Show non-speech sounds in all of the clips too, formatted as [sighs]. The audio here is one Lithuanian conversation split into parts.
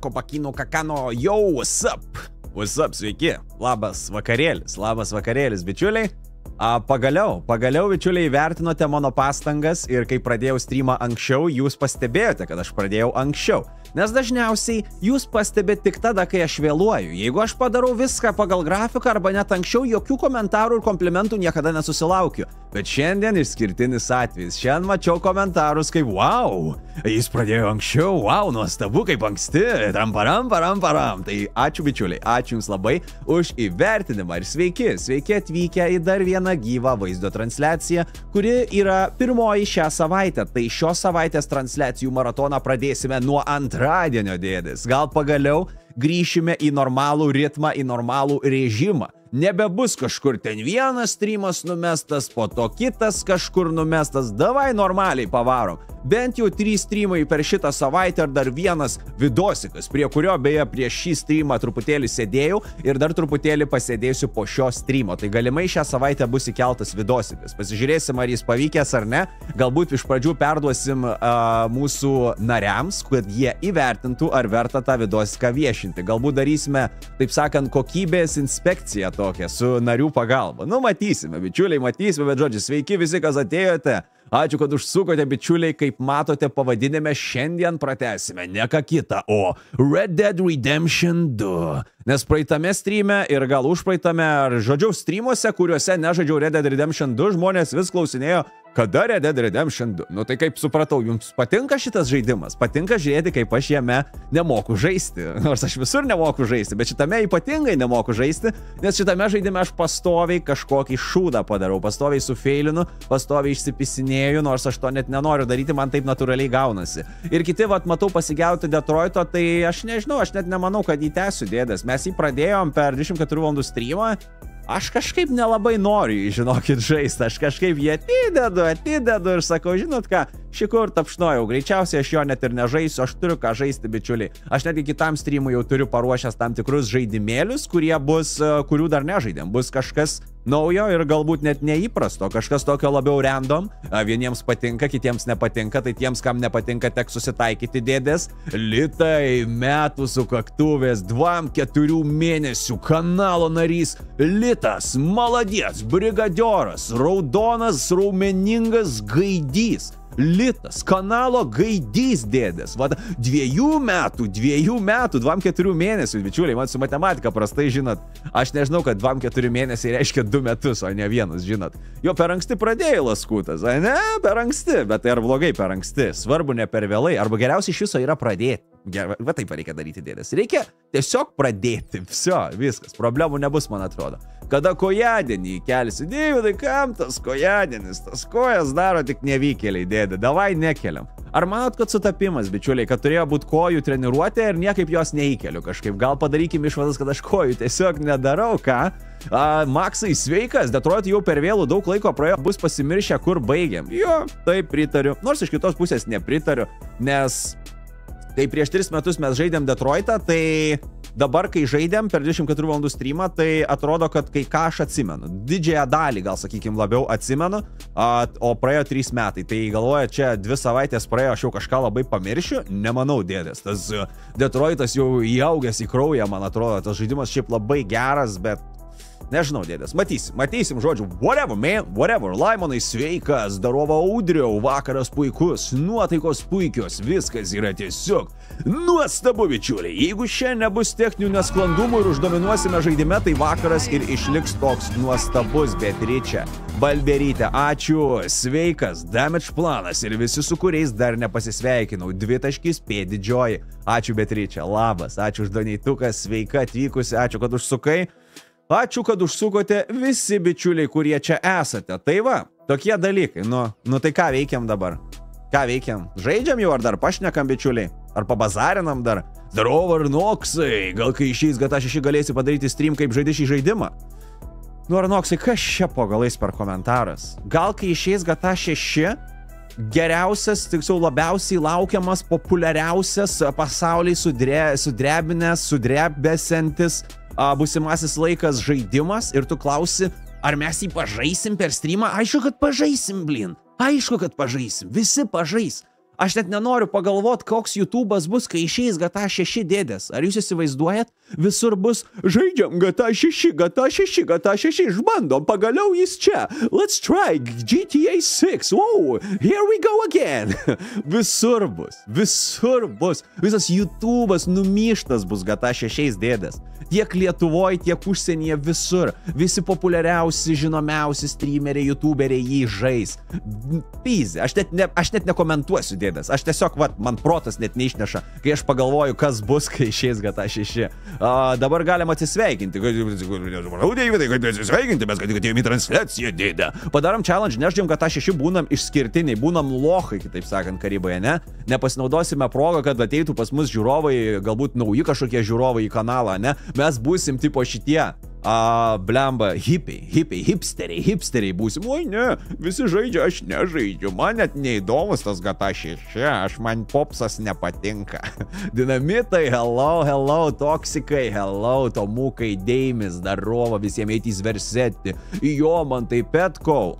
Marko Pakino Kakano, yo, what's up? What's up, sveiki. Labas vakarėlis, labas vakarėlis, bičiuliai. A, pagaliau, pagaliau, bičiuliai, vertinote mano pastangas ir kai pradėjau streamą anksčiau, jūs pastebėjote, kad aš pradėjau anksčiau. Nes dažniausiai jūs pastebėt tik tada, kai aš vėluoju. Jeigu aš padarau viską pagal grafiką arba net anksčiau, jokių komentarų ir komplimentų niekada nesusilaukiu. Bet šiandien išskirtinis atvejis. Šiandien mačiau komentarus kaip wow, jis pradėjo anksčiau, wow, nuostabu kaip anksti, tam param, param. Tai ačiū bičiuliai, ačiū Jums labai už įvertinimą ir sveiki, sveiki atvykę į dar vieną gyvą vaizdo transliaciją, kuri yra pirmoji šią savaitę. Tai šios savaitės transliacijų maratoną pradėsime nuo antradienio dėdės. Gal pagaliau grįšime į normalų ritmą, į normalų režimą. Nebebus kažkur ten vienas streamas numestas, po to kitas kažkur numestas, davai normaliai pavarom. Bent jau trys streamai per šitą savaitę ir dar vienas vidosikas, prie kurio beje prieš šį streamą truputėlį sėdėjau ir dar truputėlį pasėdėsiu po šio streamo. Tai galimai šią savaitę bus įkeltas vidosikas. Pasižiūrėsim, ar jis pavykęs ar ne. Galbūt iš pradžių perduosim uh, mūsų nariams, kad jie įvertintų, ar verta tą vidosiką viešinti. Galbūt darysime, taip sakant, kokybės inspekciją tokią su narių pagalba. Nu, matysime, bičiuliai, matysime, bet žodžiu, sveiki visi, kas atėjote. Ačiū, kad užsukote, bičiuliai, kaip matote pavadinime, šiandien pratesime ne ką kitą, o Red Dead Redemption 2. Nes praeitame streame ir gal užpraeitame, ar žodžiu, streamuose, kuriuose nežaidžiau Red Dead Redemption 2, žmonės vis klausinėjo, kada Red Dead Redemption 2. Nu tai kaip supratau, jums patinka šitas žaidimas, patinka žiūrėti, kaip aš jame nemoku žaisti. [laughs] Nors aš visur nemoku žaisti, bet šitame ypatingai nemoku žaisti, nes šitame žaidime aš pastoviai kažkokį šūdą padarau, pastoviai sufeilinu, pastoviai išsipisinėju, nors aš to net nenoriu daryti, man taip natūraliai gaunasi. Ir kiti, vat, matau pasigauti Detroito, tai aš nežinau, aš net nemanau, kad jį tęsiu dėdas. Mes jį pradėjom per 24 valandų streamą aš kažkaip nelabai noriu, žinokit, žaisti, aš kažkaip jį atidedu, atidedu ir sakau, žinot ką, šį kur tapšnojau, greičiausiai aš jo net ir nežaisiu, aš turiu ką žaisti, bičiuliai. Aš netgi kitam streamui jau turiu paruošęs tam tikrus žaidimėlius, kurie bus, kurių dar nežaidėm, bus kažkas naujo ir galbūt net neįprasto, kažkas tokio labiau random, vieniems patinka, kitiems nepatinka, tai tiems, kam nepatinka, teks susitaikyti dėdės. Litai metų sukaktuvės, 2-4 mėnesių kanalo narys, litas, maladės, brigadioras, raudonas, raumeningas gaidys. Litas, kanalo gaidys dėdės. Vada, dviejų metų, dviejų metų, 2-4 mėnesių, bičiuliai, man su matematika prastai žinot. Aš nežinau, kad 2-4 mėnesiai reiškia 2 metus, o ne vienas, žinot. Jo per anksti pradėjai laskutas, a ne, per anksti, bet tai ar blogai per anksti. Svarbu ne per vėlai, arba geriausiai iš viso yra pradėti. Gerai, va taip reikia daryti dėdės. Reikia tiesiog pradėti. [laughs] Viso, viskas. Problemų nebus, man atrodo. Kada kojadienį kelsi, Deividai, kam tas kojadienis, tas kojas daro tik nevykėliai, dėdė, davai nekeliam. Ar manot, kad sutapimas, bičiuliai, kad turėjo būti kojų treniruotė ir niekaip jos neįkeliu kažkaip? Gal padarykim išvadas, kad aš kojų tiesiog nedarau, ką? A, Maksai, sveikas, Detroit jau per vėlų daug laiko praėjo, bus pasimiršę, kur baigiam. Jo, taip pritariu. Nors iš kitos pusės nepritariu, nes kai prieš 3 metus mes žaidėm Detroitą, tai dabar, kai žaidėm per 24 valandų streamą, tai atrodo, kad kai ką aš atsimenu. Didžiąją dalį, gal sakykime, labiau atsimenu, a, o praėjo 3 metai. Tai galvoja, čia 2 savaitės praėjo, aš jau kažką labai pamiršiu. Nemanau, dėdės. Tas Detroitas jau įaugęs į kraują, man atrodo. Tas žaidimas šiaip labai geras, bet Nežinau, dėdės. Matysim, matysim, žodžiu, whatever, man, whatever. Laimonai sveikas, darova audriau, vakaras puikus, nuotaikos puikios, viskas yra tiesiog nuostabu, bičiuliai. Jeigu šiandien nebus techninių nesklandumų ir uždominuosime žaidime, tai vakaras ir išliks toks nuostabus, Beatričia. Balberytė, ačiū, sveikas, damage planas ir visi su kuriais dar nepasisveikinau. Dvi taškis P didžioji. Ačiū, Beatričia, labas, ačiū už doneituką, sveika atvykusi, ačiū, kad užsukai. Ačiū, kad užsukote visi bičiuliai, kurie čia esate. Tai va, tokie dalykai. Nu, nu tai ką veikiam dabar? Ką veikiam? Žaidžiam jau ar dar pašnekam bičiuliai? Ar pabazarinam dar? Darau ar noksai? Gal kai išeis GTA 6 galėsi padaryti stream, kaip žaidži šį žaidimą? Nu ar noksai, kas čia po galais per komentaras? Gal kai išeis GTA 6, geriausias, tiksliau labiausiai laukiamas, populiariausias pasauliai sudre, sudrebinęs, sudrebesiantis busimasis laikas žaidimas ir tu klausi, ar mes jį pažaisim per streamą? Aišku, kad pažaisim, blin. Aišku, kad pažaisim. Visi pažais. Aš net nenoriu pagalvoti, koks YouTube'as bus, kai išeis GTA 6 dėdės. Ar jūs įsivaizduojat? Visur bus žaidžiam GTA 6, GTA 6, GTA 6, išbandom, pagaliau jis čia. Let's try GTA 6. Wow, here we go again. [laughs] Visur bus, visur bus. Visas YouTube'as numyštas bus GTA 6 dėdės. Tiek Lietuvoje, tiek užsienyje visur. Visi populiariausi, žinomiausi streameriai, youtuberiai jį žais. Pyzi, aš net, ne, aš net nekomentuosiu dėdės. Aš tiesiog, va, man protas net neišneša, kai aš pagalvoju, kas bus, kai išeis GTA 6. A, dabar galim atsisveikinti. Supratau, Deividai, kad atsisveikinti, mes kad atėjome į transliaciją, dėdė. Padarom challenge, nežinau, kad GTA 6 būnam išskirtiniai, būnam lohai, kitaip sakant, Kariboje, ne? Nepasinaudosime progą, kad ateitų pas mus žiūrovai, galbūt nauji kažkokie žiūrovai į kanalą, ne? Mes būsim tipo šitie a, blemba, hipiai, hipiai, hipsteriai, hipsteriai būsim. Oi, ne, visi žaidžia, aš nežaidžiu, man net neįdomus tas gata šešia, aš man popsas nepatinka. [laughs] Dinamitai, hello, hello, toksikai, hello, tomukai, deimis, darova, visiems eitys versetti, jo man tai petkau.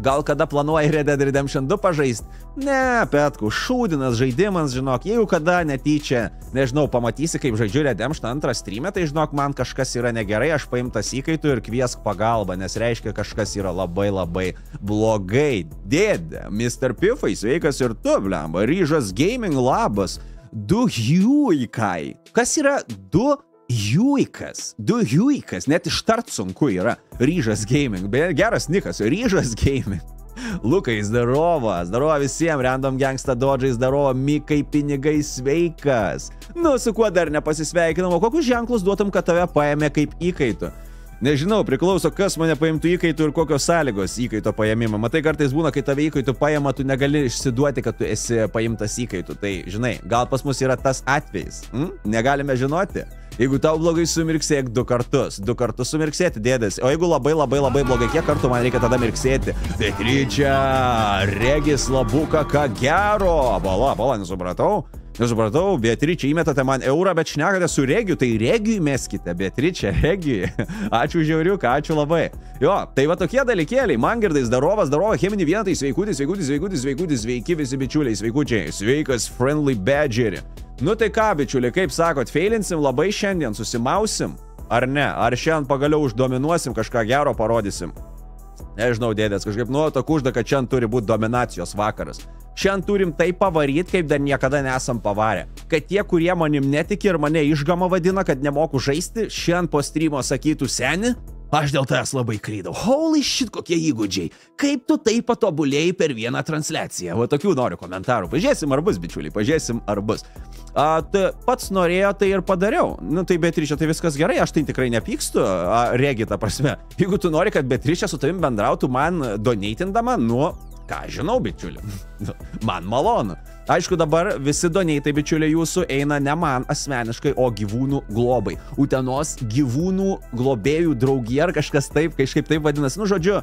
Gal kada planuoji Red Dead Redemption 2 pažaisti? Ne, Petku, šūdinas žaidimas, žinok, jeigu kada netyčia, nežinau, pamatysi, kaip žaidžiu Redemption 2 streamę, tai žinok, man kažkas yra negerai, aš paimtas įkaitų ir kviesk pagalbą, nes reiškia, kažkas yra labai labai blogai. Dėdė, Mr. Piffai, sveikas ir tu, blemba, Ryžas Gaming labas, du Huikai. Kas yra du Huikas, du Huikas, net ištart sunku yra. Ryžas Gaming, beje, geras nikas, Ryžas Gaming. [laughs] Lukai, zdarova, zdarova visiems, random gangsta dodžiai, zdarova, Mikai, pinigai, sveikas. Nu, su kuo dar nepasisveikinam, o kokius ženklus duotum, kad tave paėmė kaip įkaitų? Nežinau, priklauso, kas mane paimtų įkaitų ir kokios sąlygos įkaito paėmimo. Matai, kartais būna, kai tave įkaitų paėma, tu negali išsiduoti, kad tu esi paimtas įkaitų. Tai, žinai, gal pas mus yra tas atvejis. Hm? Negalime žinoti. Jeigu tau blogai sumirksėk du kartus, du kartus sumirksėti dėdės. O jeigu labai labai labai blogai, kiek kartų man reikia tada mirksėti? Petryčia, regis labuka, ką gero. Bala, bala, nesupratau. Nesupratau, Beatričia, įmetate man eurą, bet šnekate su Regiu, tai Regiui meskite, Beatričia, Regiui. [laughs] Ačiū žiauriuką, ačiū labai. Jo, tai va tokie dalykėliai, mangirdais, darovas, darova, cheminį vienetą, sveikutis, sveikutis, sveikutis, sveikutis, sveiki visi bičiuliai, sveikučiai, sveikas, friendly badgerį. Nu tai ką, bičiuliai, kaip sakot, feilinsim labai šiandien, susimausim, ar ne? Ar šiandien pagaliau uždominuosim, kažką gero parodysim? Nežinau, dėdės, kažkaip nuoto kužda, kad šiandien turi būti dominacijos vakaras. Šiandien turim tai pavaryti, kaip dar niekada nesam pavarę. Kad tie, kurie manim netiki ir mane išgama vadina, kad nemoku žaisti, šiandien po streamo sakytų seni, Aš dėl tavęs labai klydau. Holy shit, kokie įgūdžiai. Kaip tu tai patobulėjai per vieną transliaciją? O tokių noriu komentarų. Pažiūrėsim, ar bus, bičiuliai, pažiūrėsim, ar bus. A, tai pats norėjo, tai ir padariau. Nu, tai Beatričia, tai viskas gerai, aš tai tikrai nepykstu, a, regi tą prasme. Jeigu tu nori, kad Beatričia su tavim bendrautų man donatindama, nu, ką žinau, bičiuli. man malonu. Aišku, dabar visi doneitai, bičiuliai, jūsų eina ne man asmeniškai, o gyvūnų globai. Utenos gyvūnų globėjų draugija ar kažkas taip, kažkaip taip vadinasi. Nu, žodžiu,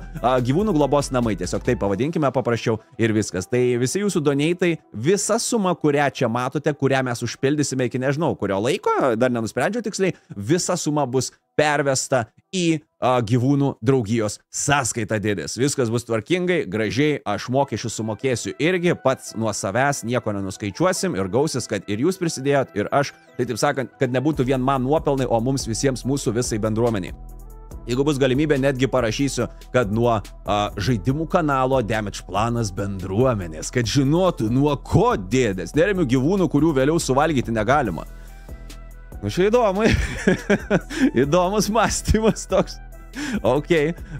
gyvūnų globos namai, tiesiog taip pavadinkime paprasčiau ir viskas. Tai visi jūsų doneitai, visa suma, kurią čia matote, kurią mes užpildysime iki nežinau kurio laiko, dar nenusprendžiau tiksliai, visa suma bus pervesta į a, gyvūnų draugijos sąskaitą dėdės. Viskas bus tvarkingai, gražiai, aš mokesčių sumokėsiu irgi pats nuo savęs, nieko nenuskaičiuosim ir gausis, kad ir jūs prisidėjot, ir aš, tai taip sakant, kad nebūtų vien man nuopelnai, o mums visiems mūsų visai bendruomeniai. Jeigu bus galimybė, netgi parašysiu, kad nuo a, žaidimų kanalo Damage planas bendruomenės, kad žinotų, nuo ko dėdės. Neremiu gyvūnų, kurių vėliau suvalgyti negalima. Nu, čia įdomu. [laughs] Įdomus mąstymas toks. Ok,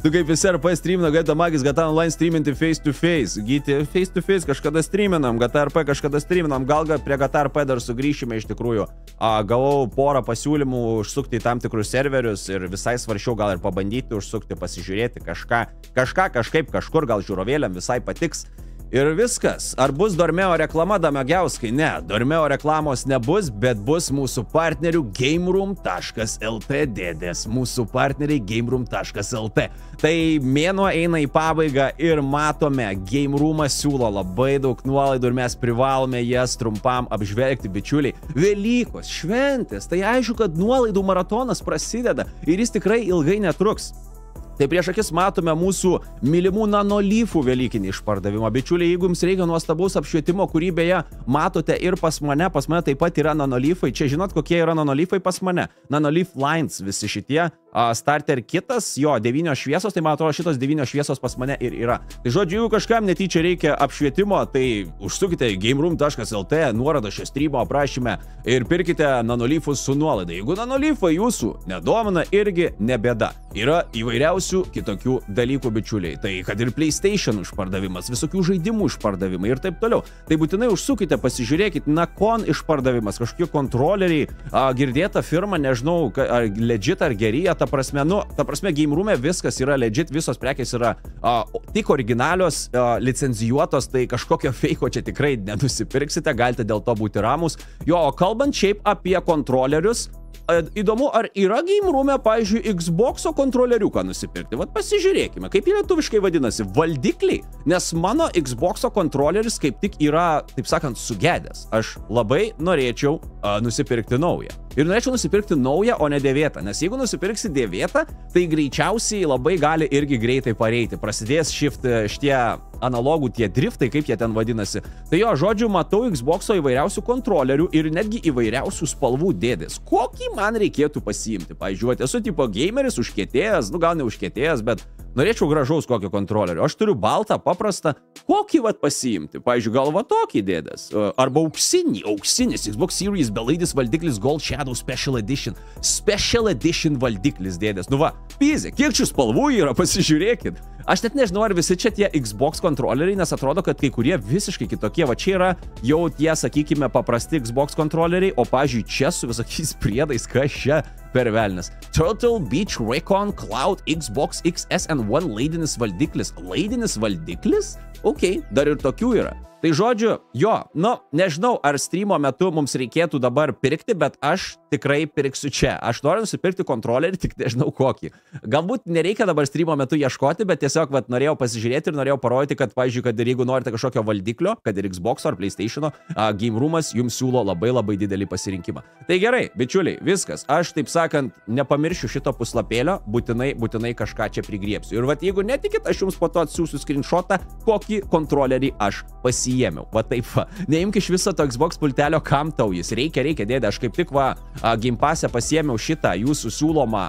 tu kaip visi RP streamina GTA Magis, GTA Online streaminti face to face. Gyti face to face kažkada streaminam, GTA RP kažkada streaminam, gal prie GTA RP dar sugrįšime iš tikrųjų. A, gavau porą pasiūlymų užsukti į tam tikrus serverius ir visai svaršiau gal ir pabandyti užsukti, pasižiūrėti kažką, kažką kažkaip kažkur, gal žiūrovėliam visai patiks. Ir viskas. Ar bus Dormeo reklama, Damegiauskai? Ne, Dormeo reklamos nebus, bet bus mūsų partnerių GameRoom.lt dėdės. Mūsų partneriai GameRoom.lt. Tai mėnuo eina į pabaigą ir matome, GameRoomas siūlo labai daug nuolaidų ir mes privalome jas trumpam apžvelgti, bičiuliai. Velykos, šventės, tai aišku, kad nuolaidų maratonas prasideda ir jis tikrai ilgai netruks. Tai prieš akis matome mūsų mylimų nanolyfų velykinį išpardavimą. Bičiuliai, jeigu jums reikia nuostabaus apšvietimo, kurį beje matote ir pas mane, pas mane taip pat yra nanolyfai. Čia žinot, kokie yra nanolyfai pas mane. Nanolyf lines visi šitie. Starter kitas, jo, devynios šviesos, tai man atrodo šitos devynios šviesos pas mane ir yra. Tai žodžiu, jeigu kažkam netyčia reikia apšvietimo, tai užsukite į gameroom.lt, nuorodą šio streamo aprašyme ir pirkite nanolyfus su nuolaida. Jeigu nanolyfai jūsų nedomina, irgi nebėda. Yra įvairiausių kitokių dalykų, bičiuliai. Tai kad ir PlayStation išpardavimas, visokių žaidimų išpardavimai ir taip toliau. Tai būtinai užsukite, pasižiūrėkite, Nakon išpardavimas, kažkokie kontrolieriai, a, girdėta firma, nežinau, ar legit ar gerija, ta prasme, nu, ta prasme, game room'e viskas yra legit, visos prekės yra a, tik originalios, a, licenzijuotos, tai kažkokio feiko čia tikrai nenusipirksite, galite dėl to būti ramus. Jo, o kalbant šiaip apie kontrolerius, įdomu, ar yra game room'e, pavyzdžiui, Xbox'o kontroleriuką nusipirkti. Vat pasižiūrėkime, kaip jie lietuviškai vadinasi - valdikliai. Nes mano Xbox'o kontroleris kaip tik yra, taip sakant, sugedęs. Aš labai norėčiau uh, nusipirkti naują. Ir norėčiau nusipirkti naują, o ne dėvėtą. Nes jeigu nusipirksi dėvėtą, tai greičiausiai labai gali irgi greitai pareiti. Prasidės shift šitie analogų tie driftai, kaip jie ten vadinasi. Tai jo, žodžiu, matau Xbox'o įvairiausių kontrolerių ir netgi įvairiausių spalvų dėdės. Kokį man reikėtų pasiimti? Pavyzdžiui, esu tipo gameris, užkėtėjęs, nu gal ne užkėtėjęs, bet norėčiau gražaus kokio kontrolerio. Aš turiu baltą, paprastą. Kokį vat pasiimti? Pavyzdžiui, gal va tokį dėdės. Arba auksinį, auksinis Xbox Series belaidis valdiklis Gold Shadow Special Edition. Special Edition valdiklis dėdės. Nu va, pizė, kiek šių spalvų yra, pasižiūrėkit. Aš net nežinau, ar visi čia tie Xbox kontroleriai, nes atrodo, kad kai kurie visiškai kitokie. Va čia yra jau tie, sakykime, paprasti Xbox kontroleriai, o, pažiūrėjau, čia su visokiais priedais, kas čia per velnes. Turtle Beach Recon Cloud Xbox XSN1 laidinis valdiklis. Laidinis valdiklis? Ok, dar ir tokių yra. Tai žodžiu, jo, nu, nežinau, ar streamo metu mums reikėtų dabar pirkti, bet aš tikrai pirksiu čia. Aš noriu nusipirkti kontrolerį, tik nežinau kokį. Galbūt nereikia dabar streamo metu ieškoti, bet tiesiog vat, norėjau pasižiūrėti ir norėjau parodyti, kad, pavyzdžiui, kad ir jeigu norite kažkokio valdiklio, kad ir Xbox ar PlayStation, Game Roomas jums siūlo labai labai didelį pasirinkimą. Tai gerai, bičiuliai, viskas. Aš, taip sakant, nepamiršiu šito puslapėlio, būtinai, būtinai kažką čia prigriepsiu. Ir vat, jeigu netikit, aš jums po to atsiųsiu screenshotą, kokį kontrolerį aš pasiėmiau. Va taip, va. neimk iš viso to Xbox pultelio, kam tau jis. Reikia, reikia, dėdė, aš kaip tik va, gimpase pasiėmiau šitą jūsų siūlomą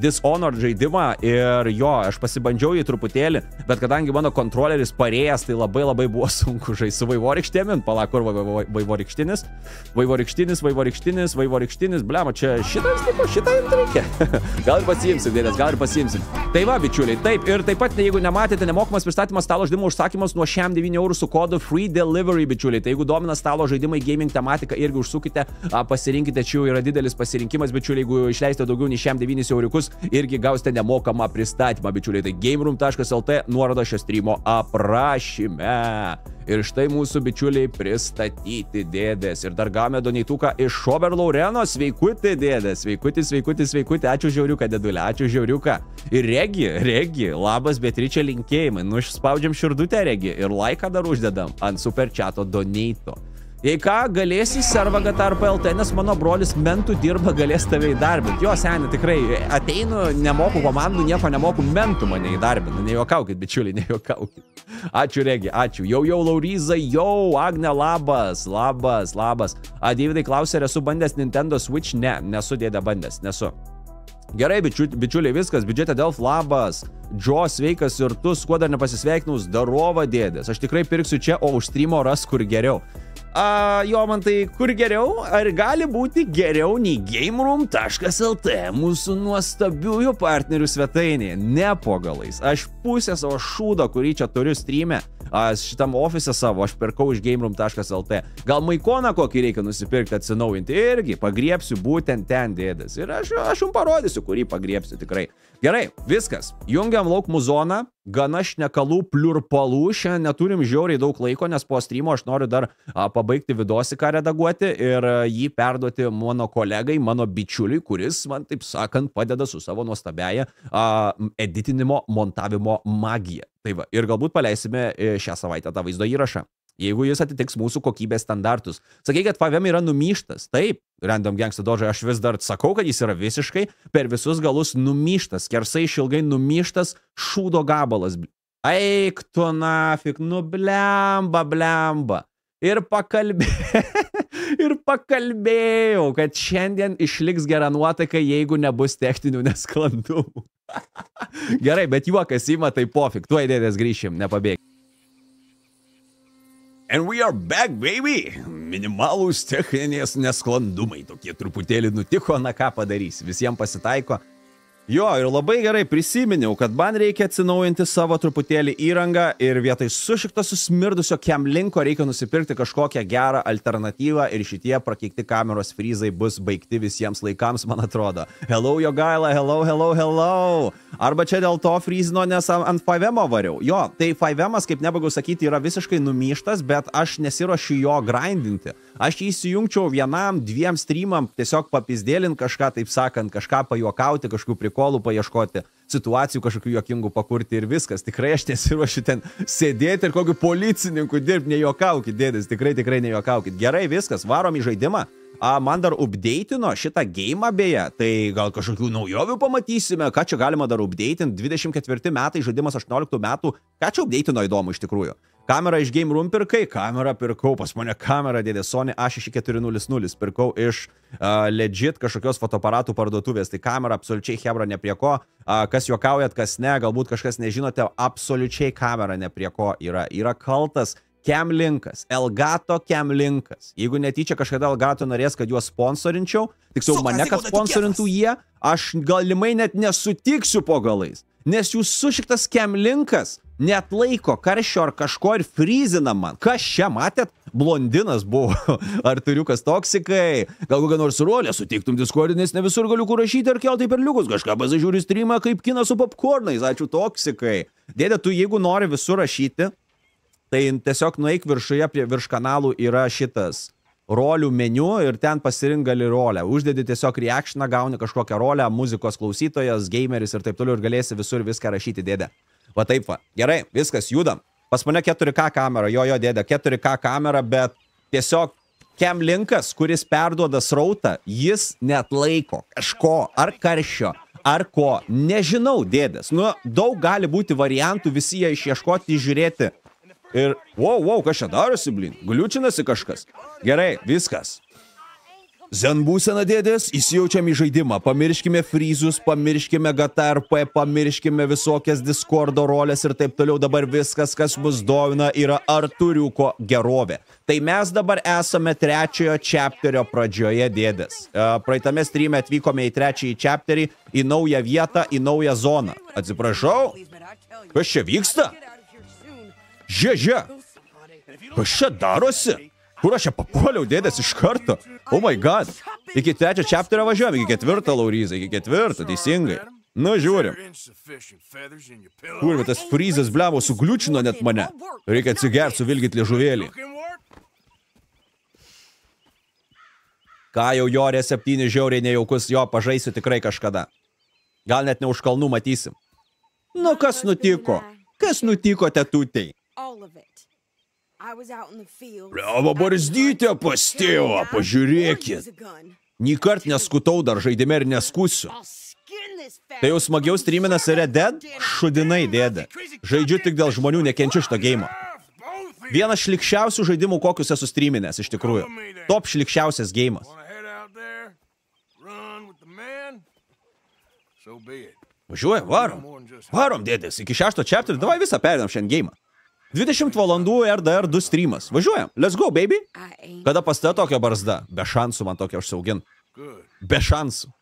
Dishonored žaidimą ir jo, aš pasibandžiau jį truputėlį, bet kadangi mano kontroleris parėjęs, tai labai labai buvo [laughs] sunku žaisti su vaivorykštėmin, palauk, kur vaivorykštinis, vaivorykštinis, vaivorykštinis, vaivorykštinis, blema, čia šitas, tipo, šitą jums reikia. [laughs] gal ir pasiimsim, dėdės, gal ir pasiimsim. Tai va, bičiuliai, taip, ir taip pat, jeigu nematėte, nemokamas pristatymas stalo žaidimų užsakymas nuo šiam 9 eurų su kodu Free Delivery, bičiuliai. Tai jeigu domina stalo žaidimai, gaming tematika, irgi užsukite, pasirinkite, čia jau yra didelis pasirinkimas, bičiuliai, jeigu išleisite daugiau nei šiam 9 euriukus, irgi gausite nemokamą pristatymą, bičiuliai. Tai gameroom.lt nuoroda šio streamo aprašyme. Ir štai mūsų bičiuliai pristatyti dėdės. Ir dar gavome doneituką iš Šober Laureno. Sveikuti dėdės. Sveikuti, sveikuti, sveikuti. Ačiū žiauriuką, dėdulė. Ačiū žiauriuką. Ir regi, regi. Labas, Beatričia linkėjimai. Nu, išspaudžiam širdutę regi. Ir laiką dar uždedam ant super chato doneito. Jei ką, galėsi servą Gatarp LT, nes mano brolis mentų dirba, galės tave įdarbinti. Jo, seniai, tikrai, ateinu, nemoku komandų, nieko nemoku, mentų mane įdarbina. Nejuokaukit, bičiuliai, nejuokaukit. Ačiū, Regi, ačiū. Jau, jau, Lauriza, jau, Agne, labas, labas, labas. A, Davidai klausė, ar esu bandęs Nintendo Switch? Ne, nesu dėdė bandęs, nesu. Gerai, bičiu, bičiuliai, viskas, biudžete Delf labas. Džo, sveikas ir tu, kuo dar nepasisveikinus, darova dėdės. Aš tikrai pirksiu čia, o už streamo ras kur geriau. A, jo, man tai kur geriau? Ar gali būti geriau nei GameRoom.lt, mūsų nuostabiųjų partnerių svetainė? Ne po galais. Aš pusę savo šūdo, kurį čia turiu streamę, šitam ofise savo, aš pirkau iš GameRoom.lt. Gal maikoną kokį reikia nusipirkti, atsinaujinti irgi, pagriepsiu būtent ten dėdės. Ir aš, aš jums parodysiu, kurį pagriepsiu tikrai. Gerai, viskas. Jungiam lauk muzoną, gana šnekalų pliurpalų, šiandien neturim žiauriai daug laiko, nes po streamo aš noriu dar a, pabaigti vidosiką redaguoti ir a, jį perduoti mano kolegai, mano bičiuliui, kuris man, taip sakant, padeda su savo nuostabiaja a, editinimo, montavimo magija. Tai va, ir galbūt paleisime šią savaitę tą vaizdo įrašą. Jeigu jis atitiks mūsų kokybės standartus. Sakai, kad FVM yra numyštas. Taip, Random Gangsta Dožai, aš vis dar sakau, kad jis yra visiškai per visus galus numyštas, kersai išilgai numyštas šūdo gabalas. Eik tu nafik, nu blemba, blemba. Ir pakalbėjau, [laughs] ir pakalbėjau, kad šiandien išliks gera nuotaika, jeigu nebus techninių nesklandumų. [laughs] Gerai, bet juokas įma, tai pofik, tuo įdėdės grįšim, nepabėg. And we are back, baby! Minimalūs techninės nesklandumai tokie truputėlį nutiko, na ką padarys, visiems pasitaiko. Jo, ir labai gerai prisiminiau, kad man reikia atsinaujinti savo truputėlį įrangą ir vietoj sušikto susmirdusio kemlinko reikia nusipirkti kažkokią gerą alternatyvą ir šitie prakeikti kameros fryzai bus baigti visiems laikams, man atrodo. Hello, jo gaila, hello, hello, hello. Arba čia dėl to fryzino, nes ant 5M variau. Jo, tai 5M, kaip nebagau sakyti, yra visiškai numyštas, bet aš nesiuošiu jo grindinti. Aš įsijungčiau vienam, dviem streamam, tiesiog papizdėlint kažką, taip sakant, kažką pajuokauti, kažkokių prikolų paieškoti, situacijų kažkokių juokingų pakurti ir viskas. Tikrai aš nesiuošiu ten sėdėti ir kokiu policininku dirbti, nejuokaukit, dėdės, tikrai, tikrai nejuokaukit. Gerai, viskas, varom į žaidimą. A, man dar updateino šitą gėjimą beje, tai gal kažkokių naujovių pamatysime, ką čia galima dar updateint. 24 metai, žaidimas 18 metų, ką čia updateino įdomu iš tikrųjų. Kamerą iš Game Room pirkai, kamerą pirkau, pas mane kamera dėdė Sony A6400 pirkau iš uh, legit kažkokios fotoaparatų parduotuvės, tai kamera absoliučiai Hebra ne prie ko, uh, kas juokaujat, kas ne, galbūt kažkas nežinote, absoliučiai kamera ne prie ko yra, yra kaltas Kemlinkas, Elgato Kemlinkas. Jeigu netyčia kažkada Elgato norės, kad juos sponsorinčiau, tiksliau mane, kad sponsorintų jie, aš galimai net nesutiksiu po galais. Nes jūs sušiktas Kemlinkas net laiko karščio ar kažko ir frizina man. Kas čia matėt? Blondinas buvo. [laughs] Ar turiukas toksikai? Gal kokią nors rolę sutiktum diskordinės, ne visur galiu kur rašyti ar keltai per liukus. Kažką pasižiūri streamą kaip kinas su popkornais. Ačiū toksikai. Dėdė, tu jeigu nori visur rašyti, tai tiesiog nueik viršuje prie virš kanalų yra šitas rolių meniu ir ten pasirink gali rolę. Uždedi tiesiog reakcioną, gauni kažkokią rolę, muzikos klausytojas, gameris ir taip toliau ir galėsi visur viską rašyti, dėdė. Va taip va. Gerai, viskas, judam. Pas mane 4K kamera, jo, jo, dėdė, 4K kamera, bet tiesiog Kem linkas, kuris perduoda srautą, jis net laiko kažko, ar karščio, ar ko, nežinau, dėdės. Nu, daug gali būti variantų, visi jie išieškoti, žiūrėti. Ir, wow, wow, kas čia darosi, blin, gliučinasi kažkas. Gerai, viskas. Zen būsena dėdės, įsijaučiam į žaidimą, pamirškime frizus, pamirškime GTRP, pamirškime visokias Discordo rolės ir taip toliau, dabar viskas, kas mus dovina, yra Arturiuko gerovė. Tai mes dabar esame trečiojo chapterio pradžioje dėdės. Praeitame streame atvykome į trečiąjį chapterį, į naują vietą, į naują zoną. Atsiprašau, kas čia vyksta? Žia, žia, kas čia darosi? Kur aš čia papuoliau, dėdės, iš karto? Oh my god. Iki trečio chapterio važiuojam, iki ketvirto, Lauryza, iki ketvirto, teisingai. Nu, žiūrim. Kur, tas frizas, blemo, sugliučino net mane. Reikia atsigerti, suvilgyti liežuvėlį. Ką jau jorė septyni žiauriai nejaukus, jo pažaisiu tikrai kažkada. Gal net ne už kalnų matysim. Nu, kas nutiko? Kas nutiko tetutei? Bliavo barzdytė pas tėvą, pažiūrėkit. Nykart neskutau dar žaidime ir neskusiu. Tai jau smagiau streaminas Red Dead? Šudinai, dėdė. Žaidžiu tik dėl žmonių, nekenčiu šito gėjimo. Vienas šlikščiausių žaidimų, kokius esu streaminės, iš tikrųjų. Top šlikščiausias gėjimas. Važiuojam, varom. Varom, dėdės. Iki šešto chapter, davai visą perinam šiandien gėjimą. 20 valandų RDR2 streamas. Važiuojam. Let's go, baby. Kada pas te tokia barzda? Be šansų man tokia užsiaugin. Be šansų.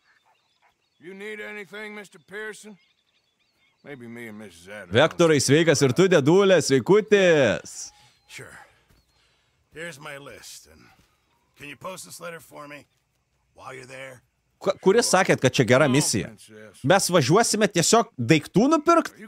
Vektorai, sveikas ir tu, dėdulė, sveikutis. Sure. Here's my list. And can you post this letter for me while you're there? Ku- Kuris sakėt, kad čia gera misija? Mes važiuosime tiesiog daiktų nupirkti?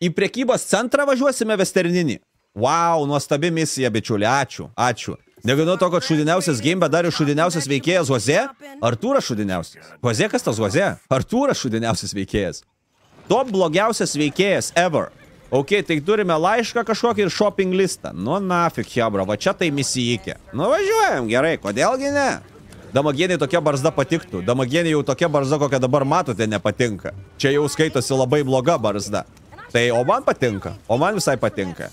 Į priekybos centrą važiuosime vesterninį. Wow, nuostabi misija, bičiuli, ačiū, ačiū. Negana to, kad šudiniausias game, bet dar ir šudiniausias veikėjas Hoze. Artūras šudiniausias. Hoze, kas tas Hoze? Artūras šudiniausias veikėjas. Top blogiausias veikėjas ever. Ok, tai turime laišką kažkokį ir shopping listą. Nu, nafik, hebra, va čia tai misijikė. Nu, važiuojam, gerai, kodėlgi ne? Damagieniai tokia barzda patiktų. Damagieniai jau tokia barzda, kokią dabar matote, nepatinka. Čia jau skaitosi labai bloga barzda. Tai o man patinka, o man visai patinka.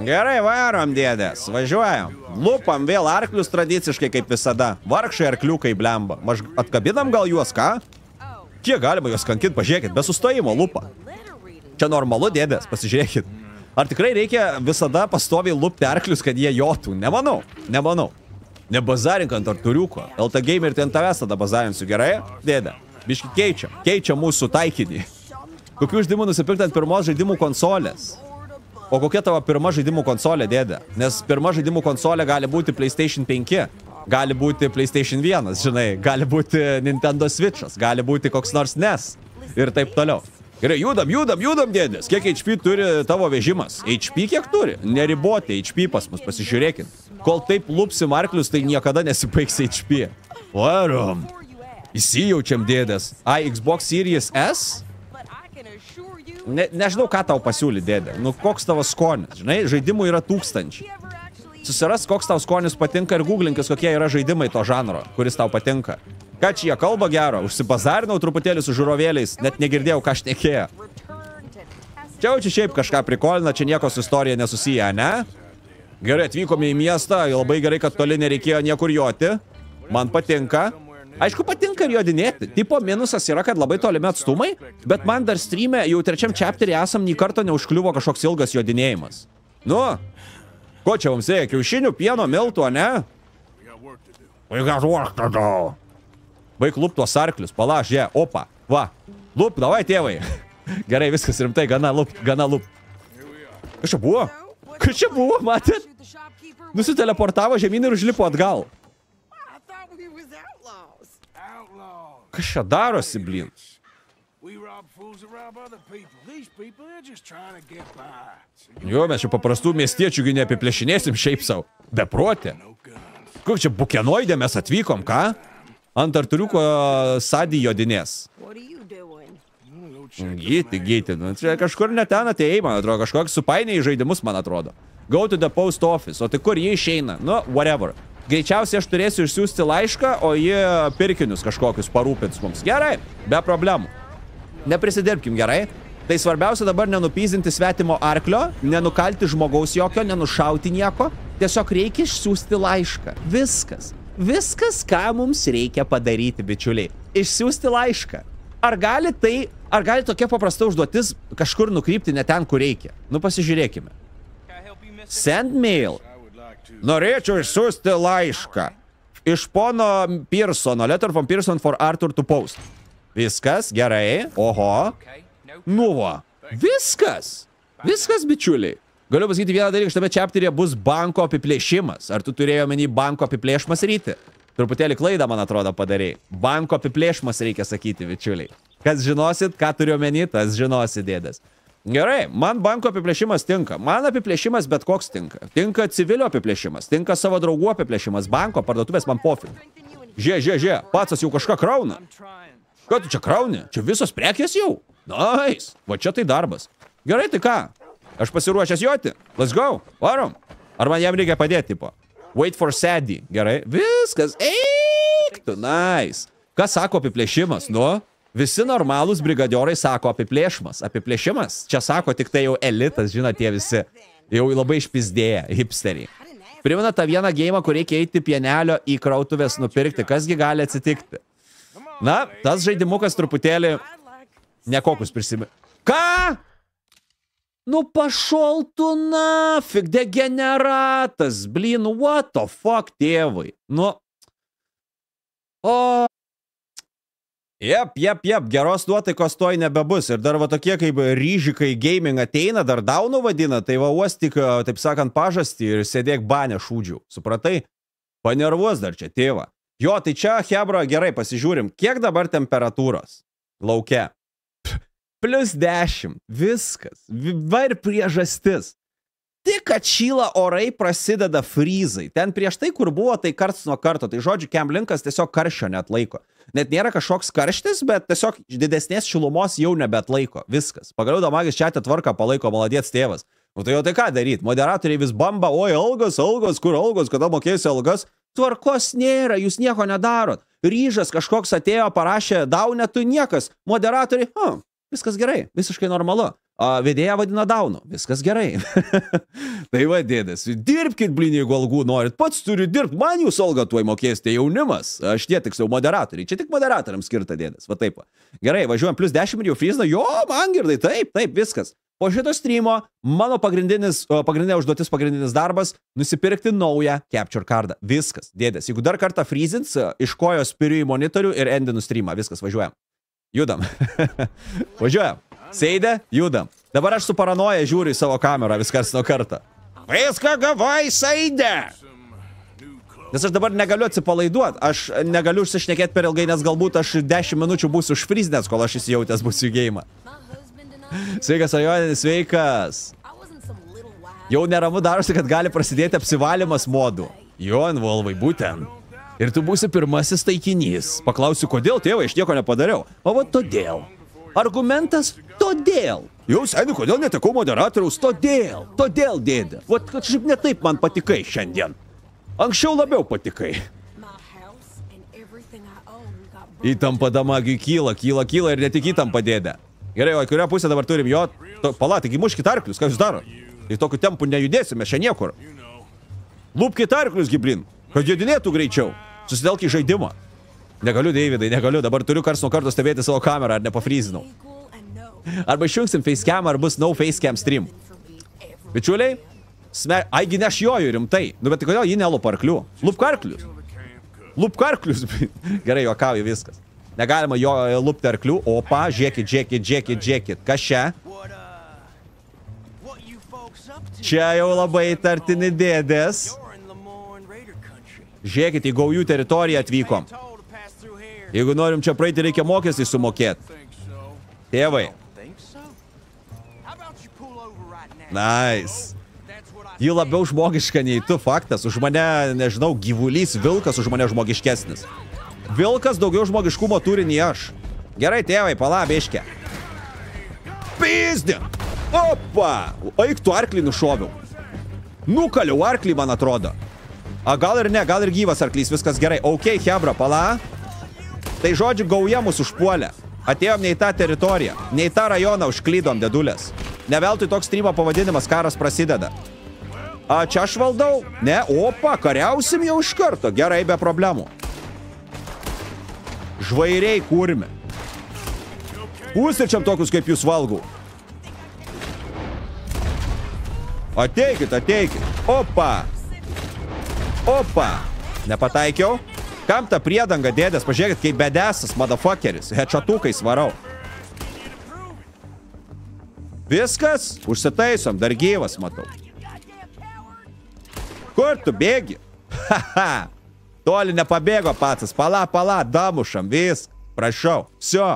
Gerai, varom, dėdės, važiuojam. Lupam vėl arklius tradiciškai kaip visada. Vargšai arkliukai blemba. Maž atkabinam gal juos, ką? Kiek galima juos kankinti, pažiūrėkit, be sustojimo lupa. Čia normalu, dėdės, pasižiūrėkit. Ar tikrai reikia visada pastoviai lupti arklius, kad jie jotų? Nemanau, nemanau. Nebazarink ant arturiuko. LT Gamer tai ant tavęs tada bazarinsiu, gerai? Dėdė, biški keičia, keičia mūsų taikinį. Kokių žaidimų nusipirkti ant pirmos žaidimų konsolės? O kokia tavo pirma žaidimų konsolė, dėdė? Nes pirma žaidimų konsolė gali būti PlayStation 5, gali būti PlayStation 1, žinai, gali būti Nintendo Switch'as, gali būti koks nors NES ir taip toliau. Gerai, judam, judam, judam, dėdės. Kiek HP turi tavo vežimas? HP kiek turi? Neriboti HP pas mus, pasižiūrėkit. Kol taip lupsim arklius, tai niekada nesibaigs HP. Varom. Įsijaučiam, dėdės. A, Xbox Series S? Ne, nežinau, ką tau pasiūly, dėdė. Nu, koks tavo skonis? Žinai, žaidimų yra tūkstančiai. Susiras, koks tau skonis patinka ir googlinkis, kokie yra žaidimai to žanro, kuris tau patinka. Ką čia jie kalba gero? Užsipazarinau truputėlį su žiūrovėliais, net negirdėjau, ką šnekėjo. Čia jau čia šiaip kažką prikolina, čia nieko su istorija nesusiję, ne? Gerai, atvykome į miestą, labai gerai, kad toli nereikėjo niekur joti. Man patinka. Aišku, patinka ir jodinėti. Tipo minusas yra, kad labai tolimi atstumai, bet man dar streame jau trečiam chapterį esam nei karto neužkliuvo kažkoks ilgas jodinėjimas. Nu, ko čia mums reikia? Kiaušinių, pieno, miltų, ne? We got work to do. Baig lup tuos arklius, palaš, jie, opa, va. Lup, davai, tėvai. [laughs] Gerai, viskas rimtai, gana lup, gana lup. Kas čia buvo? Kas čia buvo, matėt? Nusiteleportavo žemyn ir užlipo atgal. Kas čia darosi, blin? Jo, mes čia paprastų miestiečių neapiplėšinėsim šiaip savo. Beprotė. Kur čia bukenoidė mes atvykom, ką? Ant arturiuko sadį jodinės. What are you doing? Go check Gyti, gyti. Nu, čia kažkur net ten atėjai, man atrodo. Kažkoks supainiai žaidimus, man atrodo. Go to the post office. O tai kur jie išeina? Nu, whatever. Greičiausiai aš turėsiu išsiųsti laišką, o jie pirkinius kažkokius parūpins mums. Gerai, be problemų. Neprisidirbkim gerai. Tai svarbiausia dabar nenupyzinti svetimo arklio, nenukalti žmogaus jokio, nenušauti nieko. Tiesiog reikia išsiųsti laišką. Viskas. Viskas, ką mums reikia padaryti, bičiuliai. Išsiųsti laišką. Ar gali tai, ar gali tokia paprasta užduotis kažkur nukrypti ne ten, kur reikia? Nu pasižiūrėkime. Send mail. Norėčiau išsiųsti laišką. Iš pono Pearsono. Letter from Pearson for Arthur to post. Viskas, gerai. Oho. Nu va. Viskas. Viskas, bičiuliai. Galiu pasakyti vieną dalyką, šitame chapteryje bus banko apiplėšimas. Ar tu turėjo menį banko apiplėšimas ryti? Truputėlį klaidą, man atrodo, padarėjai. Banko apiplėšimas reikia sakyti, bičiuliai. Kas žinosit, ką turiu menį, tas žinosi, dėdės. Gerai, man banko apiplėšimas tinka. Man apiplėšimas bet koks tinka. Tinka civilio apiplėšimas, tinka savo draugų apiplėšimas, banko, parduotuvės man pofig. Žie, žie, žie, pats jau kažką krauna. Ką tu čia krauni? Čia visos prekės jau? Nice. Va čia tai darbas. Gerai, tai ką? Aš pasiruošęs joti. Let's go. Varom. Ar man jam reikia padėti, tipo? Wait for Sadie. Gerai. Viskas. Eik tu. Nice. Kas sako apiplėšimas, nu? Visi normalūs brigadiorai sako apiplėšimas. Apiplėšimas. Čia sako tik tai jau elitas, žinot, tie visi. Jau labai išpizdėję, hipsteriai. Primena tą vieną gėjimą, kur reikia eiti pienelio į krautuvės nupirkti. Kasgi gali atsitikti? Na, tas žaidimukas truputėlį nekokius prisimė. Ką? Nu pašol tu nafig, degeneratas, blin, what the fuck, tėvai. Nu. O. Jep, jep, jep, geros nuotaikos toj nebebus. Ir dar va tokie kaip ryžikai gaming ateina, dar daunų vadina, tai va uostik, taip sakant, pažastį ir sėdėk banę šūdžių. Supratai? Panervuos dar čia, tėva. Jo, tai čia, Hebra, gerai, pasižiūrim, kiek dabar temperatūros laukia. Plius 10. Viskas. Vi- Va ir priežastis. Tik atšyla orai, prasideda fryzai. Ten prieš tai, kur buvo, tai karts nuo karto. Tai žodžiu, Kemlinkas tiesiog karščio net laiko. Net nėra kažkoks karštis, bet tiesiog didesnės šilumos jau nebet laiko. Viskas. Pagaliau Damagis čia tvarką palaiko maladėts tėvas. O tai jau tai ką daryti? Moderatoriai vis bamba, oi, algos, algos, kur algos, kada mokėsi algas? Tvarkos nėra, jūs nieko nedarot. Ryžas kažkoks atėjo, parašė, daunetų niekas. Moderatoriai, hm, viskas gerai, visiškai normalu. O vedėja vadina Daunu. Viskas gerai. [laughs] tai va, dėdas, dirbkit, blin, jeigu algų norit. Pats turi dirbti, man jūs algą tuoj mokėsite jaunimas. Aš tie tiksliau moderatoriai. Čia tik moderatoriams skirta dėdas. Va taip. Va. Gerai, važiuojam plus 10 ir jau frizna. Jo, man girdai, taip, taip, viskas. Po šito streamo mano pagrindinis, pagrindinė užduotis, pagrindinis darbas - nusipirkti naują capture kardą. Viskas, dėdės. Jeigu dar kartą freezins, iš kojos spiriu į monitorių ir endinu streamą. Viskas, važiuojam. Judam. [laughs] važiuojam. Seidė, judam. Dabar aš su paranoja žiūriu į savo kamerą viskas nuo kartą. Viską gavai, Seidė! Nes aš dabar negaliu atsipalaiduoti, aš negaliu užsišnekėti per ilgai, nes galbūt aš 10 minučių būsiu užfriznęs, kol aš įsijautęs būsiu į gėjimą. Sveikas, Ajonis, sveikas. Jau neramu darosi, kad gali prasidėti apsivalymas modų. Jo, Volvai, būtent. Ir tu būsi pirmasis taikinys. Paklausiu, kodėl, tėvai, aš nieko nepadariau. O va todėl. Argumentas todėl. Jau seniai, kodėl netekau moderatoriaus? Todėl. Todėl, dėdė. Vat kažkaip netaip man patikai šiandien. Anksčiau labiau patikai. Įtampa damagiui kyla, kyla, kyla ir ne tik įtampa dėdė. Gerai, o į kurią pusę dabar turim jo? Pala, taigi muškit arklius, ką jūs daro? Tai tokiu tempu nejudėsime, čia niekur. Lūpkit arklius, giblin, kad judinėtų greičiau. Susitelk į žaidimą. Negaliu, Davidai, negaliu, dabar turiu kars nuo karto stebėti savo kamerą, ar nepafryzinau. Arba išjungsim facecam, ar bus no facecam stream. Bičiuliai, sme... Aigi ne aš joju rimtai. Nu, bet tai kodėl jį nelupa arklių? Lupk arklius. Lupk arklius. [laughs] Gerai, juokauju viskas. Negalima jo lupti arklių. Opa, žiūrėkit, žiūrėkit, žiūrėkit, žiūrėkit. Kas čia? Čia jau labai tartini dėdės. Žiūrėkit, į gaujų teritoriją atvykom. Jeigu norim čia praeiti, reikia mokestį sumokėti. Tėvai. Nice. Ji labiau žmogiška nei tu, faktas. Už mane, nežinau, gyvulys, vilkas už mane žmogiškesnis. Vilkas daugiau žmogiškumo turi nei aš. Gerai, tėvai, palabiškė. Pizdė. Opa. Eik tu arklį nušoviau. Nukaliau arklį, man atrodo. A, gal ir ne, gal ir gyvas arklys, viskas gerai. Ok, Hebra, pala. Tai žodžiu, gauja mus užpuolė. Atėjom ne į tą teritoriją, ne į tą rajoną užklydom, dedulės. Neveltui toks streamo pavadinimas karas prasideda. A, čia aš valdau? Ne, opa, kariausim jau iš karto. Gerai, be problemų. Žvairiai kūrime. Pusryčiam tokius kaip jūs valgau. Ateikit, ateikit. Opa. Opa. Nepataikiau. Kam ta priedanga, dėdės? Pažiūrėkit, kaip bedesas, motherfuckeris. Headshotūkais varau. Viskas? Užsitaisom, dar gyvas, matau. Kur tu bėgi? Haha. Toli nepabėgo patas. Pala, pala, damušam, vis. Prašau. Sio.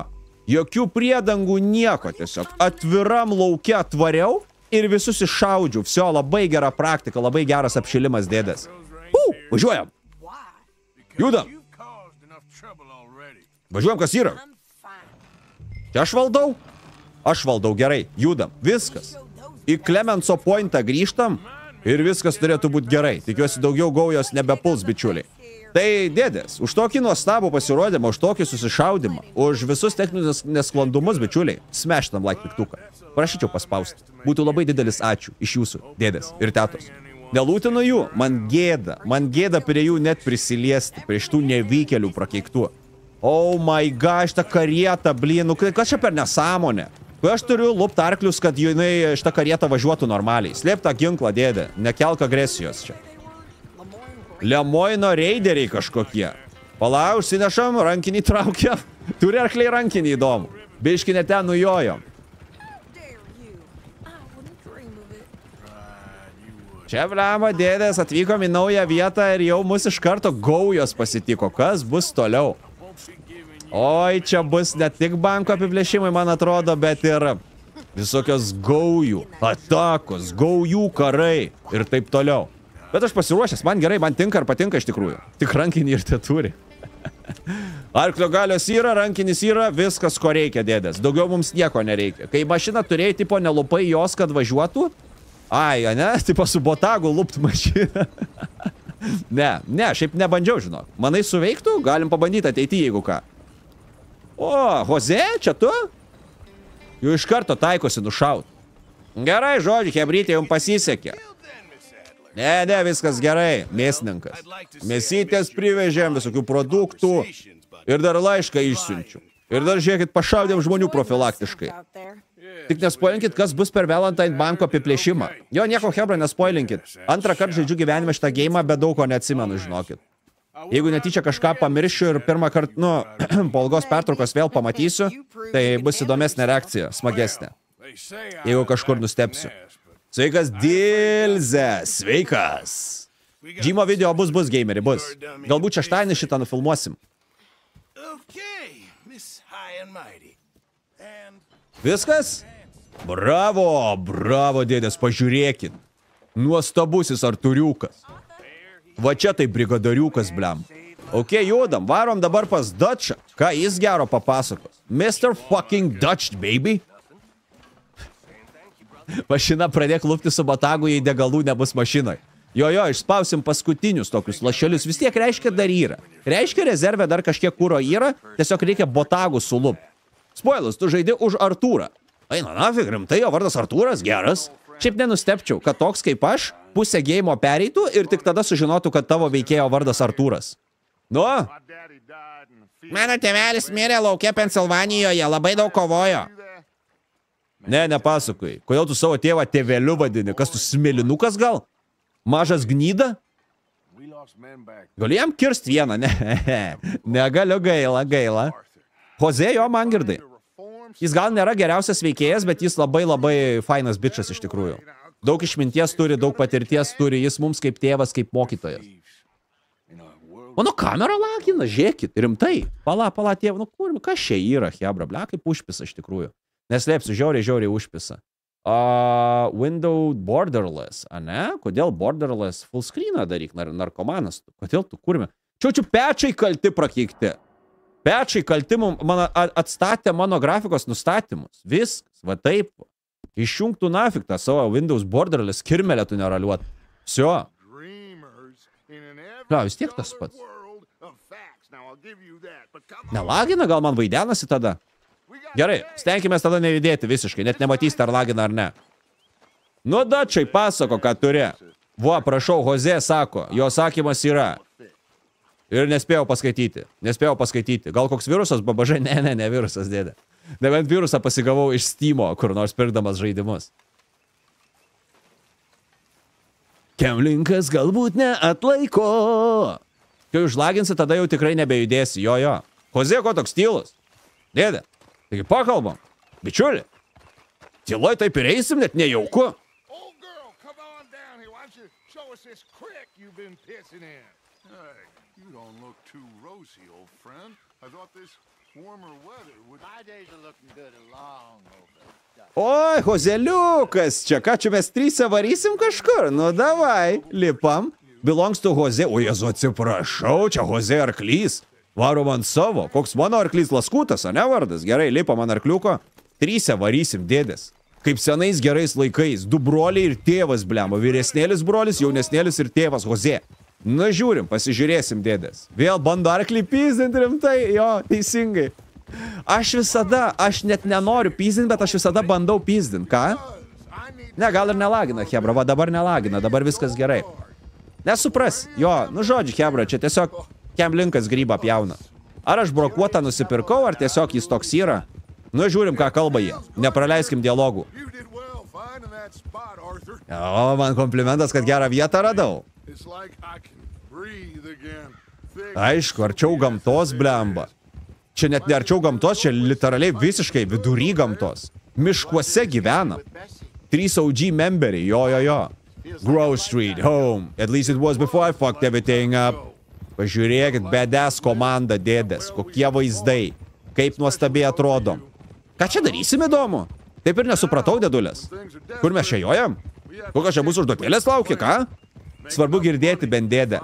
Jokių priedangų nieko tiesiog. Atviram laukia atvariau ir visus iššaudžiau. Sio, labai gera praktika, labai geras apšilimas dėdės. Uh, važiuojam. Judam. Važiuojam, kas yra. Čia aš valdau? Aš valdau gerai. Judam. Viskas. Į Clemenso pointą grįžtam ir viskas turėtų būti gerai. Tikiuosi daugiau gaujos nebepuls, bičiuliai. Tai dėdės, už tokį nuostabų pasirodymą, už tokį susišaudimą, už visus techninius nesklandumus, bičiuliai, smeštam like piktuką. Prašyčiau paspausti. Būtų labai didelis ačiū iš jūsų, dėdės ir tetos. Nelūtinu jų, man gėda, man gėda prie jų net prisiliesti, prie šitų nevykėlių prakeiktų. Oh my god, šitą karietą, blin, nu kas čia per nesąmonę? Kai aš turiu lupt arklius, kad jinai šitą karietą važiuotų normaliai. Slėp tą ginklą, dėdė, nekelk agresijos čia. Lemoino reideriai kažkokie. Pala, užsinešam, rankinį traukiam. Turi arkliai rankinį įdomu. Biški net ten nujojom. Čia, blema, dėdės, atvykom į naują vietą ir jau mus iš karto gaujos pasitiko. Kas bus toliau? Oi, čia bus ne tik banko apiplėšimai, man atrodo, bet ir visokios gaujų, atakos, gaujų karai ir taip toliau. Bet aš pasiruošęs, man gerai, man tinka ir patinka iš tikrųjų. Tik rankinį ir te turi. [laughs] Arklio galios yra, rankinis yra, viskas, ko reikia, dėdės. Daugiau mums nieko nereikia. Kai mašina turėjai, tipo, nelupai jos, kad važiuotų, ai, ne, [laughs] tipo, su botagu lupt mašiną. [laughs] ne, ne, šiaip nebandžiau, žinok. Manai suveiktų, galim pabandyti ateityje, jeigu ką. O, Jose, čia tu? Jau iš karto taikosi nušaut. Gerai, žodžiu, hebrytė, jums pasisekė. Ne, ne, viskas gerai, mėsininkas. Mėsytės privežėm, visokių produktų ir dar laišką išsiunčiu. Ir dar žiūrėkit, pašaudėm žmonių profilaktiškai. Tik nespoilinkit, kas bus per Valentine banko apiplėšimą. Jo, nieko hebra, nespoilinkit. Antrą kartą žaidžiu gyvenime šitą gėjimą, bet daug ko neatsimenu, žinokit. Jeigu netyčia kažką pamiršiu ir pirmą kartą, nu, [clears throat] po ilgos pertraukos vėl pamatysiu, tai bus įdomesnė reakcija, smagesnė. Jeigu kažkur nustepsiu. Sveikas, Dilze, sveikas. Žymo video bus, bus, gameri, bus. Galbūt šeštadienį šitą nufilmuosim. Viskas? Bravo, bravo, dėdės, pažiūrėkit. Nuostabusis Arturiukas. Va čia tai brigadoriukas, blem. Ok, judam, varom dabar pas Dutchą. Ką jis gero papasakos? Mr. fucking Dutch, baby. Mašina pradėk lūpti su batagu, jei degalų nebus mašinoj. Jo, jo, išspausim paskutinius tokius lašelius. Vis tiek reiškia dar yra. Reiškia rezervė dar kažkiek kūro yra, tiesiog reikia botagų sulup. Spoilas, tu žaidi už Artūrą. Eina, nafig, rimtai, jo vardas Artūras, geras. Šiaip nenustepčiau, kad toks kaip aš pusę gėjimo pereitų ir tik tada sužinotų, kad tavo veikėjo vardas Artūras. Nu, mano tėvelis mirė laukia Pensilvanijoje, labai daug kovojo. Ne, nepasakoj. Kodėl tu savo tėvą tėveliu vadini? Kas tu smėlinukas gal? Mažas gnyda? We lost men back Gali jam kirst vieną, ne? [laughs] Negaliu gaila, gaila. Jose jo man girdai. to reform Jis gal nėra geriausias veikėjas, bet jis labai labai fainas bičias iš tikrųjų. Daug išminties turi, daug patirties turi, jis mums kaip tėvas, kaip mokytojas. Mano kamera lagina, žiūrėkit, rimtai. Pala, pala, tėvą, nu kur, kas čia yra, hebra, ble, kaip užpisa iš tikrųjų. Neslėpsiu, žiauriai, žiauriai užpisa. Uh, window borderless, a ne? Kodėl borderless full screeną daryk, nar narkomanas? Kodėl tu kurime? Čia čia pečiai kalti prakeikti. Pečiai kalti mum- man atstatė mano grafikos nustatymus. Viskas, va taip. Išjungtų nafik tą savo Windows borderless kirmelę tu neraliuot. Sio. Jo, vis tiek tas pats. Nelagina, gal man vaidenasi tada? Gerai, stenkime tada nejudėti visiškai, net nematysite ar lagina ar ne. Nu, dačiai, pasako, ką turi. Va, prašau, Jose sako, jo sakymas yra. Ir nespėjau paskaityti. Nespėjau paskaityti. Gal koks virusas, babažai? Ne, ne, ne virusas, dėdė. Nebent virusą pasigavau iš Steamo, kur nors pirkdamas žaidimus. Kemlinkas galbūt neatlaiko. Kai užlaginsi, tada jau tikrai nebejudėsi. Jo, jo. Jose, ko toks tylus? Dėdė. Taigi pakalbam. Bičiuli. Tyloj taip ir eisim, net nejauku. Old girl, come on down here. Why don't you show us this crick you've been pissing in? Hey, you don't look rosy, old friend. I thought this warmer weather would. My days are looking good along over. Oi, Hozeliukas, čia ką čia mes trysia varysim kažkur? Nu davai, lipam. Belongs to Hoze. O jezu, atsiprašau, čia Hoze arklys. Varom ant savo. Koks mano arklys laskutas, o ne vardas? Gerai, lipam ant arkliuko. Trysia varysim, dėdės. Kaip senais gerais laikais. Du broliai ir tėvas, blemo. Vyresnėlis brolis, jaunesnėlis ir tėvas Hoze. Na žiūrim, pasižiūrėsim, dėdės. Vėl bando arklį pyzdinti rimtai. Jo, teisingai. Aš visada, aš net nenoriu pyzdinti, bet aš visada bandau pyzdinti. Ką? Ne, gal ir nelagina, Hebra, va dabar nelagina, dabar viskas gerai. Nesupras, jo, nu žodžiu, Hebra, čia tiesiog kemlinkas grybą pjauna. Ar aš brokuotą nusipirkau, ar tiesiog jis toks yra? Nu, žiūrim, ką kalba jie. Nepraleiskim dialogų. You did well finding that spot, Arthur. O, man komplimentas, kad gerą vietą radau. Aišku, arčiau gamtos blemba. Čia net ne arčiau gamtos, čia literaliai visiškai vidury gamtos. Miškuose gyvenam. Trys OG memberiai, jo, jo, jo. Grove Street, home. At least it was before I fucked everything up. Pažiūrėkit, bedes komanda dėdės, kokie vaizdai, kaip nuostabiai atrodom. Ką čia darysim įdomu? Taip ir nesupratau, dėdulės. Kur mes čia jojam? Kokios čia bus užduotėlės laukia, ką? Svarbu girdėti bent dėdę.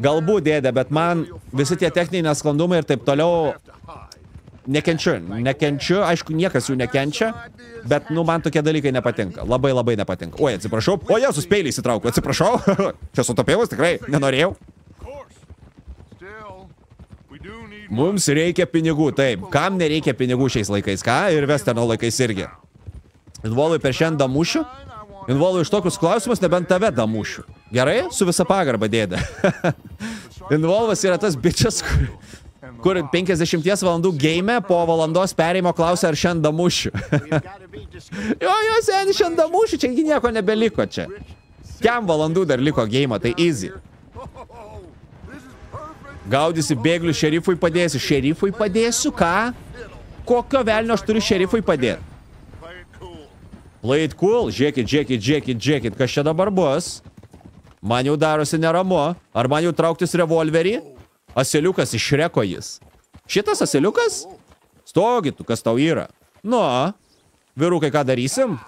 Galbūt dėdę, bet man visi tie techniniai nesklandumai ir taip toliau nekenčiu. Nekenčiu, aišku, niekas jų nekenčia, bet, nu, man tokie dalykai nepatinka. Labai labai nepatinka. Oi, atsiprašau. O, Jėzus, peilį įsitraukiu, atsiprašau. [laughs] Čia sutopėjus, tikrai, nenorėjau. Mums reikia pinigų, taip. Kam nereikia pinigų šiais laikais, ką? Ir Westerno laikais irgi. Involvai per šiandien damušiu? Involvai iš tokius klausimus, nebent tave damušiu. Gerai? Su visa pagarba, dėdė. [laughs] Involvas yra tas bičias, kur, kur 50 valandų game po valandos perėjimo klausia, ar šiandien damušiu. [laughs] Jo, jo, seniai, šiandien damušiu, čia nieko nebeliko čia. Kiam valandų dar liko game, tai easy. Gaudysi bėglių šerifui padėsiu. Šerifui padėsiu, ką? Kokio velnio aš turiu šerifui padėti? Play it cool. Žiūrėkit, žiūrėkit, žiūrėkit, žiūrėkit, kas čia dabar bus. Man jau darosi neramu. Ar man jau trauktis revolverį? Asiliukas iš Šreko jis. Šitas asiliukas? Stogit, kas tau yra. Nu, vyrukai, ką darysim?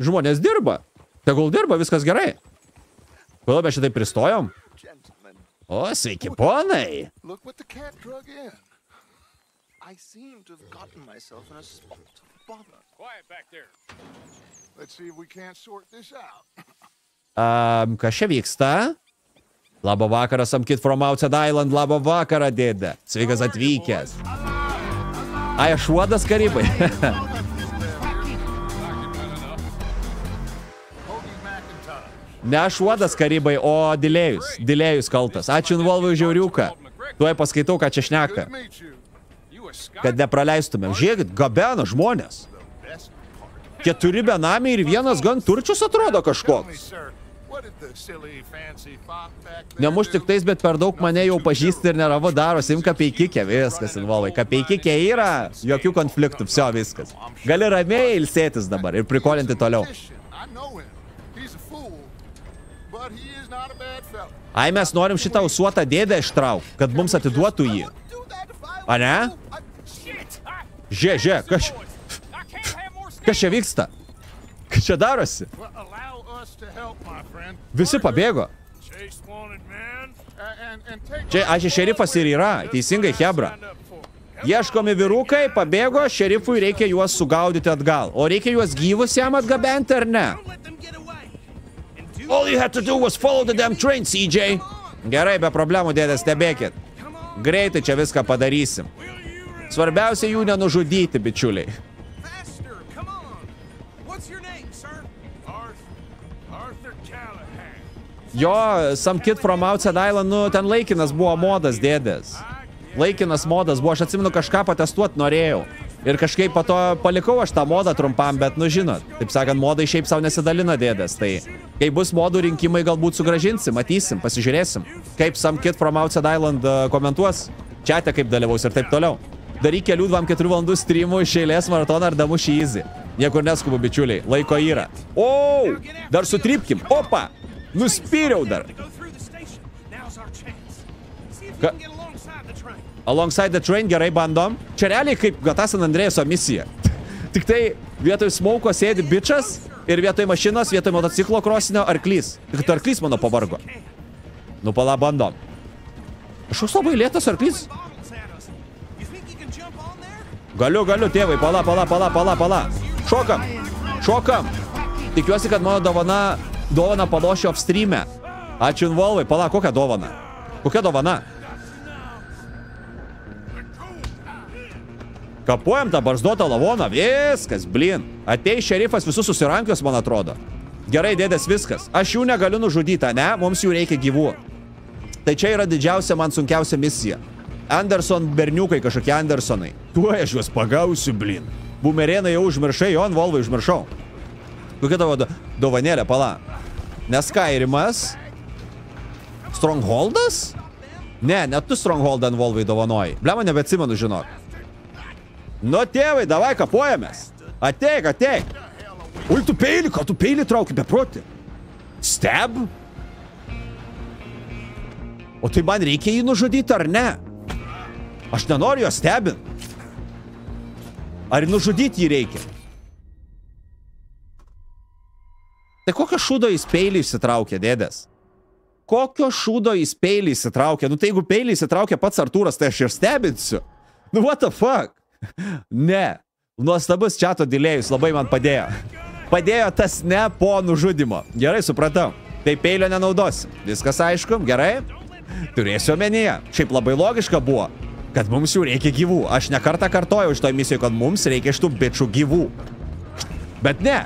Žmonės dirba. Tegul dirba, viskas gerai. Kodėl mes šitai pristojom? O, sveiki, ponai. I seem to have gotten myself in a spot of bother. Quiet back there. Let's see if we can't sort this out. [laughs] Um, kas čia vyksta? Labą vakarą, some kid from outside island, labą vakarą, dėdė. Sveikas atvykęs. Ai, aš uodas karibai. [laughs] Ne aš uodas karibai, o dilėjus. Dilėjus kaltas. Ačiū Involvui žiauriuką. Tuoj paskaitau, ką čia šneka. Kad nepraleistumėm. Žiūrėkit, gabena žmonės. Keturi benamiai ir vienas gan turčius atrodo kažkoks. Nemuš tik tais, bet per daug mane jau pažįsti ir neramu daro. Sim kapeikikė, viskas, Involvai. Kapeikikė yra, jokių konfliktų, viso viskas. Gali ramiai ilsėtis dabar ir prikolinti toliau. Ai, mes norim šitą usuotą dėdę ištraukti, kad mums atiduotų jį. A ne? Žie, žie, kas, kas čia vyksta? Kas čia darosi? Visi pabėgo. Čia, aš šerifas ir yra, teisingai, Hebra. Ieškomi vyrukai, pabėgo, šerifui reikia juos sugaudyti atgal. O reikia juos gyvus jam atgabenti ar ne? All you had to do was follow the damn train, CJ. Gerai, be problemų, dėdė, stebėkit. Greitai čia viską padarysim. Svarbiausia jų nenužudyti, bičiuliai. Jo, some kid from outside island, nu, ten laikinas buvo modas, dėdės. Laikinas modas buvo, aš atsimenu, kažką patestuoti norėjau. Ir kažkaip po to palikau aš tą modą trumpam, bet, nu, žinot, taip sakant, modai šiaip savo nesidalina dėdės. Tai kai bus modų rinkimai, galbūt sugražinsim, matysim, pasižiūrėsim. Kaip some kid from outside island uh, komentuos, čia kaip dalyvaus ir taip toliau. Daryk kelių 2-4 valandų streamų iš eilės maratoną ar damu šį įzį. Niekur neskubu, bičiuliai, laiko yra. O, dar sutrypkim, opa, nuspyriau dar. Ka- alongside the train. Gerai bandom. Čia realiai kaip Gata San Andrėjaso misija. [laughs] Tik tai vietoj smauko sėdi bičias ir vietoj mašinos, vietoj motociklo krosinio arklys. Tik arklys mano pavargo. Nu pala bandom. Kažkoks labai lėtas arklys. Galiu, galiu, tėvai, pala, pala, pala, pala, pala. Šokam, šokam. Tikiuosi, kad mano dovana, dovana palošiu apstreamę. Ačiū Involvai, pala, kokią dovaną? Kokia dovana? Kapuojam tą barzdotą lavoną, viskas, blin. Atei šerifas visus susirankios, man atrodo. Gerai, dėdės, viskas. Aš jų negaliu nužudyti, ne? Mums jų reikia gyvų. Tai čia yra didžiausia man sunkiausia misija. Anderson berniukai, kažkokie Andersonai. Tuoj aš juos pagausiu, blin. Bumerėnai jau užmiršai, jo, Volvai užmiršau. Kokia tavo dovanėlė, pala? Neskairimas? Strongholdas? Ne, net tu Strongholdą Volvai dovanoji. Blema nebeatsimenu, žinok. Nu, tėvai, davai kapuojamės. Ateik, ateik. Ui, tu peilį, ką tu peilį trauki, beproti. Steb? O tai man reikia jį nužudyti ar ne? Aš nenoriu jo stebint. Ar nužudyti jį reikia? Tai kokio šūdo jis peilį įsitraukė, dėdės? Kokio šūdo jis peilį įsitraukė? Nu tai jeigu peilį įsitraukė pats Artūras, tai aš ir stebinsiu. Nu what the fuck? [laughs] Ne. Nuostabus čato dėlėjus labai man padėjo. Padėjo tas ne po nužudimo. Gerai, supratau. Tai peilio nenaudosim. Viskas aišku, gerai? Turėsiu omenyje. Šiaip labai logiška buvo, kad mums jų reikia gyvų. Aš nekartą kartojau to misijoje, kad mums reikia iš tų bičių gyvų. Bet ne.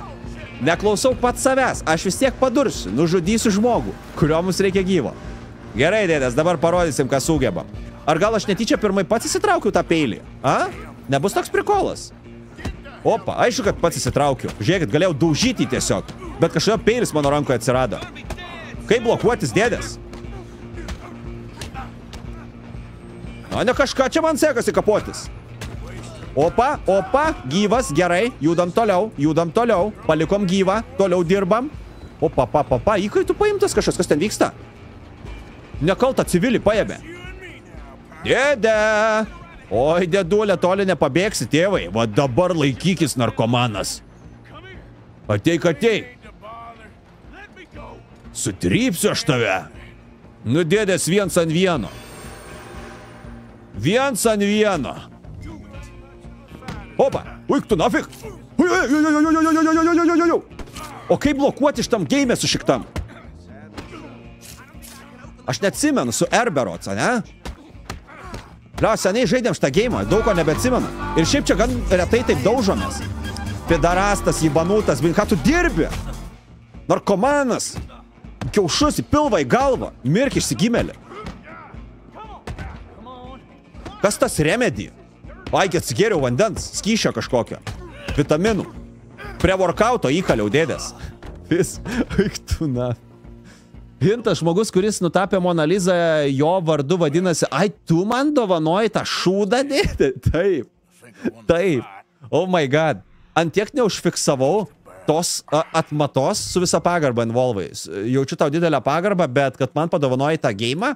Neklausau pats savęs. Aš vis tiek padursiu. Nužudysiu žmogų, kurio mums reikia gyvo. Gerai, dėdės, dabar parodysim, ką sugebam. Ar gal aš netyčia pirmai pats įsitraukiau tą peilį? A? Nebus toks prikolas. Opa, aišku, kad pats įsitraukiau. Žiūrėkit, galėjau daužyti tiesiog. Bet kažkodėl peilis mano rankoje atsirado. Kaip blokuotis dėdės? Na, ne kažką čia man sekasi kapotis. Opa, opa, gyvas, gerai, judam toliau, judam toliau, palikom gyvą, toliau dirbam. Opa, pa, pa, pa, įkaitų paimtas kažkas, kas ten vyksta. Nekaltą civilį paėmė. Dėdė! Oi, dėdulė, toli nepabėgsi, tėvai. Va dabar laikykis narkomanas. Ateik, ateik. Sutrypsiu aš tave. Nu, dėdės viens ant vieno. Viens ant vieno. Opa, uik tu nafik. Ui, ui, ui, ui, ui, ui, ui, ui, ui, ui, ui. O kaip blokuoti šitam game sušiktam? Aš neatsimenu su Erberots, ne? Lia, seniai žaidėm šitą game, daug ko nebeatsimenu. Ir šiaip čia gan retai taip daužomės. Pidarastas, įbanutas, bin ką tu dirbi? Narkomanas. Kiaušus į pilvą, į galvą. Mirk išsigimėlį. Kas tas remedy? Vaikė atsigėriau vandens, skyšio kažkokio. Vitaminų. Prie workauto įkaliau dėdės. Vis, eik tu na. Hintas žmogus, kuris nutapė Monalizą, jo vardu vadinasi, ai, tu man dovanoji tą šūdą dėdė? [laughs] Taip. Taip. Oh my god. Antiek neužfiksavau tos atmatos su visa pagarba Involvais. Jaučiu tau didelę pagarbą, bet kad man padovanoji tą gėjimą,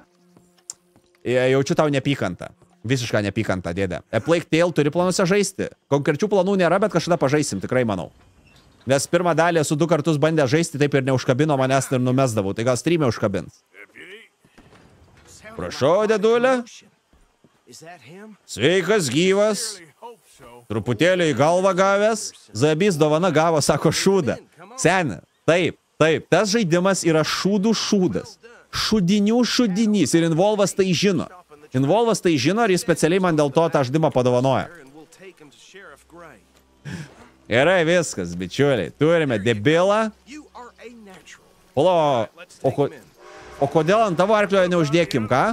jaučiu tau nepykantą. Visišką nepykantą, dėdė. A Plague Tale turi planuose žaisti. Konkrečių planų nėra, bet kažkada pažaisim, tikrai manau. Nes pirmą dalį esu du kartus bandę žaisti, taip ir neužkabino manęs ir numesdavau. Tai gal streamė užkabins. Prašau, dėdulė. Sveikas, gyvas. Truputėlį į galvą gavęs. Zabys dovana gavo, sako, šūdą. Seni, taip, taip. Tas žaidimas yra šūdų šūdas. Šudinių šudinys. Ir Involvas tai žino. Involvas tai žino ir jis specialiai man dėl to tą žaidimą padovanoja. Gerai, viskas, bičiuliai. Turime debilą. Palo, o, ko, o kodėl ant tavo arklio neuždėkim, ką?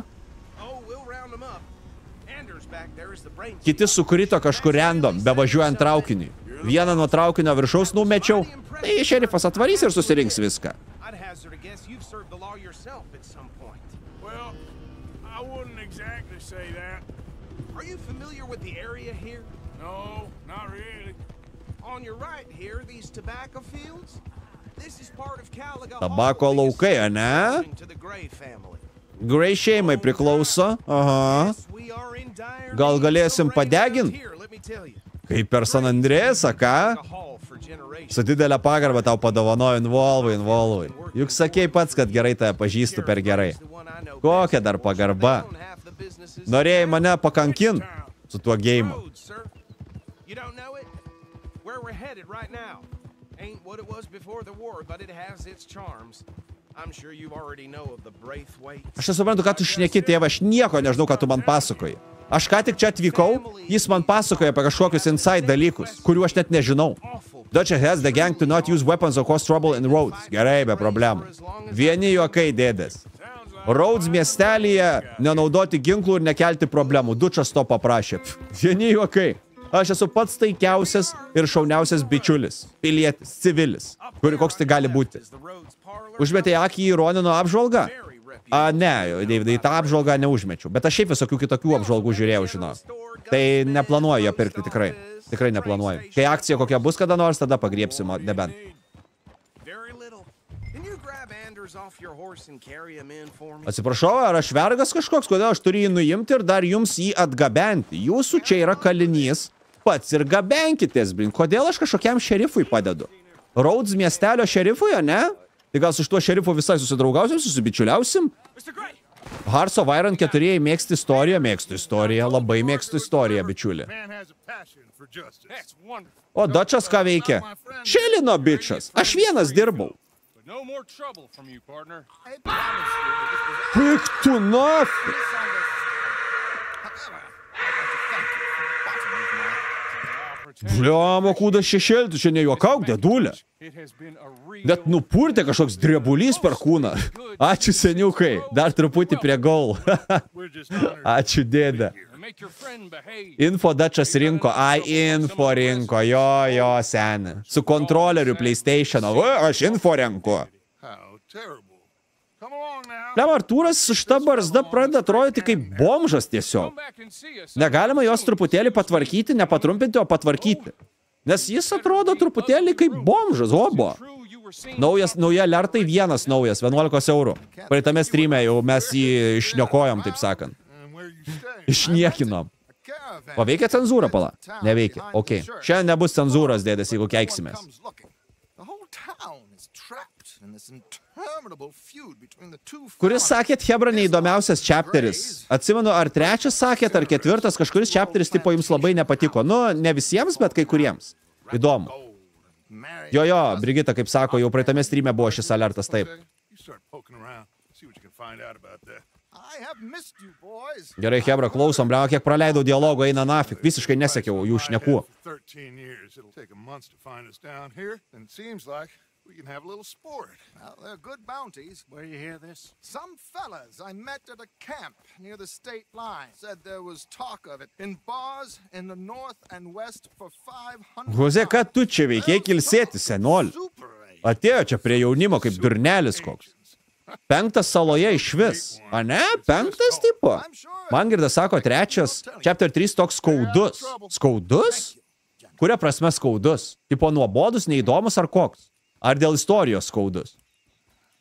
Kiti sukrito kažkur random, bevažiuojant traukiniui. Vieną nuo traukinio viršaus numečiau, tai šerifas atvarys ir susirinks viską. With the area here? No, not really. On your right here, these tobacco fields? This is part of Caliga Tabako laukai, ane? belonging to the Gray family. Grey šeimai priklauso. Aha. Gal galėsim some rain padegint? around here, let me tell you. Kaip per San Andrėsą, ką? Su didelė pagarba tau padovanoju Involvui, Involvui. Juk sakei pats, kad gerai tave pažįstu per gerai. Kokia dar pagarba? Norėjai mane pakankint su tuo gėjimu. Road, sir. You don't know it? Where we're headed right now. Ain't what it was before the war, but it has its charms. I'm sure you already know of the Braithwaite. Aš nesuprantu, ką tu šneki, tėva, aš nieko nežinau, ką tu man pasakoji. Aš ką tik čia atvykau, jis man pasakoja apie kažkokius inside dalykus, kurių aš net nežinau. Dutch has the gang to not use weapons or cause trouble in roads. Gerai, be problemų. Vieni juokai, dėdės. Rhodes miestelėje nenaudoti ginklų ir nekelti problemų. Dučas to paprašė. Vieni juokai. Aš esu pats taikiausias ir šauniausias bičiulis. Pilietis, civilis. Kuri koks tai gali būti. Užmetė akį į Ronino apžvalgą? A, ne, Davidai, tą apžvalgą neužmečiau. Bet aš šiaip visokių kitokių apžvalgų žiūrėjau, žinau. Tai neplanuoju jo pirkti tikrai. Tikrai neplanuoju. Kai akcija kokia bus kada nors, tada pagriepsim, o nebent. Atsiprašau, ar aš vergas kažkoks, kodėl aš turiu jį nuimti ir dar jums jį atgabenti. Jūsų čia yra kalinys. Pats ir gabenkitės, blin. Kodėl aš kažkokiam šerifui padedu? Rhodes miestelio šerifui, ne? Tai gal su šituo šerifu visai susidraugausim, susibičiuliausim? Mr. Gray! Hearts of Iron 4 mėgsti istoriją, mėgstu istoriją, labai mėgstu istoriją, bičiuli. Man has a passion for justice. That's wonderful. O Dačas ką veikia? Šilino bičias. Aš vienas dirbau. No more trouble from you, partner. I promise you, this was Piktų nafi. Bliamo, kūdas šešėlį, čia nejuokauk, dėdulė. It has been a real Net nupurtė kažkoks drebulys per kūną. Ačiū seniukai, dar truputį prie gol. [laughs] Ačiū dėdė. Info dačas rinko, ai info rinko, jo, jo, seni. Su kontroleriu PlayStation, o aš info renku. Lem Artūras su šita barzda pradeda atrodyti kaip bomžas tiesiog. Negalima jos truputėlį patvarkyti, nepatrumpinti, o patvarkyti. Nes jis atrodo truputėlį kaip bomžas, seen Naujas, nauja lertai vienas naujas, 11 eurų. Praeitame streame jau mes jį išniokojom, taip sakant. And where you staying? Išniekinom. Paveikia cenzūra, pala? Neveikia. Ok. Šiandien nebus cenzūros, dėdės, jeigu keiksimės. Kuris sakėt, Hebra, neįdomiausias chapteris? Atsimenu, ar trečias sakėt, ar ketvirtas, kažkuris chapteris tipo jums labai nepatiko. Nu, ne visiems, bet kai kuriems. Įdomu. Jo, jo, Brigita, kaip sako, jau praeitame streame buvo šis alertas, taip. Gerai, Hebra, klausom, bleo, kiek praleidau dialogo, eina nafik. Visiškai nesekiau jų šnekų. For 13 years. It'll take a month to find us down here. And it seems like we can have a little sport. Well, they're good bounties. Where you hear this? Some fellas I met at a camp near the state line said there was talk of it in bars in the north and west for 500 Jose, ką tu čia veikiai kilsėti, eight. Atėjo čia prie jaunimo kaip durnelis koks. Penktas saloje iš vis. A ne? Penktas tipo. Man girdas sako, trečias. Chapter 3 toks skaudus. Skaudus? Kuria prasme skaudus? Tipo nuobodus, neįdomus ar koks? Ar dėl istorijos skaudus?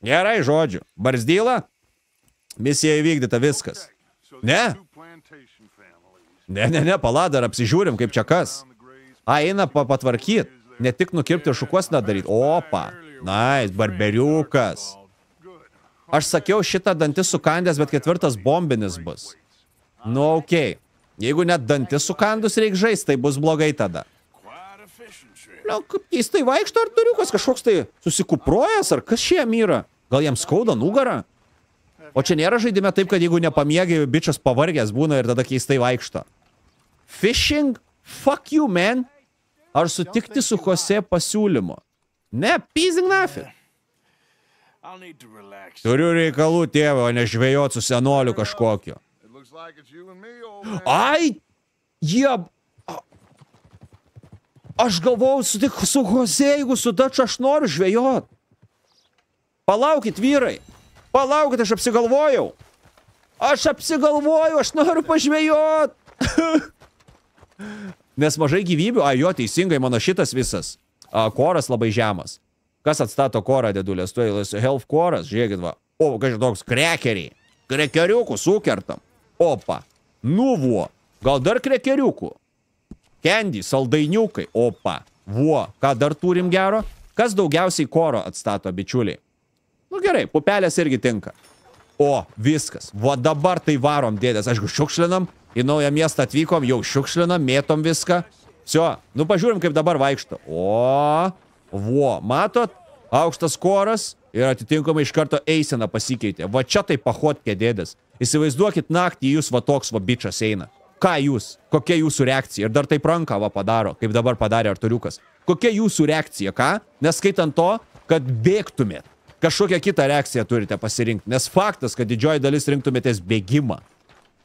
Gerai, žodžiu. Barzdyla? Misija įvykdyta viskas. Ne. Ne, ne, ne, pala, dar apsižiūrim, kaip čia kas. A, eina pa patvarkyt. Ne tik nukirpti ir šukuosną daryti. Opa. Nais, barberiukas. Aš sakiau šitą dantis sukandęs, bet ketvirtas bombinis bus. Nu, okei. Okay. Jeigu net dantis sukandus reikia žaisti, tai bus blogai tada. Shrimp. Liau, kaip keistai vaikšto ar turiukas kažkoks tai susikuprojas, ar kas šie yra? Gal jam skauda nugarą? O čia nėra žaidime taip, kad jeigu nepamėgai, bičias pavargęs būna ir tada keistai vaikšto. Fishing? Fuck you, man. Ar sutikti su Jose pasiūlymu? Ne, pizing nafi. I'll need to relax. Turiu reikalų, tėvą, o ne žvejot su senoliu kažkokiu. Ai, jie... a- Aš galvojau, sutik su Jose, jeigu su Daču aš noriu žvejot. Palaukit, vyrai. Palaukit, aš apsigalvojau. Aš apsigalvojau, aš noriu pažvejot. [laughs] Nes mažai gyvybių, a jo, teisingai, mano šitas visas. A, koras labai žemas. Kas atstato korą, dėdulės? Tu eilasi health koras, žiūrėkit va. O, kažkaip toks krekeriai. Krekeriukų sukertam. Opa. Nuvo. Gal dar krekeriukų? Candy, saldainiukai. Opa. Vuo. Ką dar turim gero? Kas daugiausiai koro atstato, bičiuliai? Nu gerai, pupelės irgi tinka. O, viskas. Va dabar tai varom, dėdės. Aišku, šiukšlinam. Į naują miestą atvykom, jau šiukšlinam, mėtom viską. Sio, nu pažiūrim, kaip dabar vaikšto. O, vo, matot? Aukštas koras ir atitinkamai iš karto eisena pasikeitė. Va čia tai pahotkė dėdės. Įsivaizduokit naktį jūs va toks va bičias eina. Ką jūs? Kokia jūsų reakcija? Ir dar taip ranką va padaro, kaip dabar padarė Arturiukas. Kokia jūsų reakcija, ką? Neskaitant to, kad bėgtumėt. Kažkokią kitą reakciją turite pasirinkti. Nes faktas, kad didžioji dalis rinktumėtės bėgimą.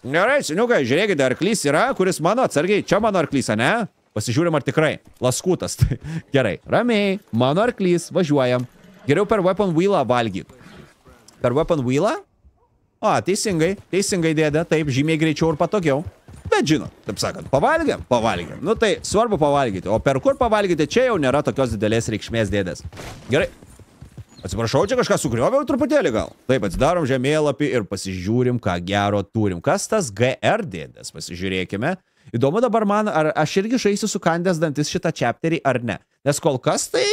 Gerai, seniukai, žiūrėkite, arklys yra, kuris mano atsargiai. Čia mano arklys, ne? Pasižiūrim, ar tikrai. Laskutas. [laughs] Tai Gerai, ramiai, mano arklys, važiuojam. Geriau per weapon wheelą valgyt. Per weapon wheelą? A, teisingai, teisingai dėdė, taip, žymiai greičiau ir patogiau. Bet žinot, taip sakant, pavalgiam, pavalgiam. Nu tai svarbu pavalgyti, o per kur pavalgyti, čia jau nėra tokios didelės reikšmės dėdės. Gerai. Atsiprašau, čia kažką sugrioviau truputėlį gal. Taip, atsidarom žemėlapį ir pasižiūrim, ką gero turim. Kas tas GR dėdės, pasižiūrėkime. Įdomu dabar man, ar aš irgi žaisiu sukandęs dantis šitą chapterį ar ne. Nes kol kas tai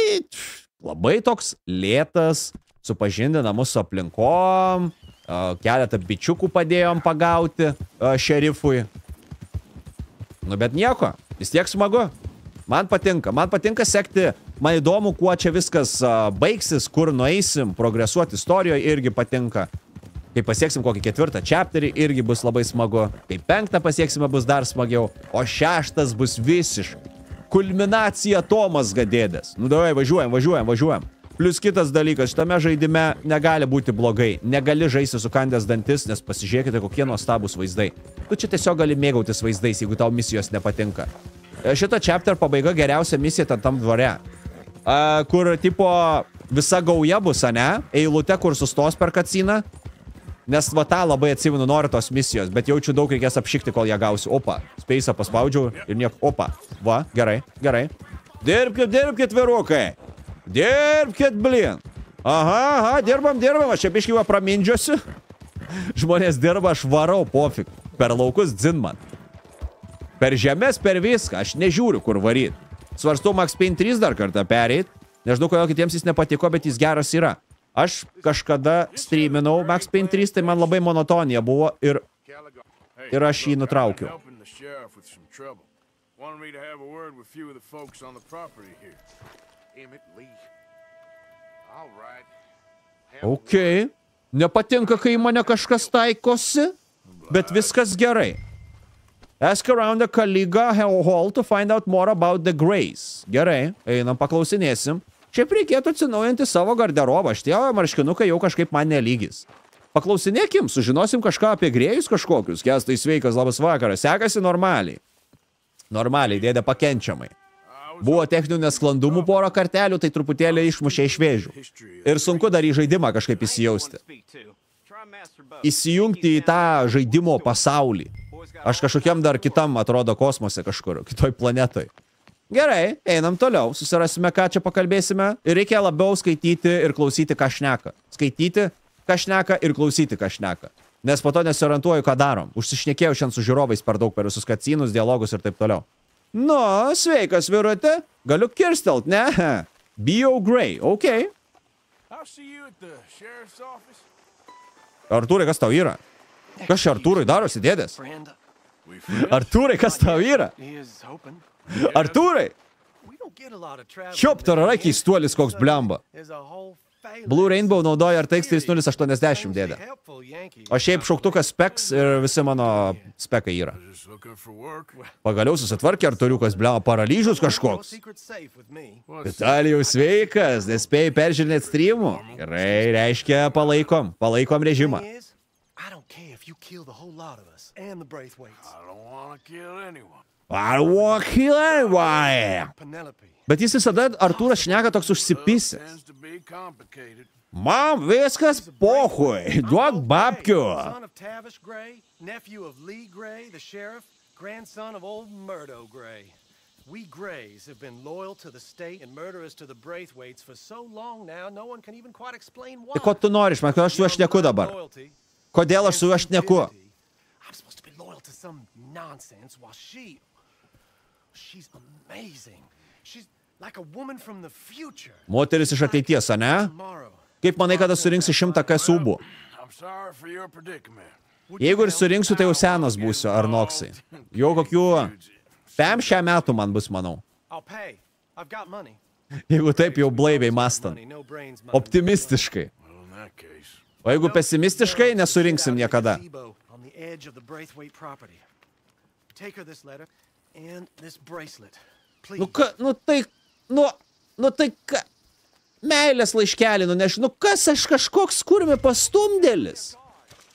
Labai toks lėtas, supažindina mūsų aplinkom, a, keletą bičiukų padėjom pagauti šerifui. Nu, bet nieko, vis tiek smagu. Man patinka, man patinka sekti, man įdomu, kuo čia viskas baigsis, kur nueisim, progresuoti istorijoje irgi patinka. Kai pasieksim kokį ketvirtą chapterį, irgi bus labai smagu. Kai penktą pasieksime, bus dar smagiau. O šeštas bus visiškai. Kulminacija Tomas gadėdės. Nu davai, važiuojam, važiuojam, važiuojam. Plius kitas dalykas, šitame žaidime negali būti blogai. Negali žaisti su kandės dantis, nes pasižiūrėkite, kokie nuostabus vaizdai. Tu čia tiesiog gali mėgautis vaizdais, jeigu tau misijos nepatinka. E, Šito chapter pabaiga geriausia misija ten tam dvare. A, kur tipo visa gauja bus, ane? Eilute, kur sustos per kaciną. Nes va tą labai atsimenu, noriu tos misijos, bet jaučiu daug reikės apšikti, kol ją gausiu. Opa, space'ą paspaudžiau ir nieko. Opa, va, gerai, gerai. Dirbkit, dirbkit, virukai. Dirbkit, blin. Aha, aha, dirbam, dirbam, aš čia biškai va pramindžiosiu. [laughs] Žmonės dirba, aš varau, pofik. Per laukus dzin man. Per žemės, per viską, aš nežiūriu, kur varyt. Svarstu Max Payne 3 dar kartą pereit. Nežinau, kodėl kitiems jis nepatiko, bet jis geras yra. Aš kažkada streaminau Max Payne 3, tai man labai monotonija buvo ir Ir aš jį nutraukiau. Ok. Nepatinka, kai mane kažkas taikosi, bet viskas gerai. Ask around the Kaliga Hall to find out more about the Grace. Gerai, einam paklausinėsim. Šiaip reikėtų atsinaujinti savo garderobą. Šitie marškinukai jau kažkaip man nelygis. Paklausinėkim, sužinosim kažką apie grėjus kažkokius. Kestai sveikas, labas vakaras. Sekasi normaliai. Normaliai, dėdė pakenčiamai. Buvo techninių nesklandumų porą kartelių, tai truputėlį išmušė iš vėžių. Ir sunku dar į žaidimą kažkaip įsijausti. Įsijungti į tą žaidimo pasaulį. Aš kažkokiam dar kitam atrodo kosmose kažkur, kitoj planetoj. Gerai, einam toliau, susirasime, ką čia pakalbėsime. Ir reikia labiau skaityti ir klausyti, ką šneka. Skaityti, ką šneka ir klausyti, ką šneka. Nes po to nesiorientuoju, ką darom. Užsišnekėjau šiandien su žiūrovais per daug, per visus kacinus, dialogus ir taip toliau. Nu, sveikas, virutė. Galiu kirstelt, ne? [laughs] Bio Grey, ok. I'll see you at the sheriff's office. Artūrai, kas tau yra? Kas čia Artūrai darosi, dėdės? Artūrai, kas tau yra? Artūrai! We don't get a lot of travel. Šiop, tar yra keistuolis koks blemba. Blue Rainbow naudoja RTX 3080 dėdė. O šiaip šauktukas specs ir visi mano spekai yra. Pagaliau susitvarkė Artūriukas, blemba, paralyžius kažkoks. Vitalijau sveikas, nespėjai peržiūrinėti streamų. Gerai, reiškia palaikom, palaikom režimą. I don't care if you kill the whole lot of us and the Braithwaites. I don't want to kill anyone. I want kill anyone. Penelope. Bet jis visada Artūras šneka toks užsipisęs. Tends to be complicated. Man viskas pohui, duok babkių. Grandson of old Murdo Gray. We Grays have been loyal to the state and murderers to the Braithwaites for so long now, no one can even quite explain why. Tai ko tu nori iš manęs, kodėl aš su juo šneku dabar? Kodėl aš su juo šneku? I'm supposed to be loyal to some nonsense while she... She's amazing. She's like a woman from the future. Moteris iš ateities, ane? Kaip manai, kada surinksi šimtą kasubų? I'm sorry for your predicament. Jeigu ir surinksiu, tai jau senas būsiu, ar noksai. Jau kokių... Pem šią metų man bus, manau. I'll pay. I've got money. Jeigu taip jau blaiviai mastant. Optimistiškai. O jeigu pesimistiškai, nesurinksim niekada. Take her this letter Nu, ka, nu tai... Nu, nu tai ką... Meilės laiškelį nuneši. Nu kas aš kažkoks kurmi pastumdėlis?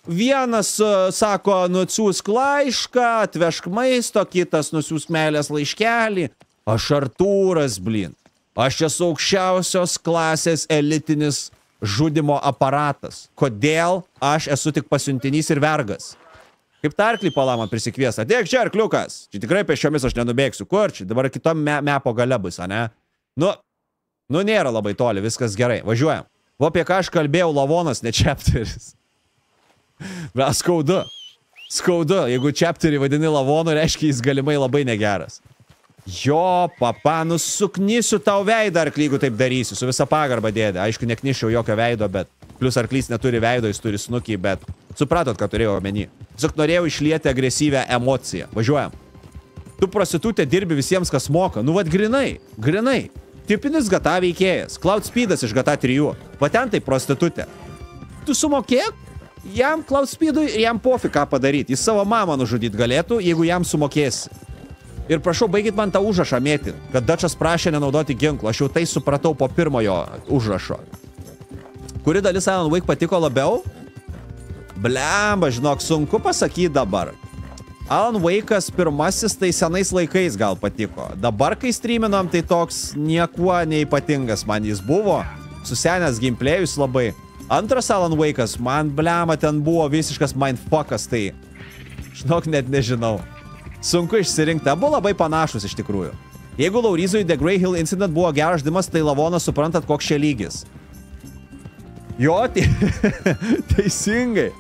Vienas uh, sako, nusiųsk laišką, atvežk maisto, kitas nusiųsk meilės laiškelį. Aš Artūras, blin. Aš esu aukščiausios klasės elitinis žudimo aparatas. Kodėl aš esu tik pasiuntinys ir vergas? Kaip tarklį palamą prisikvies. Ateik čia, arkliukas. Čia tikrai pešiomis aš nenubėgsiu. Kur čia? Dabar kitom me mepo gale bus, ane? Nu, nu nėra labai toli, viskas gerai. Važiuojam. O apie ką aš kalbėjau, lavonas, ne chapteris. Be, [laughs] skaudu. Skaudu. Jeigu chapterį vadini lavonu, reiškia jis galimai labai negeras. Jo, papa, nusuknysiu tau veidą arklį, jeigu taip darysiu, su visa pagarba dėdė. Aišku, neknišiau jokio veido, bet plus arklys neturi veido, jis turi snukį, bet supratot, ką turėjau omeny. Tiesiog norėjau išlieti agresyvę emociją. Važiuojam. Tu prostitutė dirbi visiems, kas moka. Nu, vad grinai, grinai. Tipinis gata veikėjas. Cloud Speedas iš gata 3. Va ten tai prostitutė. Tu sumokėk, jam Cloud Speedui ir jam pofi ką padaryti. Jis savo mamą nužudyti galėtų, jeigu jam sumokėsi. Ir prašau, baigit man tą užrašą mėti, kad Dačas prašė nenaudoti ginklų. Aš jau tai supratau po pirmojo užrašo. Kuri dalis Alan Wake patiko labiau? Blemba, žinok, sunku pasakyti dabar. Alan Wake'as pirmasis tai senais laikais gal patiko. Dabar, kai streaminom, tai toks niekuo neipatingas man jis buvo. Susenęs gameplayus labai. Antras Alan Wake'as, man blema ten buvo visiškas mindfuckas, tai... Žinok, net nežinau. Sunku išsirinkti, abu labai panašus iš tikrųjų. Jeigu Laurizui The Grey Hill Incident buvo geras žaidimas, tai Lavonas suprantat, koks čia lygis. Jo, tai... [laughs] teisingai.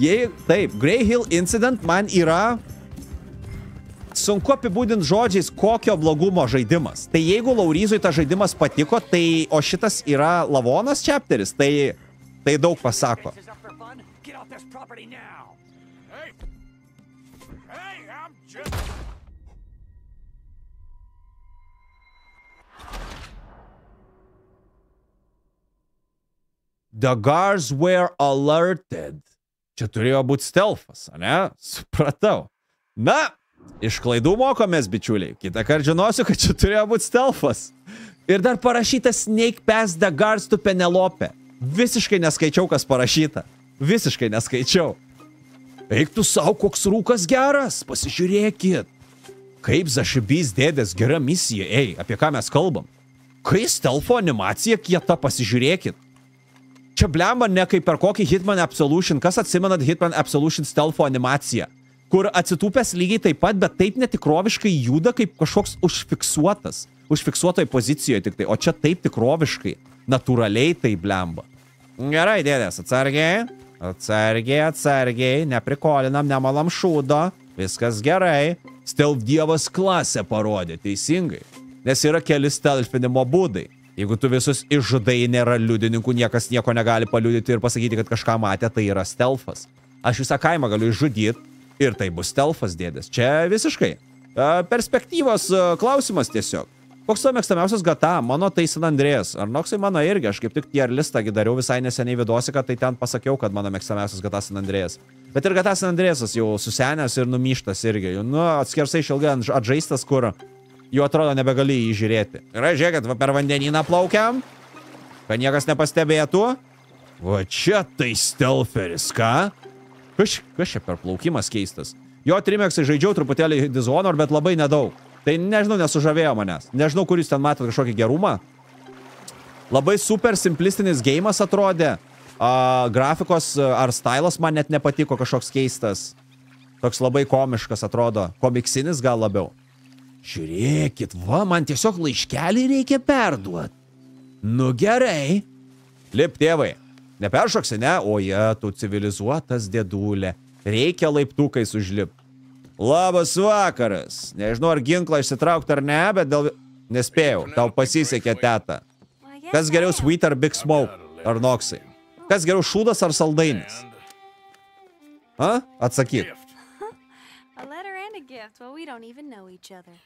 Jei, taip, Grey Hill Incident man yra sunku apibūdinti žodžiais, kokio blogumo žaidimas. Tai jeigu Laurizui tas žaidimas patiko, tai o šitas yra Lavonas chapteris, tai, tai daug pasako. Hey! Hey. The guards were alerted. Čia turėjo būti stealthas, ne? Supratau. Na, iš klaidų mokomės, bičiuliai. Kitą kartą žinosiu, kad čia turėjo būti stealthas. Ir dar parašyta Snake Pass the guards to Penelope. Visiškai neskaičiau, kas parašyta. Visiškai neskaičiau. Eik tu savo, koks rūkas geras, pasižiūrėkit. Kaip Zašibys dėdės gera misija, ei, apie ką mes kalbam. Kai stealtho animacija kieta, pasižiūrėkit. Čia blemba ne kaip per kokį Hitman Absolution. Kas atsimenat Hitman Absolution stealtho animaciją? Kur atsitūpęs lygiai taip pat, bet taip netikroviškai juda kaip kažkoks užfiksuotas. Užfiksuotoj pozicijoje tik tai. O čia taip tikroviškai. Natūraliai tai blemba. Gerai, dėdės, atsargiai. Atsargiai, atsargiai. Neprikolinam, nemalam šūdo. Viskas gerai. Stealth dievas klasę parodė, teisingai. Nes yra keli stealthinimo būdai. Jeigu tu visus išžudai, nėra liudininkų, niekas nieko negali paliudyti ir pasakyti, kad kažką matė, tai yra stealthas. Aš visą kaimą galiu išžudyti ir tai bus stealthas dėdės. Čia visiškai. E, Perspektyvos e, klausimas tiesiog. Koks tavo mėgstamiausias gata? Mano tai San Andrėjas. Ar noksai mano irgi? Aš kaip tik tier listą dariau visai neseniai vidosika, tai ten pasakiau, kad mano mėgstamiausias gata San Andrėjas. Bet ir gata San Andrėjas jau susenęs ir numyštas irgi. Nu, atskirsai išilgai atžaistas, kur jau atrodo nebegali jį žiūrėti. Gerai, žiūrėkit, va per vandenyną plaukiam, kad niekas nepastebėtų. Va čia tai stealtheris, ką? Kas, kas čia per plaukimas keistas? Jo trimeksai žaidžiau truputėlį Dishonor, bet labai nedaug. Tai nežinau, nesužavėjo manęs. Nežinau, kur jūs ten matot kažkokį gerumą. Labai super simplistinis gėjimas atrodė. A, grafikos ar stylas man net nepatiko kažkoks keistas. Toks labai komiškas atrodo. Komiksinis gal labiau. Žiūrėkit, va, man tiesiog laiškelį reikia perduoti. Nu gerai. Lip, tėvai. Neperšoksi, ne? O jie, tu civilizuotas dėdulė. Reikia laiptukais užlip. Labas vakaras. Nežinau, ar ginklą išsitraukti ar ne, bet dėl... Nespėjau, tau pasisekė teta. Kas geriau, sweet ar big smoke? Ar noksai? Kas geriau, šūdas ar saldainis? A? Atsakyk.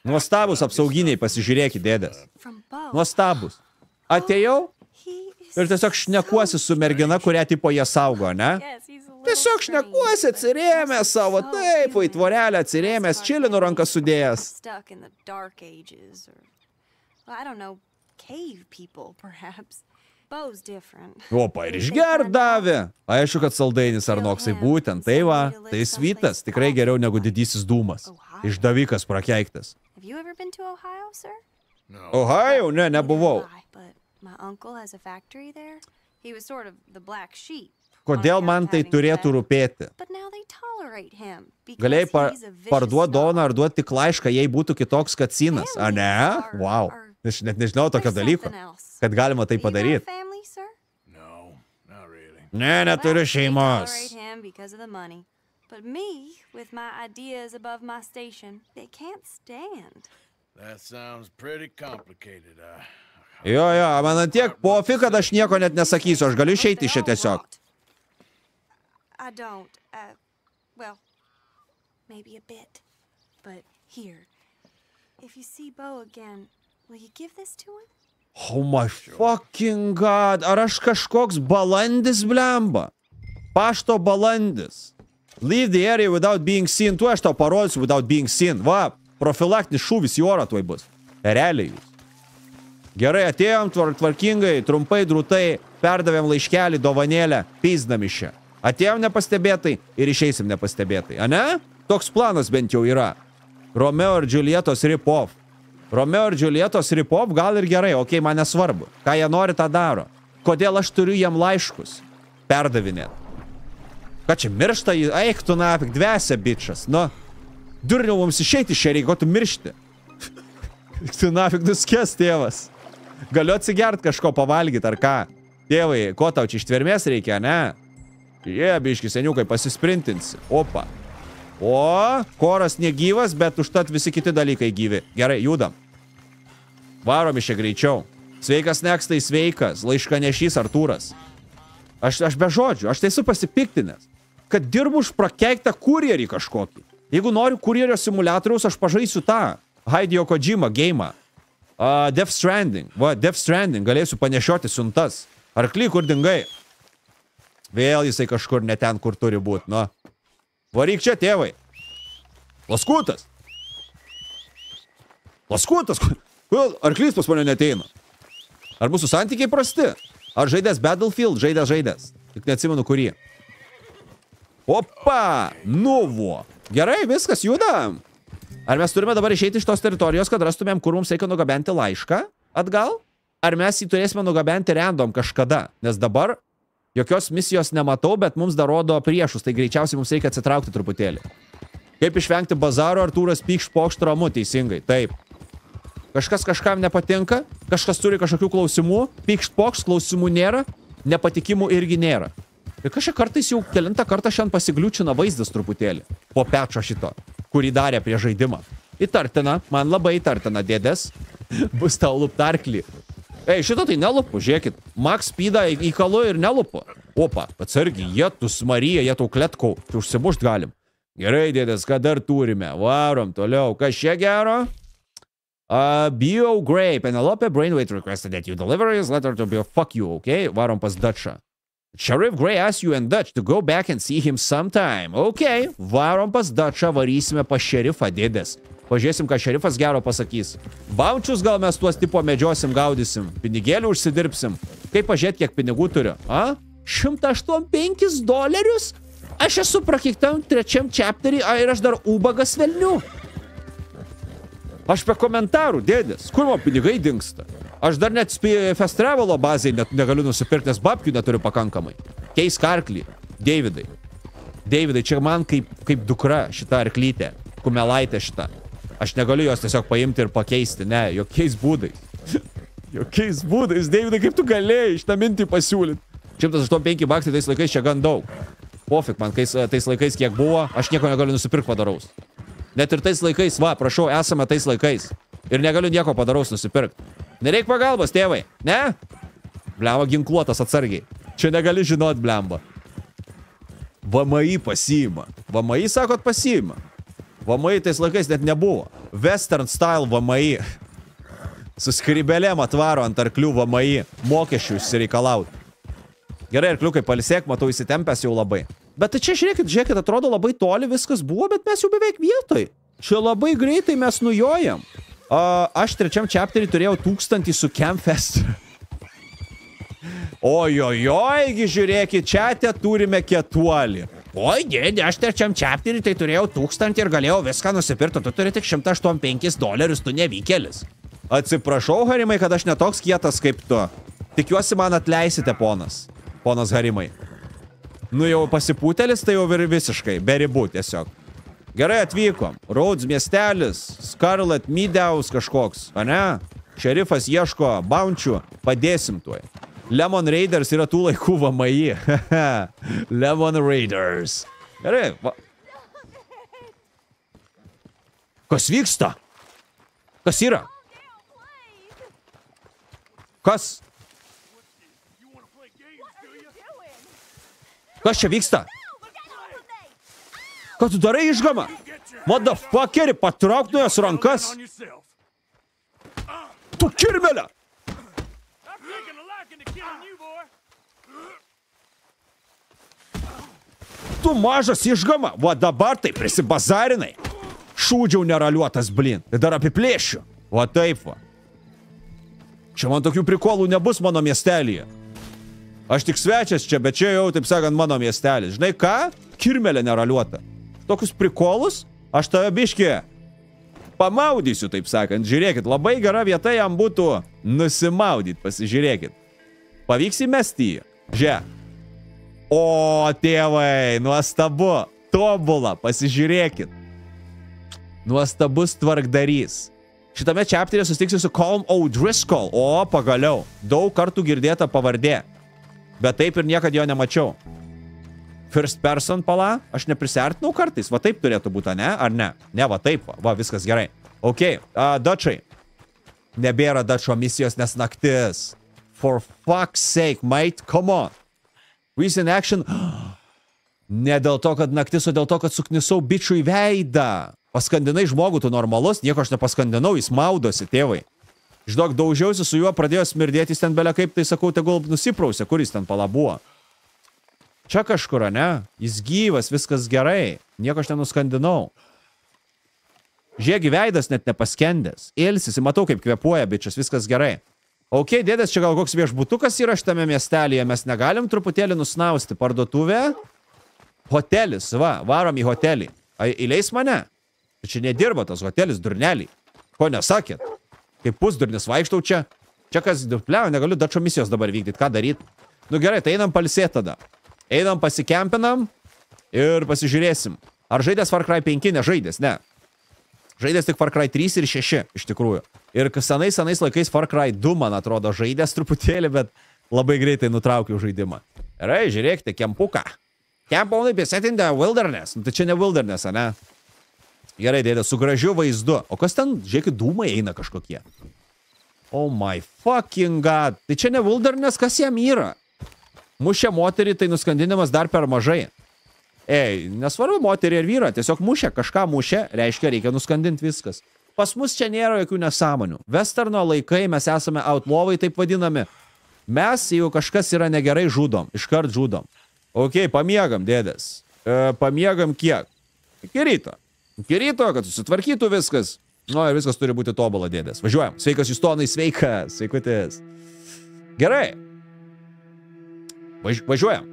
Nuostabus apsauginiai, pasižiūrėkit, dėdės. Nuostabus. Atėjau ir tiesiog šnekuosi su mergina, kurią tipo jie saugo, ne? Tiesiog šnekuosi atsirėmęs savo, taip, į tvorelę atsirėmęs, čilinu rankas sudėjęs. Opa, ir išger davė. Aišku, kad saldainis ar noksai būtent. Tai va, tai svytas, tikrai geriau negu didysis dūmas. Išdavikas prakeiktas. Ohio, ne, nebuvau. My uncle has a factory there. He was sort of the black sheep. Kodėl man tai turėtų rūpėti? Galėjai par parduoti dovaną ar duoti tik laišką, jei būtų kitoks kacinas. A ne? Wow. Aš net nežinau tokio dalyko, kad galima tai padaryti. Ne, neturiu šeimos. But me, with my ideas above my station, they can't stand. That sounds pretty complicated. Uh, Jo, jo, man ant tiek pofi, kad aš nieko net nesakysiu, aš galiu išeiti iš čia tiesiog. I don't. Uh, well, maybe a bit. But here, if you see Bo again, will you give this to him? Oh my fucking god, ar aš kažkoks balandis blemba? Pašto balandis. Leave the area without being seen. Tu aš tau parodysiu without being seen. Va, profilaktinis šūvis į orą tuoj bus. Realiai jūs. Gerai, atėjom tvar, tvarkingai, trumpai, drūtai, perdavėm laiškelį, dovanėlę, peizdami čia. Atėjom nepastebėtai ir išeisim nepastebėtai, ane? Toks planas bent jau yra. Romeo ir Julietos rip-off. Romeo ir Julietos rip-off gal ir gerai, okei, okay, man nesvarbu. Ką jie nori, tą daro. Kodėl aš turiu jiem laiškus? Perdavinėt. Ką čia miršta, eik tu nafik, dvesia bičias, nu. Durniau mums išeiti iš čia reikia, tu miršti. [laughs] tu nafik nuskės, tėvas. Galiu atsigert kažko pavalgyti ar ką. Tėvai, ko tau čia ištvermės reikia, ne? Jie, biški, seniukai, pasisprintinsi. Opa. O, koras negyvas, bet užtat visi kiti dalykai gyvi. Gerai, judam. Varom iš čia greičiau. Sveikas nekstai, sveikas. Laiškanešys Artūras. Aš, aš be žodžių, aš tai esu pasipiktinęs, kad dirbu už prakeiktą kurjerį kažkokį. Jeigu noriu kurjerio simulatoriaus, aš pažaisiu tą. Hideo Kojima game. Uh, Death Stranding. Va, Death Stranding. Galėsiu panešioti siuntas. Arkly, kur dingai? Vėl jisai kažkur ne ten, kur turi būti, nu. Varyk čia, tėvai. Laskutas. Laskutas. Kodėl arklys pas mane neteina? Ar mūsų santykiai prasti? Ar žaidęs Battlefield? Žaidęs, žaidęs. Tik neatsimenu kurį. Opa! Nuvo. Gerai, viskas, judam. Ar mes turime dabar išeiti iš tos teritorijos, kad rastumėm, kur mums reikia nugabenti laišką atgal? Ar mes jį turėsime nugabenti random kažkada? Nes dabar jokios misijos nematau, bet mums dar rodo priešus, tai greičiausiai mums reikia atsitraukti truputėlį. Kaip išvengti bazaro, Artūras pykšt pokšt ramu, teisingai, taip. Kažkas kažkam nepatinka, kažkas turi kažkokių klausimų, pykšt pokšt, klausimų nėra, nepatikimų irgi nėra. Ir kažkaip kartais jau kelintą kartą šiandien pasigliučina vaizdas truputėlį po pečo šito, kurį darė prie žaidimą. Įtartina, man labai įtartina, dėdės, [laughs] bus tau luptarklį. Ei, šito tai nelupu, žiūrėkit, Max speedą įkalu ir nelupu. Opa, atsargiai, jėtus Marija, jėtų kletkau, tai užsimušt galim. Gerai, dėdės, ką dar turime? Varom toliau, kas čia gero? Uh, Bio Gray, Penelope Brainweight requested that you deliver his letter to Bio. Fuck you, okay? Varom pas Dutchą. Sheriff Gray asks you and Dutch to go back and see him sometime. Okay, varom pas Dutchą, varysime pas šerifą dėdės. Pažiūrėsim, ką šerifas gero pasakys. Baučius gal mes tuos tipo medžiosim, gaudysim. Pinigėlių užsidirbsim. Kaip pažiūrėt, kiek pinigų turiu? A? 185 dolerius? Aš esu prakiktam trečiam chapterį, a ir aš dar ubagas velniu. Aš be komentarų, dėdės, kur man pinigai dinksta? Aš dar net Travelo bazai net negaliu nusipirkti, nes babkių neturiu pakankamai. Keis karklį. Davidai. Davidai, čia man kaip, kaip dukra šita arklytė. Kumelaitė šita. Aš negaliu jos tiesiog paimti ir pakeisti. Ne, jokiais būdais. [laughs] jokiais būdais. Davidai, kaip tu galėjai šitą mintį pasiūlyti? 185 baksai tais laikais čia gan daug. Pofik man, kai, tais laikais kiek buvo, aš nieko negaliu nusipirkti padaraus. Net ir tais laikais, va, prašau, esame tais laikais. Ir negaliu nieko padaraus nusipirkti. Nereik pagalbos, tėvai. Ne? Blemba ginkluotas atsargiai. Čia negali žinot, blemba. VMI pasiima. VMI, sakot, pasiima. VMI tais laikais net nebuvo. Western style VMI. Su skribelėm atvaro ant arklių VMI. Mokesčių išsireikalauti. Gerai, arkliukai, palisėk, matau įsitempęs jau labai. Bet tai čia žiūrėkit, žiūrėkit, atrodo labai toli viskas buvo, bet mes jau beveik vietoj. Čia labai greitai mes nujojam. Uh, aš trečiam chapterį turėjau tūkstantį su Campfest. [laughs] Ojojoigi, žiūrėkit, čia te turime ketuolį. Oi, dėdė, aš trečiam chapterį tai turėjau tūkstantį ir galėjau viską nusipirkti, tu turi tik 185 dolerius, tu nevykėlis. Atsiprašau, Harimai, kad aš netoks kietas kaip tu. Tikiuosi man atleisite, ponas. Ponas Harimai. Nu jau pasipūtelis, tai jau ir visiškai, be ribų tiesiog. Gerai atvykom. Rhodes miestelis, Scarlet Meadows kažkoks, a ne? Šerifas ieško bounčių, padėsim tuoj. Lemon Raiders yra tų laikų VMI. [laughs] Lemon Raiders. Gerai. Va. Kas vyksta? Kas yra? Kas? Kas čia vyksta? Ką tu darai išgama? Motherfuckeri, patrauk nuo jos rankas. Tu kirmelė. I'm taking a liking to killing you, boy. Tu mažas išgama. Va dabar tai prisibazarinai. Šūdžiau neraliuotas, blin. Ir dar apiplėšiu. Va taip va. Čia man tokių prikolų nebus mano miestelėje. Aš tik svečias čia, bet čia jau, taip sakant, mano miestelis. Žinai ką? Kirmelė neraliuota. Tokius prikolus aš tave biškė pamaudysiu, taip sakant. Žiūrėkit, labai gera vieta jam būtų nusimaudyti, pasižiūrėkit. Pavyks įmesti jį. Žiūrėk. O, tėvai, nuostabu. Tobula, pasižiūrėkit. Nuostabus tvarkdarys. Šitame čapterė susitiksiu su Colm O'Driscoll. O, pagaliau. Daug kartų girdėta pavardė. Bet taip ir niekada jo nemačiau. First person pala, aš neprisartinau kartais. Va taip turėtų būti, ne? Ar ne? Ne, va taip, va, va viskas gerai. Ok, uh, Dačai. Nebėra Dačo misijos, nes naktis. For fuck's sake, mate, come on. Recent action. [gasps] Ne dėl to, kad naktis, o dėl to, kad suknisau bičių į veidą. Paskandinai žmogų, tu normalus, nieko aš nepaskandinau, jis maudosi, tėvai. Žinok, daužiausi su juo, pradėjo smirdėti, jis ten belia kaip, tai sakau, tegul nusiprausė, kur jis ten palabuo. Čia kažkur, ne? Jis gyvas, viskas gerai. Nieko aš nenuskandinau. Žiegi veidas net nepaskendęs. Ilsisi, matau, kaip kvepuoja bičias, viskas gerai. Ok, dėdės, čia gal koks viešbutukas yra šitame miestelėje, mes negalim truputėlį nusnausti. Parduotuvė? Hotelis, va, varom į hotelį. Ai, įleis mane? Čia nedirba tas hotelis, durneliai. Ko nesakėt? Kaip pusdurnis vaikštau čia. Čia kas, pliau, negaliu dačio misijos dabar vykdyti, ką daryti. Nu gerai, tai einam palsėti tada. Einam pasikempinam ir pasižiūrėsim. Ar žaidės Far Cry 5? Nežaidės, ne. Žaidės tik Far Cry 3 ir 6, iš tikrųjų. Ir senais, senais laikais Far Cry 2, man atrodo, žaidės truputėlį, bet labai greitai nutraukiau žaidimą. Gerai, žiūrėkite, kempuką. Camp only be set in the wilderness. Nu, tai čia ne wilderness, ne? Gerai, dėdė, su gražiu vaizdu. O kas ten, žiūrėkit, dūmai eina kažkokie. Oh my fucking god. Tai čia ne wilderness, kas jam yra? Mušė moterį, tai nuskandinimas dar per mažai. Ei, nesvarbu moterį ir vyrą, tiesiog mušė, kažką mušė, reiškia reikia nuskandinti viskas. Pas mus čia nėra jokių nesąmonių. Westerno laikai mes esame outlawai, taip vadinami. Mes, jeigu kažkas yra negerai, žudom, iškart žudom. Ok, pamiegam, dėdės. E, pamiegam kiek? Iki ryto. Iki ryto, kad susitvarkytų viskas. Nu ir viskas turi būti tobulą, dėdės. Važiuojam. Sveikas Justonai, sveikas, sveikutis. Gerai. Važ, važiuojam.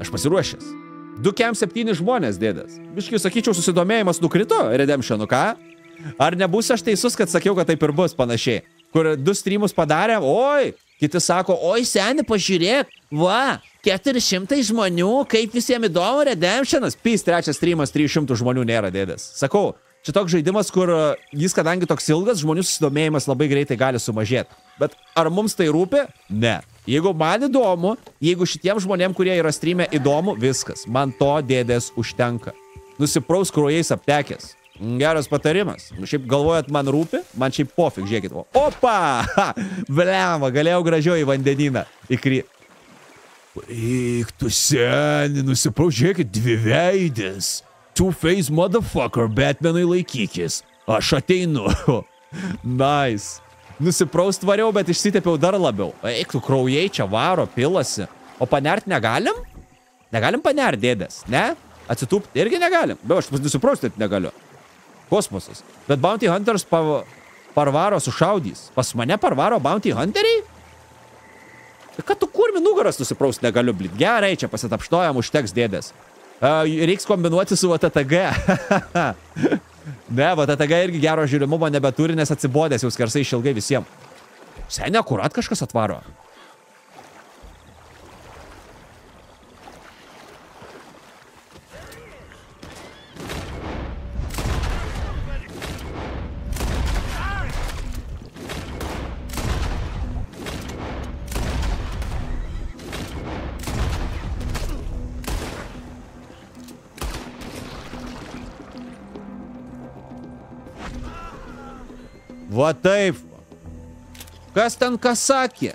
Aš pasiruošęs. 2KM7 žmonės, dėdės. Biškai, sakyčiau, susidomėjimas nukrito Redemptionu, ką? Ar nebus aš teisus, kad sakiau, kad taip ir bus panašiai? Kur du streamus padarė, oi, kiti sako, oi, seni, pažiūrėk, va, 400 žmonių, kaip visiems įdomu Redemptionas. Pys, trečias streamas, 300 žmonių nėra, dėdės. Sakau, čia toks žaidimas, kur uh, jis, kadangi toks ilgas, žmonių susidomėjimas labai greitai gali sumažėti. Bet ar mums tai rūpi? Ne. Jeigu man įdomu, jeigu šitiems žmonėms, kurie yra streame įdomu, viskas. Man to dėdės užtenka. Nusipraus krujais aptekęs. Geras patarimas. Šiaip galvojat, man rūpi, man šiaip pofik, žiūrėkit. o. Opa! Ha! Blemba, galėjau gražiau į vandenyną. Įkry... Eik, tu seni, nusipraus, žiūrėkit, dvi veidės. Two-face motherfucker, Batmanai laikykis. Aš ateinu. [laughs] nice. Nusipraust variau, bet išsitepiau dar labiau. Eik, tu kraujai čia varo, pilasi. O panert negalim? Negalim panert, dėdės, ne? Atsitūpt irgi negalim. Be, aš nusipraustyti negaliu. Kosmosas. Bet Bounty Hunters pav... parvaro sušaudys. Pas mane parvaro Bounty Hunteriai? Tai kad tu kurmi nugaras nusipraust negaliu, blit. Gerai, čia pasitapštojam, užteks dėdės. Uh, reiks kombinuoti su VTTG. [laughs] ne, VTTG irgi gero žiūrimumo nebeturi, nes atsibodęs jau skersai išilgai visiems. Senė, kurat kažkas atvaro. Va taip. Kas ten ką sakė?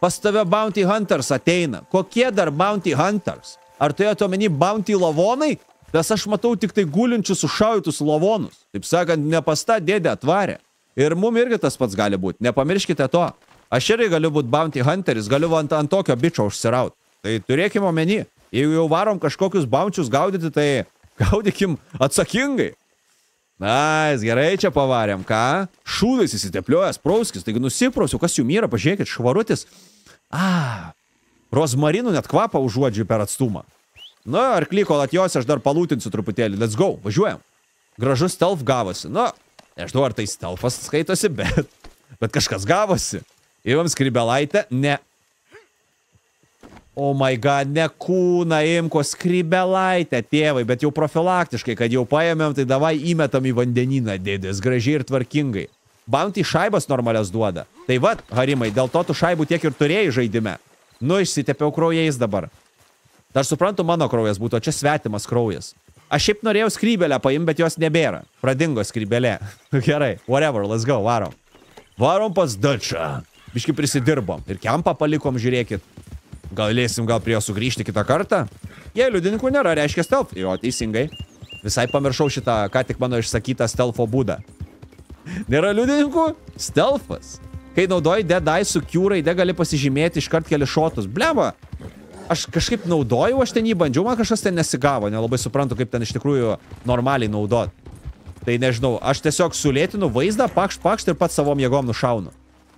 Pas tave Bounty Hunters ateina. Kokie dar Bounty Hunters? Ar turėtų omeny Bounty lavonai? Nes aš matau tik tai gulinčius sušaudytus lavonus. Taip sakant, ne pas tą dėdę atvarė. Ir mum irgi tas pats gali būti. Nepamirškite to. Aš irgi galiu būti Bounty Hunteris, galiu ant, ant tokio bičio užsiraut. Tai turėkime omeny. Jeigu jau varom kažkokius bounčius gaudyti, tai gaudykim atsakingai. Na, gerai čia pavarėm, ką? Šūdais įsitepliojęs prauskis, taigi nusiprausiu, kas jums yra, pažiūrėkit, švarutis. A, rozmarinų net kvapą užuodžiu per atstumą. Na, ar klyko atjos, aš dar palūtinsiu truputėlį. Let's go, važiuojam. Gražus stealth gavosi. Na, nežinau, ar tai stealthas skaitosi, bet, bet kažkas gavosi. Įvam skribelaitę, ne. O oh my god, ne kūną imko skribelaitę, tėvai, bet jau profilaktiškai, kad jau paėmėm, tai davai įmetam į vandenyną, dėdės, gražiai ir tvarkingai. Bounty šaibas normalias duoda. Tai vad, Harimai, dėl to tu šaibų tiek ir turėjai žaidime. Nu, išsitepiau kraujais dabar. Dar suprantu, mano kraujas būtų, o čia svetimas kraujas. Aš šiaip norėjau skrybelę paimti, bet jos nebėra. Pradingo skrybelė. [laughs] Gerai, whatever, let's go, varom. Varom pas Dačą. Biški prisidirbom. Ir kempą palikom, žiūrėkit. Galėsim gal prie jo sugrįžti kitą kartą? Jei liudininkų nėra, reiškia stealth. Jo, teisingai. Visai pamiršau šitą, ką tik mano išsakytą stealtho būdą. Nėra liudininkų? Stealthas. Kai naudoji Eye su Q raide gali pasižymėti iškart keli šotus. Bleba, aš kažkaip naudojau, aš ten jį bandžiau, man kažkas ten nesigavo, nelabai suprantu, kaip ten iš tikrųjų normaliai naudot. Tai nežinau, aš tiesiog sulėtinu vaizdą, pakšt, pakšt ir pats savom jėgom nušaunu.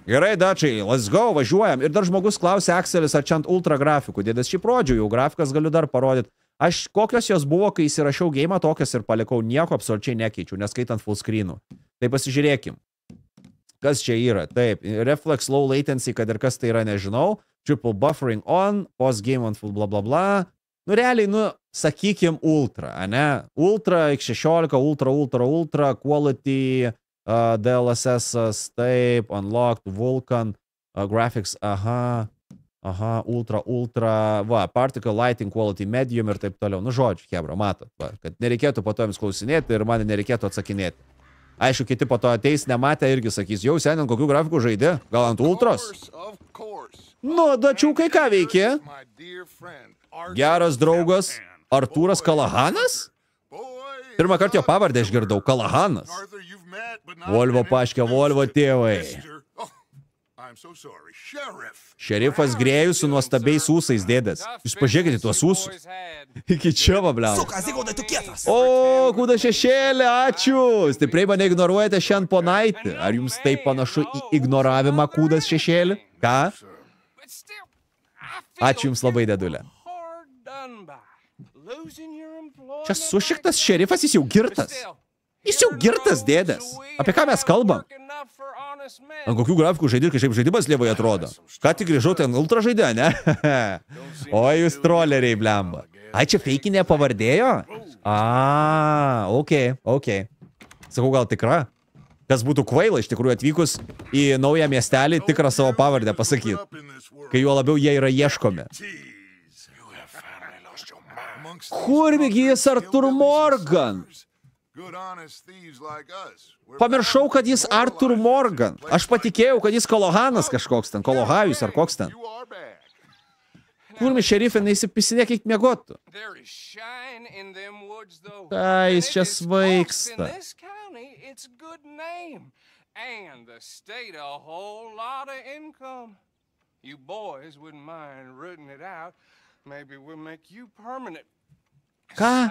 Gerai, dačiai, let's go, važiuojam. Ir dar žmogus klausė Akselis, ar čia ant ultra grafikų. Dėdės šį prodžių, jau grafikas galiu dar parodyti. Aš kokios jos buvo, kai įsirašiau game, tokias ir palikau, nieko absoliučiai nekeičiu, neskaitant full screenų. Tai pasižiūrėkim. Kas čia yra? Taip, reflex low latency, kad ir kas tai yra, nežinau. Triple buffering on, post game on full bla bla bla. Nu, realiai, nu, sakykim, ultra, ne? Ultra, X16, ultra, ultra, ultra, quality, uh, DLSS, taip, unlocked, Vulkan, uh, graphics, aha, aha, ultra, ultra, va, particle lighting quality medium ir taip toliau. Nu, žodžiu, Hebra, matot, va, kad nereikėtų po to jums klausinėti ir man nereikėtų atsakinėti. Aišku, kiti po to ateis, nematę irgi sakys, jau seniai ant kokių grafikų žaidė, gal ant ultros? Nu, dačiukai ką veikė? Geras draugas Artūras Kalahanas? Pirmą kartą jo pavardę išgirdau, Kalahanas. Volvo paškė, Volvo tėvai. Šerifas Grėjus su nuostabiais ūsais dėdės. Jūs pažiūrėkite tuos ūsus. [laughs] Iki čia, vabliau. O, kūda šešėlė, ačiū. Stipriai mane ignoruojate šiandien po naitį. Ar jums tai panašu į ignoravimą kūdas šešėlį? Ką? Ačiū jums labai, dėdulė. Čia sušiktas šerifas, jis jau girtas. Jis jau girtas, dėdės. Apie ką mes kalbam? Ant kokių grafikų žaidži, kažkaip žaidimas lievai atrodo. Ką tik grįžau, ten ultra žaidė, ne? [laughs] o jūs troleriai, blemba. Ai, čia feikinė pavardėjo? A, okei. Okay. Sakau, gal tikra? Kas būtų kvaila iš tikrųjų atvykus į naują miestelį tikrą savo pavardę pasakyti. Kai juo labiau jie yra ieškomi. Kurgi jis Artur Morgan? Pamiršau, kad jis Artur Morgan. Aš patikėjau, kad jis Kolohanas kažkoks ten, Kolohajus ar koks ten. Kur mi šerifė neįsipisinė, kiek mėgotų? Ką jis čia svaigsta? And the state a whole lot of income. You boys wouldn't mind rooting it out. Maybe we'll make you permanent. Ką?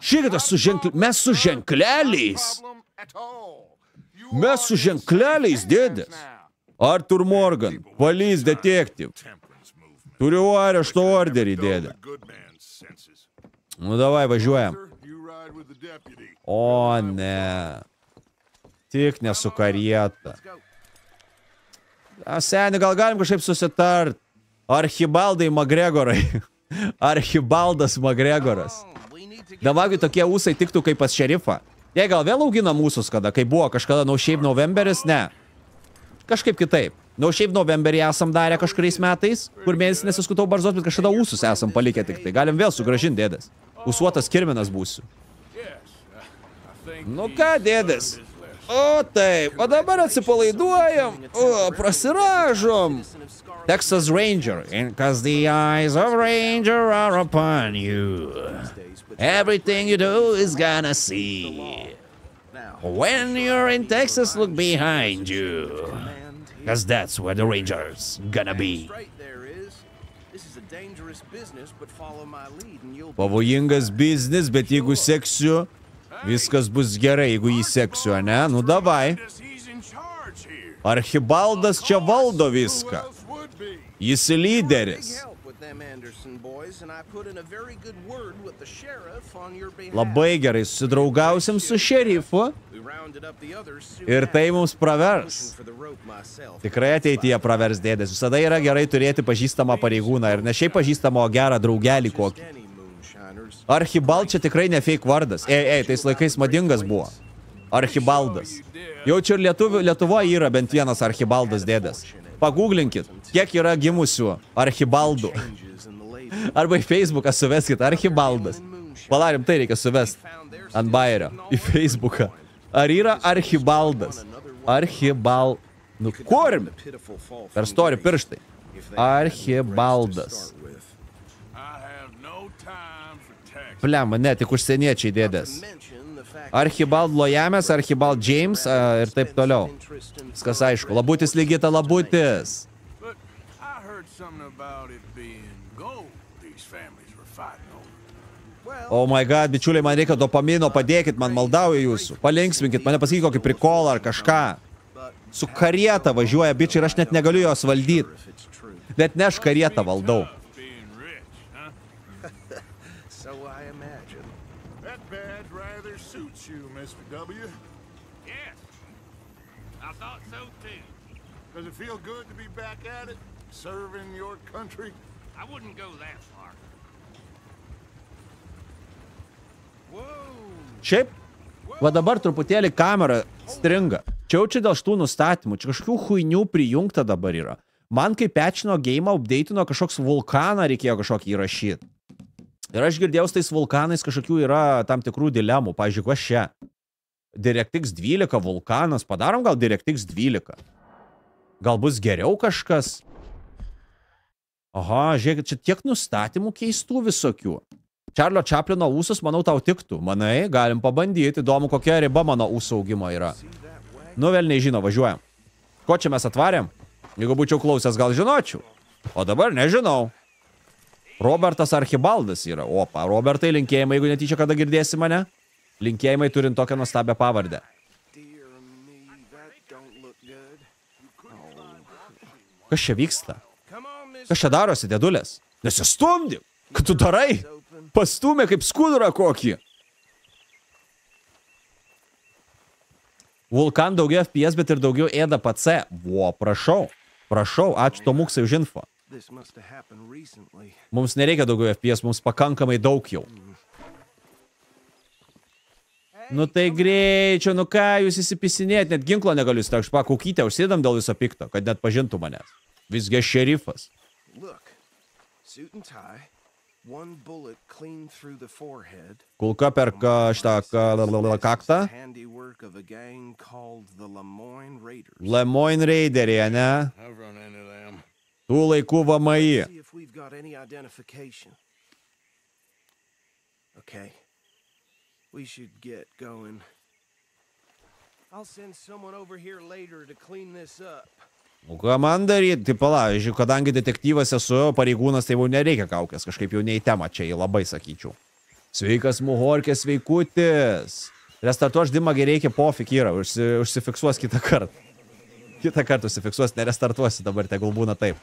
Šitas su ženkl... Mes su ženkleliais. Mes su ženkleliais, dėdės. Artur Morgan, police detective. Turiu arešto orderį, dėdė. Nu, davai, važiuojam. O, ne. Tik nesu karieta. Seni, gal galim kažkaip susitart. Archibaldai Magregorai. Archibaldas Magregoras. Davagi tokie ūsai tiktų kaip pas šerifą. Jie gal vėl augina mūsus kada, kai buvo kažkada No Shape Novemberis, ne. Kažkaip kitaip. No Shape Novemberį esam darę kažkuriais metais, kur mėnesį nesiskutau barzos, bet kažkada ūsus esam palikę tik tai. Galim vėl sugražinti dėdės. Usuotas kirminas būsiu. Nu ką, dėdės? O taip, o dabar atsipalaiduojam, o prasiražom. Texas Ranger, and cause the eyes of Ranger are upon you. Everything you do is gonna see. When you're in Texas, look behind you. Cause that's where the Rangers gonna be. Straight there is. This is a dangerous business, but follow my lead and you'll be Pavojingas biznis, bet jeigu seksiu, viskas bus gerai, jeigu jį seksiu, ne? Nu davai. Archibaldas čia valdo viską. Jis lyderis. Labai gerai, susidraugausim su šerifu ir tai mums pravers. Tikrai ateityje pravers dėdės. Visada yra gerai turėti pažįstamą pareigūną ir ne šiaip pažįstamą, o gerą draugelį kokį. Archibald čia tikrai ne fake vardas. Ei, ei, tais laikais madingas buvo. Archibaldas. Jaučiu ir Lietuvių, Lietuvoje yra bent vienas Archibaldas dėdės. Pagūglinkit, kiek yra gimusių Archibaldų. [laughs] Arba į Facebooką suveskit Archibaldas. Palarim, tai reikia suvest ant bairio į Facebooką. Ar yra Archibaldas? Archibal... Nu kur? Per grace. pirštai. Archibaldas. start with. I have no time for tax. Plema, ne, tik užsieniečiai dėdės. Archibald Lojamės, Archibald James a, ir taip toliau. Viskas aišku. Labutis lygita labutis. Over. Oh my god, bičiuliai, man reikia dopamino, padėkit man, maldauju jūsų. Palinksminkit mane, pasakykit kokį prikolą ar kažką. Su karieta važiuoja bičiai ir aš net negaliu jos valdyti. Bet ne aš karietą valdau. Being rich, huh? So I imagine. That badge rather suits you, Mr. W. Yes. I thought so too. Does it feel good to be back at it? Serving your country? I wouldn't go that far. Šiaip, va dabar truputėlį kamera stringa. Čia jau čia dėl šitų nustatymų, čia kažkokių huinių prijungta dabar yra. Man kai pečino game updateino kažkoks vulkaną reikėjo kažkokį įrašyti. Ir aš girdėjau, su tais vulkanais kažkokių yra tam tikrų dilemų. Pavyzdžiui, kas čia? DirectX 12 vulkanas, padarom gal DirectX 12. Gal bus geriau kažkas? Aha, žiūrėkit, čia tiek nustatymų keistų visokių. Čarlio Čaplino ūsus, manau, tau tiktų. Manai, galim pabandyti. Įdomu, kokia riba mano ūsų augimo yra. Nu, vėl nežino, važiuojam. Ko čia mes atvarėm? Jeigu būčiau klausęs, gal žinočiau. O dabar nežinau. Robertas Archibaldas yra. Opa, Robertai, linkėjimai, jeigu netyčia kada girdėsi mane. Linkėjimai turint tokią nuostabią pavardę. Dear me, that don't look good. Kas čia vyksta? Kas čia darosi, dėdulės? Nesistumdyk! Kad tu darai? Pastumė kaip skudurą kokį. Vulkan daugiau FPS, bet ir daugiau ėda PC. Vo, prašau. Prašau, ačiū Tomuksai už info. Mums nereikia daugiau FPS, mums pakankamai daug jau. Nu tai greičio, nu ką jūs įsipisinėt, net ginklo negaliu stak, špakukytę užsėdam dėl viso pikto, kad net pažintų manęs. Visgi aš šerifas. Kulka per šitą ka, la- la- la- kaktą. Lemoyne Raideriai, ne? Tų laikų VMI. Okay. We should get going. I'll send someone over here later to clean this up. O ką man daryti? Tai pala, žiūrėk, kadangi detektyvas esu, pareigūnas, tai jau nereikia kaukės, kažkaip jau ne į temą čia, į labai sakyčiau. Sveikas muhorkė, sveikutis. Restartuoš dimagį reikia pofik yra, užsi, užsifiksuos kitą kartą. Kitą kartą užsifiksuos, nerestartuosi dabar, tegul būna taip.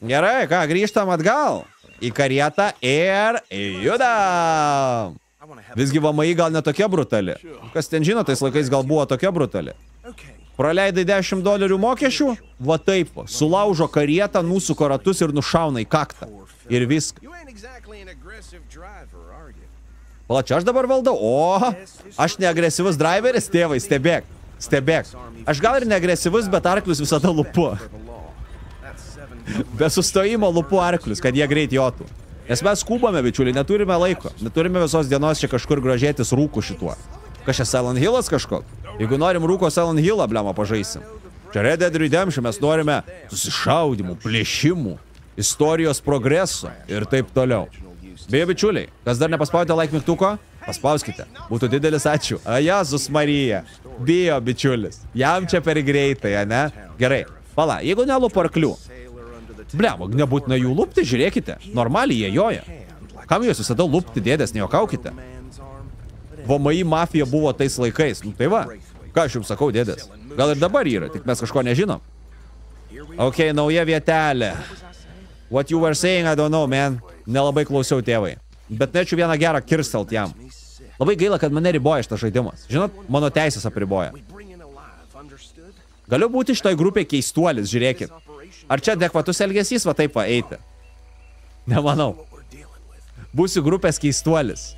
Gerai, ką, grįžtam atgal į karietą ir judam. Visgi VMI gal netokia brutali. Kas ten žino, tais laikais gal buvo tokia brutali. Praleidai 10 dolerių mokesčių? Va taip, sulaužo karietą, nusuko ratus ir nušauna į kaktą. Ir viską. Pala, čia aš dabar valdau. O, aš neagresyvus driveris, tėvai, stebėk. Stebėk. Aš gal ir neagresyvus, bet arklius visada lupu. Be sustojimo lupu arklius, kad jie greit jotų. Nes mes skubame, bičiuliai, neturime laiko. Neturime visos dienos čia kažkur grožėtis rūkų šituo. Kas čia Silent Hillas kažkoks? Jeigu norim rūko Silent Hillą, blema, pažaisim. Čia Red Dead Redemption mes norime susišaudimų, plėšimų, istorijos progreso ir taip toliau. Beje, bičiuliai, kas dar nepaspaudėte like mygtuko, paspauskite. Būtų didelis ačiū. A, Jezus Marija. Bijo, bičiulis. Jam čia per greitai, ne? Gerai. Pala, jeigu nelupo arklių. Blemo, nebūtina jų lupti, žiūrėkite. Normaliai jie joja. Kam juos visada lupti, dėdės, nejuokaukite. VMI mafija buvo tais laikais. Nu tai va, ką aš jums sakau, dėdės. Gal ir dabar yra, tik mes kažko nežinom. Ok, nauja vietelė. What you were saying, I don't know, man. Nelabai klausiau tėvai. Bet nečiau vieną gerą kirstelt jam. Labai gaila, kad mane riboja šitas žaidimas. Žinot, mano teisės apriboja. Galiu būti šitoj grupėje keistuolis, žiūrėkit. Ar čia adekvatus elgesys va taip va eiti? Nemanau. Būsiu grupės keistuolis.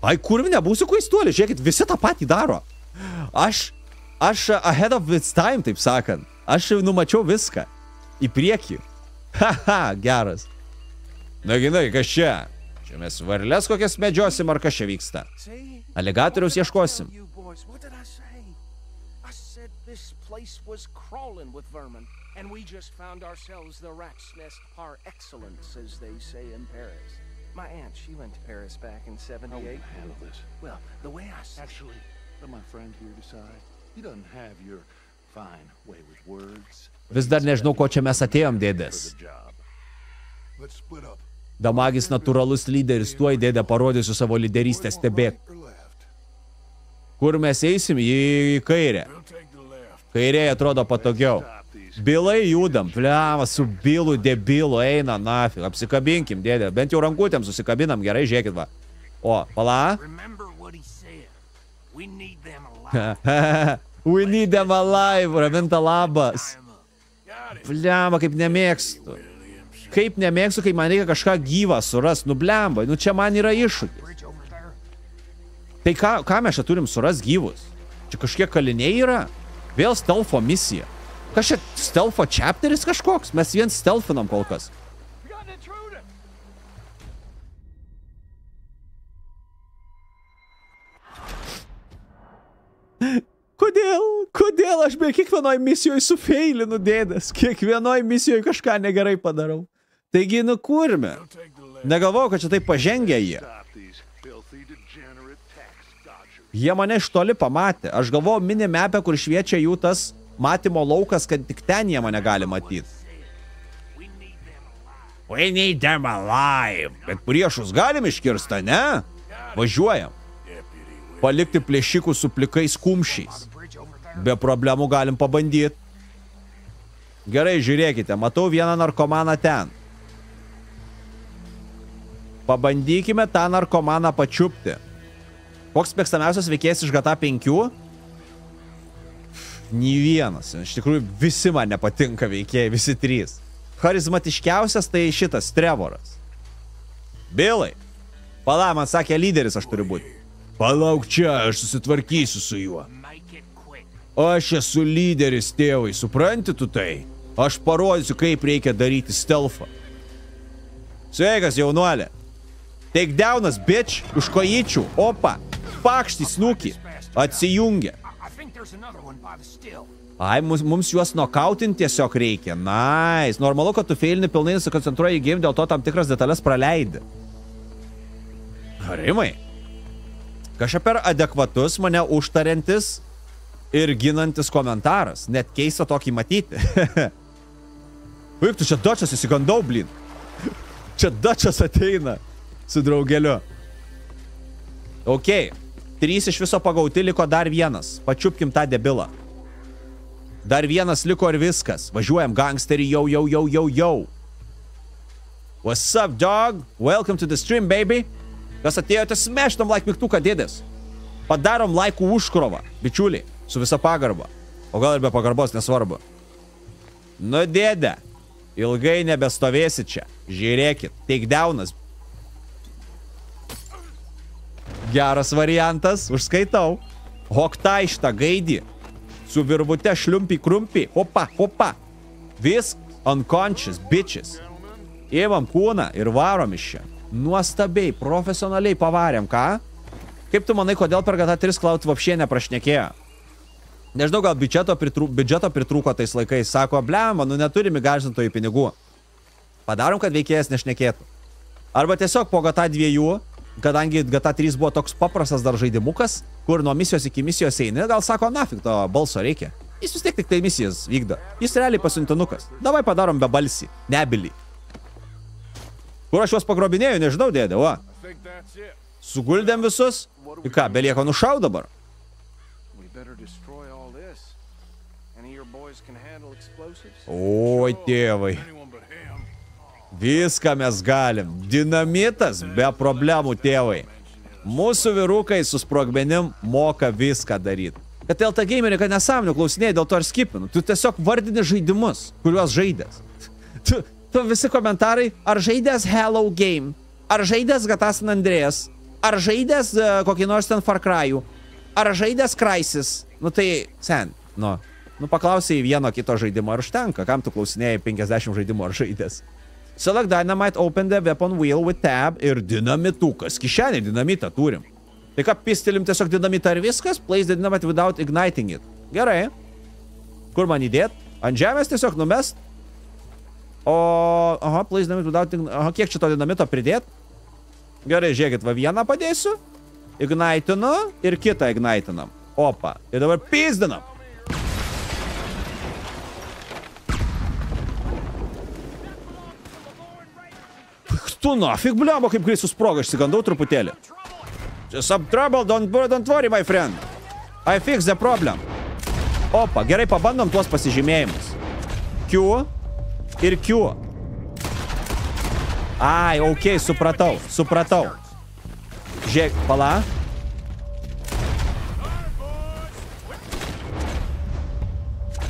Ai, kurvi nebūsiu keistuolis, žiūrėkit, visi tą patį daro. Aš, aš ahead of its time, taip sakant. Aš jau numačiau viską. Į priekį. Haha, geras. Na ginai, kas čia? Čia mes varlės kokias medžiosim, ar kas čia vyksta? Aligatoriaus ieškosim. You boys, what did I say? I said this place was crawling with vermin, and we just found ourselves the rat's nest par excellence, as they say in Paris. My aunt, she went to Paris back in 78. handle this. Well, the way I see Actually, let my friend here decide. He doesn't have your fine way with words. Vis dar nežinau, ko čia mes atėjom, dėdės. the job. Let's split up. Damagis natūralus lyderis, tuoj dėdė parodysiu savo lyderystę, stebėk. Kur mes eisim? Į kairę. Kairėje atrodo patogiau. Bilai judam, pliava, su bilu debilu, eina, nafig, apsikabinkim, dėdė, bent jau rankutėm susikabinam, gerai, žiūrėkit va. O, pala. [laughs] We need them alive. Raminta labas. Pliava, kaip nemėgstu. Kaip nemėgstu, kai man reikia kažką gyvą suras, nublemba, nu čia man yra iššūkis. Tai ką, ką mes čia turim suras gyvus? Čia kažkiek kaliniai yra? Vėl stealtho misija. Kas čia stealtho chapteris kažkoks? Mes vien stealthinam kol kas. Kodėl? Kodėl aš be kiekvienoj misijoje sufeilinu dėdės? Kiekvienoj misijoje kažką negerai padarau. Taigi, nu kurme. Negalvojau, kad čia taip pažengę jie. Jie mane iš toli pamatė. Aš galvojau minimepę, kur šviečia jų tas matymo laukas, kad tik ten jie mane gali matyti. We need them alive. Bet priešus galim iškirsta, ne? Važiuojam. Palikti plėšikų su plikais kumščiais. Be problemų galim pabandyti. Gerai, žiūrėkite, matau vieną narkomaną ten. Pabandykime tą narkomaną pačiupti. Koks mėgstamiausias veikėjas iš GTA 5? Nei vienas. Iš tikrųjų, visi man nepatinka veikėjai, visi trys. Charizmatiškiausias tai šitas Trevoras. Bilai. Pala, man sakė lyderis aš turiu būti. Palauk čia, aš susitvarkysiu su juo. Aš esu lyderis, tėvai, supranti tu tai? Aš parodysiu, kaip reikia daryti stealthą. Sveikas, jaunuolė. Take downas, bitch, už kojyčių. Opa, pakštį snukį. Atsijungia. Ai, mums, mums juos nokautinti tiesiog reikia. Nice. Normalu, kad tu feilini pilnai susikoncentruoji į game, dėl to tam tikras detalės praleidi. Rimai. Kažkaip per adekvatus mane užtariantis ir ginantis komentaras. Net keista tokį matyti. [laughs] Kaip tu čia dačias įsigandau, blin. [laughs] Čia dačias ateina su draugeliu. Ok. Trys iš viso pagauti, liko dar vienas. Pačiupkim tą debilą. Dar vienas liko ir viskas. Važiuojam, gangsterį, jau, jau, jau, jau, jau. What's up, dog? Welcome to the stream, baby. Kas atėjote, smeštam like mygtuką dėdės. Padarom laikų užkrovą, bičiuliai, su visa pagarba. O gal ir be pagarbos, nesvarbu. Nu, dėdė, ilgai nebestovėsi čia. Žiūrėkit, takedownas. Geras variantas, užskaitau. Hoktai šitą gaidį. Su virvute šliumpi krumpi. Opa, opa. Vis unconscious, bitches. Ėmam kūną ir varom iš čia. Nuostabiai, profesionaliai pavarėm, ką? Kaip tu manai, kodėl per GTA 3 Cloud vapšė neprašnekėjo? Nežinau, gal biudžeto, pritrū, biudžeto pritrūko tais laikais. Sako, blema, nu neturime garžintojų pinigų. Padarom, kad veikėjas nešnekėtų. Arba tiesiog po GTA 2, kadangi GTA 3 buvo toks paprastas dar žaidimukas, kur nuo misijos iki misijos eini, gal sako, nafik to balso reikia. Jis vis tiek tik tai misijas vykdo. Jis realiai pasiuntinukas. Davai padarom be balsį, nebilį. Kur aš juos pagrobinėjau, nežinau, dėdė, it. Suguldėm visus. Ir ką, belieka nušau dabar. Oi, tėvai. Viską mes galim. Dinamitas be problemų, tėvai. Mūsų vyrukai su sprogmenim moka viską daryti. Kad LT gameriai, kad nesąmonė klausinėjai, dėl to ir skipinu. Tu tiesiog vardini žaidimus, kuriuos žaidęs. [laughs] Tu, tu visi komentarai, ar žaidęs Hello Game, ar žaidęs GTA San Andreas, ar žaidęs uh, kokį nors ten Far Cry'ų, ar žaidęs Crysis. Nu tai, sen, nu, nu paklausai vieno kito žaidimo ir užtenka. Kam tu klausinėjai 50 žaidimų ar žaidęs? Select Dynamite, open the weapon wheel with tab ir dinamitukas. Kišenė dinamitą turim. Tai ką, pistelim tiesiog dinamitą ir viskas? Place the dynamite without igniting it. Gerai. Kur man įdėt? Ant žemės tiesiog numest. O, aha, place dynamite without. Aha, kiek čia to dinamito pridėt? Gerai, žiūrėkit, va vieną padėsiu. Ignitinu ir kitą ignitinam. Opa. Ir dabar pizdinam. Tu nafig, bliamo, kaip greit susprogo, išsigandau truputėlį. Some trouble, don't, don't worry, my friend. I fix the problem. Opa, gerai, pabandom tuos pasižymėjimus. Q ir Q. Ai, ok, supratau, supratau. Žiūrėk, pala.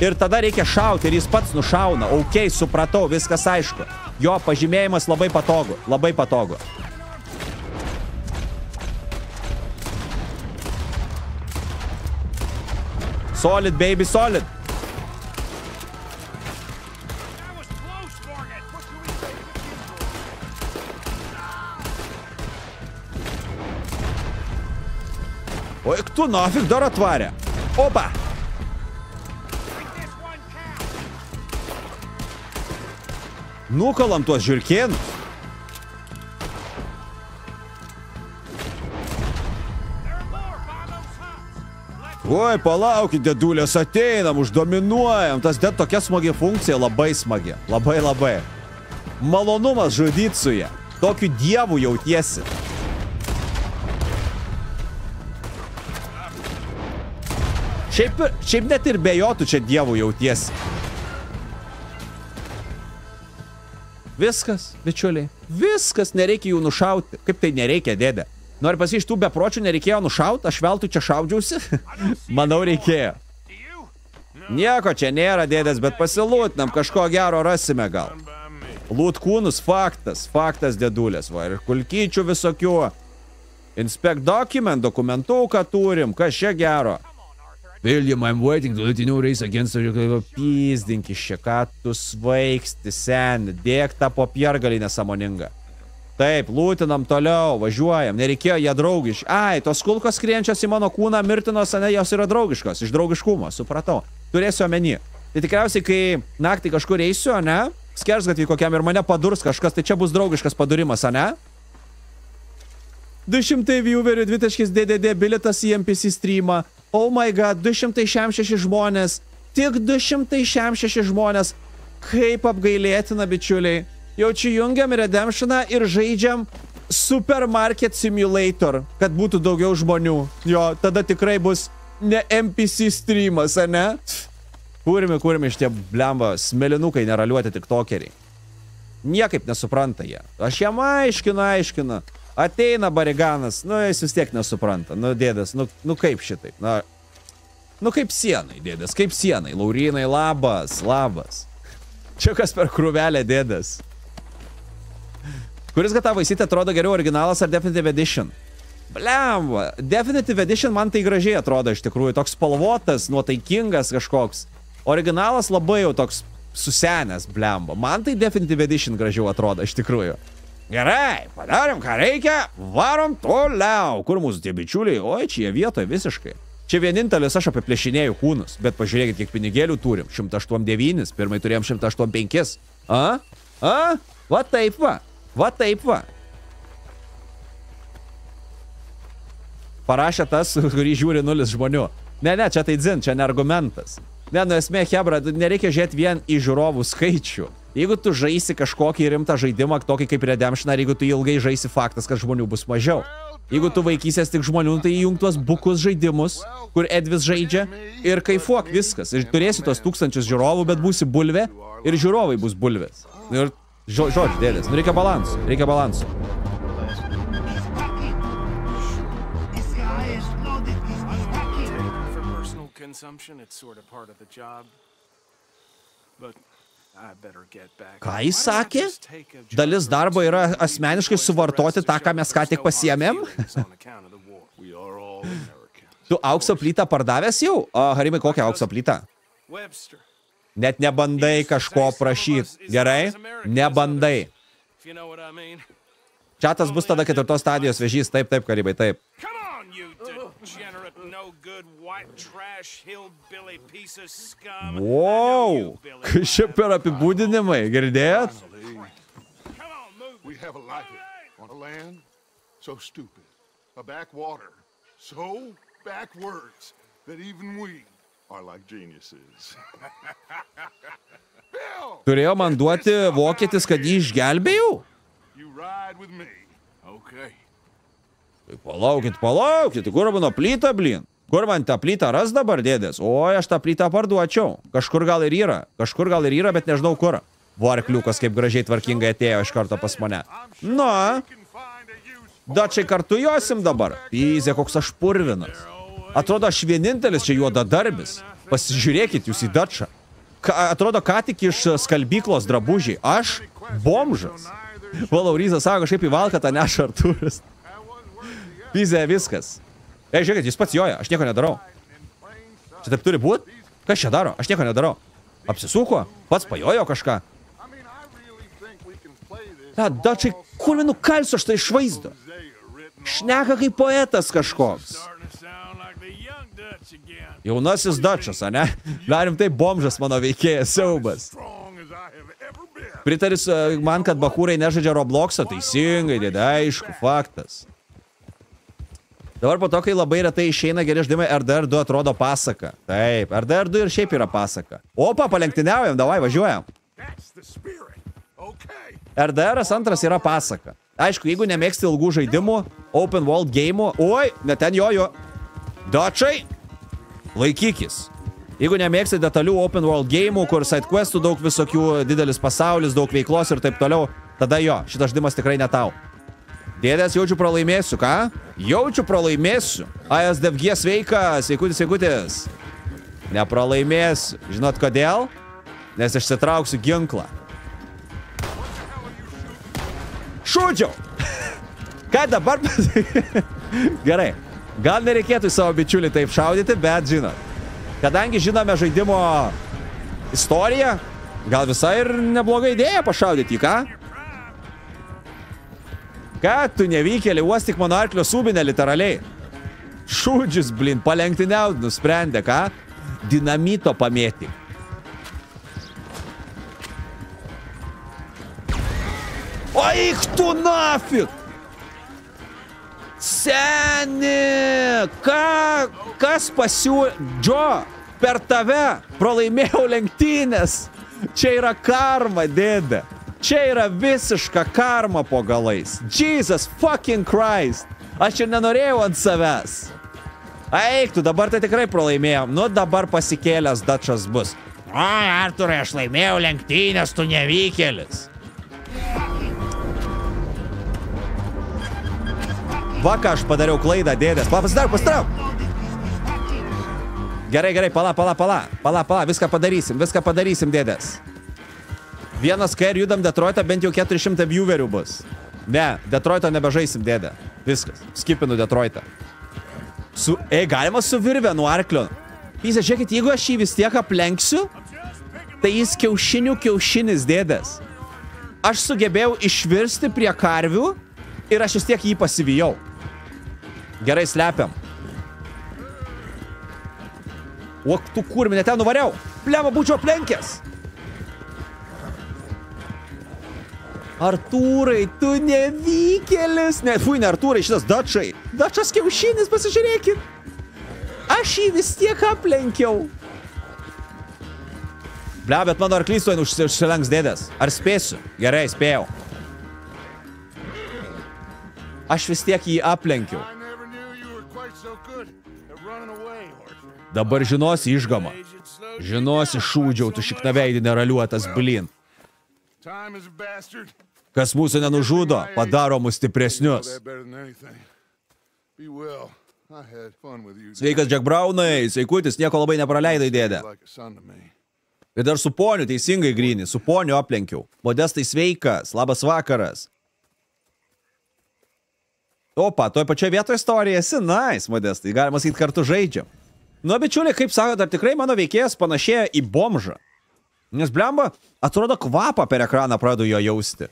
Ir tada reikia šauti ir jis pats nušauna. Ok, supratau, viskas aišku. Jo pažymėjimas labai patogu, labai patogu. Solid, baby, solid. Oi, tu nafig dar atvarė. Opa. Nukalam tuos žiūrkėnus. Oi, palaukit, dėdulės, ateinam, uždominuojam. Tas net tokia smagi funkcija, labai smagi. Labai labai. Malonumas žudyti su ją. Tokiu dievu jautiesi. Šiaip, šiaip net ir be jo tu čia dievu jautiesi. Viskas, bičiuliai. Viskas, nereikia jų nušauti. Kaip tai nereikia, dėdė? Nori pasakyti, iš tų bepročių nereikėjo nušauti, aš veltui čia šaudžiausi? [laughs] Manau, reikėjo. Nieko čia nėra, dėdės, bet pasilūtinam, kažko gero rasime gal. By me. Lūt kūnus faktas, faktas dėdulės, va, ir kulkyčių visokių. Inspect document, dokumentuką turim, kas čia gero. William, I'm waiting to let you know race against the... Pyzdinki čia, ką tu svaigsti, seni, dėk tą popiergalį nesąmoningą. Taip, lūtinam toliau, važiuojam, nereikėjo ją draugiški. Ai, tos kulkos skrienčios į mano kūną mirtinos, ne, jos yra draugiškos, iš draugiškumo, supratau. Turėsiu omeny. Tai tikriausiai, kai naktį kažkur eisiu, ne, skersgatvį kokiam ir mane padurs kažkas, tai čia bus draugiškas padurimas, ne? 200 viewerių, 2.DDD bilietas į MPC streamą. Oh my god, 266 žmonės. Tik 266 žmonės. Kaip apgailėtina, bičiuliai. Jaučiu jungiam Redemptioną ir žaidžiam Supermarket Simulator, kad būtų daugiau žmonių. Jo, tada tikrai bus ne MPC streamas, ar ne? Kūrimi, kūrimi šitie blemba smelinukai neraliuoti tik tokeriai. Niekaip nesupranta jie. Aš jam aiškinu, aiškinu. Ateina bariganas, nu jis vis tiek nesupranta. Nu, dėdas, nu, nu kaip šitaip? Na, nu kaip sienai, dėdas, kaip sienai. Laurinai, labas, labas. Čia kas per krūvelę, dėdas. Kuris GTA vaisyti atrodo geriau originalas ar Definitive Edition? Blemba, Definitive Edition man tai gražiai atrodo iš tikrųjų. Toks spalvotas, nuotaikingas kažkoks. Originalas labai jau toks susenęs, blemba. Man tai Definitive Edition gražiau atrodo iš tikrųjų. Gerai, padarėm, ką reikia, varom toliau. Kur mūsų tie bičiuliai? Oi, čia jie vietoje visiškai. Čia vienintelis aš apiplėšinėjau kūnus, bet pažiūrėkit, kiek pinigėlių turim. 189, pirmai turėjom 185. A? A? Va taip va. Va taip va. Parašė tas, [laughs] kurį žiūri nulis žmonių. Ne, ne, čia tai dzin, čia ne argumentas. Ne, nu esmė, Hebra, nereikia žiūrėti vien į žiūrovų skaičių. Jeigu tu žaisi kažkokį rimtą žaidimą, tokį kaip Redemption, ar jeigu tu ilgai žaisi faktas, kad žmonių bus mažiau. Jeigu tu vaikysės tik žmonių, tai įjung tuos bukus žaidimus, kur Edvis žaidžia ir kaifuok viskas. Ir turėsi tos tūkstančius žiūrovų, bet būsi bulvė ir žiūrovai bus bulvės. Ir žo, žodžiu, dėlės, nu reikia balansų, reikia balansų. Consumption, it's sort of part of the job. But I better get back. Ką jis sakė? Dalis darbo yra asmeniškai suvartoti tą, ką mes ką tik pasiemėm? We are all Americans. Tu aukso plytą pardavęs jau? O, Harimai, kokią aukso plytą? Webster, Net nebandai kažko prašyti. Gerai? Nebandai. Čiatas bus tada ketvirtos stadijos vežys. Taip, taip, Karibai, taip. Come on, you degenerate, no good, white trash, hillbilly piece of scum. Wow! Kas čia per apibūdinimai? Girdėjot? We have a life on a land so stupid, a backwater so backwards that even we are like geniuses. [laughs] Turėjo man duoti vokietis, kad jį išgelbėjau? you ride with me. Palaukit, palaukit, kur mano plyta, blin? Kur man tą plytą ras dabar, dėdės? Oi, aš tą plytą parduočiau. Kažkur gal ir yra. Kažkur gal ir yra, bet nežinau kur. Varkliukas kaip gražiai tvarkingai atėjo iš karto pas mane. Nu, dačiai kartu josim dabar. Pyzė, koks aš purvinas. Atrodo, aš vienintelis čia juoda darbis. Pasižiūrėkit jūs į dačą. Ka, atrodo, ką tik iš skalbyklos drabužiai. Aš bomžas. Valaurysas sako, kažkaip į valkatą neša Artūras. Pyzė, viskas. Ei, žiūrėkit, jis pats joja, aš nieko nedarau. Čia taip turi būt? Kas čia daro? Aš nieko nedarau. Apsisuko, pats pajojo kažką. Ta, dačiai, kur minu kalsiu aš tai išvaizdo? Šneka kaip poetas kažkoks. Jaunasis dačas, ane? Galim taip bomžas mano veikėjas, siaubas. Pritaris e, man, kad bahūrai nežaidžia Robloxą, teisingai, dėdė, aišku, faktas. Dabar po to, kai labai retai išeina geri žaidimai, RDR2 atrodo pasaka. Taip, RDR2 ir šiaip yra pasaka. Opa, palenktyniaujam, davai, važiuojam. RDR antras yra pasaka. Aišku, jeigu nemėgsti ilgų žaidimų, open world game, oi, net ten jojo. Dačiai, laikykis. Jeigu nemėgsti detalių open world game, kur side questų daug visokių, didelis pasaulis, daug veiklos ir taip toliau, tada jo, šitas žaidimas tikrai ne tau. Dėdės, jaučiu pralaimėsiu, ką? Jaučiu pralaimėsiu. ASDFG sveika, sveikutis, sveikutis. Nepralaimėsiu. Žinot kodėl? Nes išsitrauksiu ginklą. Šūdžiau! [laughs] Ką dabar? [laughs] Gerai. Gal nereikėtų į savo bičiulį taip šaudyti, bet žinot. Kadangi žinome žaidimo istoriją, gal visai ir nebloga idėja pašaudyti, ką? Ką tu nevykėlį, uostik mano arklio subinę literaliai. Šūdžius, blin, palenktyniaut nusprendė, ką? Dinamito pamėti. O eik tu nafik! Seni! Ką? Kas pasiūlė? Džo, per tave pralaimėjau lenktynės. Čia yra karma, dėdė. Čia yra visiška karma po galais. Jesus fucking Christ. Aš ir nenorėjau ant savęs. Eik, tu dabar tai tikrai pralaimėjom. Nu dabar pasikėlęs dačas bus. O, Arturai, aš laimėjau lenktynės, tu nevykėlis. Va, ką aš padariau klaidą, dėdės. Pala, pasidarau, pasidarau. Gerai, gerai, pala, pala, pala. Pala, pala, viską padarysim, viską padarysim, dėdės. Vienas kai ir judam Detroitą, bent jau 400 viewerių bus. Ne, Detroito nebežaisim, dėdė. Viskas, skipinu Detroitą. Su, ei, galima su virvė nuo arklio. Pysia, žiūrėkit, jeigu aš jį vis tiek aplenksiu, tai jis kiaušinių kiaušinis dėdės. aš sugebėjau išvirsti prie karvių ir aš vis tiek jį pasivijau. Gerai, slepiam. O tu kurmi, net ten nuvariau. Plema, būčiau aplenkęs. Artūrai, tu nevykėlis. Ne, fui, ne Artūrai, šitas Dačai. Dačas kiaušinis, pasižiūrėkit. Aš jį vis tiek aplenkiau. Ble, bet mano arklys tuoj užsi- užsilenks dėdės. Ar spėsiu? Gerai, spėjau. Aš vis tiek jį aplenkiau. Dabar žinosi išgamą. Žinosi šūdžiau, tu šiknaveidį neraliuotas, blin. Time is a bastard. Kas mūsų nenužudo, padaro mus stipresnius. Sveikas, Jack Brownai, sveikutis, nieko labai nepraleidai, dėdė. Ir dar su poniu teisingai grinį, su poniu aplenkiau. Modestai sveikas, labas vakaras. Opa, toj pačioje vietoje istorija esi, nice, modestai, galima sakyti, kartu žaidžiam. Nu, bičiuliai, kaip sakot, ar tikrai mano veikėjas panašėja į bomžą? Nes blemba, atrodo, kvapą per ekraną pradedu jo jausti.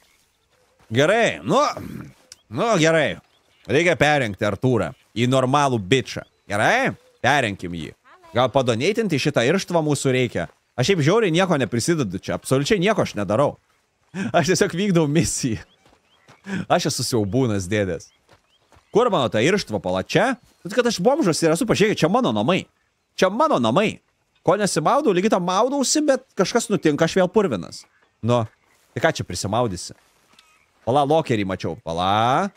Gerai, nu, nu gerai. Reikia perrinkti Artūrą į normalų bičią. Gerai? Perrinkim jį. Gal padonėtinti šitą irštvą mūsų reikia. Aš šiaip žiauriai nieko neprisidedu čia. Absoliučiai nieko aš nedarau. Aš tiesiog vykdau misiją. Aš esu siaubūnas dėdės. Kur mano ta irštva pala čia? Bet kad aš bomžas ir esu, pažiūrėkit, čia mano namai. Čia mano namai. Ko nesimaudau, lygiai tam maudausi, bet kažkas nutinka, aš vėl purvinas. Nu, tai ką čia prisimaudysi? Pala, lokerį mačiau. Pala.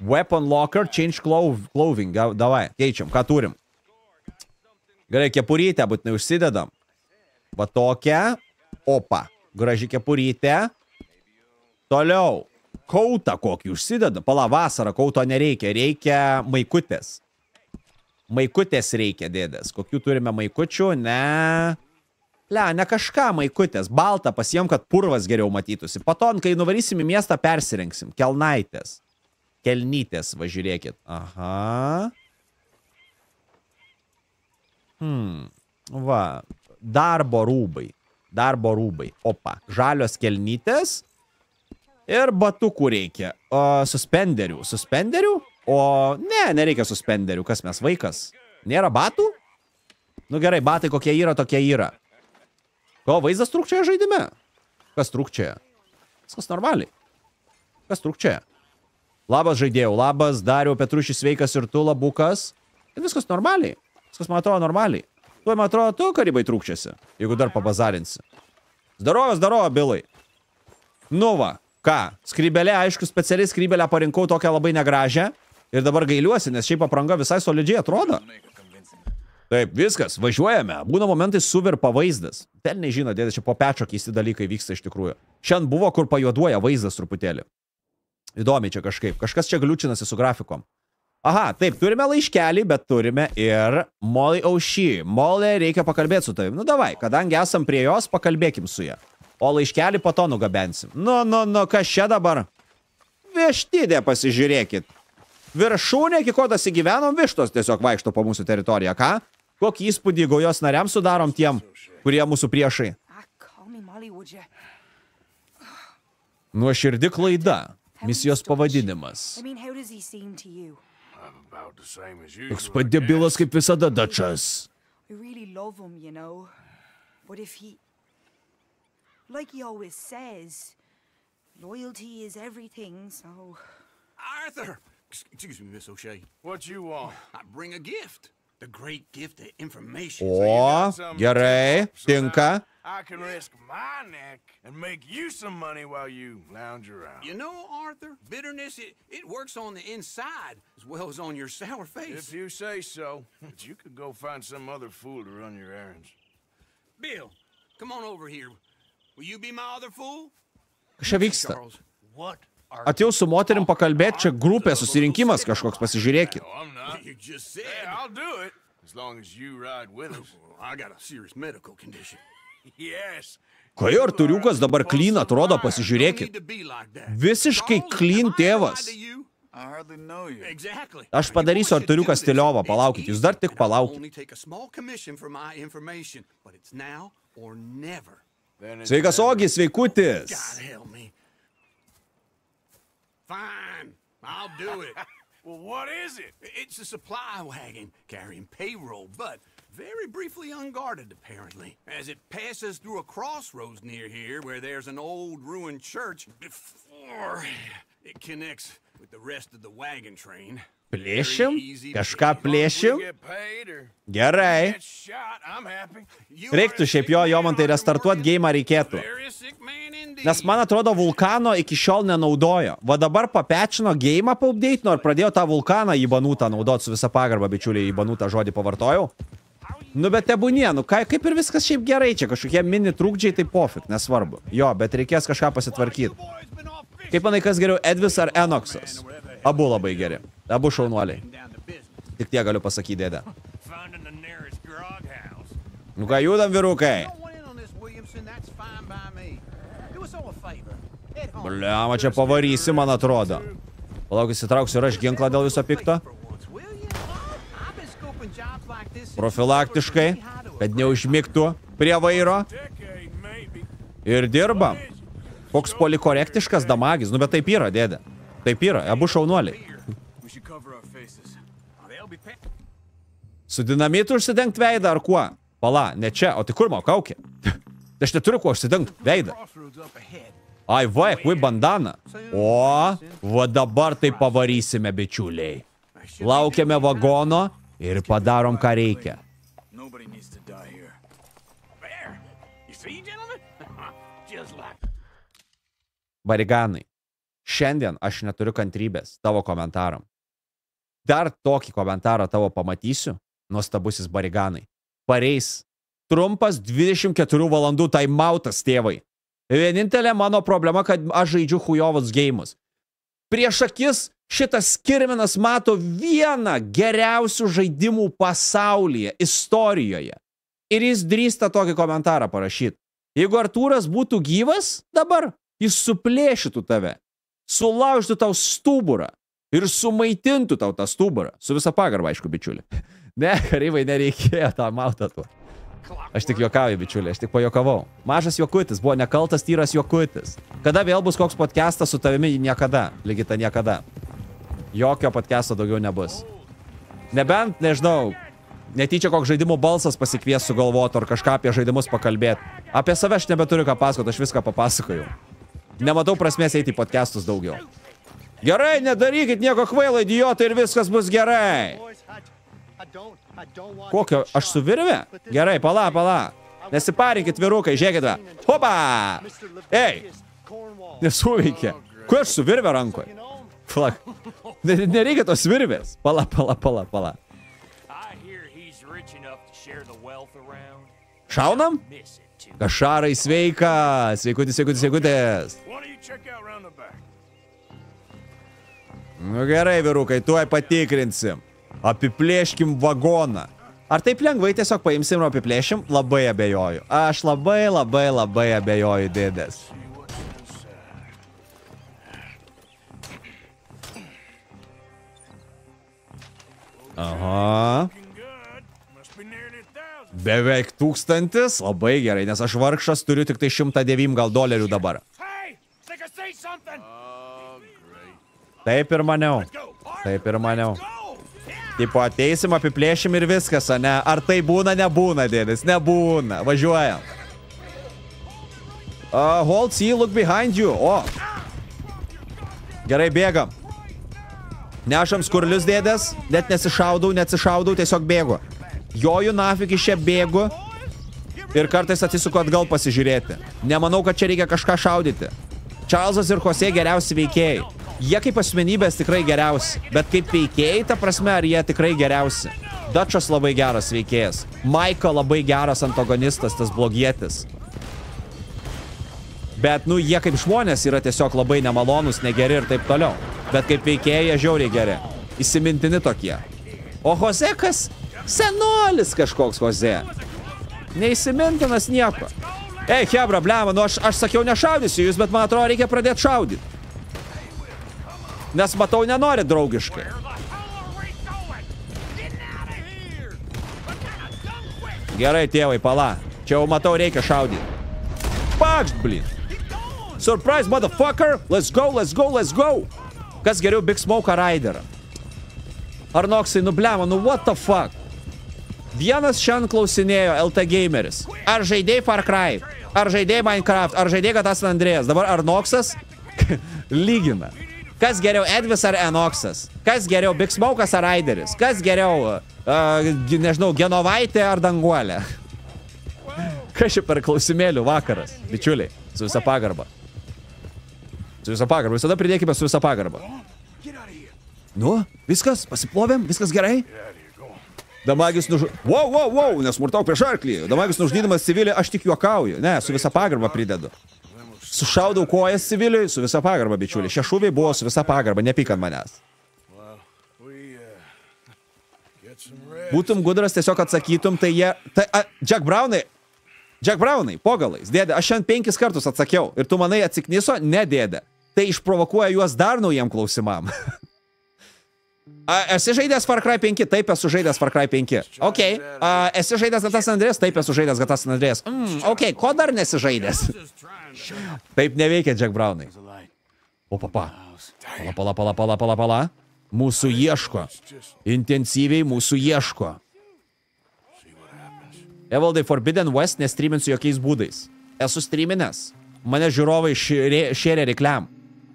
Weapon locker, change clothing. Davai, keičiam, ką turim. Gerai, kepurytę būtinai užsidedam. Va tokia. Opa, graži kepurytė. Toliau. Kautą kokį užsideda. Pala, vasarą kauto nereikia. Reikia maikutės. Maikutės reikia, dėdės. Kokių turime maikučių? Ne. Le, ne kažką maikutės. Baltą pasiem, kad purvas geriau matytųsi. Paton, kai nuvarysim į miestą, persirengsim. Kelnaitės. Kelnytės, važiuokit. Aha. Hmm. Va. Darbo rūbai. Darbo rūbai. Opa. Žalios kelnytės. Ir batukų reikia. O, suspenderių. Suspenderių? O, ne, nereikia suspenderių. Kas mes, vaikas? Nėra batų? Nu gerai, batai kokie yra, tokie yra. O, vaizdas trukčioja žaidime? Kas trukčioja? Viskas normaliai. Kas trukčioja? Labas žaidėjau, labas, Dariau, Petrušis, sveikas ir tu, labukas. Ir viskas normaliai. Viskas man atrodo normaliai. Tuo man atrodo, tu karibai trukčiasi, jeigu dar pabazarinsi. Zdarovas, zdarovo, bilai. Nu va, ką, skrybelė, aišku, specialiai skrybelę parinkau tokią labai negražią. Ir dabar gailiuosi, nes šiaip apranga visai solidžiai atrodo. Taip, viskas, važiuojame. Būna momentai suvirpa vaizdas. Ten nežino, dėdė, čia po pečio keisti dalykai vyksta iš tikrųjų. Šiandien buvo, kur pajuoduoja vaizdas truputėlį. Įdomiai čia kažkaip. Kažkas čia galiučinasi su grafikom. Aha, taip, turime laiškelį, bet turime ir Molly Aušy. Molly, reikia pakalbėti su tavimi. Nu, davai, kadangi esam prie jos, pakalbėkim su ja. O laiškelį po to nugabensim. Nu, nu, nu, kas čia dabar? Vištidė, pasižiūrėkit. Viršūnė, iki ko tas įgyvenom, vištos tiesiog vaikšto po mūsų teritoriją, ką? Kokį įspūdį gaujos nariams sudarom tiem, kurie mūsų priešai? Nuoširdi klaida. Misijos pavadinimas. Toks pat debilas kaip visada dačas. Like he always says, loyalty is everything, so. Arthur! Ex- Excuse me, Miss O'Shea. What you want? I bring a gift. The great gift of information. O, gerai, tinka. I can risk my neck and make you some money while you lounge around. You know, Arthur, bitterness, it, it works on the inside as well as on your sour face. If you say so, but you could go find some other fool to run your errands. Bill, come on over here. Will you be my other fool? Kas? Charles. What? Atėjau su moterim pakalbėti, čia grupė, susirinkimas kažkoks, pasižiūrėkit. Kai Arturiukas dabar clean atrodo, pasižiūrėkit. Visiškai lied tėvas. Aš padarysiu Arturiuką stiliovą, palaukit, jūs dar tik palaukit. only take a Fine, I'll do it. [laughs] Well, what is it? It's a supply wagon carrying payroll, but very briefly unguarded, apparently. As it passes through a crossroads near here where there's an old ruined church before it connects with the rest of the wagon train. Plėšim? Kažką plėšim? Gerai. Reiktų šiaip jo, jo man tai restartuot game reikėtų. Nes man atrodo, vulkano iki šiol nenaudojo. Va dabar papečino game paupdeitino ir pradėjo tą vulkaną įbanutą naudoti su visa pagarba, bičiuliai, įbanutą žodį pavartojau. Nu, bet tebūnie, nu, ką, kaip ir viskas šiaip gerai, čia kažkokie mini trūkdžiai, tai pofik, nesvarbu. Jo, bet reikės kažką pasitvarkyti. Kaip manai, kas geriau, Edvis ar Enoxas? Abu labai geri. Abu šaunuoliai. Tik tie galiu pasakyti, dėdė. Nu ką, judam, vyrukai. Bliama, čia pavarysi, man atrodo. Palauk, įsitrauksiu ir aš ginklą dėl viso pikto. Profilaktiškai, kad neužmigtų prie vairo. Ir dirbam. Koks polikorektiškas damagis. Nu, bet taip yra, dėdė. Taip yra, abu šaunuoliai. Su dinamitu užsidengti veidą ar kuo? Pala, ne čia, o tai kur mano kaukė? [laughs] Aš neturiu kuo užsidengti veidą. Ai, va, kui bandana. O, va dabar tai pavarysime, bičiuliai. Laukiame vagono ir padarom, ką reikia. [laughs] Bariganai, šiandien aš neturiu kantrybės tavo komentaram. Dar tokį komentarą tavo pamatysiu, nuostabusis bariganai. Pareis. Trumpas 24 valandų taimautas, tėvai. Vienintelė mano problema, kad aš žaidžiu hujovus gėjimus. Prieš akis šitas kirminas mato vieną geriausių žaidimų pasaulyje, istorijoje. Ir jis drįsta tokį komentarą parašyti. Jeigu Artūras būtų gyvas dabar, jis suplėšytų tave, sulaužtų tau stuburą ir sumaitintų tau tą stuburą. Su visa pagarba, aišku, bičiuli. [laughs] Ne, karyvai nereikėjo tą mautą tuo. Aš tik juokauju, bičiuli, aš tik pajokavau. Mažas juokutis, buvo nekaltas tyras juokutis. Kada vėl bus koks podcastas su tavimi? Niekada. Ligita niekada. Jokio podcast'o daugiau nebus. Nebent, nežinau, netyčia koks žaidimų balsas pasikvies sugalvoti ar kažką apie žaidimus pakalbėti. Apie save aš nebeturiu ką pasakoti, aš viską papasakojau. Nematau prasmės eiti į podcastus daugiau. Gerai, nedarykit nieko kvailo, idiotai, ir viskas bus gerai. Kokio? Aš su virve? Gerai, pala, pala. Nesiparinkit virukai, žiūrėkite. Hopa! Ei! Nesuveikė. Kur aš su virve rankoje? Plak. Ne- Nereikia tos virvės. Pala, pala, pala, pala. Šaunam? Kašarai sveika. Sveikutis, sveikutis, sveikutis. Nu gerai, vyrukai, tuoj patikrinsim. Apiplėškim vagoną. Ar taip lengvai tiesiog paimsim ir apiplėšim? Labai abejoju. Aš labai, labai, labai abejoju, dėdės. Aha. Beveik tūkstantis. Labai gerai, nes aš vargšas turiu tik tai 109 gal dolerių dabar. Hey, think I say something? Taip ir maniau. Taip ir maniau. Tipo, ateisim, apiplėšim ir viskas, ne? Ar tai būna, nebūna, dėdis? Nebūna. Važiuojam. Uh, hold C, look behind you. O. Gerai, bėgam. Nešam skurlius dėdės, net nesišaudau, nesišaudau, tiesiog bėgu. Joju nafik iš čia bėgu ir kartais atsisuku atgal pasižiūrėti. Nemanau, kad čia reikia kažką šaudyti. Čarlzas ir Jose geriausi veikėjai. Jie kaip asmenybės tikrai geriausi, bet kaip veikėjai, ta prasme, ar jie tikrai geriausi. Dačas labai geras veikėjas. Maika labai geras antagonistas, tas blogietis. Bet, nu, jie kaip žmonės yra tiesiog labai nemalonus, negeri ir taip toliau. Bet kaip veikėjai, jie žiauriai geri. Įsimintini tokie. O Jose kas? Senolis kažkoks Jose. Neįsimintinas nieko. Ei, Hebra, blema, nu aš, aš sakiau nešaudysiu jūs, bet man atrodo reikia pradėti šaudyti. Nes matau, nenori draugiškai. Gerai, tėvai, pala. Čia jau matau, reikia šaudyti. Pakšt, blin. Surprise, motherfucker. Let's go, let's go, let's go. Kas geriau Big Smoke ar Raiderą? Ar Noksai nublemo, nu what the fuck? Vienas šiandien klausinėjo LT Gameris. Ar žaidėjai Far Cry? Ar žaidėjai Minecraft? Ar žaidėjai Gatas Andrėjas? Dabar ar Noksas? [laughs] Lygina. Kas geriau Edvis ar Enoksas? Kas geriau Big Smoke'as ar Raideris? Kas geriau, uh, nežinau, Genovaitė ar Danguolė? Kas čia per klausimėlių vakaras, bičiuliai, su visa pagarba. Su visa pagarba, visada pridėkime su visa pagarba. Nu, viskas, pasiplovėm, viskas gerai. Damagis nuž... Wow, wow, wow, nesmurtauk prieš arklį. Damagis nužudydamas civilį, aš tik juokauju. Ne, su visa pagarba pridedu. Sušaudau kojas civiliui, su visa pagarba, bičiuliai. Šie šūviai buvo su visa pagarba, nepyk ant manęs. Būtum gudras, tiesiog atsakytum, tai jie... Tai, a, Jack Brownai, Jack Brownai, pogalais, dėdė, aš šiandien penkis kartus atsakiau ir tu manai atsikniso, ne dėdė. Tai išprovokuoja juos dar naujiem klausimam. [laughs] A, esi žaidęs Far Cry 5? Taip, esu žaidęs Far Cry 5. Ok. A, esi žaidęs Gatas Andrės? Taip, esu žaidęs Gatas Andrės. Mm, ok, ko dar nesi žaidęs? Taip neveikia Jack Brownai. O papa. Pala, pala, pala, pala, pala, pala. Mūsų ieško. Intensyviai mūsų ieško. Evaldai Forbidden West nestreaminsiu jokiais būdais. Esu streaminęs. Mane žiūrovai šėrė, reklam.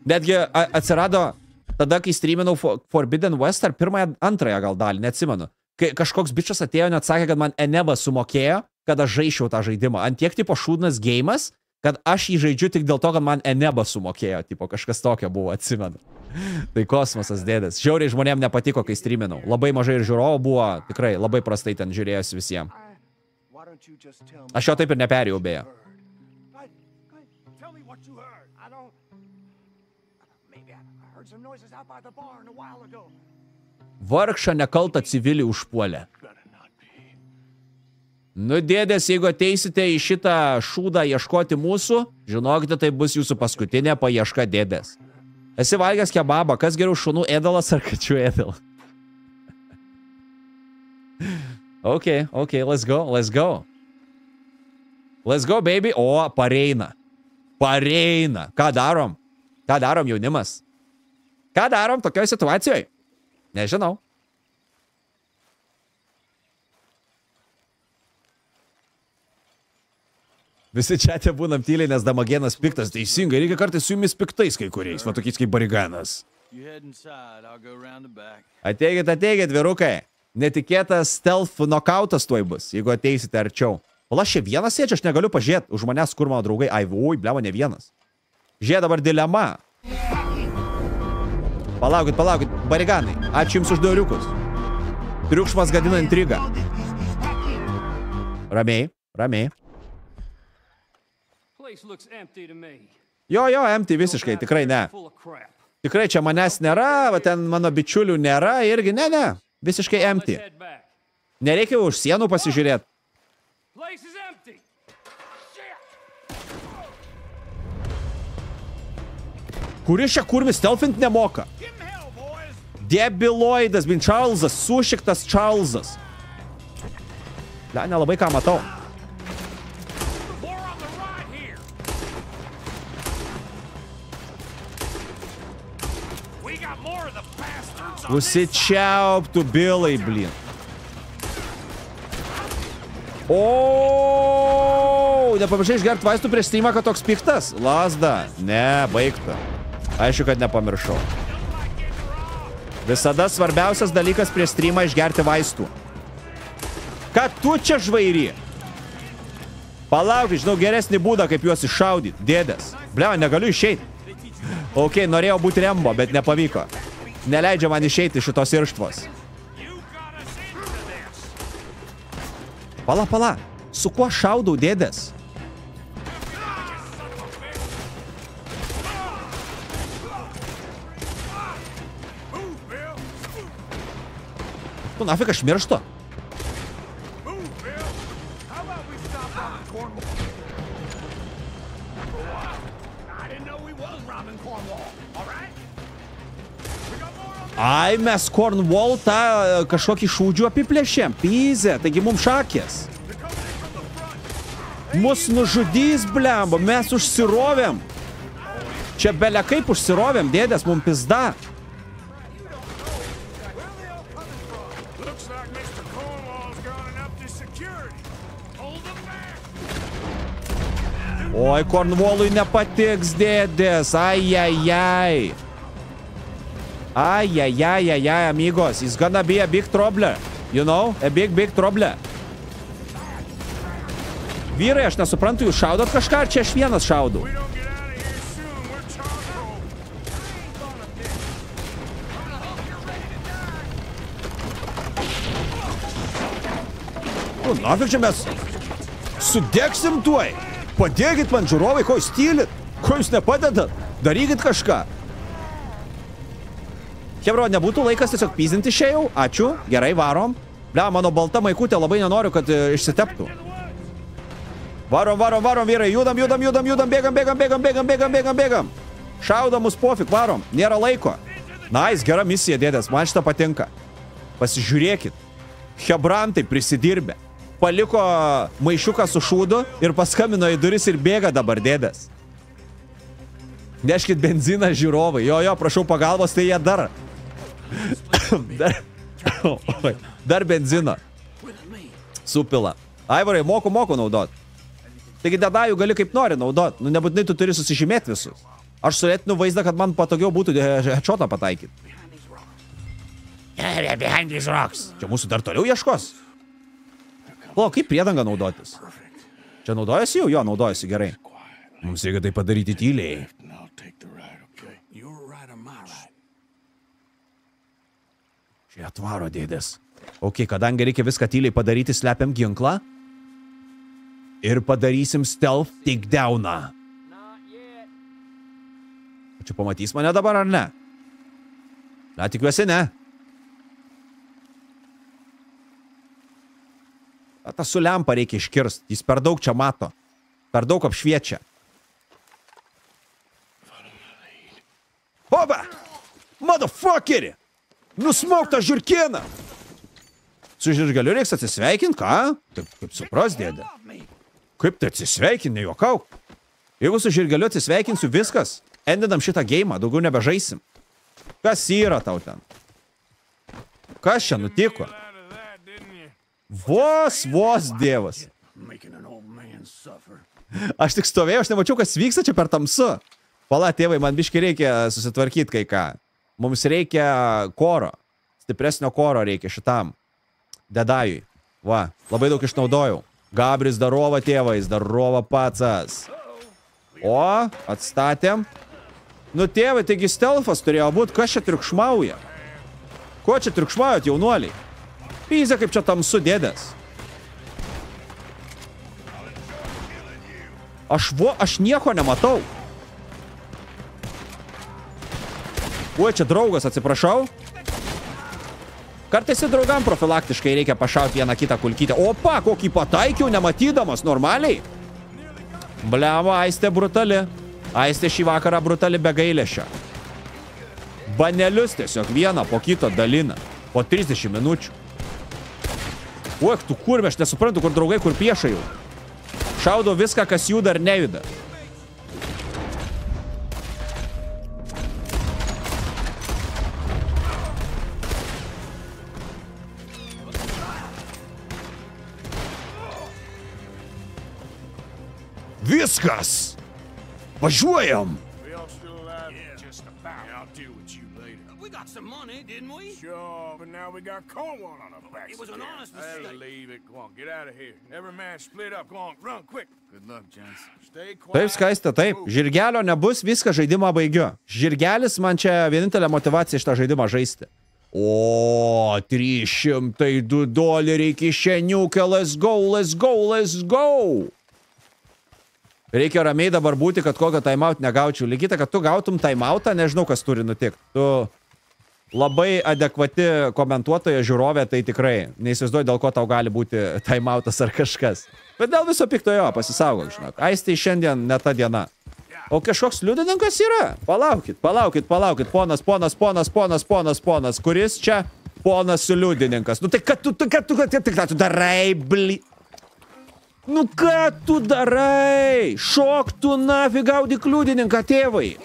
Netgi atsirado tada, kai streaminau Forbidden West ar pirmąją, antrąją gal dalį, neatsimenu. Kai kažkoks bičias atėjo net sakė, kad man Eneba sumokėjo, kad aš žaičiau tą žaidimą. Ant tiek tipo šūdnas gėjimas, kad aš jį žaidžiu tik dėl to, kad man Eneba sumokėjo. Tipo kažkas tokio buvo, atsimenu. [laughs] tai kosmosas dėdės. Žiauriai žmonėm nepatiko, kai streaminau. Labai mažai ir žiūrovų buvo, tikrai labai prastai ten žiūrėjosi visiems. Aš jo taip ir neperėjau beje. Vargšą nekaltą civilį užpuolė. Nu, dėdės, jeigu ateisite į šitą šūdą ieškoti mūsų, žinokite, tai bus jūsų paskutinė paieška dėdės. Esi valgęs kebabą, kas geriau šunų ėdalas ar kačių ėdalas? [laughs] ok, ok, let's go, let's go. Let's go, baby. O, pareina. Pareina. Ką darom? Ką darom, jaunimas? Ką darom tokioje situacijoje? Nežinau. Visi čia te būnam tyliai, nes damagienas piktas. Teisingai, reikia kartais su jumis piktais kai kuriais, va tokiais kaip bariganas. Ateikit, ateikit, vyrukai. Netikėtas stealth knockoutas tuoj bus, jeigu ateisite arčiau. O aš čia vienas sėdžiu, aš negaliu pažiūrėti už manęs, kur mano draugai. Ai, ui, blemo, ne vienas. Žiūrėk dabar dilema. Palaukit, palaukit, bariganai. Ačiū jums už doriukus. Triukšmas gadina intrigą. Ramiai, ramiai. Jo, jo, empty visiškai, tikrai ne. Tikrai čia manęs nėra, va ten mano bičiulių nėra irgi, ne, ne. Visiškai empty. Nereikia už sienų pasižiūrėti. Kuris čia kurmis stealthint nemoka? Debiloidas, bin Čarlzas, sušiktas Čarlzas. Le, nelabai ką matau. Užsičiauptų bilai, blin. O, nepamiršai išgerti vaistų prieš streamą, kad toks piktas? Lasda. Ne, baigta. Aišku, kad nepamiršau. Visada svarbiausias dalykas prieš streamą išgerti vaistų. Ką tu čia žvairi? Palauk, žinau geresnį būdą, kaip juos iššaudyti. Dėdės. Bleo, negaliu išeiti. Ok, norėjau būti Rembo, bet nepavyko. Neleidžia man išeiti iš šitos irštvos. Pala, pala. Su kuo šaudau, dėdės? Tu nafik aš mirštu? Ai, mes Cornwall tą kažkokį šūdžių apiplėšėm. Pyzė, taigi mums šakės. Mus nužudys, blemba, mes užsirovėm. Čia belia kaip užsirovėm, dėdės, mum pizda. Looks Oi, Kornvolui nepatiks, dėdės. Ai, ai, ai. Ai, ai, ai, ai, ai, amigos. He's gonna be a big trouble. You know? A big, big trouble. Vyrai, aš nesuprantu, jūs šaudot kažką, ar čia aš vienas šaudau? O, na, tai čia mes sudegsim tuoj. Padėkit man, žiūrovai, ko jūs tylit? Ko jūs nepadedat? Darykit kažką. Hebro, nebūtų laikas tiesiog pyzinti šiai jau? Ačiū, gerai, varom. Ble, mano balta maikutė labai nenoriu, kad e, išsiteptų. Varom, varom, varom, vyrai, judam, judam, judam, judam, bėgam, bėgam, bėgam, bėgam, bėgam, bėgam, bėgam. Šaudam mus pofik, varom, nėra laiko. Nice, gera misija, dėdės, man šitą patinka. Pasižiūrėkit. Hebrantai prisidirbė. Paliko maišiuką su šūdu ir paskambino į duris ir bėga dabar dėdės. Neškit benziną žiūrovai. Jo, jo, prašau pagalbos, tai jie dar. dar. Dar benzino. Supila. Aivarai, moku, moku naudot. Taigi dedajų gali kaip nori naudot. Nu, nebūtinai tu turi susižymėti visus. Aš sulėtinu vaizdą, kad man patogiau būtų headshotą pataikyti. Behind these rocks. Čia mūsų dar toliau ieškos. O, kaip priedanga naudotis? Čia naudojasi jau? Jo, naudojasi gerai. Mums reikia tai padaryti tyliai. Čia atvaro dėdės. Ok, kadangi reikia viską tyliai padaryti, slepiam ginklą. Ir padarysim stealth takedowną. Čia pamatys mane dabar ar ne? Na, tikiuosi ne. Tą su lempa reikia iškirst. Jis per daug čia mato. Per daug apšviečia. Oba! Motherfuckeri! Nusmauk tą žirkieną! Su žirgaliu reiks atsisveikinti, ką? Kaip, kaip supras, dėdė. Kaip tai atsisveikinti, nejuokauk. Jeigu su žirgaliu atsisveikinsiu, viskas. Endinam šitą gėjimą, daugiau nebežaisim. Kas yra tau ten? Kas čia nutiko? Vos, vos dievas. Aš tik stovėjau, aš nemačiau, kas vyksta čia per tamsu. Pala, tėvai, man biškai reikia susitvarkyti kai ką. Mums reikia koro. Stipresnio koro reikia šitam. Dedajui. Va, labai daug išnaudojau. Gabris darova tėvais, darova pacas. O, atstatėm. Nu tėvai, taigi stelfas turėjo būti, kas čia triukšmauja? Ko čia triukšmaujat, jaunuoliai? Pyzė kaip čia tamsu dėdės. Aš vo, aš nieko nematau. Oi, čia draugas, atsiprašau. Kartais ir draugam profilaktiškai reikia pašauti vieną kitą kulkytę. Opa, kokį pataikiau, nematydamas, normaliai. Blema, aistė brutali. Aistė šį vakarą brutali be gailėšio. Banelius tiesiog vieną po kito dalina. Po 30 minučių. Oi, tu kurme, aš nesuprantu, kur draugai, kur priešai jau. Šaudo viską, kas juda ar nejuda. Viskas! Važiuojam! Didn't we? Sure, but now we got Cornwall on our backs. It was an honest Hey, mistake. leave it. Go on, get out of here. Every man split up. Go on, run quick. Good luck, gents. Stay quiet. Taip, skaista, taip. Žirgelio nebus, viską žaidimą baigiu. Žirgelis man čia vienintelė motivacija šitą žaidimą žaisti. O, 302 doleriai kišeniukė, let's go, let's go, let's go. Reikia ramiai dabar būti, kad kokio timeout negaučiau. Lygita, kad tu gautum timeoutą, nežinau, kas turi nutikti. Tu labai adekvati komentuotoja žiūrovė, tai tikrai neįsivaizduoju, dėl ko tau gali būti timeoutas ar kažkas. Bet dėl viso piktojo pasisaugok, žinok. Aistai šiandien ne ta diena. O kažkoks liudininkas yra. Palaukit, palaukit, palaukit. Ponas, ponas, ponas, ponas, ponas, ponas. Kuris čia ponas liudininkas? Nu tai kad tu, tu, kad tu, kad tu, kad tu darai, bli... Nu ką tu darai? Šok tu nafig gaudyk liudininką, tėvai.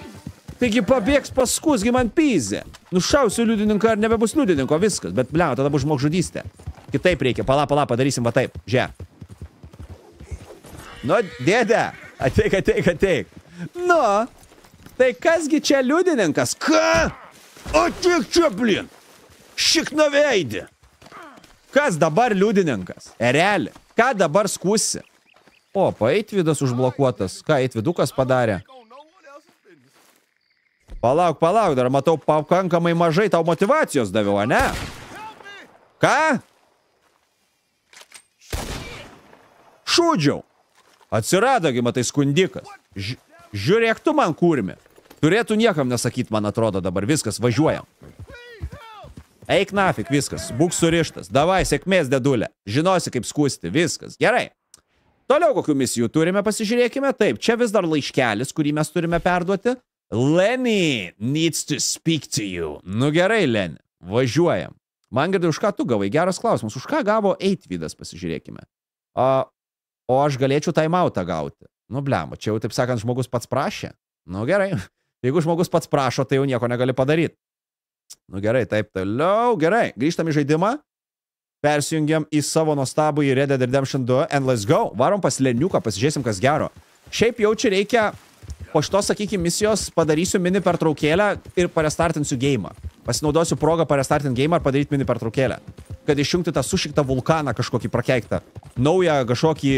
Taigi pabėgs paskusgi man pyzė. Nušausiu liudininką ir nebebus liudininko, viskas. Bet, ble, tada bus žmogžudystė. Kitaip reikia. Pala, pala, padarysim va taip. Žia. Nu, dėdė, ateik, ateik, ateik. Nu, tai kasgi čia liudininkas? Ką? Ateik čia, blin. Šiknaveidė. Kas dabar liudininkas? Erelė. Ką dabar skusi? O, paeitvidas užblokuotas. Ką eitvidukas padarė? Palauk, palauk, dar matau pakankamai mažai tau motivacijos daviau, ne? Ką? Šūdžiau. Atsiradogi, matai, skundikas. Ž žiūrėk tu man kurmi. Turėtų niekam nesakyti, man atrodo dabar. Viskas, važiuojam. Eik nafik, viskas. Būk surištas. Davai, sėkmės, dedulė. Žinosi, kaip skusti. Viskas. Gerai. Toliau kokių misijų turime, pasižiūrėkime. Taip, čia vis dar laiškelis, kurį mes turime perduoti. Lenny needs to speak to you. Nu gerai, Lenny. Važiuojam. Man girdai, už ką tu gavai? Geras klausimas. Už ką gavo Eitvydas, pasižiūrėkime. A, o aš galėčiau timeoutą gauti. Nu, blem, čia jau, taip sakant, žmogus pats prašė. Nu, gerai. [laughs] Jeigu žmogus pats prašo, tai jau nieko negali padaryti. Nu, gerai, taip toliau. Gerai, grįžtam į žaidimą. Persijungiam į savo nuostabų į Red Dead Redemption 2 and let's go. Varom pas leniuką, pasižiūrėsim, kas gero. Šiaip jau čia reikia po šitos, sakykime, misijos padarysiu mini pertraukėlę ir parestartinsiu gėjimą. Pasinaudosiu progą parestartinti gėjimą ir padaryti mini pertraukėlę. Kad išjungti tą sušiktą vulkaną kažkokį prakeiktą. Naują kažkokį,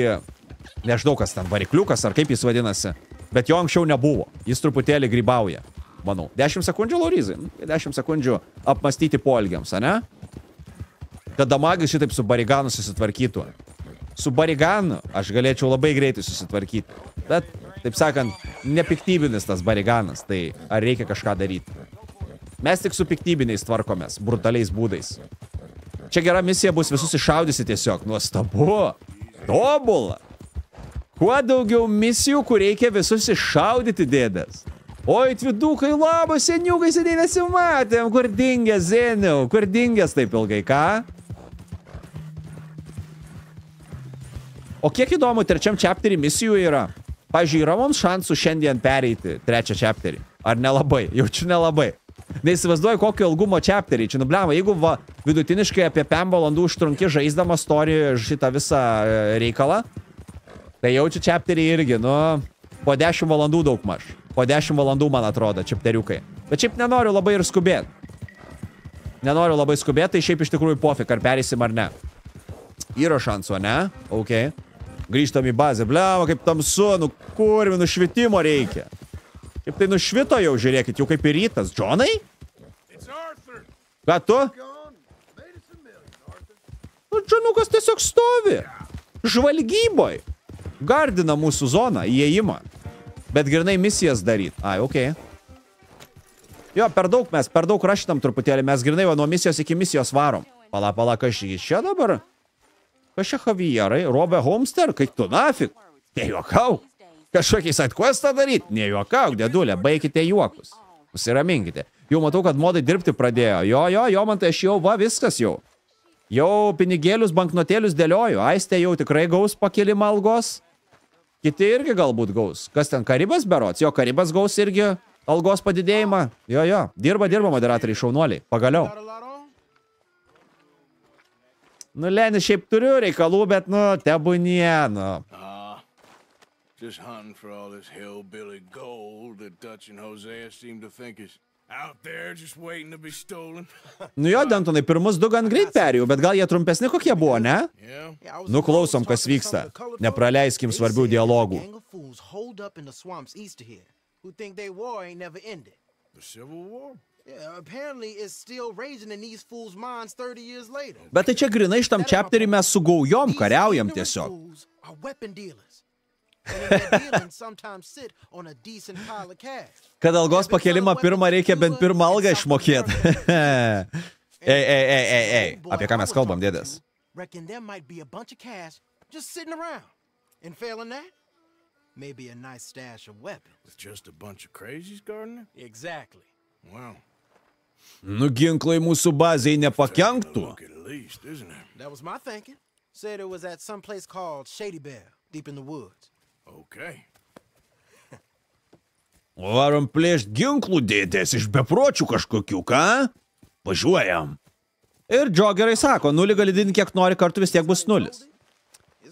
nežinau kas ten, varikliukas ar kaip jis vadinasi. Bet jo anksčiau nebuvo. Jis truputėlį grybauja, manau. 10 sekundžių, Laurizai. 10 sekundžių apmastyti polgiams, ne? Kad damagis šitaip su bariganu susitvarkytų. Su bariganu aš galėčiau labai greitai susitvarkyti. Bet taip sakant, nepiktybinis tas bariganas, tai ar reikia kažką daryti? Mes tik su piktybiniais tvarkomės, brutaliais būdais. Čia gera misija bus visus iššaudysi tiesiog. Nuostabu. Tobula. Kuo daugiau misijų, kur reikia visus iššaudyti dėdės. Oi, tvidukai, labas, seniukai, seniai nesimatėm. Kur dingęs, seniau? Kur dingęs taip ilgai, ką? O kiek įdomu, trečiam chapterį misijų yra? Pavyzdžiui, yra mums šansų šiandien pereiti trečią chapterį. Ar nelabai? Jaučiu nelabai. Neįsivaizduoju, kokio ilgumo chapterį. Čia nublema, jeigu va, vidutiniškai apie 5 valandų užtrunki žaisdama story šitą visą e, reikalą, tai jaučiu chapterį irgi, nu, po 10 valandų daug maž. Po 10 valandų, man atrodo, chapteriukai. Bet šiaip nenoriu labai ir skubėti. Nenoriu labai skubėti, tai šiaip iš tikrųjų pofik, ar pereisim ar ne. Yra šansų, ne? Ok. Grįžtam į bazę. Bliava, kaip tamsu, nu kurvi, nušvitimo reikia. Kaip tai nušvito jau, žiūrėkit, jau kaip ir rytas. Džonai? Ką tu? Nu, Džonukas tiesiog stovi. Žvalgyboj. Gardina mūsų zoną, įėjimą. Bet grinai misijas daryt. Ai, okei. Okay. Jo, per daug mes, per daug rašinam truputėlį. Mes grinai va nuo misijos iki misijos varom. Pala, pala, kas čia dabar? Čia Javierai? Robė Homster? Kaip tu nafik? Nejuokauk. Kažkokį sidequestą daryt? Nejuokauk, dėdulė, baikite juokus. Nusiraminkite. Jau matau, kad modai dirbti pradėjo. Jo, jo, jo, man tai aš jau, va, viskas jau. Jau pinigėlius, banknotėlius dėlioju. Aistė jau tikrai gaus pakelimą algos. Kiti irgi galbūt gaus. Kas ten, Karibas berots? Jo, Karibas gaus irgi algos padidėjimą. Jo, jo, dirba, dirba moderatoriai šaunuoliai. Pagaliau. Nu, Lenis, šiaip turiu reikalų, bet, nu, tebūnie, nu. Ah, just hunting for all this hillbilly gold that Dutch and Hosea seem to think is out there just waiting to be stolen. [laughs] Nu jo, Dentonai, pirmus du gan greit perėjau, bet gal jie trumpesni kokie buvo, ne? Nuklausom, kas vyksta. Nepraleiskim svarbių dialogų. Who think their war ain't never ended. The Civil War? Yeah, apparently it's still raging in these fools' minds 30 years later. Bet tai čia grinai šitam chapterį mes su gaujom kariaujam tiesiog. [laughs] Kad algos pakelimą pirmą reikia bent pirmą algą išmokėti. [laughs] ei, ei, ei, ei, ei. Apie ką mes kalbam, dėdės? Reckon there might be a bunch of cash just sitting around. And failing that, maybe a nice stash of weapons. With just a bunch of crazies, Gardner? Exactly. Wow. Nu ginklai mūsų baziai nepakenktų. That was my thinking. Said it was at some place called Shady Bear. deep in the woods. Okay. Varom plėšt ginklų dėdės iš bepročių kažkokių, ką? Važiuojam. Ir džogerai sako, nulį gali didinti kiek nori kartų, vis tiek bus nulis.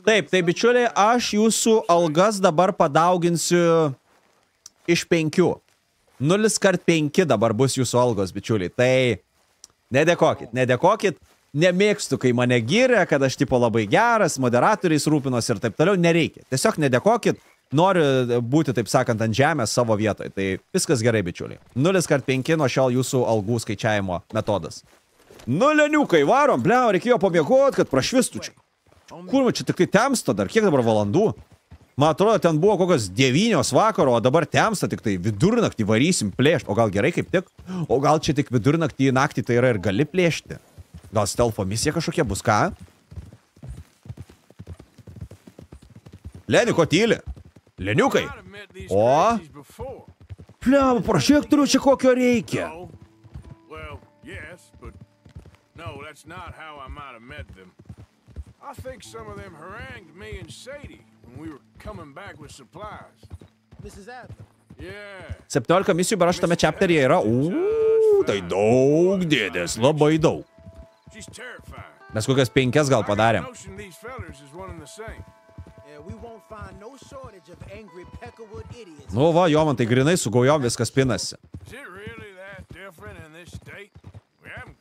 Taip, tai bičiuliai, aš jūsų algas dabar padauginsiu iš penkių. Nulis kart penki dabar bus jūsų algos, bičiuliai. Tai nedėkokit, nedėkokit. Nemėgstu, kai mane gyrė, kad aš tipo labai geras, moderatoriais rūpinos ir taip toliau. Nereikia. Tiesiog nedėkokit. Noriu būti, taip sakant, ant žemės savo vietoje. Tai viskas gerai, bičiuliai. 0 kart 5 nuo šiol jūsų algų skaičiavimo metodas. Nuleniukai, varom, ble, reikėjo pamiegot, kad prašvistų čia. Kur man čia tik tai temsta dar, kiek dabar valandų? Man atrodo, ten buvo kokios devynios vakaro, o dabar temsta tik tai vidurnaktį varysim plėšti. O gal gerai kaip tik? O gal čia tik vidurnaktį naktį tai yra ir gali plėšti? Gal stelfo misija kažkokia bus, ką? Leni, ko tyli? Leniukai. O? Pliam, prožektorių čia kokio reikia. No, that's not how I might have met them. I think some of them harangued me and Sadie we were coming back with supplies. Mrs. Adler. Yeah. 17 misijų beraš tame chapteryje yra. Uuu, tai daug dėdės, labai daug. Mes kokias penkias gal padarėm. Notion these fellers is one and the same. Yeah, we won't find no shortage of angry Peckerwood idiots. Nu va, jo, man tai grinai su gaujom viskas pinasi. Is this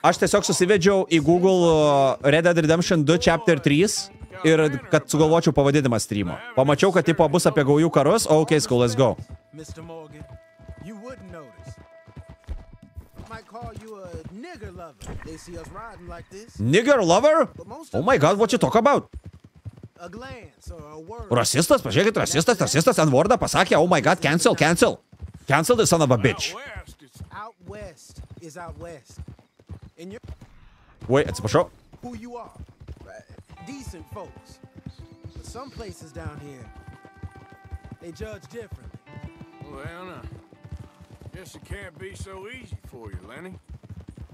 Aš tiesiog susivedžiau į Google uh, Red Dead Redemption 2 Chapter 3 ir kad sugalvočiau pavadinimą streamo. Pamačiau, kad tipo bus apie gaujų karus, o ok, school, let's go. Nigger lover. Oh my god, what you talk about? Rasistas, pažiūrėkit, rasistas, rasistas, ant vardą pasakė, oh my god, cancel, cancel. Cancel the son of a bitch. Oi, atsiprašau. Decent folks. But some places down here, they judge differently. Well, no. Guess it can't be so easy for you, Lenny.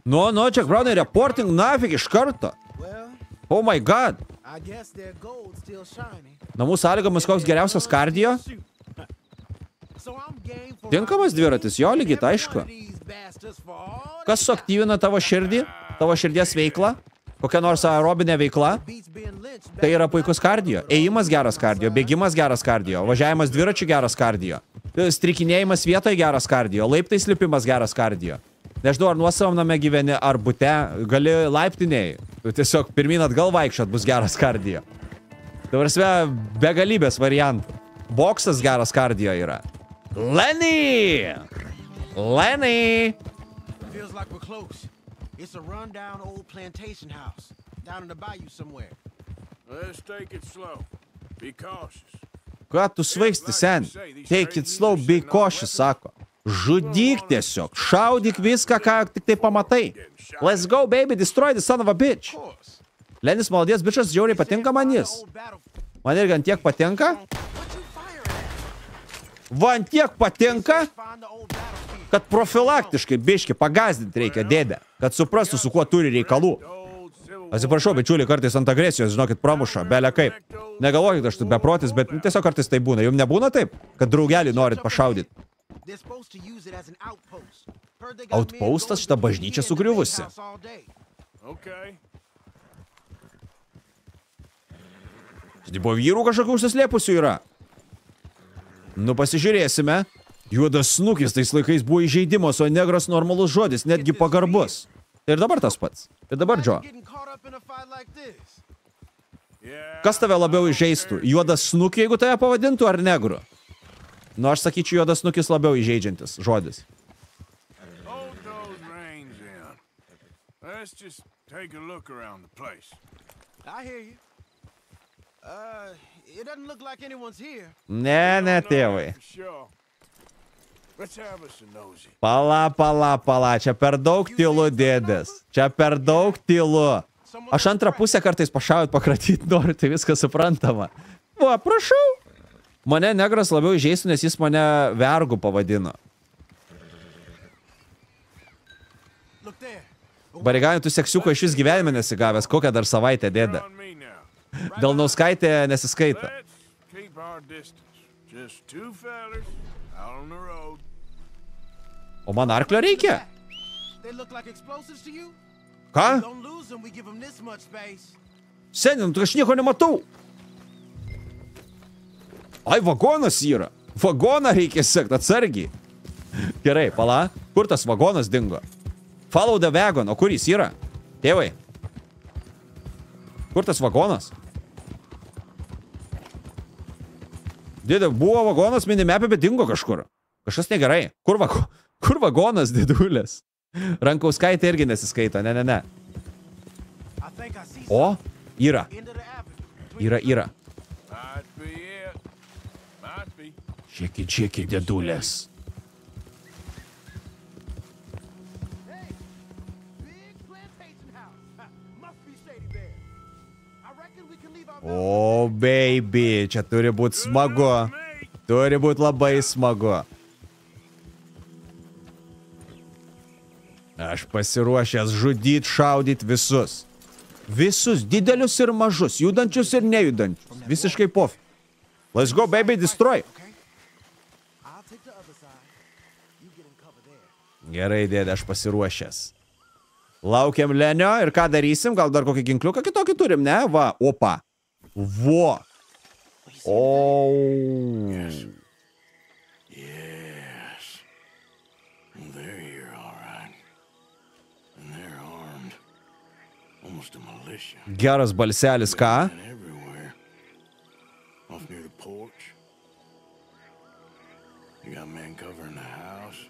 Nu, nu, čia Brownai reporting nafig iš karto. Well, Oh my god. I guess their gold's still shiny. Namų sąlygomis koks geriausias for Tinkamas dviratis, jo lygiai, tai aišku. Kas suaktyvina tavo širdį, tavo širdies veiklą, kokia nors aerobinė veikla, tai yra puikus kardio. Ėjimas geras kardio, bėgimas geras kardio, važiavimas dviračiu geras kardio, strikinėjimas vietoje geras kardio, laiptais lipimas geras kardio. Nežinau, ar nuosavam name gyveni, ar bute, gali laiptiniai, tiesiog pirmin atgal vaikščiot bus geras kardio. Dabar sve begalybės variantų. Boksas geras kardio yra. Lenny! Lenny! Feels like we're close. It's a rundown old plantation house down in the bayou somewhere. Let's take it slow. Be cautious. Ką tu svaigsti, sen? Take it slow, be cautious, sako. Žudyk tiesiog, šaudyk viską, ką tik tai pamatai. Let's go, baby, destroy the son of a bitch. Lenis malodės bičias, žiauriai patinka man jis. Man irgi ant tiek patinka. Va ant tiek patinka, kad profilaktiškai biški pagazdinti reikia dėdę, kad suprastų, su kuo turi reikalų. Atsiprašau, bičiuliai, kartais ant agresijos, žinokit, pramuša, belia kaip. Negalvokit, aš tu beprotis, bet nu, tiesiog kartais tai būna. Jums nebūna taip, kad draugelį norit pašaudyti. Outpostas šitą bažnyčią sugriuvusi. Okay. Tipo vyrų kažkokių užsislėpusių yra. Nu pasižiūrėsime. Juodas snukis tais laikais buvo įžeidimas, o negras normalus žodis, netgi pagarbus. Ir dabar tas pats. Ir dabar Džo. Kas tave labiau įžeistų? Juodas snukis, jeigu tave pavadintų, ar negru? Nu, aš sakyčiau, juodas snukis labiau įžeidžiantis žodis. Let's just take a look around the place. I hear you. Uh, it doesn't look like anyone's here. Ne, ne, tėvai. Pala, pala, pala, čia per daug tylu, dėdės. Čia per daug tylu. Aš antrą pusę kartais pašaut pakratyti noriu, tai viskas suprantama. Va, prašau. Mane negras labiau įžeistų, nes jis mane vergu pavadino. Bariganį, tu seksiuko iš vis gyvenime nesigavęs, kokią dar savaitę dėdę. Dėl nauskaitė nesiskaita. O man arklio reikia? Ką? Space. Seniai, tu aš nieko nematau. Ai, vagonas yra. Vagoną reikia sekti atsargiai. Gerai, pala. Kur tas vagonas dingo? Follow the wagon. O kur jis yra? Tėvai. Kur tas vagonas? Dėdė, buvo vagonas minimepė, bet dingo kažkur. Kažkas negerai. Kur, vago... [laughs] Kur vagonas, didulės? Rankauskaitė irgi nesiskaito. Ne, ne, ne. O, yra. Yra, yra. Žiūrėkit, žiūrėkit, dėdulės. O, baby, čia turi būti smagu. Turi būti labai smagu. Aš pasiruošęs žudyti, šaudyti visus. Visus, didelius ir mažus, judančius ir nejudančius. Visiškai pof. Let's go, baby, destroy. Gerai, dėdė, aš pasiruošęs. Laukiam Lenio ir ką darysim? Gal dar kokį ginkliuką kitokį turim, ne? Va, opa. Vo. O. Oh. Yes. They're here, all right. And they're armed. Almost a militia. Geras balselis, ką? Off near the porch. You got men covering the house.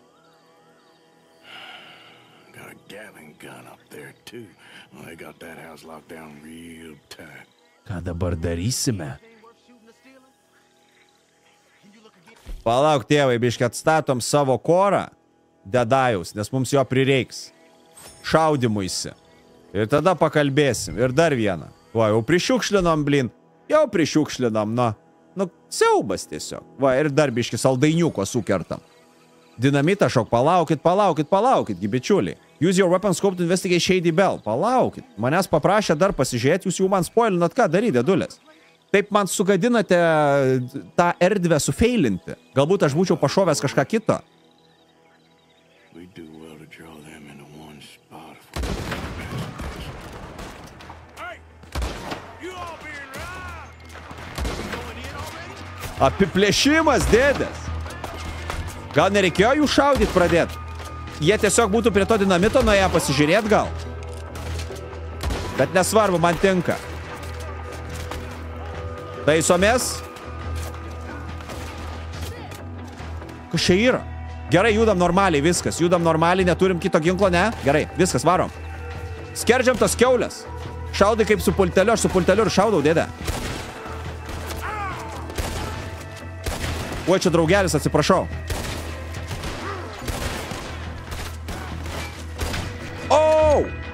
[sighs] Got a Gatling gun up there, too. Well, they got that house locked down real tight. Ką dabar darysime? Palauk, tėvai, biškai atstatom savo korą dedajaus, nes mums jo prireiks. Šaudimuisi. Ir tada pakalbėsim. Ir dar vieną. Va, jau prišiukšlinom, blin. Jau prišiukšlinom, nu. Nu, siaubas tiesiog. Va, ir dar biški saldainiuko sukertam. Dinamitą šok, palaukit, palaukit, palaukit, gi bičiuliai. Use your weapon scope to investigate Shady Bell. Palaukit. Manęs paprašė dar pasižiūrėti, jūs jau man spoilinat, ką daryti, dėdulės. Taip man sugadinate tą erdvę sufeilinti. Galbūt aš būčiau pašovęs kažką kito. We do well to draw them into one spot. Apiplėšimas, dėdės. Gal nereikėjo jų šaudyti pradėti? Jie tiesiog būtų prie to dinamito nuėję pasižiūrėti gal. Bet nesvarbu, man tinka. Taisomės. Kas čia yra? Gerai, judam normaliai, viskas. Judam normaliai, neturim kito ginklo, ne? Gerai, viskas, varom. Skerdžiam tas keulės. Šaudai kaip su pulteliu, aš su pulteliu ir šaudau, dėdė. Oi, čia draugelis, atsiprašau.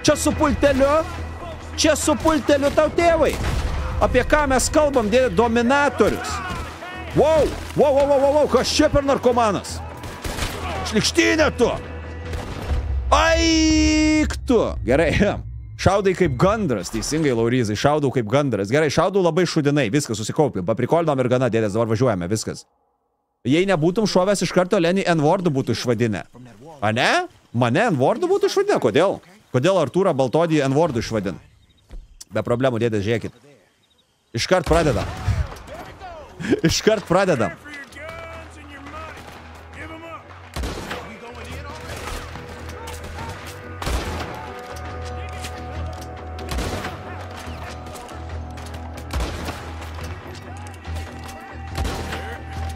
Čia su pulteliu. Čia su pulteliu tau tėvai. Apie ką mes kalbam, dėdė, dominatorius. Wow, wow, wow, wow, wow, kas čia per narkomanas? Šlikštynė tu. Aik tu. Gerai, [laughs] šaudai kaip gandras, teisingai, Lauryzai, šaudau kaip gandras. Gerai, šaudau labai šudinai, viskas susikaupė. Paprikolinom ir gana, dėdės, dabar važiuojame, viskas. Jei nebūtum šovęs iš karto, Lenny N-Wardu būtų išvadinę. A ne? Mane N-Wardu būtų išvadinę? Kodėl? Kodėl Artūrą Baltodį N-Wardu išvadin? Be problemų, dėdė, žiūrėkit. Iškart pradedam. [laughs] Iškart pradedam.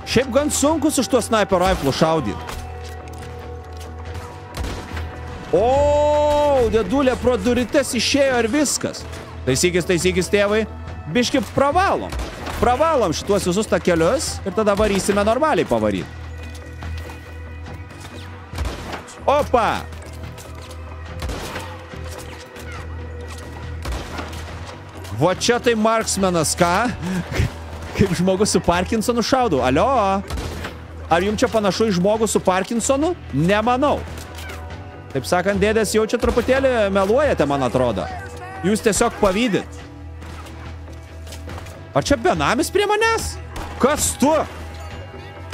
Šiaip gan sunku su šituo sniper riflu šaudyti. O, dėdulė pro durites išėjo ir viskas. Taisykis, taisykis, tėvai. Biški pravalom. Pravalom šituos visus takelius ir tada varysime normaliai pavaryti. Opa! Va čia tai marksmenas, ką? Kaip žmogus su Parkinsonu šaudau. Alio? Ar jums čia panašu į žmogų su Parkinsonu? Nemanau. Taip sakant, dėdės jau čia truputėlį meluojate, man atrodo. Jūs tiesiog pavydit. Ar čia benamis prie manęs? Kas tu?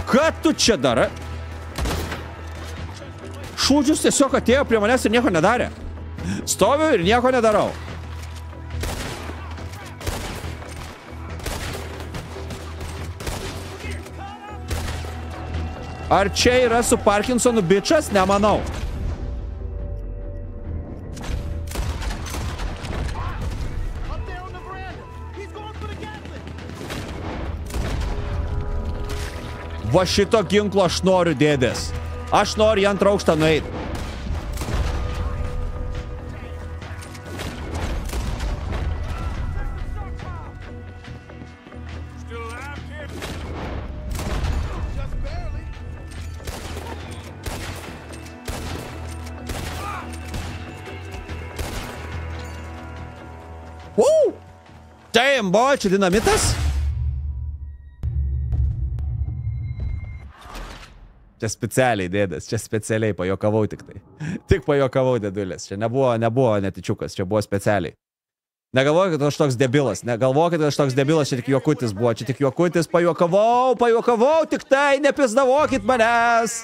Ką tu čia darai? Šūdžius tiesiog atėjo prie manęs ir nieko nedarė. Stoviu ir nieko nedarau. Ar čia yra su Parkinsonu bičias? Nemanau. Va šito ginklo aš noriu, dėdės. Aš noriu į antrą aukštą nueiti. Damn, boy, čia dinamitas? Čia specialiai, dėdės, čia specialiai pajokavau tik tai. [laughs] Tik pajokavau, dėdulės. Čia nebuvo, nebuvo netičiukas, čia buvo specialiai. Negalvokit, kad aš toks debilas, negalvokit, kad aš toks debilas, čia tik juokutis buvo, čia tik juokutis, pajokavau, pajokavau, tik tai, nepizdavokit manęs.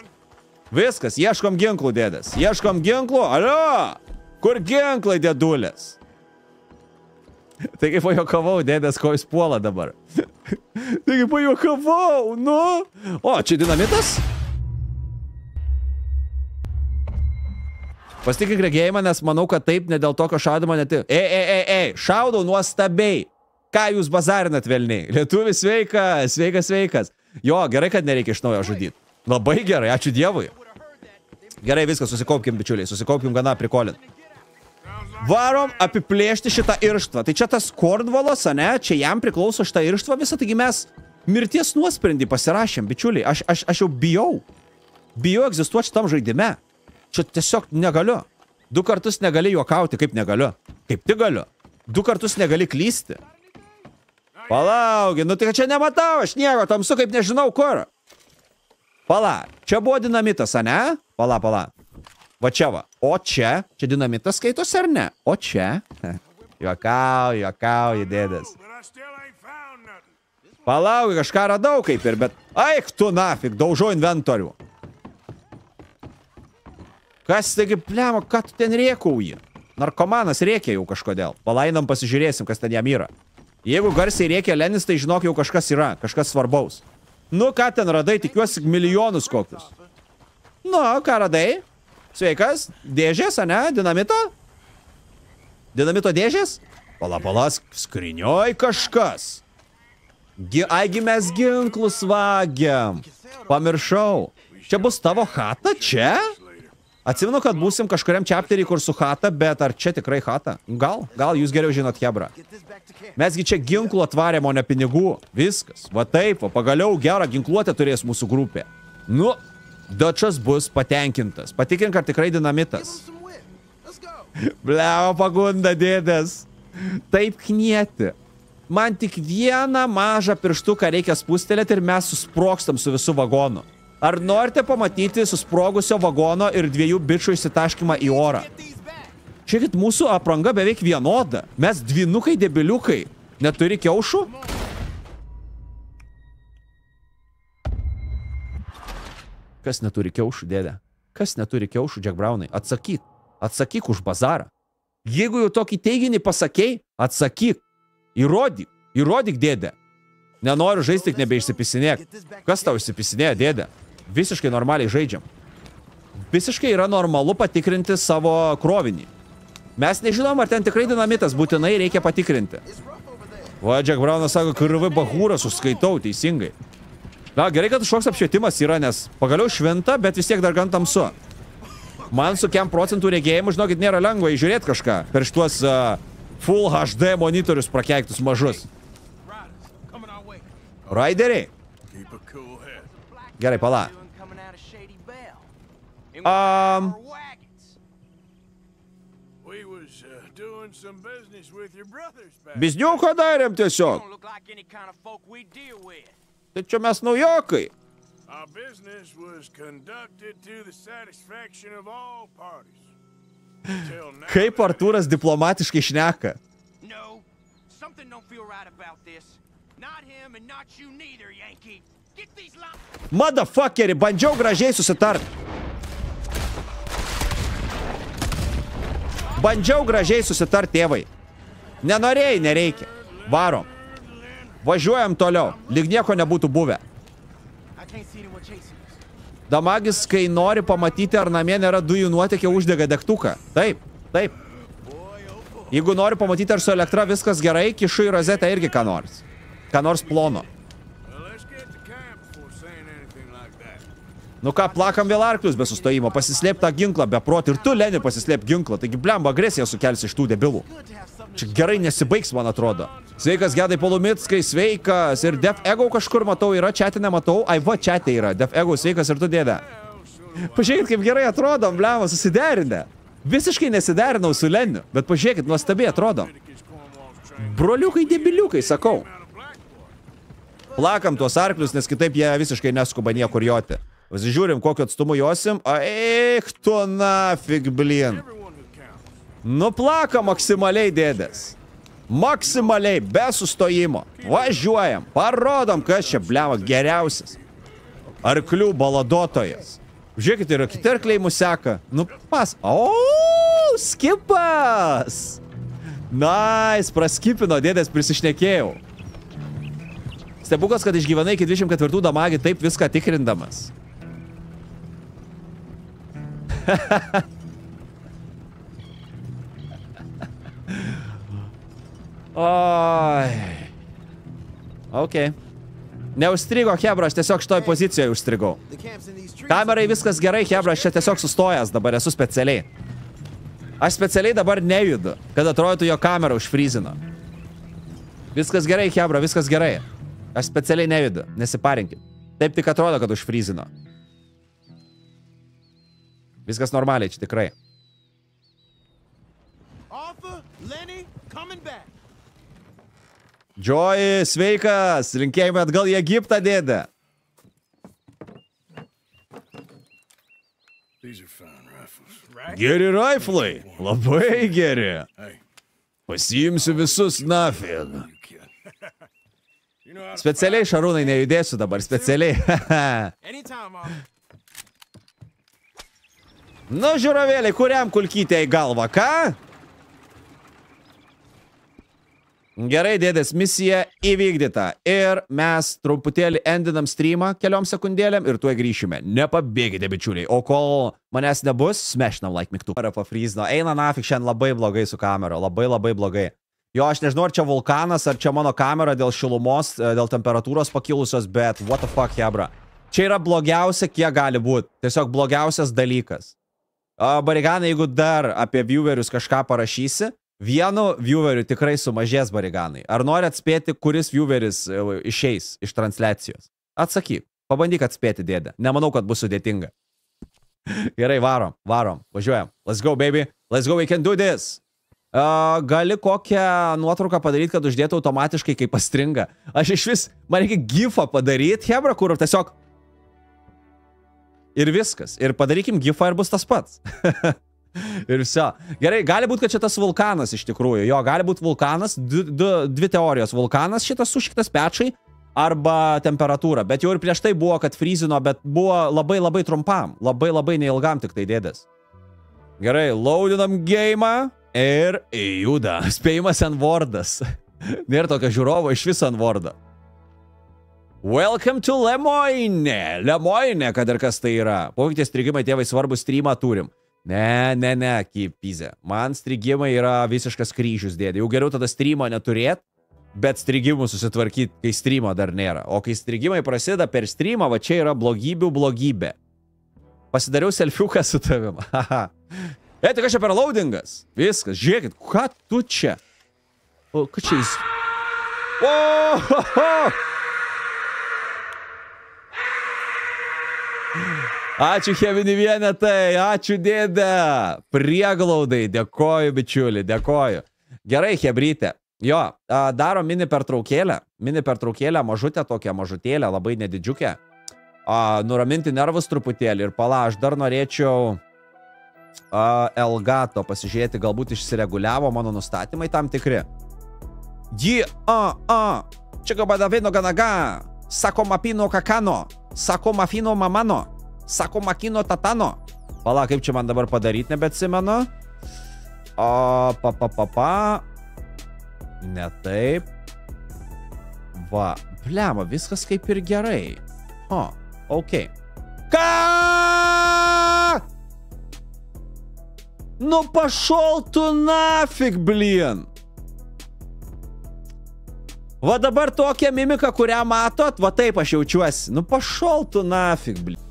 Viskas, ieškom ginklų, dėdės, ieškom ginklų, alio, kur ginklai, dėdulės? [laughs] Taigi pajokavau, dėdės, ko jis puola dabar. [laughs] Taigi pajokavau, nu. O, čia dinamitas? Pasitikink regėjimą, nes manau, kad taip ne dėl tokio šaudimo net... Ei, ei, ei, ei, šaudau nuostabiai. Ką jūs bazarinat velniai? Lietuvis sveikas, sveikas, sveikas. Jo, gerai, kad nereikia iš naujo žudyti. Labai gerai, ačiū Dievui. Gerai, viskas, susikaupkim, bičiuliai, susikaupkim gana prikolint. Varom apiplėšti šitą irštvą. Tai čia tas Kornvalas, ne? Čia jam priklauso šitą irštvą visą, taigi mes mirties nuosprendį pasirašėm, bičiuliai. Aš, aš, aš jau bijau. Bijau egzistuoti šitam žaidime. Čia tiesiog negaliu. Du kartus negali juokauti, kaip negaliu. Kaip tik galiu. Du kartus negali klysti. Palaugi, nu tai čia nematau, aš nieko, tamsu kaip nežinau kur. Pala, čia buvo dinamitas, ne? Pala, pala. Va čia va. O čia, čia dinamitas skaitosi ar ne? O čia. [laughs] Juokau, juokau, dėdės. Palauk, kažką radau kaip ir, bet... Aik tu nafik, daužau inventorių. Kas taigi, plemo, ką tu ten rėkauji? Narkomanas rėkia jau kažkodėl. Palainam pasižiūrėsim, kas ten jam yra. Jeigu garsiai rėkia Lenis, tai žinok jau kažkas yra, kažkas svarbaus. Nu, ką ten radai, tikiuosi milijonus kokius. Nu, ką radai? Sveikas, dėžės, ane, dinamito? Dinamito dėžės? Pala, pala, skrinioj kažkas. Gi, aigi mes ginklus vagiam. Pamiršau. Čia bus tavo chata, čia? Atsimenu, kad būsim kažkuriam chapterį, kur su chata, bet ar čia tikrai chata? Gal, gal jūs geriau žinot Hebra. Mesgi čia ginklų atvarėm, o ne pinigų. Viskas. Va taip, va pagaliau gerą ginkluotę turės mūsų grupė. Nu, Dačas bus patenkintas. Patikrink, ar tikrai dinamitas. [laughs] Bleo pagunda, dėdės. Taip knieti. Man tik vieną mažą pirštuką reikia spustelėti ir mes susprokstam su visų vagonu. Ar norite pamatyti susprogusio vagono ir dviejų bičių įsitaškimą į orą? Žiūrėkit, mūsų apranga beveik vienoda. Mes dvinukai debiliukai. Neturi kiaušų? Kas neturi kiaušų, dėdė? Kas neturi kiaušų, Jack Brownai? Atsakyk. Atsakyk už bazarą. Jeigu jau tokį teiginį pasakei, atsakyk. Įrodyk. Įrodyk, dėdė. Nenoriu žaisti, tik nebeišsipisinėk. Kas tau išsipisinėja, dėdė? Visiškai normaliai žaidžiam. Visiškai yra normalu patikrinti savo krovinį. Mes nežinom, ar ten tikrai dinamitas, būtinai reikia patikrinti. Va, Jack Brownas sako, kurvi bahūras užskaitau teisingai. Na, gerai, kad kažkoks apšvietimas yra, nes pagaliau šventa, bet vis tiek dar gan tamsu. Man su kiam procentų regėjimu, žinokit, nėra lengva įžiūrėti kažką per šituos uh, Full HD monitorius prakeiktus mažus. Raideriai. Gerai, pala. Um, Bizniuko darėm tiesiog. Tai čia mes naujokai. Our business was conducted to the satisfaction of all parties. Till [laughs] now, Kaip Artūras diplomatiškai šneka. No, something don't feel right about this. Motherfuckeri, bandžiau gražiai susitart. Bandžiau gražiai susitart, tėvai. Nenorėjai, nereikia. Varom. Važiuojam toliau. Lyg nieko nebūtų buvę. Damagis, kai nori pamatyti, ar namie nėra dujų nuotėkio, uždega degtuką. Taip, taip. Jeigu nori pamatyti, ar su elektra viskas gerai, kišu į rozetę irgi ką nors. Ką nors plono. Nu ką, plakam vėl arklius be sustojimo, pasislėp tą ginklą, be prot ir tu, Leni, pasislėp ginklą, taigi blemba agresiją sukelsi iš tų debilų. Čia gerai nesibaigs, man atrodo. Sveikas, Gedai Polumitskai, sveikas. Ir Def Ego kažkur matau, yra čia nematau. Ai, va, čia yra. Def Ego, sveikas ir tu dėdė. Pažiūrėkit, kaip gerai atrodom, blemba, susiderinę. Visiškai nesiderinau su Leniu, bet pažiūrėkit, nuostabiai atrodom. Broliukai debiliukai, sakau. Plakam tuos arklius, nes kitaip jie visiškai neskuba niekur joti. Pasižiūrim, kokiu atstumu josim. Eik tu nafig, blin. Nuplaka maksimaliai, dėdės. Maksimaliai, be sustojimo. Važiuojam, parodom, kas čia, bleva, geriausias. Arklių baladotojas. Žiūrėkit, yra kiti arkliai mus seka. Nu, pas. O, skipas. Nice, praskipino, dėdės prisišnekėjau. Stebuklas, kad išgyvenai iki 24 damagį taip viską tikrindamas. [laughs] Oi. Ok. Neužstrigo Hebra, aš tiesiog šitoj pozicijoje užstrigau. Kamerai viskas gerai, Hebra, aš čia tiesiog sustojęs dabar esu specialiai. Aš specialiai dabar nejudu, kad atrodytų jo kamera užfryzino. Viskas gerai, Hebra, viskas gerai. Aš specialiai nejudu, nesiparinkit. Taip tik atrodo, kad užfryzino. Viskas normaliai, čia tikrai. Arthur, Lenny, coming back. Joy, sveikas! Linkėjimai atgal į Egiptą, dėdė. These are fine rifles. Geri raiflai, labai geri. Pasiimsiu visus nafig. [laughs] Specialiai, Šarūnai, nejudėsiu dabar, specialiai. [laughs] Nu, žiūrovėliai, kuriam kulkytė į galvą, ką? Gerai, dėdės, misija įvykdyta. Ir mes truputėlį endinam streamą keliom sekundėlėm ir tuoj grįšime. Nepabėgite, bičiuliai. O kol manęs nebus, smešinam like mygtuką. Ar pafryzno. Eina nafik šiandien labai blogai su kamera. Labai labai blogai. Jo, aš nežinau, ar čia vulkanas, ar čia mano kamera dėl šilumos, e, dėl temperatūros pakilusios, bet what the fuck, hebra. Čia yra blogiausia, kiek gali būti. Tiesiog blogiausias dalykas. Bariganai, jeigu dar apie viewerius kažką parašysi, vienu vieweriu tikrai sumažės bariganai. Ar nori atspėti, kuris vieweris e, išeis iš transliacijos? Atsakyk. Pabandyk atspėti, dėdė. Nemanau, kad bus sudėtinga. [laughs] Gerai, varom, varom, važiuojam. Let's go, baby. Let's go, we can do this. Uh, gali kokią nuotrauką padaryti, kad uždėtų automatiškai, kai pastringa. Aš iš vis, man reikia gifą padaryti, Hebra, kur tiesiog... Ir viskas. Ir padarykim gifą ir bus tas pats. [laughs] ir viso. Gerai, gali būti, kad čia tas vulkanas iš tikrųjų. Jo, gali būti vulkanas, du, du, dvi teorijos. Vulkanas šitas sušiktas pečiai arba temperatūra. Bet jau ir prieš tai buvo, kad frizino, bet buvo labai labai trumpam. Labai labai neilgam tik tai dėdės. Gerai, laudinam gėjimą ir juda. [laughs] Spėjimas ant vordas. [laughs] Nėra tokio žiūrovo iš viso ant vordą. Welcome to Lemoine. Lemoine, kad ir kas tai yra. Pokytis strigimai tėvai svarbų streamą turim. Ne, ne, ne, kipizė. Man strigimai yra visiškas kryžius, dėdė. Jau geriau tada streamo neturėt, bet strigimų susitvarkyti, kai streamo dar nėra. O kai strigimai prasideda per streamą, va čia yra blogybių blogybė. Pasidariau selfiuką su tavim. [laughs] E, tai kas čia per loadingas? Viskas, žiūrėkit, ką tu čia? O, ką čia jis? O, ho, ho. Ačiū Chemini vienetai, ačiū dėdė. Prieglaudai, dėkoju bičiuli, dėkoju. Gerai, Hebrytė. Jo, daro mini pertraukėlę. Mini pertraukėlę, mažutę tokią mažutėlę, labai nedidžiukę. A, nuraminti nervus truputėlį ir pala, aš dar norėčiau a, Elgato pasižiūrėti, galbūt išsireguliavo mano nustatymai tam tikri. Ji, a, a, Čiko badavino ganaga. Sako mapino kakano. Sako mafino mamano. Sako makino tatano. Pala, kaip čia man dabar padaryti, nebeatsimenu. O, pa, pa, pa, pa. Ne taip. Va, blema, viskas kaip ir gerai. O, ok. Ką? Nu pašol tu nafig, blin. Va dabar tokia mimika, kurią matot, va taip aš jaučiuosi. Nu pašol tu nafig, blin.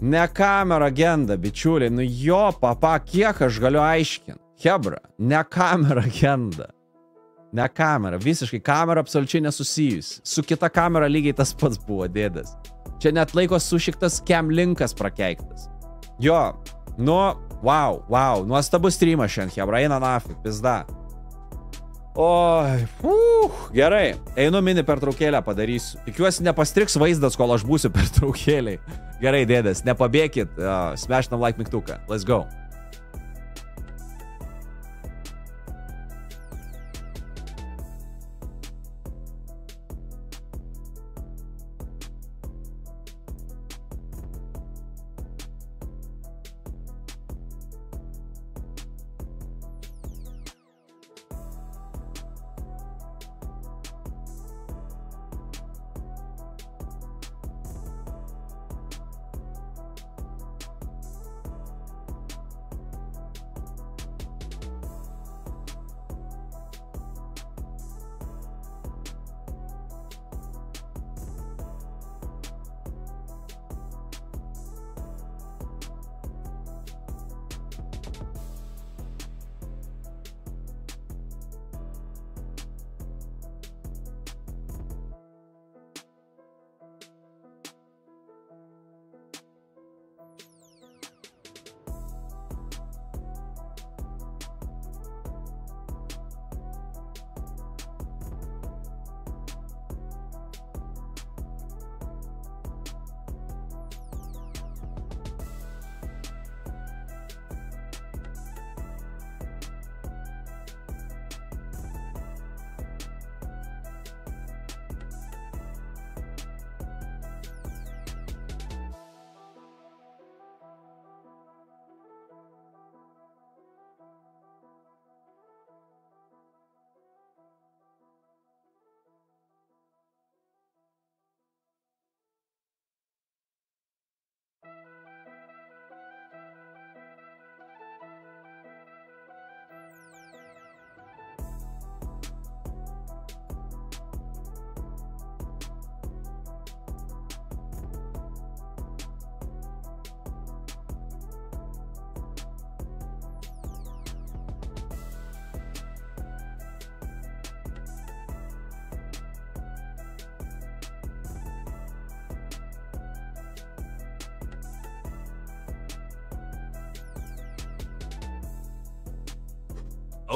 Ne kamera genda, bičiuliai, nu jo, papa, kiek aš galiu aiškinti. Hebra, ne kamera genda. Ne kamera, visiškai kamera absoliučiai nesusijusi. Su kita kamera lygiai tas pats buvo dėdas. Čia net laiko sušiktas cam linkas prakeiktas. Jo, nu, wow, wow, nuostabus streamas šiandien, Hebra, eina nafik, pizda. Oi, uh, gerai, einu mini pertraukėlę padarysiu. Tikiuosi nepastriks vaizdas, kol aš būsiu pertraukėliai. Gerai, dėdės, nepabėkit, uh, smešinam like mygtuką. Let's go.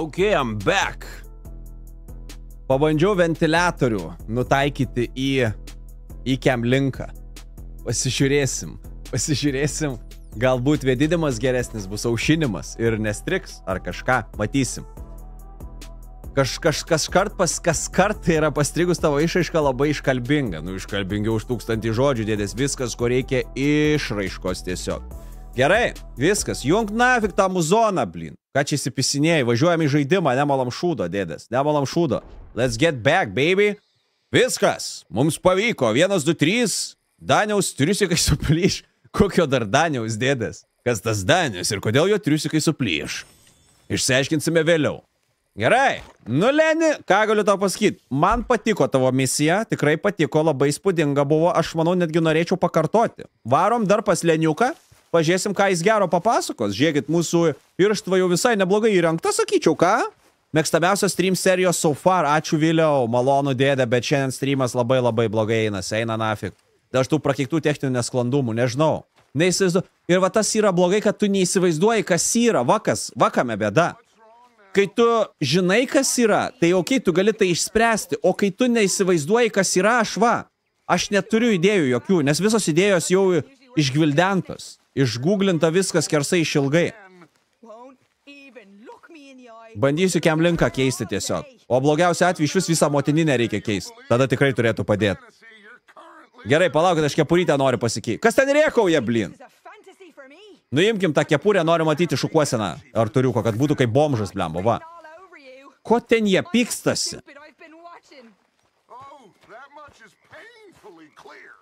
Ok, I'm back. Pabandžiau ventiliatorių nutaikyti į, į cam linką. Pasižiūrėsim, pasižiūrėsim. Galbūt vėdidimas geresnis bus aušinimas ir nestriks ar kažką, matysim. Kaž, kaž, kažkart pas kas kart tai yra pastrigus tavo išraiška labai iškalbinga. Nu, iškalbingiau už tūkstantį žodžių, dėdės viskas, ko reikia išraiškos tiesiog. Gerai, viskas, jung nafik tą muzoną, blin. Ką čia įsipisinėjai, važiuojam į žaidimą, nemalam šūdo, dėdės, nemalam šūdo. Let's get back, baby. Viskas, mums pavyko, vienas, du, trys. Daniaus triusikai suplyš. [laughs] Kokio dar Daniaus dėdės? Kas tas Danius ir kodėl jo triusikai suplyš? Išsiaiškinsime vėliau. Gerai, nu Leni, ką galiu tau pasakyti? Man patiko tavo misija, tikrai patiko, labai spūdinga buvo, aš manau netgi norėčiau pakartoti. Varom dar pas Leniuką, pažiūrėsim, ką jis gero papasakos. Žiūrėkit, mūsų irštva jau visai neblogai įrengta, sakyčiau, ką? Mėgstamiausios stream serijos so far, ačiū vėliau, malonu dėdė, bet šiandien streamas labai labai blogai einasi, eina nafik. Dėl tų prakeiktų techninių nesklandumų, nežinau. Neįsivaizduoju. Ir va tas yra blogai, kad tu neįsivaizduoji, kas yra, vakas, vakame bėda. Kai tu žinai, kas yra, tai ok, tu gali tai išspręsti, o kai tu neįsivaizduoji, kas yra, aš va, aš neturiu idėjų jokių, nes visos idėjos jau išgvildentos, išgooglinta viskas kersai išilgai. Bandysiu kem linką keisti tiesiog. O blogiausiu atveju iš vis visą motininę reikia keisti. Tada tikrai turėtų padėti. Gerai, palaukit, aš kepurytę noriu pasikeisti. Kas ten rėkauja, blin? Nuimkim tą kepurę, noriu matyti šukuoseną. Ar turiu ko, kad būtų kaip bomžas, blemba, va. Ko ten jie pykstasi? Oh, that much is painfully clear.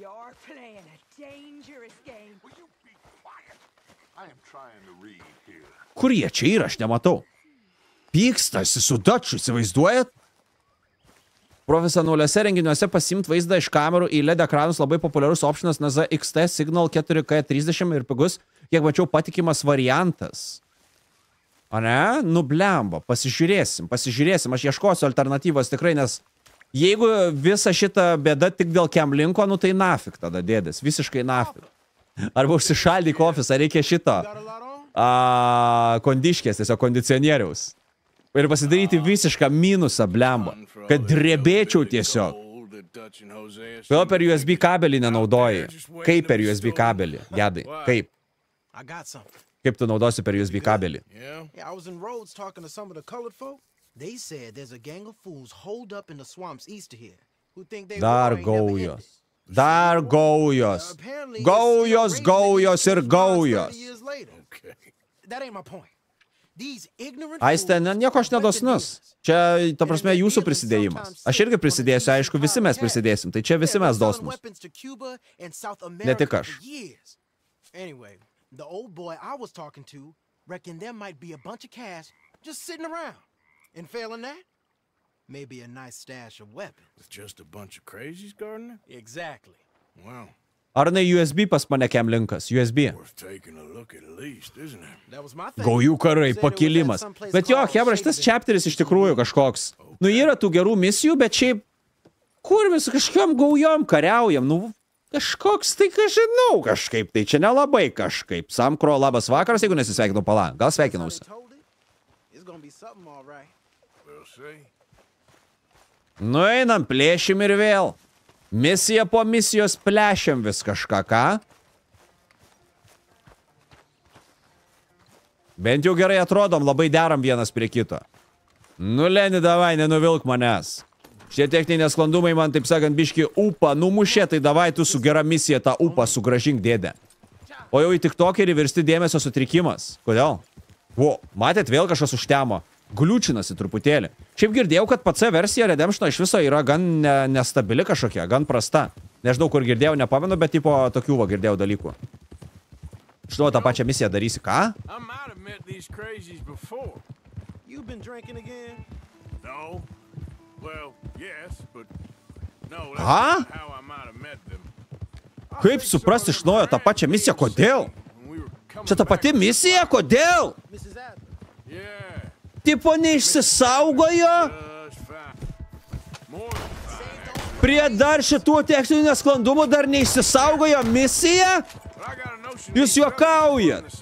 You're playing a dangerous game. Will you be quiet? I am trying to read here. Kur jie čia yra, aš nematau. Pykstasi su dačiu, įsivaizduojat? Profesionaliuose renginiuose pasimt vaizdą iš kamerų į LED ekranus labai populiarus optionas NZ XT Signal 4K 30 ir pigus, kiek mačiau patikimas variantas. O ne? Nublemba, pasižiūrėsim, pasižiūrėsim, aš ieškosiu alternatyvos tikrai, nes jeigu visa šita bėda tik dėl kemlinko, nu tai nafik tada dėdės, visiškai nafik. Arba užsišaldyk ofisą, reikia šito. A, kondiškės, tiesiog kondicionieriaus. Ir pasidaryti visišką minusą, blemba. Kad drebėčiau tiesiog. Kodėl per USB kabelį nenaudoji? Kaip per USB kabelį? Gedai, kaip? Kaip tu naudosi per USB kabelį? Dar gaujos. Dar gaujos. Apparently, Gaujos, gaujos ir 30 gaujos. years later. That ain't my point. These ignorant Aiste, ne, nieko aš nedosnus. Čia, ta prasme, jūsų prisidėjimas. Aš irgi prisidėsiu, aišku, visi mes prisidėsim. Tai čia visi mes dosnus. Ne tik aš. for years. Anyway, the old boy I was talking to reckoned there might be a bunch of cash just sitting around. And failing that, maybe a nice stash of weapons. With just a bunch of crazies, Gardner? Exactly. Wow. Ar ne USB pas mane kem linkas? USB. Worth taking a look at least, isn't it? That was my thing. Gaujų karai, pakilimas. Bet jo, Hebra, šitas chapteris iš tikrųjų kažkoks. Nu, yra tų gerų misijų, bet šiaip, kur mes kažkiam gaujom kariaujam, nu, kažkoks, tai ką žinau, kažkaip, tai čia nelabai kažkaip. Samkro, labas vakaras, jeigu nesisveikinau pala. Gal sveikinausi. It's gonna be something all right. We'll see. Nueinam, plėšim ir vėl. Misija po misijos plėšiam vis kažką, ką? Bent jau gerai atrodom, labai deram vienas prie kito. Nu, Leni, davai, nenuvilk manęs. Šie techniniai nesklandumai man, taip sakant, biški upą numušė, tai davai tu su gera misija tą upą sugražink dėdę. O jau į tik tokerį virsti dėmesio sutrikimas. Kodėl? Vo, matėt, vėl kažkas užtemo. Gliučinasi truputėlį. Šiaip girdėjau, kad PC versija Redemption iš viso yra gan ne, nestabili kažkokia, gan prasta. Nežinau, kur girdėjau, nepamenu, bet tipo tokių va girdėjau dalykų. Žinau, tą pačią misiją darysi ką? Them. Kaip suprasti iš naujo tą pačią misiją, kodėl? Čia ta pati misija, kodėl? Yeah, Tipo neišsisaugojo? Prie dar šitų techninių nesklandumų dar neišsisaugojo notion Jūs juokaujat.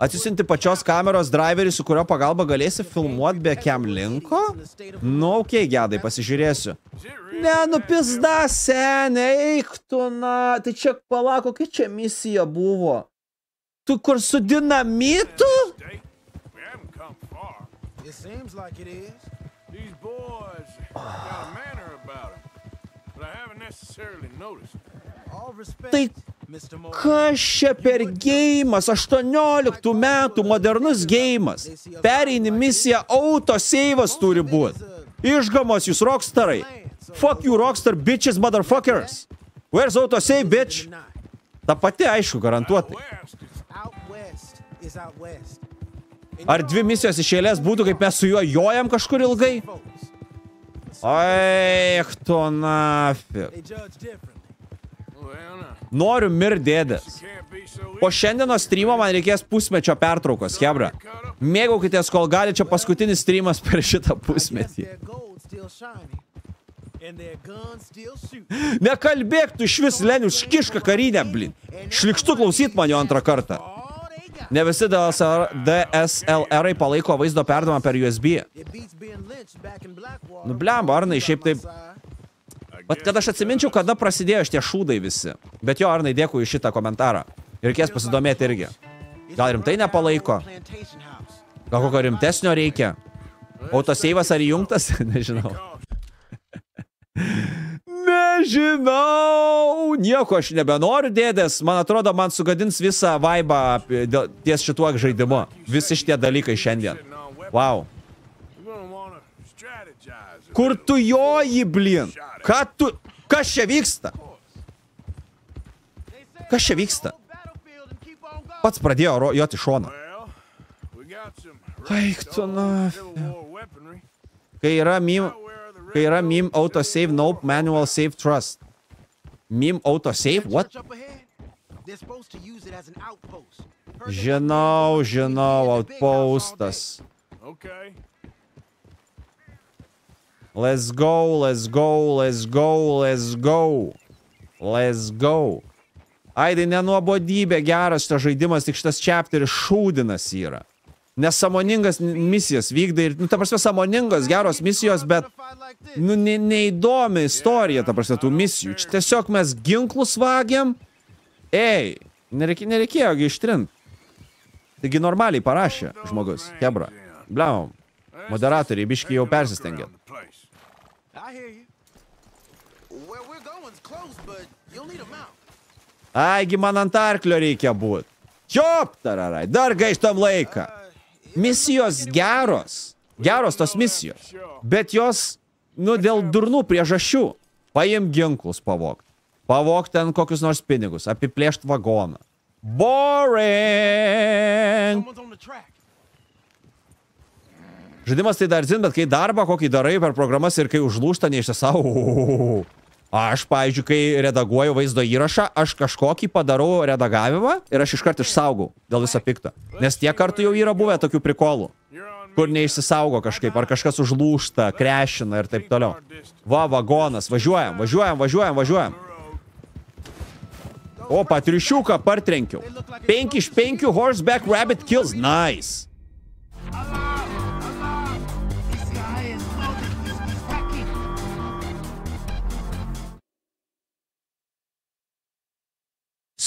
Atsisinti pačios kameros driverį, su kurio pagalba galėsi filmuoti be cam linko? Nu, okei, okay, gedai, pasižiūrėsiu. Ne, nu pizda, seniai, eik tu, na. Tai čia, pala, kokia čia misija buvo? Tu kur su dinamitu? It seems like it is. These boys got a manner about them, but I haven't necessarily noticed. All respect, Tai kas čia per gėjimas? 18 metų modernus gėjimas. Pereini misiją, autoseivas turi būti. Išgamos jūs rockstarai. Fuck you rockstar bitches motherfuckers. Where's autosave bitch? Ta pati, aišku, garantuotai. Ar dvi misijos iš eilės būtų, kaip mes su juo jojam kažkur ilgai? Eik tu nafik. Noriu mir dėdės. can't be so Po šiandienos streamo man reikės pusmečio pertraukos, Hebra. Mėgaukitės, kol gali čia paskutinis streamas per šitą pusmetį. Nekalbėk tu iš vis, Lenius, škišką karinę, blin. Šlikštu klausyt man jo antrą kartą. Ne visi DSLR DSLR palaiko vaizdo perdavimą per USB. Nu blemba, Arnai, šiaip taip. Bet kad aš atsiminčiau, kada prasidėjo šitie šūdai visi. Bet jo, Arnai, dėkui šitą komentarą. Reikės pasidomėti irgi. Gal rimtai nepalaiko? Gal kokio rimtesnio reikia? Autoseivas ar įjungtas? [laughs] Nežinau. [laughs] Nežinau. Nieko aš nebenoriu, dėdės. Man atrodo, man sugadins visą vaibą ties šituo žaidimu. Visi šitie dalykai šiandien. Wow. Kur tu joji, blin? Ką tu... Kas čia vyksta? Kas čia vyksta? Pats pradėjo joti šoną. Eik tu na. Kai yra meme, kai yra meme autosave, nope, manual save trust. Meme autosave, what? Church up ahead. They're supposed to use it as an outpost. Žinau, žinau, outpostas. Okay. Let's go, let's go, let's go, let's go. Let's go. Aidai, nenuobodybė, geras šitas žaidimas, tik šitas chapteris šūdinas yra. Nesamoningas n- misijas vykdai ir, nu, ta prasme, samoningos, geros misijos, bet, nu, ne, neįdomi istorija, ta prasme, tų misijų. Čia tiesiog mes ginklus vagiam. Ei, nereikė, nereikėjo gi ištrint. Taigi normaliai parašė žmogus, Hebra. Bliaum. Moderatoriai, biški jau persistengė. Aigi, man ant arklio reikia būt. Čiop, tararai, dar gaištam laiką. Misijos geros. Geros tos misijos. Bet jos, nu, dėl durnų priežasčių. Paim ginklus pavokt. Pavokt ten kokius nors pinigus. Apiplėšt vagoną. Boring. Žaidimas tai dar zin, bet kai darbą kokį darai per programas ir kai užlūšta neišsisau. Aš, pavyzdžiui, kai redaguoju vaizdo įrašą, aš kažkokį padarau redagavimą ir aš iškart išsaugau dėl viso pikto. Nes tiek kartų jau yra buvę tokių prikolų, kur neišsisaugo kažkaip, ar kažkas užlūšta, krešina ir taip toliau. Va, vagonas, važiuojam, važiuojam, važiuojam, važiuojam. O, patrišiuką partrenkiau. 5 iš 5 horseback rabbit kills. Nice.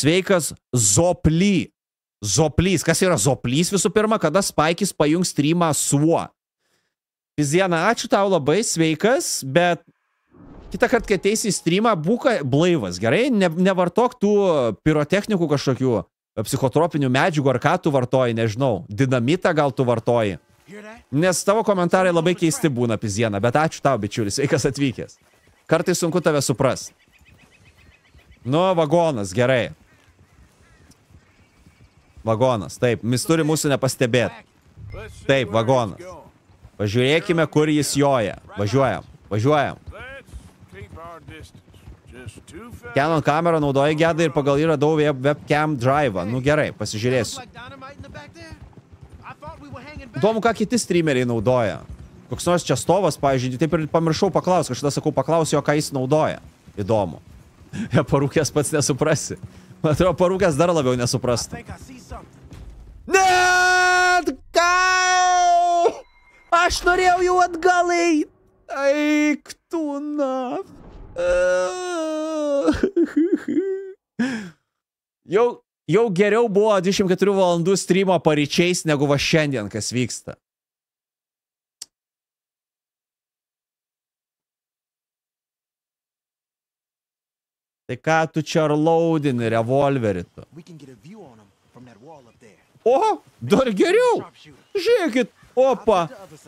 Sveikas Zoply. Zoplys. Kas yra Zoplys visų pirma, kada Spaikis pajungs streamą suo? Fiziena, ačiū tau labai, sveikas, bet kitą kartą, kai ateisi į streamą, būk blaivas, gerai? Ne, nevartok tų pirotechnikų kažkokių psichotropinių medžiagų, ar ką tu vartoji, nežinau. Dinamitą gal tu vartoji. Nes tavo komentarai labai keisti būna, Piziena, bet ačiū tau, bičiulis, sveikas atvykęs. Kartais sunku tave supras. Nu, vagonas, gerai. Vagonas, taip, mis turi mūsų nepastebėti. Taip, vagonas. Pažiūrėkime, kur jis joja. Važiuojam, važiuojam. Canon kamerą naudoja gedai ir pagal jį radau web, webcam drive. Nu gerai, pasižiūrėsiu. Įdomu, ką kiti streameriai naudoja. Koks nors čia stovas, pavyzdžiui, taip ir pamiršau paklausti, kažkada sakau, paklausiu jo, ką jis naudoja. Įdomu. [laughs] Ja, parūkęs pats nesuprasi. Atrodo, parūkęs dar labiau nesuprastų. Net ką? Aš norėjau jau atgal eit. Eik tu na. Jau, jau geriau buvo 24 valandų streamo paryčiais, negu va šiandien, kas vyksta. Tai ką tu čia ar laudini revolverį tu? O, dar geriau. Žiūrėkit, opa.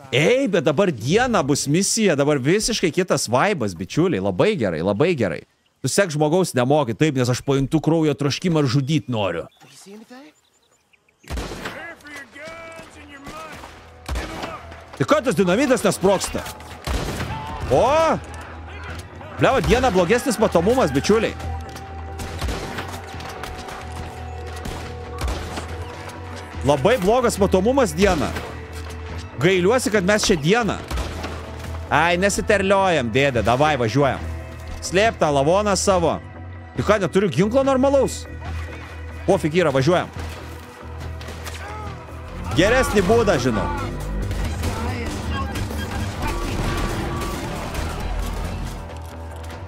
Ei, bet dabar diena bus misija, dabar visiškai kitas vaibas, bičiuliai. Labai gerai, labai gerai. Tu sek žmogaus nemoki, taip, nes aš pajuntu kraujo troškimą ir žudyti noriu. Tai ką tas dinamitas nesproksta? O! Bleo, diena blogesnis matomumas, bičiuliai. Labai blogas matomumas diena. Gailiuosi, kad mes šią dieną. Ai, nesiterliojam, dėdė, davai, važiuojam. Slėp tą lavoną savo. Tai ką, neturiu ginklo normalaus? Pofik yra, važiuojam. Geresnį būdą, žinau.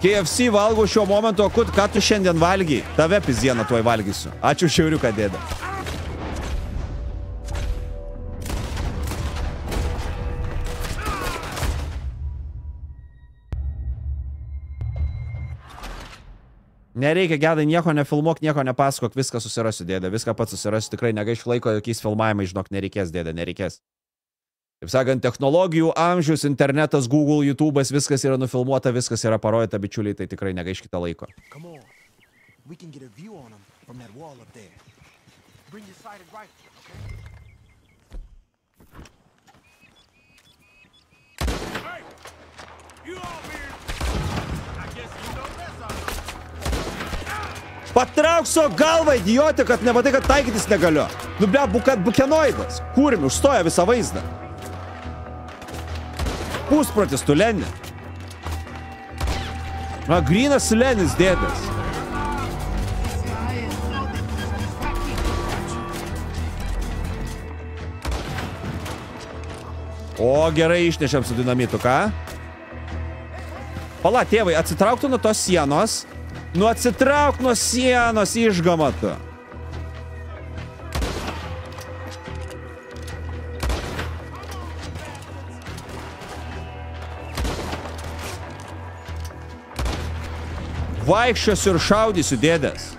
KFC valgo šiuo momentu, o kur, ką tu šiandien valgy? Tave pizieną tuoj valgysiu. Ačiū šiauriuką, dėdė. Nereikia gedai nieko nefilmuok, nieko nepasakok, viską susirasiu dėdė, viską pats susirasiu, tikrai negaiš laiko, jokiais filmavimais, žinok, nereikės dėdė, nereikės. Taip sakant, technologijų amžius, internetas, Google, YouTube'as, viskas yra nufilmuota, viskas yra parodyta, bičiuliai, tai tikrai negaiškite laiko. Come on. We can get a view on them from that wall up there. Bring your sighted rifle, okay? Patrauk savo galvą, idiotė, kad nematai, kad taikytis negaliu. Nu, ble, bukenoidas. Kūrimi, užstoja visą vaizdą. Pusprotis, tu Leni. Na, grinas Lenis dėdas. O, gerai išnešėm su dinamitu, ką? Pala, tėvai, atsitrauktų nuo tos sienos. Nu atsitrauk nuo sienos išgamatu. Vaikščiosiu ir šaudysiu dėdės.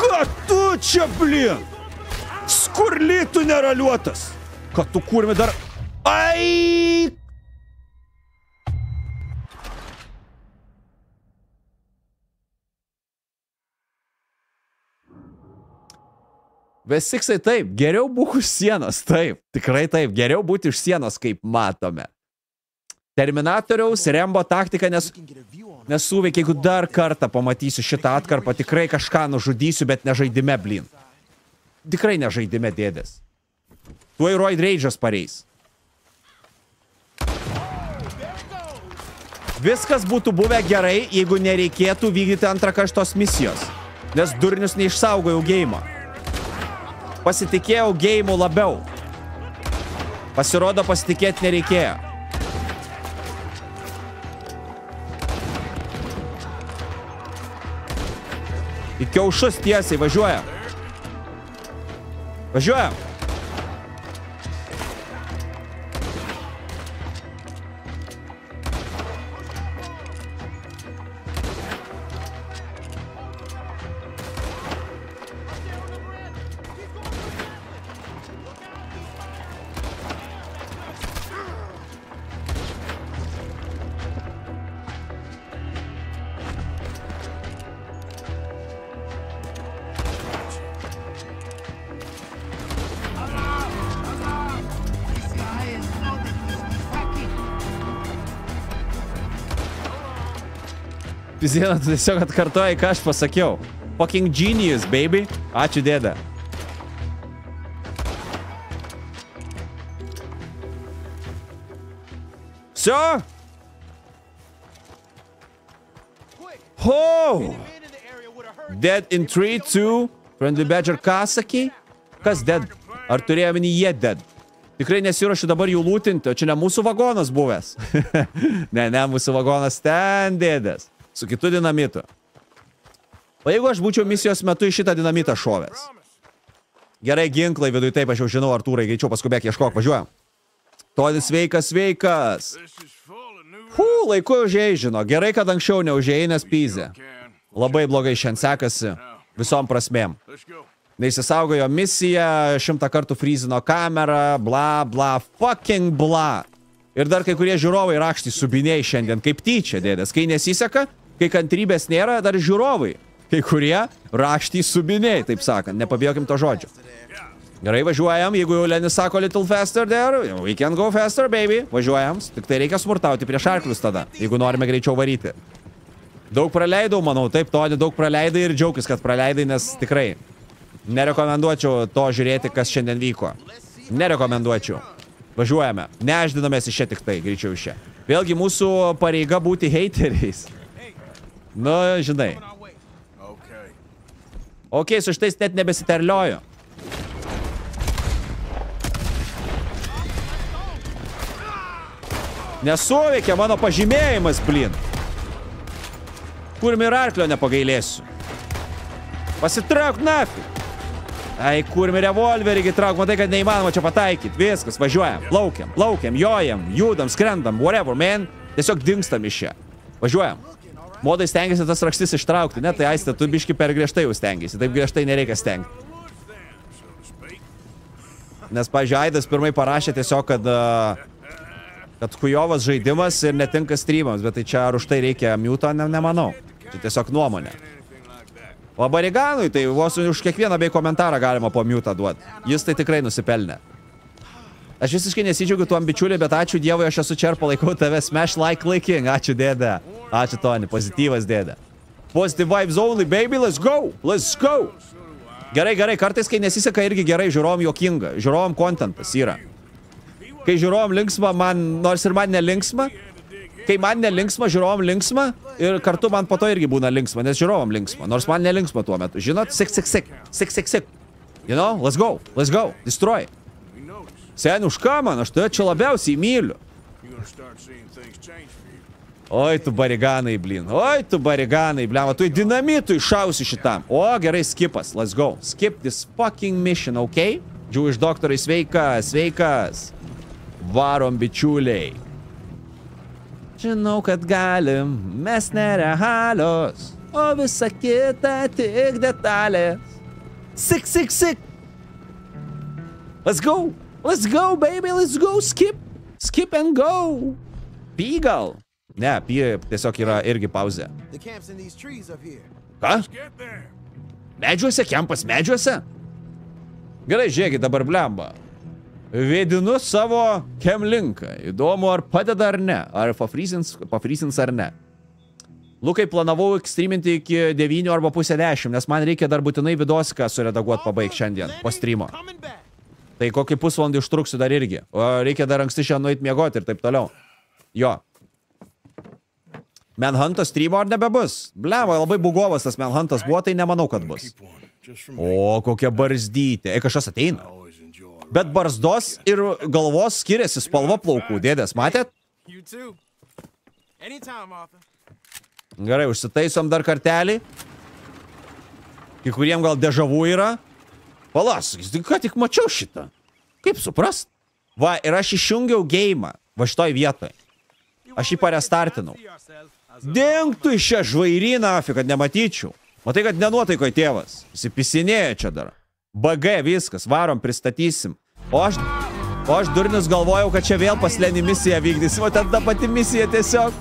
Ką tu čia, blin? Skurlytų neraliuotas. Kad tu kurmi dar... Ai! Vesiksai taip, geriau būk už sienos, taip, tikrai taip, geriau būti už sienos, kaip matome. Terminatoriaus Rembo taktika nes, nesuveikia, jeigu dar kartą pamatysiu šitą atkarpą, tikrai kažką nužudysiu, bet nežaidime, blin. Tikrai nežaidime dėdės. Tuoj Roid Rage'as pareis. Viskas būtų buvę gerai, jeigu nereikėtų vykdyti antrą karštos misijos. Nes durnius neišsaugojau gėjimą. Pasitikėjau gėjimu labiau. Pasirodo, pasitikėti nereikėjo. Į kiaušus tiesiai važiuoja. Važiuojam. Pizėna, tu tiesiog atkartoji, ką aš pasakiau. Fucking genius, baby. Ačiū, dėda. Все? Ho! Dead in 3, 2. Friendly Badger ką sakei? Kas dead? Ar turėjo minį jie dead? Tikrai nesiuošiu dabar jų lūtinti, o čia ne mūsų vagonas buvęs. [laughs] ne, ne, mūsų vagonas ten dėdės. Su kitu dinamitu. O jeigu aš būčiau misijos metu į šitą dinamitą šovęs? Gerai, ginklai viduje, taip, aš jau žinau, Artūrai, greičiau paskubėk, ieškok, važiuojam. Todis sveikas, sveikas. Hū, laiku užėjai, žino. Gerai, kad anksčiau neužėjai, nes pyzė. Labai blogai šiandien sekasi. Visom prasmėm. Neįsisaugojo misiją, šimtą kartų frizino kamerą, bla, bla, fucking bla. Ir dar kai kurie žiūrovai rakštį subiniai šiandien, kaip tyčia, dėdės. Kai nesiseka, kai kantrybės nėra, dar žiūrovai. Kai kurie rakštį subiniai, taip sakant, nepabijokim to žodžio. Gerai, važiuojam, jeigu jau Lenis sako little faster there, we can go faster, baby. Važiuojam, tik tai reikia smurtauti prieš arklius tada, jeigu norime greičiau varyti. Daug praleidau, manau, taip, Toni, daug praleidai ir džiaugis, kad praleidai, nes tikrai nerekomenduočiau to žiūrėti, kas šiandien vyko. Nerekomenduočiau. Važiuojame. Neždinamės iš čia tik tai, greičiau iš čia. Vėlgi mūsų pareiga būti hateriais. Nu, žinai. Ok, su šitais net nebesiterlioju. Nesuveikia mano pažymėjimas, blin. Kur ir arklio nepagailėsiu. Pasitrauk nafi. Ai, kurmi revolverį įtrauk, matai, kad neįmanoma čia pataikyti. Viskas, važiuojam, plaukiam, plaukiam, jojam, judam, skrendam, whatever, man. Tiesiog dingstam iš čia. Važiuojam. Modai stengiasi tas rakštis ištraukti, ne? Tai aistė, tu biški per griežtai jau stengiasi. Taip griežtai nereikia stengti. Nes, pažiūrėjau, Aidas pirmai parašė tiesiog, kad, a, kad hujovas žaidimas ir netinka streamams, bet tai čia ar už tai reikia miuto, ne, nemanau. Čia tiesiog nuomonė. O Bariganui tai vos už kiekvieną bei komentarą galima po miutą duoti. Jis tai tikrai nusipelnė. Aš visiškai nesidžiaugiu tuom bičiuliu, bet ačiū Dievui, aš esu čia ir palaikau tave. Smash like clicking. Ačiū dėdė. Ačiū Toni. Pozityvas dėdė. Positive vibes only, baby. Let's go. Let's go. Gerai, gerai. Kartais, kai nesiseka irgi gerai, žiūrovom jokinga. Žiūrovom kontentas yra. Kai žiūrovom linksma, man, nors ir man nelinksma, kai man nelinksma, žiūrovom linksma ir kartu man po to irgi būna linksma, nes žiūrovom linksma, nors man nelinksma tuo metu. Žinot, sik, sik, sik, sik, sik, sik. You know, let's go, let's go, destroy. Sen, už ką man, aš tave čia labiausiai myliu. Oi, tu bariganai, blin. Oi, tu bariganai, blin. Tu į dinamitų iššausi šitam. O, gerai, skipas. Let's go. Skip this fucking mission, ok? Jewish doktorai, sveikas, sveikas. Varom, bičiuliai. Žinau, kad galim, mes nerealios, o visa kita tik detalės. Sik, sik, sik. Let's go. Let's go, baby, let's go. Skip. Skip and go. Pi gal. Ne, pi tiesiog yra irgi pauzė. Ką? Medžiuose, kempas medžiuose? Gerai, žiūrėkit dabar blemba. Vėdinu savo kemlinką. Įdomu, ar padeda ar ne. Ar pafrysins, pafrysins ar ne. Lukai, planavau ekstreaminti iki 9 arba pusę 10, nes man reikia dar būtinai vidoską suredaguoti pabaigti šiandien po streamo. Tai kokį pusvalandį užtruksiu dar irgi. O reikia dar anksti šiandien nueit miegoti ir taip toliau. Jo. Manhunto streamo ar nebebus? Blema, labai bugovas tas Manhuntas buvo, tai nemanau, kad bus. O, kokia barzdytė. E, kažkas ateina. Bet barzdos ir galvos skiriasi spalva plaukų, dėdės, matėt? Gerai, užsitaisom dar kartelį. Kai kuriem gal dežavų yra. Palas, ką tik mačiau šitą. Kaip suprast? Va, ir aš išjungiau geimą. Va šitoj vietoj. Aš jį parestartinau. Dink tu iš čia žvairyną, afi, kad nematyčiau. Matai, kad nenuotaikoj tėvas. Įsipisinėja čia dar. BG viskas, varom, pristatysim. O aš, o aš durnius galvojau, kad čia vėl paslenį misiją vykdysim, o ten ta pati misija tiesiog.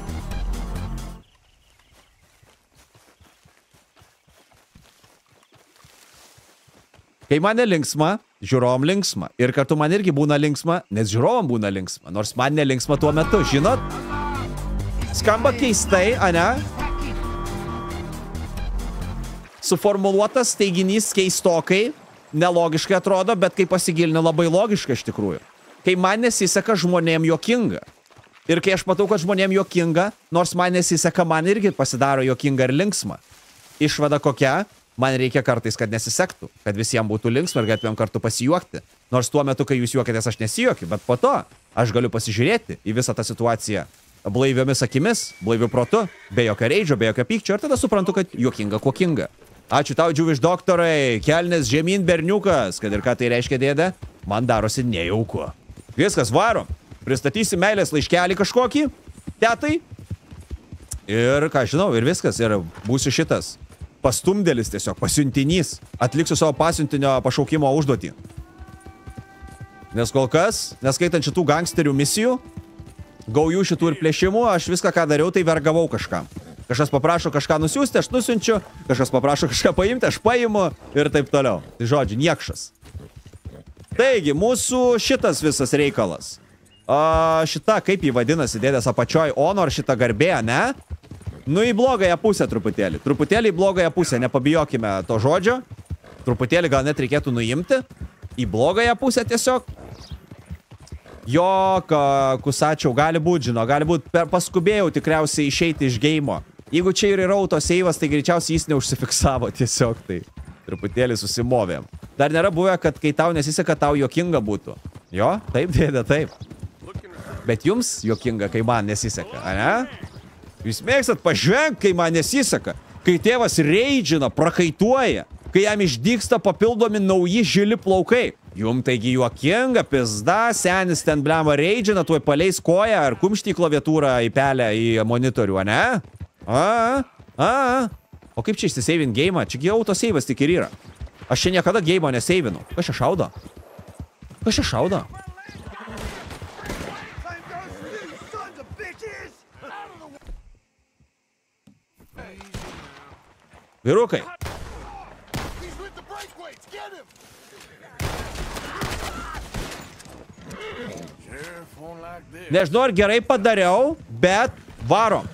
Kai man nelinksma, žiūrovom linksma. Ir kartu man irgi būna linksma, nes žiūrovom būna linksma. Nors man nelinksma tuo metu, žinot? Skamba keistai, ane? Suformuluotas teiginys keistokai, nelogiškai atrodo, bet kai pasigilini labai logiška iš tikrųjų. Kai man nesiseka žmonėm jokinga. Ir kai aš matau, kad žmonėm jokinga, nors man nesiseka, man irgi pasidaro jokinga ir linksma. Išvada kokia? Man reikia kartais, kad nesisektų, kad visiems būtų linksma ir galėtumėm kartu pasijuokti. Nors tuo metu, kai jūs juokitės, aš nesijuokiu, bet po to aš galiu pasižiūrėti į visą tą situaciją blaiviomis akimis, blaiviu protu, be jokio reidžio, be jokio pykčio ir tada suprantu, kad juokinga kokinga. Ačiū tau, džiuviš doktorai, kelnes žemyn berniukas, kad ir ką tai reiškia dėdė, man darosi nejauku. Viskas, varom. Pristatysim meilės laiškelį kažkokį, tetai. Ir ką žinau, ir viskas, ir būsiu šitas pastumdėlis tiesiog, pasiuntinys. Atliksiu savo pasiuntinio pašaukimo užduotį. Nes kol kas, neskaitant šitų gangsterių misijų, gaujų šitų ir plėšimų, aš viską, ką dariau, tai vergavau kažkam. Kažkas paprašo kažką nusiųsti, aš nusiunčiu, kažkas paprašo kažką paimti, aš paimu ir taip toliau. Tai žodžiu, niekšas. Taigi, mūsų šitas visas reikalas. A, šita, kaip jį vadinasi, dėdės apačioj, honor šita garbė, ne? Nu į blogąją pusę truputėlį. Truputėlį į blogąją pusę, nepabijokime to žodžio. Truputėlį gal net reikėtų nuimti. Į blogąją pusę tiesiog. Jo, kusačiau, gali būti, žino, gali būti, paskubėjau tikriausiai išeiti iš geimo. Jeigu čia ir yra autoseivas, tai greičiausiai jis neužsifiksavo [laughs] tiesiog, tai truputėlį susimovėm. Dar nėra buvę, kad kai tau nesiseka, tau jokinga būtų. Jo, taip, dėdė, taip. Bet jums jokinga, kai man nesiseka, ne? Jūs mėgstat pažvengti, kai man nesiseka. Kai tėvas reidžina, prakaituoja. kai jam išdyksta papildomi nauji žili plaukai. Jum taigi juokinga, pizda, senis ten blema reidžina, tuoj paleis koją ar kumštį klaviatūrą į pelę į monitorių, ne? A, a. O kaip čia išsiseivint game? Čiagi autoseivis tik ir yra. Aš čia niekada game neseivinu. Kas čia šaudo? Kas čia šaudo? Vyrukai. Nežinau, ar gerai padariau, bet varom.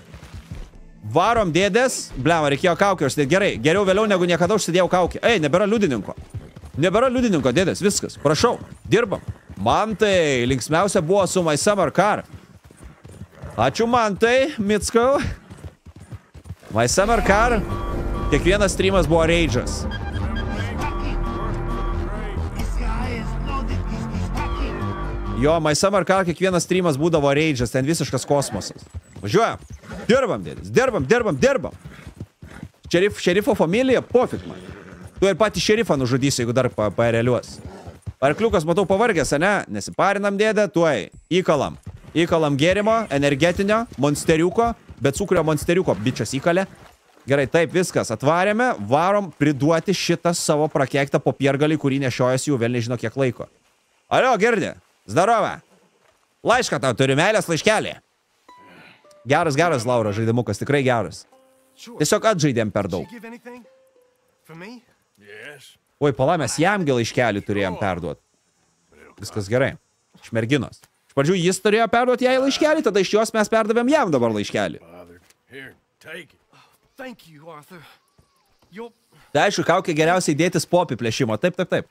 Varom dėdės. Blema, reikėjo kaukį užsidėti. Gerai, geriau vėliau negu niekada užsidėjau kaukį. Ei, nebėra liudininko. Nebėra liudininko, dėdės, viskas. Prašau, dirbam. Man tai linksmiausia buvo su My Summer Car. Ačiū man tai, Mitskau. My Summer Car. Kiekvienas streamas buvo rage'as. Jo, My Summer Car kiekvienas streamas būdavo rage'as, ten visiškas kosmosas. Važiuojam. Dirbam, dėdės. Dirbam, dirbam, dirbam. Šerif, šerifo familija, pofik man. Tu ir patį šerifą nužudysi, jeigu dar pa parealiuos. Arkliukas, matau, pavargęs, ne? Nesiparinam, dėdė, tuoj. Įkalam. Įkalam gėrimo, energetinio, monsteriuko, bet cukrio monsteriuko bičias įkalė. Gerai, taip, viskas. Atvarėme, varom priduoti šitą savo prakeiktą popiergalį, kurį nešiojasi jau vėl nežino kiek laiko. Alio, girdė. Zdarova. Laišką tau turi meilės laiškelį. Geras, geras, Laura, žaidimukas, tikrai geras. Tiesiog atžaidėm per daug. Oi, pala, mes jam gal laiškelį turėjom perduoti. Viskas gerai. Iš merginos. Iš pradžių jis turėjo perduoti jai laiškelį, tada iš jos mes perdavėm jam dabar laiškelį. Here, take it. Tai aišku, kaukė geriausiai dėtis po apiplėšimo. Taip, taip, taip.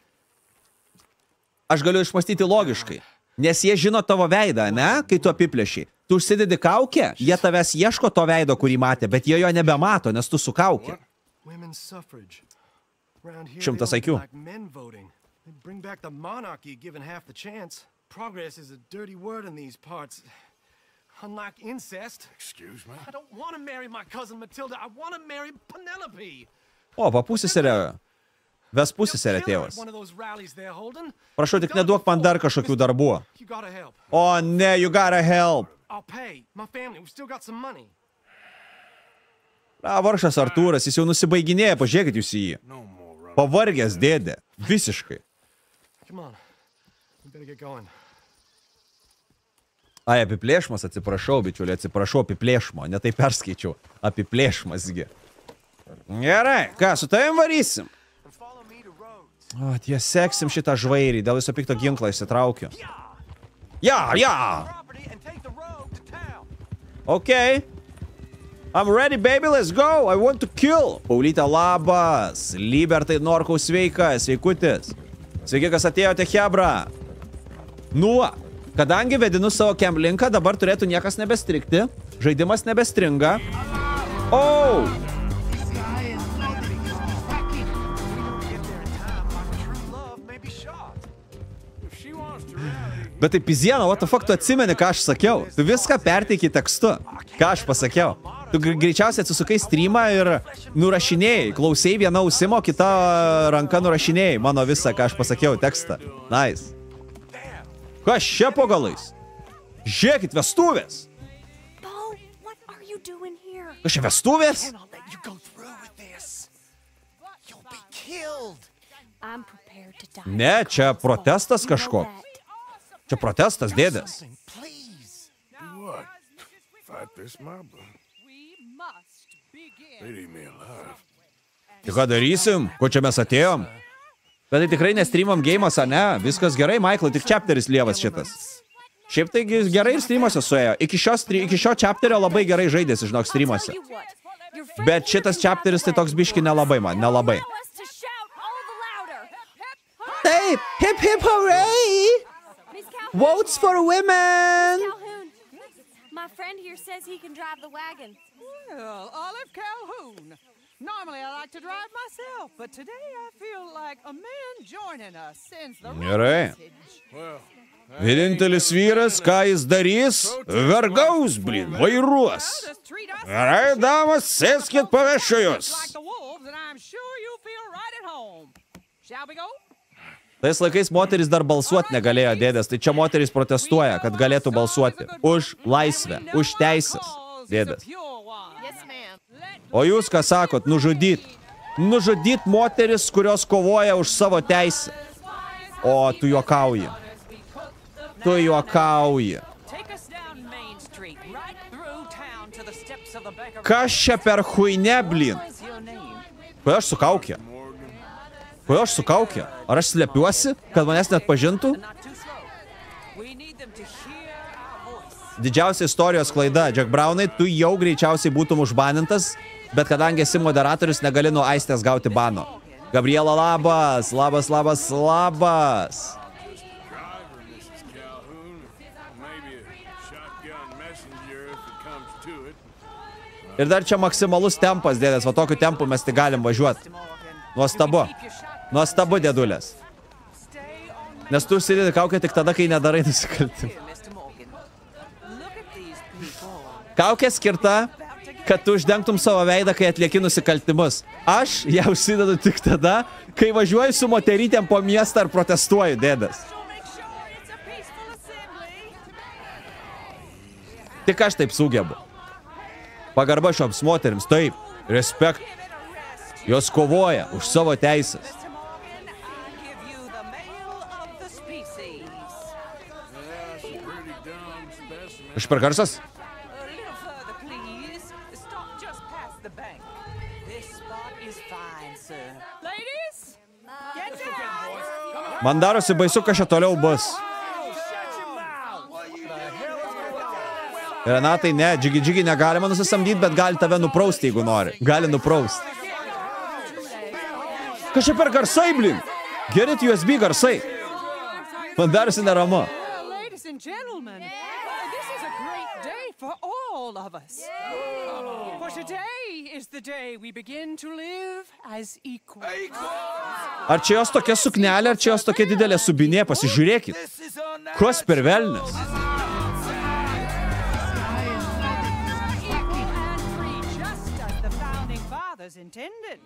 Aš galiu išmastyti logiškai. Nes jie žino tavo veidą, ne? Kai tu apiplėši. Tu užsidedi kaukę, jie tavęs ieško to veido, kurį matė, bet jie jo nebemato, nes tu su kaukė. Šimtas. They bring back the monarchy given half the chance. Progress is a dirty word in these parts. Unlike incest. Excuse me? I don't want to marry my cousin Matilda. I want to marry Penelope. O, va pusėserė. Ves pusėserė tėvas. Prašau, tik neduok man dar kažkokių darbų. You gotta help. O, ne, you gotta help. I'll pay. My family, we still got some money. A, varšas Artūras, jis jau nusibaiginėja, pažiūrėkit jūs į jį. Pavargęs dėdė. Visiškai. Come on. We better get going. Ai, apiplėšmas, atsiprašau, bičiuli, atsiprašau, apiplėšmo, netai perskaičiau. Apiplėšmasgi. Gerai, ką, su tavim varysim? O, tie seksim šitą žvairį, dėl viso pikto ginklo įsitraukiu. Ja, ja! Okay. I'm ready, baby, let's go. I want to kill. Paulytė, labas. Libertai Norkaus sveikas, sveikutis. Sveiki, kas atėjote, Hebra. Nuo. Kadangi vedinu savo kemlinką, dabar turėtų niekas nebestrikti. Žaidimas nebestringa. Oh! Bet tai piziena, what the fuck, tu atsimeni, ką aš sakiau. Tu viską perteiki tekstu. Ką aš pasakiau. Tu gr- greičiausiai atsisukai streamą ir nurašinėjai. Klausėjai vieną ausimo, kita ranka nurašinėjai mano visą, ką aš pasakiau, tekstą. Nice. Kas čia po galais? Žiūrėkit, vestuvės. Kas čia vestuvės? Ne, čia protestas kažkoks. Čia protestas, dėdės. Tai ką darysim? Ko čia mes atėjom? Bet tai tikrai nestreamam gėjimas, ne? Viskas gerai, Michael, tik chapteris lievas šitas. Šiaip taigi gerai ir streamuose suėjo. Iki šio, stre- iki šio chapterio labai gerai žaidėsi, žinok, streamuose. Bet šitas chapteris tai toks biški nelabai man, nelabai. Taip, hip hip hooray! Votes for women! My friend here says he can drive the wagon. Well, Olive Calhoun. Normally I like to drive myself, but today I feel like a man joining us sends the right Gerai. Vienintelis vyras, ką jis darys, vergaus, blin, vairuos. Gerai, damas, sėskit pavešėjus. The wolves, and I'm sure you'll feel right at home. Shall we go? Tais laikais moteris dar balsuoti negalėjo dėdės, tai čia moteris protestuoja, kad galėtų balsuoti. Už laisvę, už teisės, dėdės. O jūs ką sakot, nužudyt? Nužudyt moteris, kurios kovoja už savo teisę. O tu juokauji. Tu juokauji. Kas čia per chuine, blin? Kodėl aš su kaukė? Kodėl aš su kaukė? Ar aš slepiuosi, kad manęs net pažintų? Didžiausia istorijos klaida. Jack Brownai, tu jau greičiausiai būtum užbanintas, bet kadangi esi moderatorius, negali nuo aistės gauti bano. Gabriela, labas, labas, labas, labas. Ir dar čia maksimalus tempas, dėdės, va tokiu tempu mes tik galim važiuoti. Nuostabu. Nuostabu, dėdulės. Nes tu užsidedi kaukę tik tada, kai nedarai nusikaltimų. Kaukė skirta, kad tu uždengtum savo veidą, kai atlieki nusikaltimus. Aš ją užsidedu tik tada, kai važiuoju su moterytėm po miestą ar protestuoju, dėdas. Tik aš taip sugebu. Pagarba šioms moteriams, taip, respekt. Jos kovoja už savo teisės. Aš per garsas? Man darosi baisu, kas čia toliau bus. Renatai, ne, džigi džigi negalima nusisamdyti, bet gali tave nuprausti, jeigu nori. Gali nuprausti. Čia per garsai, blin? Gerit USB garsai. Man darosi neramu. Well, ladies and gentlemen, this is a great day for all of us. For today is the day we begin to live as equals. Ar čia jos tokia suknelė, ar čia jos tokia didelė subinė, pasižiūrėkit. Kas per intended.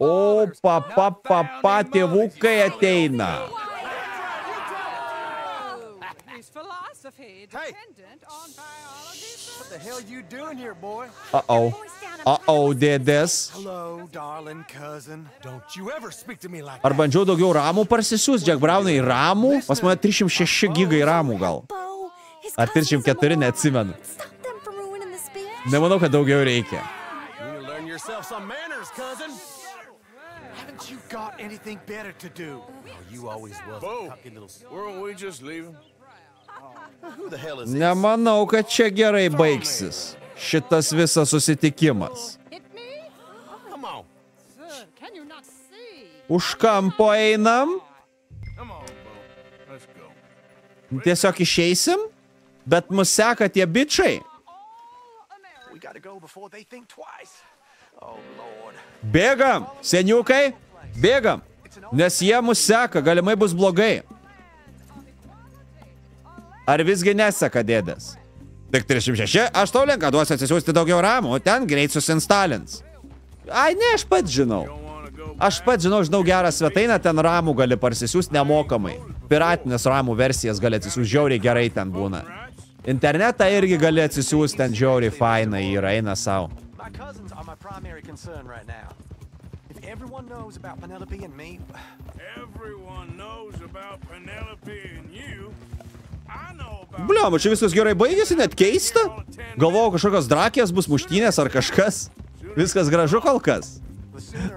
O, papa, papa, tėvukai ateina. Is philosophy dependent on biology? What the hell you doing here, boy? Uh-oh. Uh-oh, dėdės. Hello, darling cousin. Don't you ever speak to me like Ar bandžiau daugiau ramų parsisiųs, Jack Brownai, ramų? Pas mane 306 gigai ramų gal. Ar 304, neatsimenu. Nemanau, kad daugiau reikia. Haven't you got anything better to do? Oh, you always was a cocky little... weren't we just leaving? Who the hell is this? Nemanau, kad čia gerai baigsis. Šitas visas susitikimas. Už kampo einam, tiesiog išeisim, bet mus seka tie bičiai. Oh. Bėgam, seniukai, bėgam, nes jie mus seka, galimai bus blogai. Ar visgi neseka dėdės? Tik 306, aš tau lenką duosiu atsisiųsti daugiau ramų, ten greit susinstalins. Ai, ne, aš pats žinau. Aš pats žinau, žinau gerą svetainę, ten ramų gali parsisiųsti nemokamai. Piratinės ramų versijas gali atsisiųsti, žiauriai gerai ten būna. Internetą irgi gali atsisiųsti, ten žiauriai fainai yra, eina savo. Everyone knows about Penelope and me, [sighs] Everyone knows about Penelope and you. Bliam, čia viskas gerai baigėsi, net keista. Galvojau, kažkokios drakės bus muštynės ar kažkas. Viskas gražu kol kas.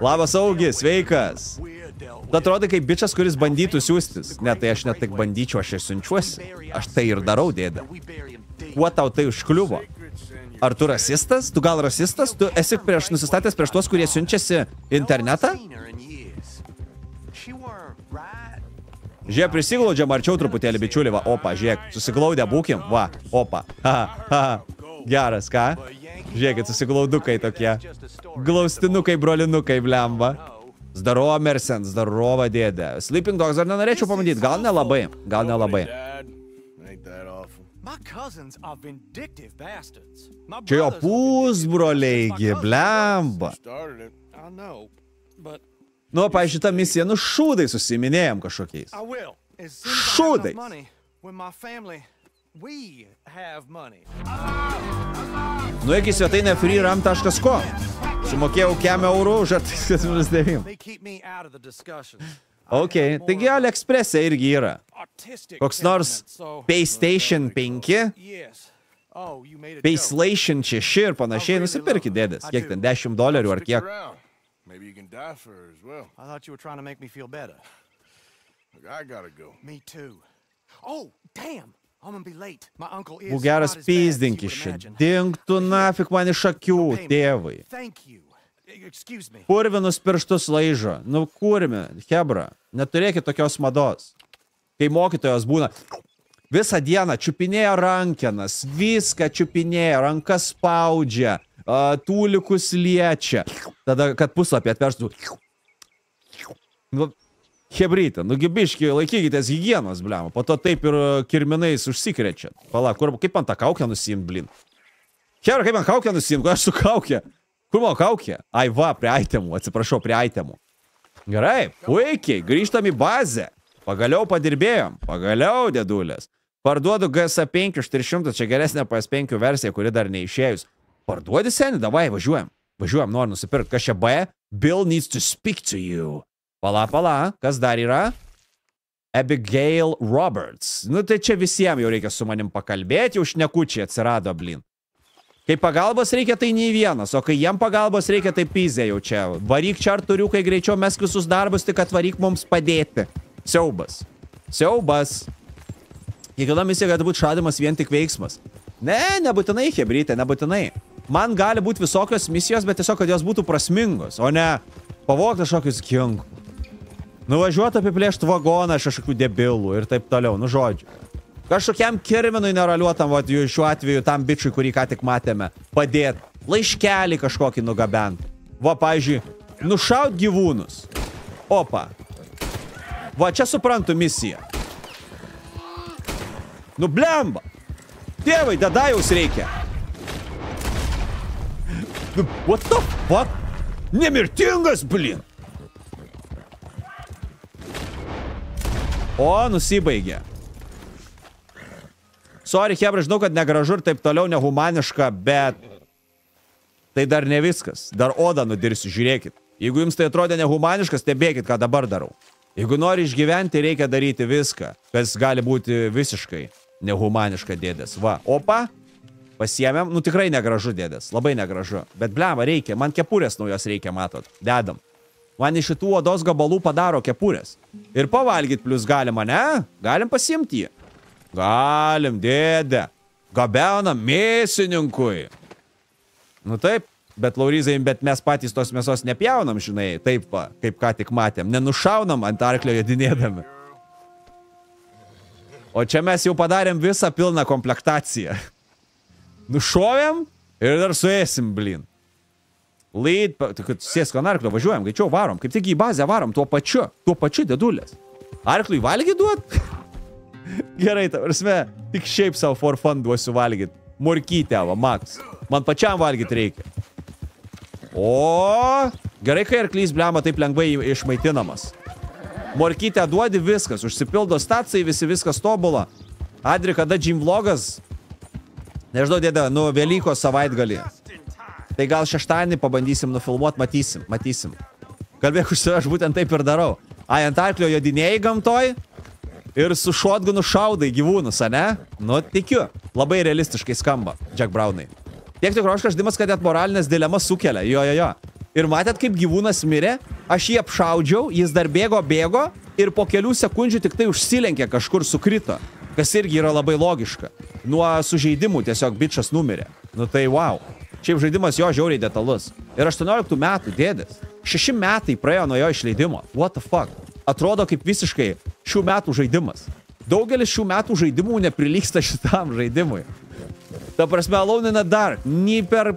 Labas, Augi, sveikas. Tu atrodai kaip bičias, kuris bandytų siūstis. Ne, tai aš net tik bandyčiau, aš ir siunčiuosi. Aš tai ir darau, dėdė. Kuo tau tai užkliuvo? Ar tu rasistas? Tu gal rasistas? Tu esi prieš nusistatęs prieš tuos, kurie siunčiasi internetą? Žiūrėk, prisiglaudžiam arčiau truputėlį, bičiuli, va, opa, žiūrėk, susiglaudę būkim, va, opa, ha, ha, geras, ką? Žiūrėkit, susiglaudukai tokie, glaustinukai, brolinukai, blemba. Zdarova, Mersen, zdarova, dėdė. Sleeping Dogs dar nenorėčiau pamatyti, gal nelabai, gal nelabai. Čia jo pusbroliai, blemba. Nu, pažiūrėjau, tą misiją, nu šūdai susiminėjom kažkokiais. I will. As soon as I have Šūdais. enough money, when my family, we have money. Nuėk į svetainę freeram.com. Sumokėjau kem eurų už artistas 09. They keep me out of the discussion. Ok, taigi AliExpress'e irgi yra. Koks nors PlayStation 5, Yes. Oh, you made a joke. PlayStation 6 ir panašiai nusipirki dėdės. Kiek ten 10 dolerių ar kiek. Die for her as well. I thought you were trying to make me feel better. Look, I gotta go. Me too. Oh, damn! I'm gonna be late. My uncle is Būk geras pizdinki would šit. imagine. Dingtų nafik man iš akių, tėvai. Thank you. Excuse me. Purvinus pirštus laižo. Nu, kurmi, Hebra, neturėkit tokios mados. Kai mokytojos būna, visą dieną čiupinėja rankenas, viską čiupinėja, rankas spaudžia, tūlikus liečia. Tada, kad puslapį atverstų. Nu, Hebrytė, nu gibiški, laikykitės hygienos, blem. Po to taip ir a, kirminais užsikrečia. Pala, kur, kaip man tą kaukę nusimt, blin? Hebra, kaip man kaukę nusimt, kur aš su kaukė? Kur mano kaukė? Ai va, prie aitemų, atsiprašau, prie aitemų. Gerai, puikiai, grįžtam į bazę. Pagaliau padirbėjom, pagaliau dėdulės. Parduodu GS5 už 300, čia geresnė PS5 versija, kuri dar neišėjus. Parduodi seniai, davai, važiuojam. Važiuojam, noriu nusipirkti. Kas čia B? Bill needs to speak to you. Pala, pala, kas dar yra? Abigail Roberts. Nu tai čia visiems jau reikia su manim pakalbėti, jau šnekučiai atsirado, blin. Kai pagalbos reikia, tai nei vienas, o kai jiem pagalbos reikia, tai pizė jau čia. Varyk čia arturiukai greičiau, mes visus darbus, tik atvaryk mums padėti. Siaubas. Siaubas. Kiekviena misija gali būti šadimas vien tik veiksmas. Ne, nebūtinai, hebrytė, nebūtinai. Man gali būti visokios misijos, bet tiesiog, kad jos būtų prasmingos, o ne pavogti kažkokius kinkų. Nuvažiuoti apiplėšti vagoną iš kažkokių debilų ir taip toliau, nu žodžiu. Kažkokiam kirminui neraliuotam, va, šiuo atveju tam bičiui, kurį ką tik matėme, padėt. Laiškelį kažkokį nugabent. Va, pavyzdžiui, nušaut gyvūnus. Opa. Va, čia suprantu misiją. Nu blemba. Tėvai, dadajaus reikia. What the fuck? Nemirtingas, blin. O, nusibaigė. Sorry, Hebra, žinau, kad negražu ir taip toliau nehumaniška, bet tai dar ne viskas. Dar odą nudirsiu, žiūrėkit. Jeigu jums tai atrodė nehumaniška, stebėkit, ką dabar darau. Jeigu nori išgyventi, reikia daryti viską, kas gali būti visiškai nehumaniška dėdės. Va, opa, pasiemėm, nu tikrai negražu dėdės, labai negražu. Bet blema, reikia, man kepurės naujos reikia, matot, dedam. Man iš šitų odos gabalų padaro kepurės. Ir pavalgyt plus galima, ne? Galim pasimti jį. Galim, dėdė. Gabenam mėsininkui. Nu taip, bet Laurizai, bet mes patys tos mėsos nepjaunam, žinai, taip, va, kaip ką tik matėm. Nenušaunam ant arklio jodinėdami. O čia mes jau padarėm visą pilną komplektaciją. Nušovėm ir dar suėsim, blin. Tai kad sėsk ant arklio, važiuojam, greičiau varom, kaip tik į bazę varom, tuo pačiu, tuo pačiu dėdulės. Arkliui valgy duot? [laughs] Gerai, ta prasme, tik šiaip savo for fun duosiu valgyt. Morkytę, va, Max. Man pačiam valgyt reikia. O, gerai, kai arklys blema taip lengvai išmaitinamas. Morkytę duodi viskas, užsipildo stacijai, visi viskas tobula. Adri, kada Jim vlogas? Nežinau, dėda, nu, Velykos savaitgalį. Tai gal šeštadienį pabandysim nufilmuot, matysim, matysim. Kalbėk už save, aš būtent taip ir darau. Ai, ant arklio jodinėjai gamtoj ir su šotgunu šaudai gyvūnus, ane? Nu, tikiu. Labai realistiškai skamba, Jack Brownai. Tiek tikroškas žaidimas, kad net moralinės dilemas sukelia. Jo, jo, jo. Ir matėt, kaip gyvūnas mirė? Aš jį apšaudžiau, jis dar bėgo, bėgo ir po kelių sekundžių tik tai užsilenkė kažkur sukrito. Kas irgi yra labai logiška. Nuo sužeidimų tiesiog bičias numirė. Nu tai wow. Šiaip žaidimas jo žiauriai detalus. Ir 18 metų dėdės. Šeši metai praėjo nuo jo išleidimo. What the fuck? Atrodo kaip visiškai šių metų žaidimas. Daugelis šių metų žaidimų neprilyksta šitam žaidimui. Ta prasme, Alone in the Dark, nei per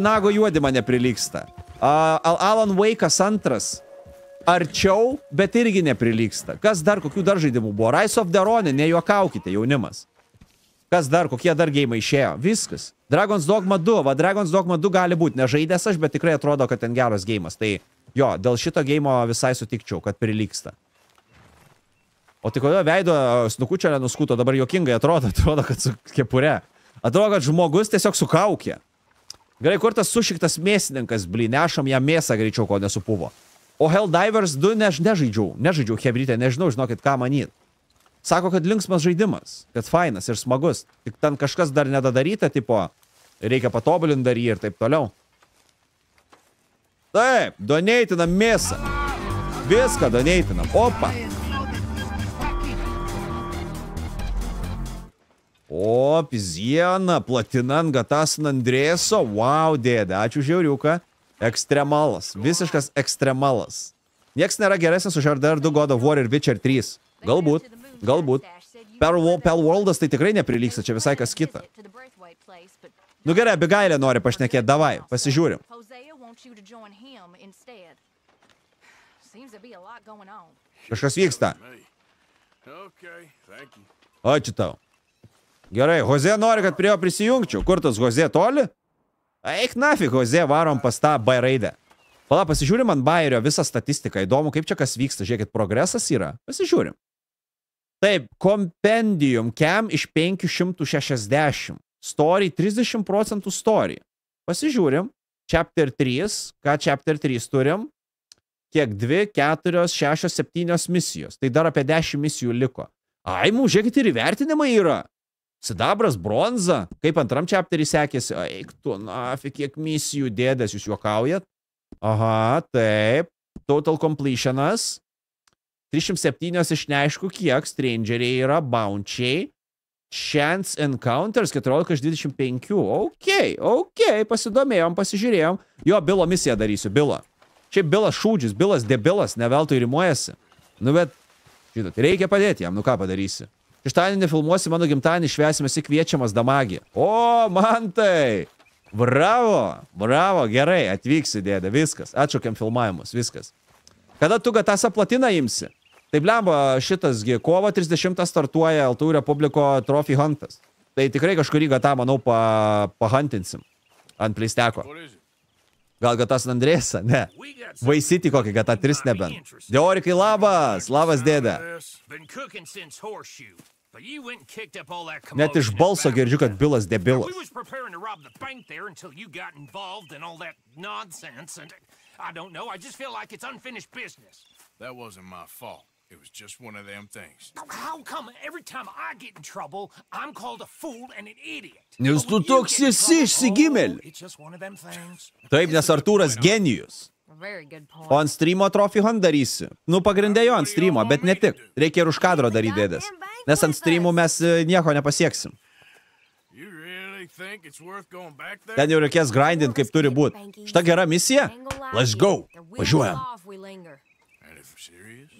nago juodimą neprilyksta. Uh, Alan Wake'as antras. Arčiau, bet irgi neprilyksta. Kas dar, kokių dar žaidimų buvo? Rise of the Ronin, nejuokaukite, jaunimas. Kas dar, kokie dar gėjimai išėjo? Viskas. Dragon's Dogma 2, va Dragon's Dogma 2 gali būti, nežaidęs aš, bet tikrai atrodo, kad ten geras gėjimas. Tai jo, dėl šito gėjimo visai sutikčiau, kad prilyksta. O tai kodėl veido snukučio nenuskuto, dabar jokingai atrodo, [laughs] atrodo, kad su kepure. Atrodo, kad žmogus tiesiog sukaukė. Gerai, kur tas sušiktas mėsininkas, bly, nešam ją mėsą greičiau, ko nesupuvo. O Helldivers 2 než, nežaidžiau, nežaidžiau Hebrytė, nežinau, žinokit, ką manyt. Sako, kad linksmas žaidimas, kad fainas ir smagus. Tik ten kažkas dar nedadaryta, tipo, reikia patobulinti dar jį ir taip toliau. Taip, doneitinam mėsą. Viską doneitinam. Opa. O, pizieną, platinan, gatas Andrėso. Wow, dėdė, ačiū žiauriuką. Ekstremalas, visiškas ekstremalas. Niekas nėra geresnis už RDR 2 God of War ir Witcher 3. Galbūt, galbūt. Pelworldas tai tikrai neprilyksta, čia visai kas kita. Nu gerai, Abigailė nori pašnekėti, davai, pasižiūrim. Kažkas vyksta. Ačiū tau. Gerai, Hoze nori, kad prie jo prisijungčiau. Kur tas Hoze toli? Eik nafik, Hoze, varom pas tą B raidę. Pala, pasižiūrim ant Bayerio visą statistiką. Įdomu, kaip čia kas vyksta. Žiūrėkit, progresas yra. Pasižiūrim. Taip, kompendium cam iš 560. Story 30 procentų story. Pasižiūrim. Chapter 3. Ką chapter 3 turim? Kiek 2, 4, 6, 7 misijos. Tai dar apie 10 misijų liko. Ai, mū, žiūrėkit, ir įvertinimai yra. Sidabras, bronza. Kaip antram chapterį sekėsi? Eik tu, nafi, kiek misijų dėdės, jūs juokaujat? Aha, taip. Total completionas. 307 iš neaišku kiek. Strangeriai yra, bounčiai. Chance encounters 14 iš 25. Ok, ok, pasidomėjom, pasižiūrėjom. Jo, Bilo misiją darysiu, Bilo. Šiaip Bilas šūdžius, Bilas debilas, neveltui rimuojasi. Nu, bet, žinot, reikia padėti jam, nu ką padarysi. Šeštadienį filmuosi mano gimtadienį, švesime, esi kviečiamas damagį. O, man tai! Bravo, bravo, gerai, atvyksi, dėdė, viskas. Atšaukiam filmavimus, viskas. Kada tu gatasa platiną imsi? Tai blemba, šitasgi kovo 30 startuoja LTU Republiko Trophy Huntas. Tai tikrai kažkurį gatą, manau, pa, pahantinsim. Ant pleisteko. Gal gatas Andrėsa? Ne. Vaisyti kokį gatą 3 nebent. Deorikai labas, labas dėdė. Been cooking since horseshoe. But you went and kicked up all that Net iš balso girdžiu, kad. Bilas We debilas. was preparing to rob the bank there until you got involved in all that nonsense, and I don't know. I just feel like it's unfinished business. That wasn't my fault. It was just one of them things. How come every time I get in trouble, I'm called a fool and an idiot? Nes tu toks esi išsigimėl. It's just one of them things. Taip, nes Artūras genijus. Very good point. O ant streamo Trophy Hunt darysi. Nu, pagrindė jo ant streamo, bet ne tik. Reikia ir už kadro daryti dėdės. Nes ant streamų mes e, nieko nepasieksim. Ten jau reikės grindint, kaip turi būti. Šita gera misija? Let's go. Važiuojam.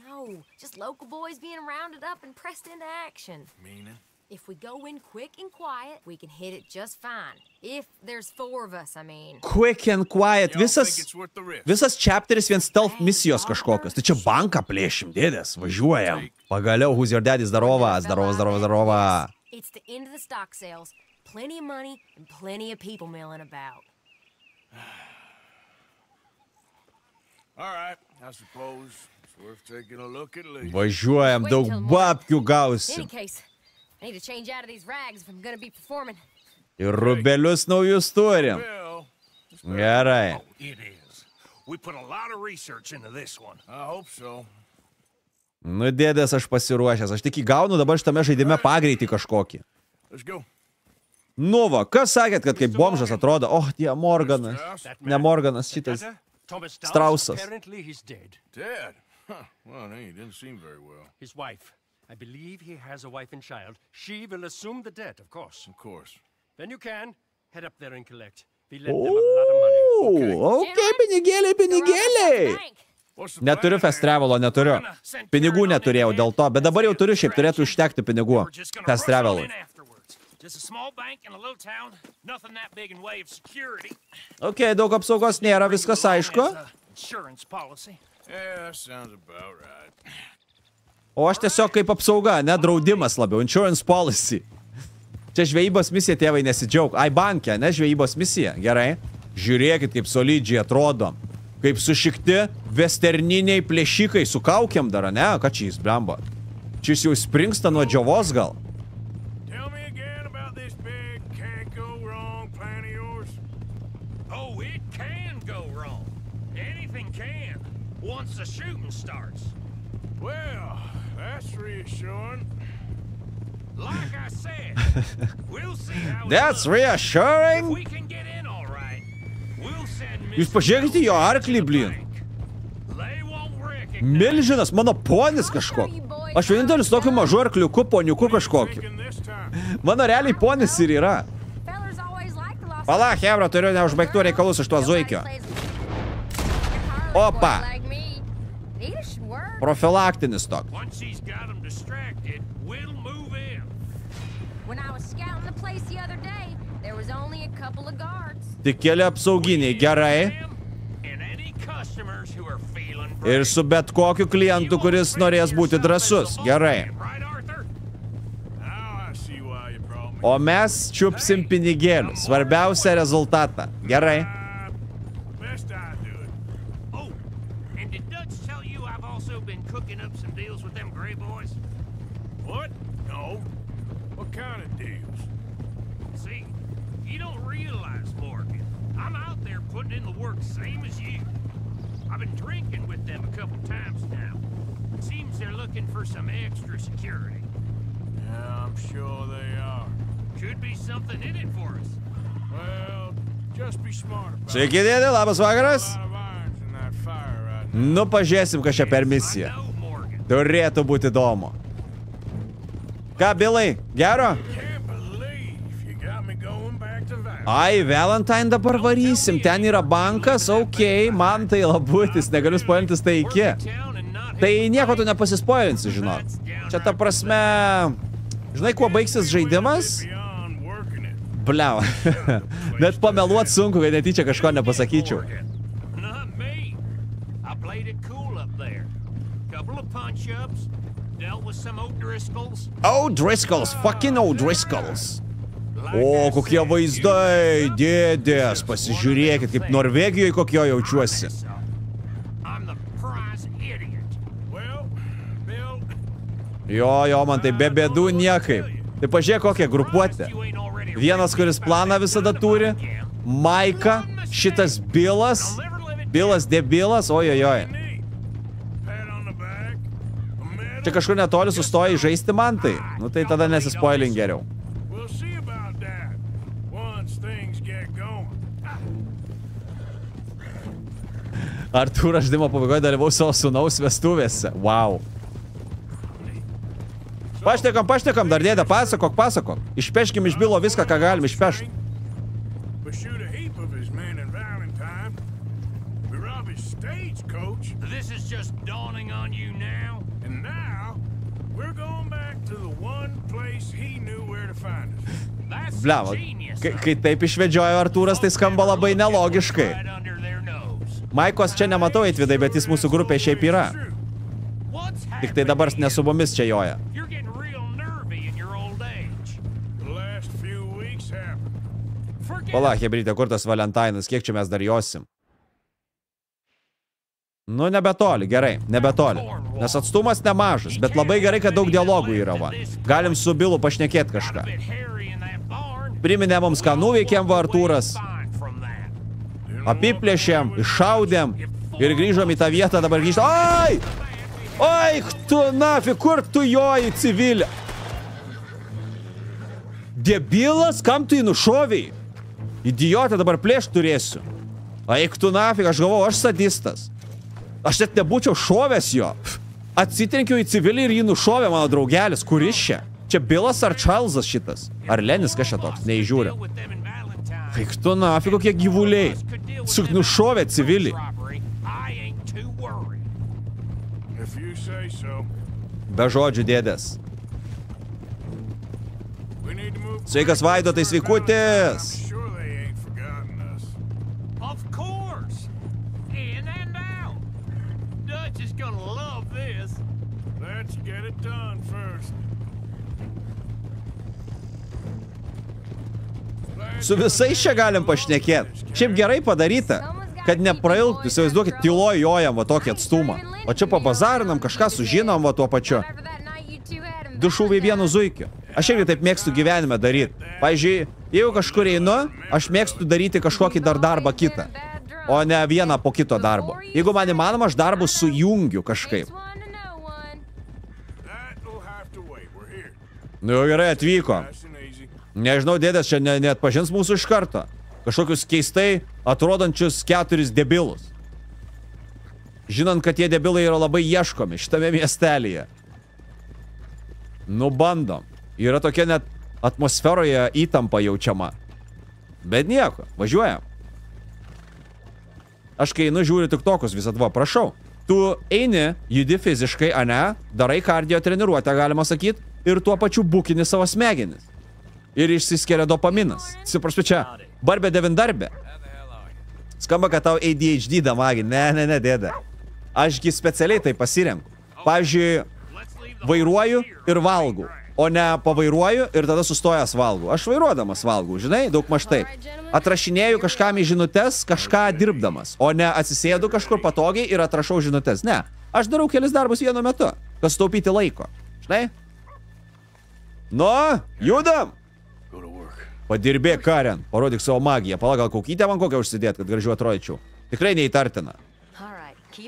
No, just local boys being rounded up and pressed into action. Meaning? If we go in quick and quiet, we can hit it just fine. If there's four of us, I mean. Quick and quiet. Visas, visas chapteris vien stealth misijos kažkokios. Tai čia banką plėšim, dėdės. Važiuojam. Pagaliau, who's your daddy? Zdarova, zdarova, zdarova, zdarova. It's the end of the stock sales. Plenty of money and plenty of people milling about. [sighs] All right, I suppose it's worth taking a look at least. Važiuojam, daug babkių In any gausim. Ir rubelius naujus turim. Gerai. It is. We put a lot of research into this one. I hope so. Nu, dėdės, aš pasiruošęs. Aš tik įgaunu dabar šitame žaidime pagreitį kažkokį. Let's go. Nu va, kas sakėt, kad kaip bomžas atrodo? Oh, tie Morganas. Ne Morganas, šitas. Thomas Strauss. I believe he has a wife and child. She will assume the debt, of course. Of course. Then you can head up there and collect. We lent them a lot of money. O, ok, pinigėliai, pinigėliai. Neturiu fast travelo, neturiu. Pinigų neturėjau dėl to, bet dabar jau turiu, šiaip turėtų užtekti pinigų. Fast travelui. Just a small bank in a little town. Nothing that big in way of security. Ok, daug apsaugos nėra, viskas aišku. Yeah, sounds about right. O aš tiesiog kaip apsauga, ne draudimas labiau. Insurance policy. Čia žvejybos misija, tėvai, nesidžiaug. Ai, bankė, ne žvejybos misija. Gerai. Žiūrėkit, kaip solidžiai atrodom. Kaip sušikti westerniniai plėšikai su kaukiam dar, ne? Ką čia jis blemba? Čia jis jau springsta nuo džiovos gal? We'll send Jūs pažiūrėkite jo arklį, blin. Milžinas, mano ponis kažkoks. Aš vienintelis tokiu mažu arkliuku, poniuku kažkokiu. [laughs] Mano realiai ponis ir yra. Pala, Hebra, turiu neužbaigtų reikalų iš tuo zuikio. Opa. Profilaktinis toks. Tik keli apsauginiai, gerai. Ir su bet kokiu klientu, kuris norės būti drasus. Gerai. O mes čiupsim pinigėlius. Svarbiausia rezultatą. Gerai. Best in the work same as you. I've been drinking with them a couple times now. Seems they're looking for some extra security. Yeah, I'm sure they are. Could be something in it for us. Well, just be smart about Sveiki, dėdė, labas vakaras. Nu, pažiūrėsim, kas čia per misiją. Turėtų būti įdomu. Ką, Bilai, gero? You Ai, Valentine dabar varysim. Ten yra bankas, ok, man tai labutis, negaliu spoilintis tai iki. Tai nieko tu nepasispoilinsi, žinok. Čia ta prasme... Žinai, kuo baigsis žaidimas? Bliau. [laughs] Net pameluot sunku, kad netyčia kažko nepasakyčiau. O'Driscolls. O'Driscolls, fucking O'Driscolls. O, kokie vaizdai, dėdės, pasižiūrėkit, kaip Norvegijoje kokio jaučiuosi. Jo, jo, man tai be bėdų niekaip. Tai pažiūrėk kokią grupuotę. Vienas, kuris planą visada turi, Maika, šitas Bilas, Bilas debilas, ojojoj. Čia kažkur netoli sustoja žaisti man tai. Nu tai tada nesispoilink geriau. Artūro žaidimo pabaigoje dalyvau savo sunaus vestuvėse. Wow. Pašnekam, pašnekam, dar dėdė, pasakok, pasakok. Išpeškim iš bilo viską, ką galim išpešti. This is just dawning on you now. And now, we're going back to the one place he knew where to find us. Kai, kai taip išvedžiojo Artūras, tai skamba labai nelogiškai. Maikos čia nematau atvidai, bet jis mūsų grupė šiaip yra. Tik tai dabar ne su mumis čia joja. Pala, Hebrytė, kur tas Valentinas, kiek čia mes dar josim? Nu, nebetoli, gerai, nebetoli. Nes atstumas nemažas, bet labai gerai, kad daug dialogų yra, va. Galim su Bilu pašnekėti kažką. Priminė mums, ką nuveikėm, va, Artūras. Apiplėšėm, iššaudėm ir grįžom į tą vietą, dabar grįžtam. Ai! Ai, tu nafi, kur tu joji civilė? Debilas, kam tu jį nušoviai? Idiotė, dabar plėšt turėsiu. Aik tu nafi, aš galvoju, aš sadistas. Aš net nebūčiau šovęs jo. Atsitrenkiau į civilį ir jį nušovė mano draugelis. Kuris čia? Čia Bilas ar Čarlzas šitas? Ar Lenis kas čia toks? Neįžiūrė. Eik tu nafi, kokie gyvuliai. Suk nušovė civilį. Be žodžių dėdės. Sveikas Vaidotai, sveikutis. Su visais čia galim pašnekėti. Šiaip gerai padaryta, kad neprailgtų, įsivaizduokit, tyloj jojam va tokį atstumą. O čia pabazarinam, kažką sužinom va tuo pačiu. Du šūviai vienu zuikiu. Aš irgi taip mėgstu gyvenime daryti. Pavyzdžiui, jeigu kažkur einu, aš mėgstu daryti kažkokį dar darbą kitą. O ne vieną po kito darbo. Jeigu man įmanoma, aš darbus sujungiu kažkaip. Nu jau gerai, atvyko. Nežinau, dėdės čia ne, net pažins mūsų iš karto. Kažkokius keistai atrodančius keturis debilus. Žinant, kad tie debilai yra labai ieškomi šitame miestelėje. Nu bandom. Yra tokia net atmosferoje įtampa jaučiama. Bet nieko, važiuojam. Aš kai einu žiūriu tik tokus visat, va, prašau. Tu eini, judi fiziškai, ane, darai kardio treniruotę, galima sakyti, ir tuo pačiu būkini savo smegenis. Ir išsiskiria dopaminas. Atsiprašau, čia barbė devindarbė. Skamba, kad tau ADHD damagi. Ne, ne, ne, dėdė. Ašgi specialiai tai pasirenku. Pavyzdžiui, vairuoju ir valgau. O ne pavairuoju ir tada sustojęs valgau. Aš vairuodamas valgau, žinai, daug maž taip. Atrašinėju kažkam į žinutes, kažką dirbdamas. O ne atsisėdu kažkur patogiai ir atrašau žinutes. Ne. Aš darau kelis darbus vienu metu. Kas taupyti laiko. Žinai? Nu, judam! Padirbėk, Karen. Parodyk savo magiją. Pala, gal kaukytę man kokią užsidėt, kad gražiu atrodyčiau. Tikrai neįtartina.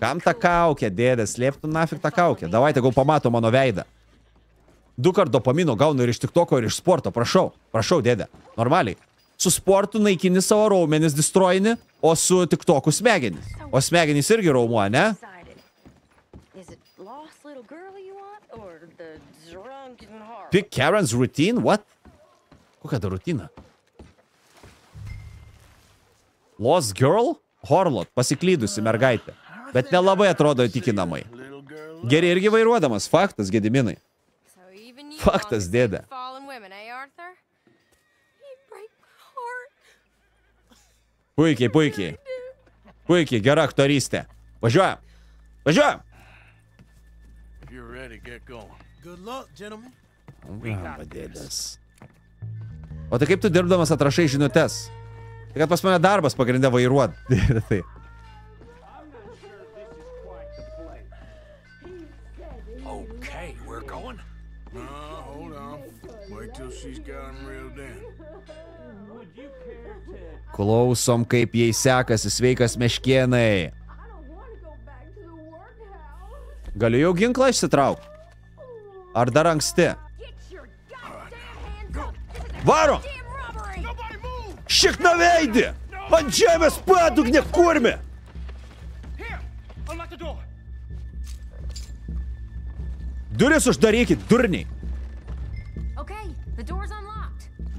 Kam tą kaukę, dėdė, slėptų nafik tą kaukę. Davai, tegul pamato mano veidą. Du kart dopamino gaunu ir iš tiktoko, ir iš sporto. Prašau, prašau, dėdė. Normaliai. Su sportu naikini savo raumenis, destroyini, o su tiktoku smegenis. O smegenys irgi raumuo, ne? Pick Karen's routine? What? Kokia ta rutina? Lost Girl? Horlot, pasiklydusi mergaitė. Bet nelabai atrodo įtikinamai. Geri irgi vairuodamas, faktas, Gediminai. Faktas, dėdė. Puikiai, puikiai. Puikiai, gera aktorystė. Važiuojam. Važiuojam. You're O tai kaip tu dirbdamas atrašai žinutes? Tai kad pas mane darbas pagrindė vairuot. Dėdė [laughs] tai. Okay, we're going? No, hold on. Wait till she's got him reeled in. Klausom, kaip jai sekasi sveikas meškienai. Galiu jau ginklą išsitraukti? Ar dar anksti? Varo! Šikna veidį! Ant žemės padugnė kurmi! Duris uždarykit, durniai!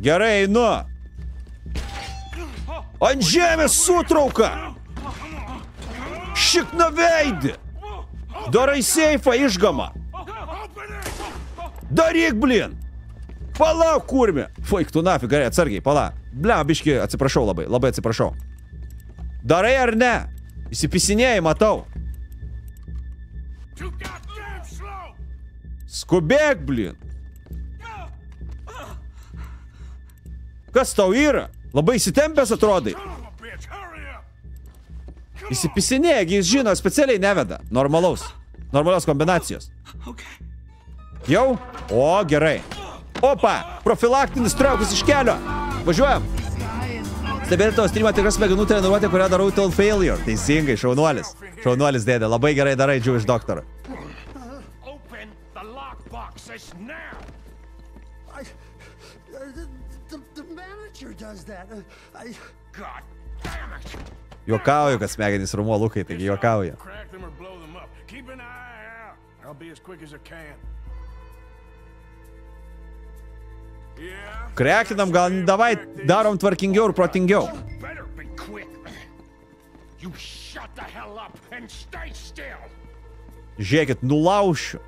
Gerai, einu! Ant žemės sutrauka! Šikna veidį! Darai seifą išgamą! Daryk, blin! Palauk, kurmi! Faik, tu nafig, gerai, atsargiai, pala. Ble, biški, atsiprašau labai, labai atsiprašau. Darai ar ne? Įsipisinėjai, matau. Skubėk, blin. Kas tau yra? Labai įsitempęs atrodai. Įsipisinėja, jis žino, specialiai neveda. Normalaus. Normalios kombinacijos. Jau? O, gerai. Opa, profilaktinis traukis iš kelio. Važiuojam. Stebėti tavo streamą tikras smegenų treniruotė, kurią darau till failure. Teisingai, šaunuolis. Šaunuolis dėdė, labai gerai darai, Jewish Doctor. Open the lockbox this now. I, the, the, the manager does that. I... God damn it. Juokauju, kad smegenys rumuo lukai, taigi juokauju. I'll be as quick as I can. Krekinam, gal davai darom tvarkingiau ir protingiau. Žiūrėkit, nulaušiu.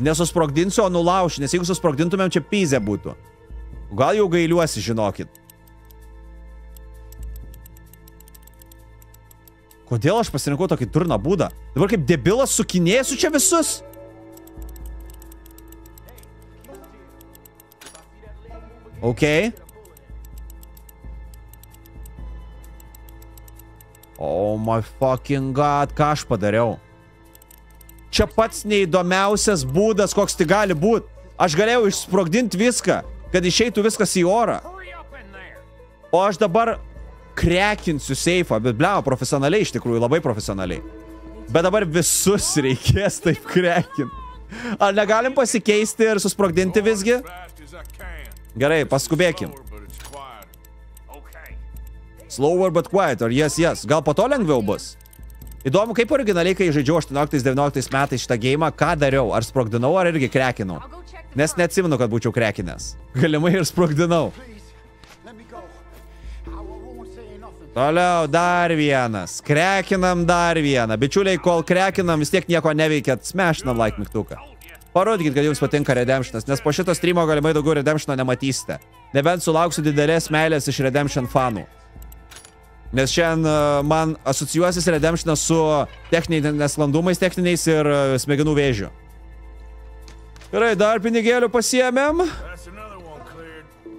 Nesusprogdinsiu, o nulaušiu, nes jeigu susprogdintumėm, čia pyzė būtų. Gal jau gailiuosi, žinokit. Kodėl aš pasirinkau tokį turną būdą? Dabar kaip debilas sukinėsiu čia visus? Okay. Oh my fucking god, ką aš padariau? Čia pats neįdomiausias būdas, koks tai gali būti. Aš galėjau išsprogdinti viską, kad išeitų viskas į orą. O aš dabar krekinsiu seifą, bet bleu, profesionaliai iš tikrųjų, labai profesionaliai. Bet dabar visus reikės taip krekinti. Ar negalim pasikeisti ir susprogdinti visgi? Gerai, paskubėkim. Slower but quieter, yes, yes. Gal po to lengviau bus? Įdomu, kaip originaliai, kai žaidžiau 18-19 metais šitą gėjimą, ką dariau? Ar sprogdinau, ar irgi krekinau? Nes neatsimenu, kad būčiau krekinęs. [laughs] Galimai ir sprogdinau. Toliau dar vienas. Krekinam dar vieną. Bičiuliai, kol krekinam, vis tiek nieko neveikėt. Smešinam like mygtuką. Parodykit, kad jums patinka Redemptionas, nes po šito streamo galimai daugiau Redemptiono nematysite. Nebent sulauksiu didelės meilės iš Redemption fanų. Nes šiandien uh, man asocijuosis Redemptionas su techniniais nesklandumais techniniais ir uh, smegenų vėžiu. Gerai, dar pinigėlių pasiemėm.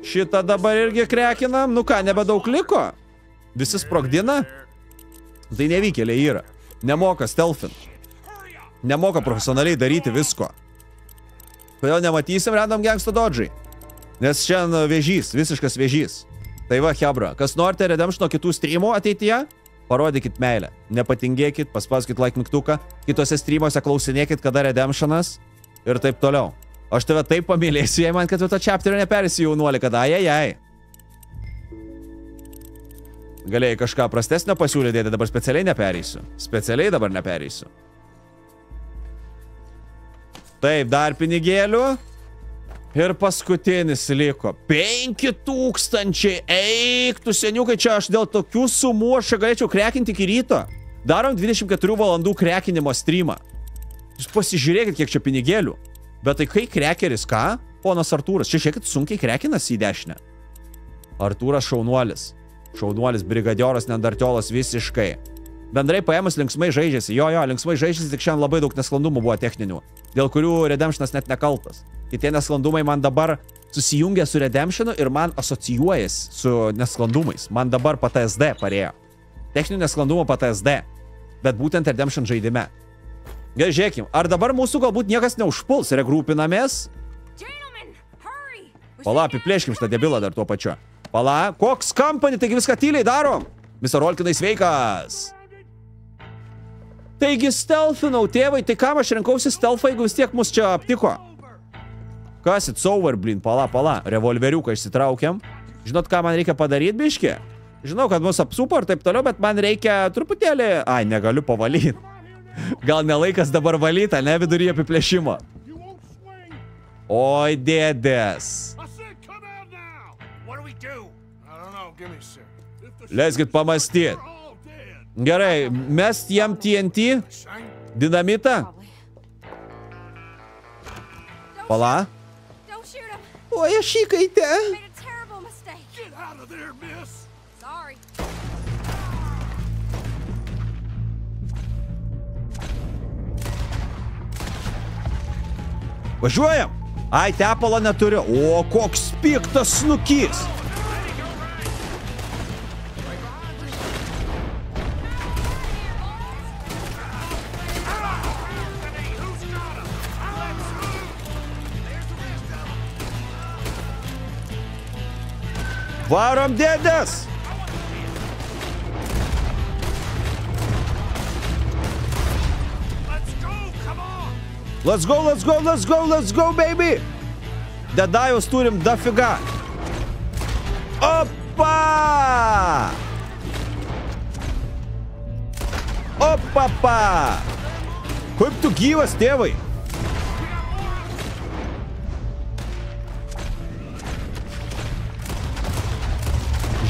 Šitą dabar irgi krekinam. Nu ką, nebedaug liko. Visi sprogdina. Tai nevykėliai yra. Nemoka stelfin. Nemoka profesionaliai daryti visko. Kodėl nematysim random gangsto dodžai? Nes šiandien vėžys, visiškas vėžys. Tai va, Hebra, kas norite Redemptiono kitų streamų ateityje, parodykit meilę. Nepatingėkit, paspauskit like mygtuką, kitose streamuose klausinėkit, kada Redemptionas ir taip toliau. Aš tave taip pamylėsiu, jei man ketvirto chapterio neperėsi jaunuolį, kad ai, ai, ai. Galėjai kažką prastesnio pasiūlyti, dabar specialiai nepereisiu. Specialiai dabar nepereisiu. Taip, dar pinigėlių. Ir paskutinis liko. 5000. Eik, tu seniukai, čia aš dėl tokių sumų aš čia galėčiau krekinti iki ryto. Darom 24 valandų krekinimo streamą. Jūs pasižiūrėkit, kiek čia pinigėlių. Bet tai kai krekeris, ką? Ponas Artūras, čia šiek tiek sunkiai krekinas į dešinę. Artūras šaunuolis. Šaunuolis, brigadioras, nendartiolas visiškai. Bendrai paėmus linksmai žaidžiasi. Jo, jo, linksmai žaidžiasi, tik šiandien labai daug nesklandumų buvo techninių, dėl kurių Redemptionas net nekaltas. Ir tie nesklandumai man dabar susijungia su Redemptionu ir man asocijuojasi su nesklandumais. Man dabar PTSD parėjo. Techninių nesklandumų PTSD. Bet būtent Redemption žaidime. Gerai, žiūrėkim, ar dabar mūsų galbūt niekas neužpuls, regrupinamės? Pala, apiplėškim šitą debilą dar tuo pačiu. Pala, koks company, taigi viską tyliai darom. Mr. Rolkinai sveikas. Taigi stealthinau, tėvai, tai kam aš rinkausi stealthą, jeigu vis tiek mus čia aptiko? Kas it's over, blin, pala, pala, revolveriuką išsitraukiam. Žinot, ką man reikia padaryti, biški? Žinau, kad mus apsupo ir taip toliau, bet man reikia truputėlį... Ai, negaliu pavalyti. [laughs] Gal nelaikas dabar valyti, ne viduryje apiplėšimo. Oi, dėdės. Leiskit pamastyti. Gerai, mes jam TNT, dinamitą. Pala. Oi, aš įkaitė. Važiuojam. Ai, tepalo neturiu. O, koks piktas snukys. Varom dėdės! Let's go, let's go, let's go, let's go, baby! Dedajus turim dafiga. Opa! Opapa! Kaip tu gyvas, tėvai?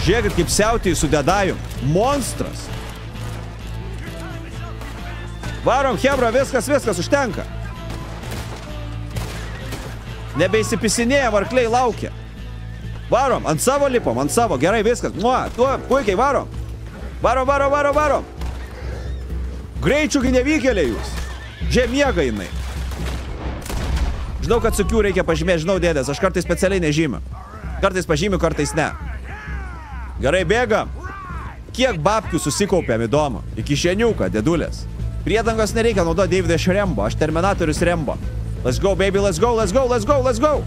Žiūrėkit, kaip siautėjai su dedaju. Monstras. Varom, Hebra, viskas, viskas, užtenka. Nebeįsipisinėja, varkliai laukia. Varom, ant savo lipom, ant savo, gerai, viskas. Mua, tuo, puikiai, varom. Varom, varom, varom, varom. Greičiugi nevykėliai jūs. Žemiega jinai. Žinau, kad sukių reikia pažymėti, žinau, dėdės, aš kartais specialiai nežymiu. Kartais pažymiu, kartais ne. Gerai, bėgam. Kiek babkių susikaupėm įdomu. Iki šieniuką, dėdulės. Priedangos nereikia naudoti Davidas Rembo, aš Terminatorius Rembo. Let's go, baby, let's go, let's go, let's go, let's go.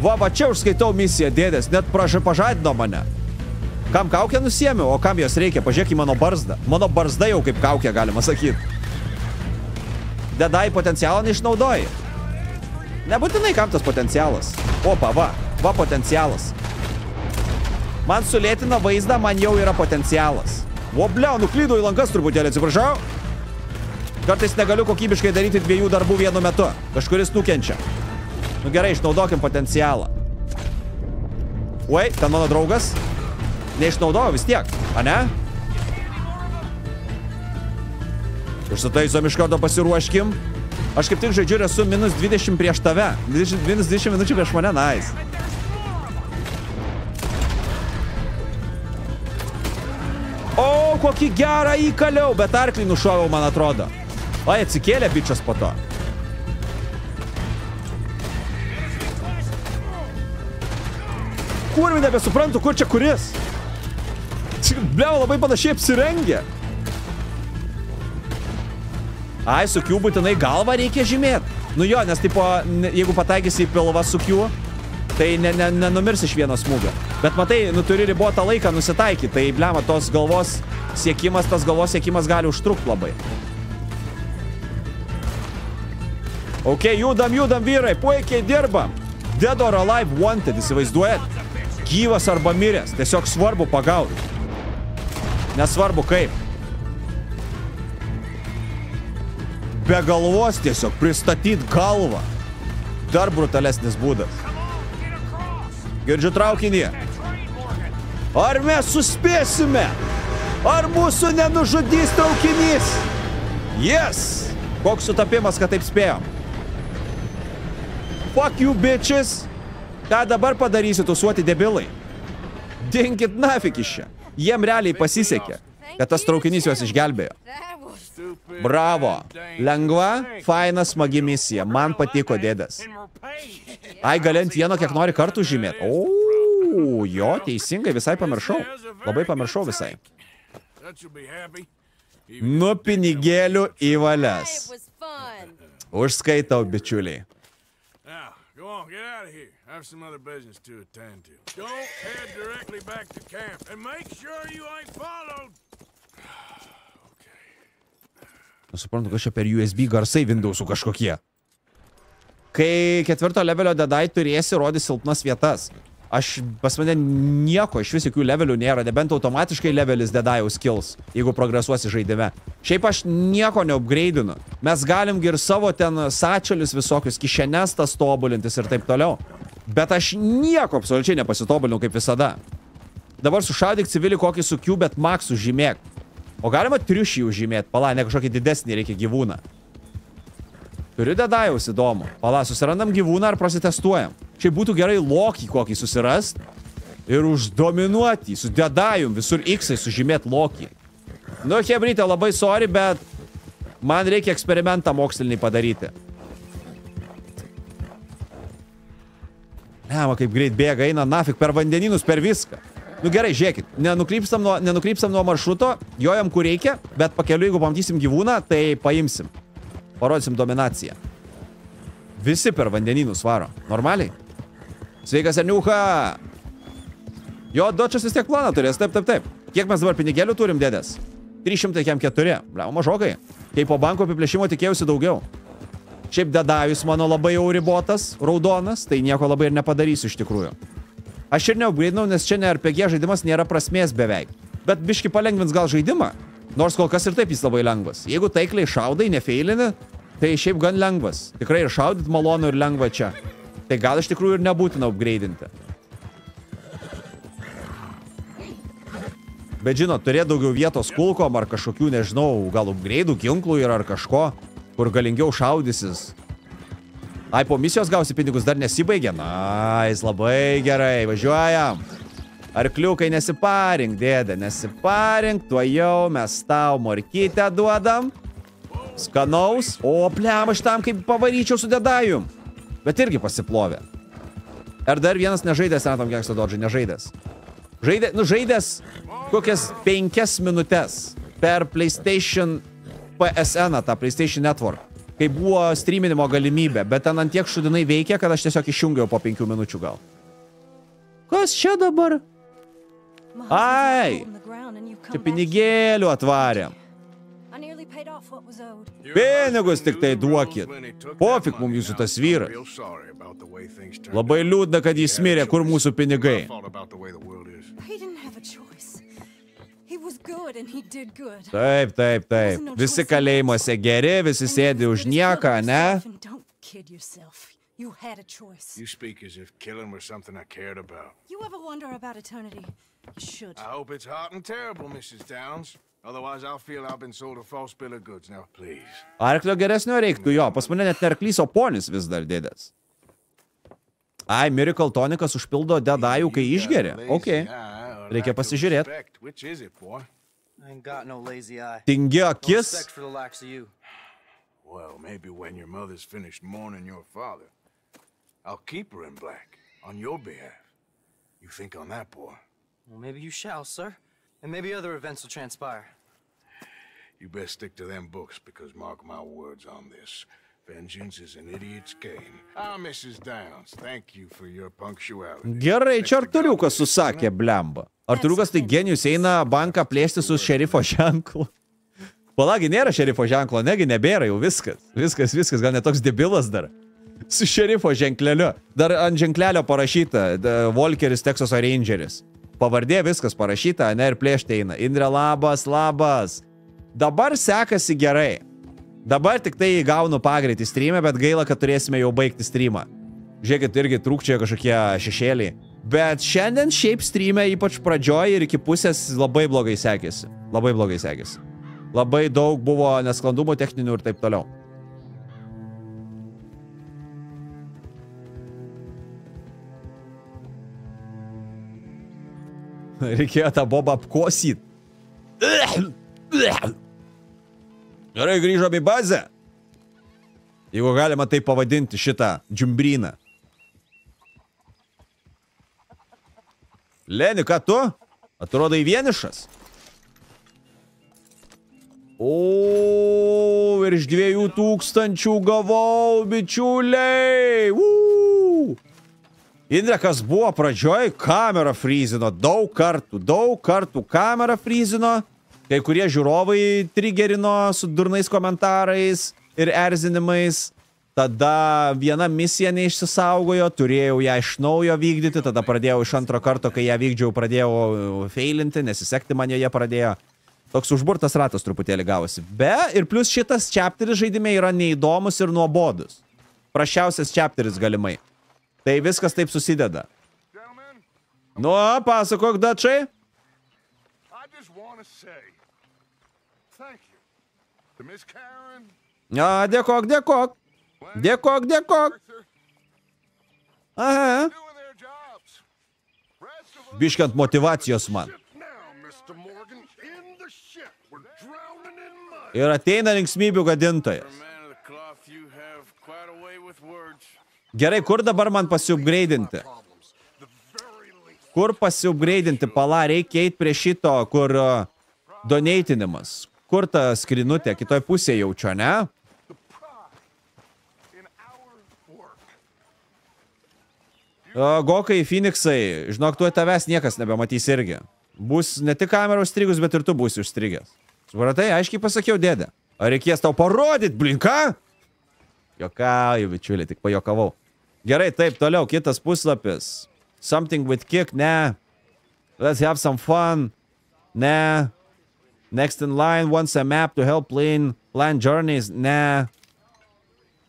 Va, va čia užskaitau misiją, dėdės, net praža pažadino mane. Kam kaukę nusiemiau, o kam jos reikia? Pažiūrėk į mano barzdą. Mano barzda jau kaip kaukė, galima sakyti. Dedai potencialą neišnaudoji. Nebūtinai kam tas potencialas. Opa, va, va potencialas. Man sulėtina vaizdą, man jau yra potencialas. O, ble, nuklydau į lankas truputėlį, atsiprašau. Kartais negaliu kokybiškai daryti dviejų darbų vienu metu. Kažkuris nukenčia. Nu gerai, išnaudokim potencialą. Ui, ten mano draugas. Neišnaudojo vis tiek, a ne? Užsitaisom iš karto pasiruoškim. Aš kaip tik žaidžiu ir esu minus 20 prieš tave. 20, minus 20 minučių prieš mane, nice. Kokį gerą įkaliau, bet arklį nušoviau, man atrodo. O, atsikėlė bičias po to. Kurvi nebesuprantu, kur čia kuris. Bliau, labai panašiai apsirengė. Ai, su Q būtinai galvą reikia žymėti. Nu jo, nes tipo, jeigu pataikysi į pilvą su Q, tai ne, ne, nenumirs iš vieno smūgio. Bet matai, nu turi ribotą laiką nusitaikyti, tai blema, tos galvos siekimas, tas galvos siekimas gali užtrukti labai. Ok, judam, judam vyrai, puikiai dirbam. Dead or Alive Wanted, įsivaizduojat? Gyvas arba miręs, tiesiog svarbu pagauti. Nesvarbu kaip. Be galvos tiesiog pristatyti galvą. Dar brutalesnis būdas. Girdžiu traukinį. Ar mes suspėsime? Ar mūsų nenužudys traukinys? Yes! Koks sutapimas, kad taip spėjom? Fuck you, bitches! Ką dabar padarysi, tusuoti debilai? Dinkit nafik iš čia. Jiem realiai pasisekė, kad tas traukinys juos išgelbėjo. Bravo. Lengva, faina, smagi misija. Man patiko dėdės. Ai, gali ant vieno kiek nori kartų žymėti. O, jo, teisingai, visai pamiršau. Labai pamiršau visai. Nu, pinigėlių į valias. Užskaitau, bičiuliai. Go on, get out of here. I have some other business to attend to. Don't head directly back to camp, and make sure you ain't followed. Suprantu, kad čia per USB garsai Windows'ų kažkokie. Kai ketvirto levelio dedai turėsi rodyti silpnas vietas. Aš pas mane nieko iš vis jokių levelių nėra, nebent automatiškai levelis dedajaus kills, jeigu progresuosi žaidime. Šiaip aš nieko neupgraidinu. Mes galim ir savo ten sačelius visokius, kišenes tas tobulintis ir taip toliau. Bet aš nieko absoliučiai nepasitobulinu kaip visada. Dabar sušaudyk civilį kokį su Q, bet max užžymėk. O galima triušį užžymėti, pala, ne kažkokį didesnį reikia gyvūną. Turiu dedajaus įdomu. Pala, susirandam gyvūną ar prasitestuojam. Čia būtų gerai lokį kokį susirast ir uždominuoti su dedajum visur X sužymėti lokį. Nu, hebrytė, labai sorry, bet man reikia eksperimentą mokslinį padaryti. Ne, va kaip greit bėga, eina nafik per vandeninus, per viską. Nu gerai, žiūrėkit, nenukrypstam nuo, nenukrypstam nuo maršruto, jojam kur reikia, bet pakeliu, jeigu pamatysim gyvūną, tai paimsim. Parodysim dominaciją. Visi per vandeninus varo. Normaliai. Sveikas, Erniucha! Jo, dočias vis tiek planą turės, taip, taip, taip. Kiek mes dabar pinigėlių turim, dėdės? 300 kem 4. Bliau, mažokai. Kai po banko apiplėšimo tikėjausi daugiau. Šiaip dedajus mano labai jau ribotas, raudonas, tai nieko labai ir nepadarysiu iš tikrųjų. Aš ir neupgraidinau, nes čia ne RPG žaidimas nėra prasmės beveik. Bet biški palengvins gal žaidimą. Nors kol kas ir taip jis labai lengvas. Jeigu taikliai šaudai, nefeilini, tai šiaip gan lengvas. Tikrai ir šaudyt malonu ir lengva čia. Tai gal iš tikrųjų ir nebūtina upgraidinti. Bet žinot, turėt daugiau vietos kulkom ar kažkokių, nežinau, gal upgraidų, ginklų ir ar kažko, kur galingiau šaudysis. Ai, po misijos gausi pinigus dar nesibaigė. Nais, labai gerai, važiuojam. Arkliukai nesiparink, dėdė, nesiparink, tuo jau mes tau morkytę duodam. Skanaus. O, plem, aš tam kaip pavaryčiau su dedajum. Bet irgi pasiplovė. Ir dar vienas nežaidęs Phantom Gangsta Dodge, nežaidęs. Žaidė, nu, žaidęs kokias penkias minutės per PlayStation PSN, tą PlayStation Network, kai buvo streaminimo galimybė, bet ten ant tiek šudinai veikia, kad aš tiesiog išjungiau po penkių minučių gal. Kas čia dabar? Ai, čia pinigėlių atvarėm. Pinigus tik tai duokit. Pofik mums jūsų tas vyras. Labai liūdna, kad jis mirė, kur mūsų pinigai. Taip, taip, taip. Visi kalėjimuose geri, visi sėdi už nieką, ne? And don't kid yourself. You had a choice. You speak as if killing was something I cared about. You ever wonder about eternity? You should. I hope it's hot and terrible, Mrs. Downs. Otherwise, I'll feel I've been sold a false bill of goods. Now, please. Arklio geresnio reiktų jo, pas mane net nerklys, o ponis vis dar dėdės. Ai, Miracle Tonikas užpildo dedajų, kai išgeria. Ok. Reikia pasižiūrėti. Respect. Which is it, boy? I ain't got no lazy eye. Tingi No akis. respect for the likes of you. Well, maybe when your mother's finished mourning your father, I'll keep her in black on your behalf. You think on that, boy? Well, maybe you shall, sir. And maybe other events will transpire. You best stick to them books because mark my words on this. Vengeance is an idiot's game. Ah, Mrs. Downs, thank you for your punctuality. Gerai, čia Arturiukas susakė, blemba. Arturiukas tai genijus eina banką plėsti su šerifo ženklu. [laughs] Palagi, nėra šerifo ženklo, negi nebėra jau viskas. Viskas, viskas, gal netoks debilas dar. Su šerifo ženkleliu. Dar ant ženklelio parašyta The Volkeris Texas Rangeris. Pavardė viskas parašyta, ne ir plėšti eina. Indre, labas, labas. Dabar sekasi gerai. Dabar tik tai įgaunu pagreitį streamę, bet gaila, kad turėsime jau baigti streamą. Žiūrėkit, irgi trūkčioja kažkokie šešėliai. Bet šiandien šiaip streamė, ypač pradžioje ir iki pusės labai blogai sekėsi. Labai blogai sekėsi. Labai daug buvo nesklandumų techninių ir taip toliau. [laughs] Reikėjo tą bobą apkosyti. [coughs] Gerai, grįžom į bazę. Jeigu galima tai pavadinti šitą džiumbryną. Leni, ką tu? Atrodai vienišas. O, virš dviejų tūkstančių gavau, bičiuliai. Uu. Indre, kas buvo pradžioj, kamera fryzino daug kartų, daug kartų kamera fryzino. Kai kurie žiūrovai trigerino su durnais komentarais ir erzinimais. Tada viena misija neišsisaugojo, turėjau ją iš naujo vykdyti, tada pradėjau iš antro karto, kai ją vykdžiau, pradėjau feilinti, nesisekti man joje pradėjo. Toks užburtas ratas truputėlį gavosi. Be, ir plus šitas chapteris žaidime yra neįdomus ir nuobodus. Prašiausias chapteris galimai. Tai viskas taip susideda. Nu, pasakok, dačiai. I just want to say thank you to Miss Karen. A, dėkok, dėkok. Dėkok, dėkok. Aha. Biškiant motivacijos man. Ir ateina linksmybių gadintojas. Gerai, kur dabar man pasiupgraidinti? Kur pasiupgraidinti? Pala, reikia eiti prie šito, kur uh, doneitinimas. Kur ta skrinutė? Kitoj pusėje jaučio, ne? Gokai, Phoenixai, žinok, tuo tavęs niekas nebematys irgi. Bus ne tik kameros strigus, bet ir tu būsi užstrigęs. Supratai, aiškiai pasakiau, dėdė. Ar reikės tau parodyti, blin, ką? Jokauju, bičiuliai, tik pajokavau. Gerai, taip, toliau, kitas puslapis. Something with kick, ne. Let's have some fun. Ne. Next in line wants a map to help plan, plan journeys, ne.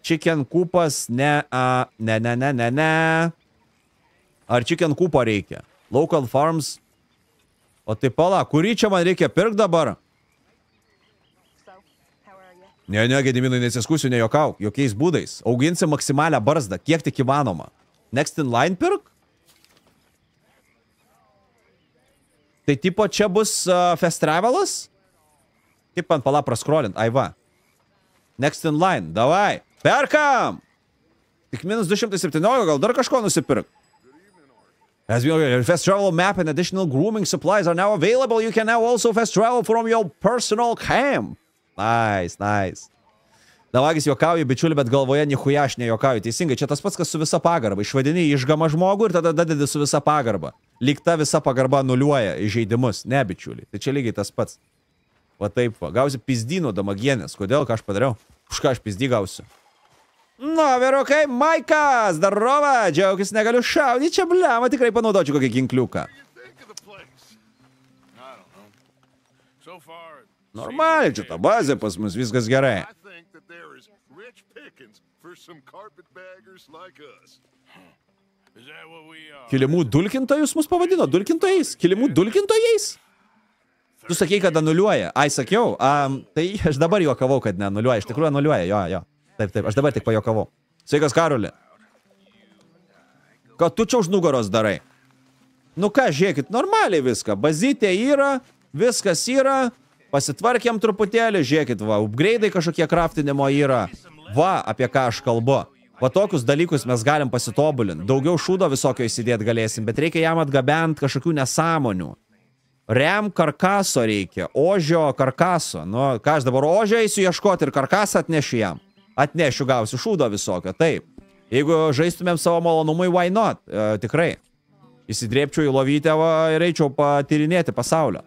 Chicken kūpas, ne. A, ne, ne, ne, ne, ne. Ar chicken kūpo reikia? Local farms. O tai pala, kurį čia man reikia pirkti dabar? Ne, ne, Gediminai, nesiskusiu, nejuokau, jokiais būdais. Auginsi maksimalią barzdą, kiek tik įmanoma. Next in line pirk? Tai tipo čia bus uh, fast travelas? Kaip man pala praskrolint? Ai va. Next in line, davai. Perkam! Tik minus 217, gal dar kažko nusipirk. As we know, fast travel map and additional grooming supplies are now available. You can now also fast travel from your personal camp. Nice, nice. Davagis juokauju, bičiuli, bet galvoje nichuja aš nejuokauju. Teisingai, čia tas pats, kas su visa pagarba. Išvadini išgama žmogų ir tada dadedi su visa pagarba. Lyg ta visa pagarba nuliuoja įžeidimus. Ne, bičiuli. Tai čia lygiai tas pats. Va taip, va. gausi pizdynų damagienės. Kodėl, ką aš padariau? Už ką aš pizdį gausiu? Na, vyrukai, Maikas, darova, džiaugis negaliu šaudyti, čia blema, tikrai panaudočiau kokį ginkliuką. Normaliai, čia ta bazė pas mus, viskas gerai. Kilimų dulkintojus mus pavadino, dulkintojais, kilimų dulkintojais. Tu sakei, kad anuliuoja. Ai, sakiau, um, tai aš dabar juokavau, kad neanuliuoja. Iš tikrųjų anuliuoja, jo, jo. Taip, taip, aš dabar tik pajokavau. Sveikas, Karoli. Ką tu čia už nugaros darai? Nu ką, žiūrėkit, normaliai viską. Bazytė yra, viskas yra. Pasitvarkėm truputėlį, žiūrėkit, va, upgrade'ai kažkokie kraftinimo yra. Va, apie ką aš kalbu. Va tokius dalykus mes galim pasitobulinti. Daugiau šūdo visokio įsidėti galėsim, bet reikia jam atgabent kažkokių nesąmonių. Rem karkaso reikia, ožio karkaso. Nu, ką aš dabar ožio eisiu ieškoti ir karkasą atnešiu jam. Atnešiu, gausiu šūdo visokio, taip. Jeigu žaistumėm savo malonumui, why not? E, tikrai. Įsidrėpčiau į lovytę va, ir eičiau patirinėti pasaulio.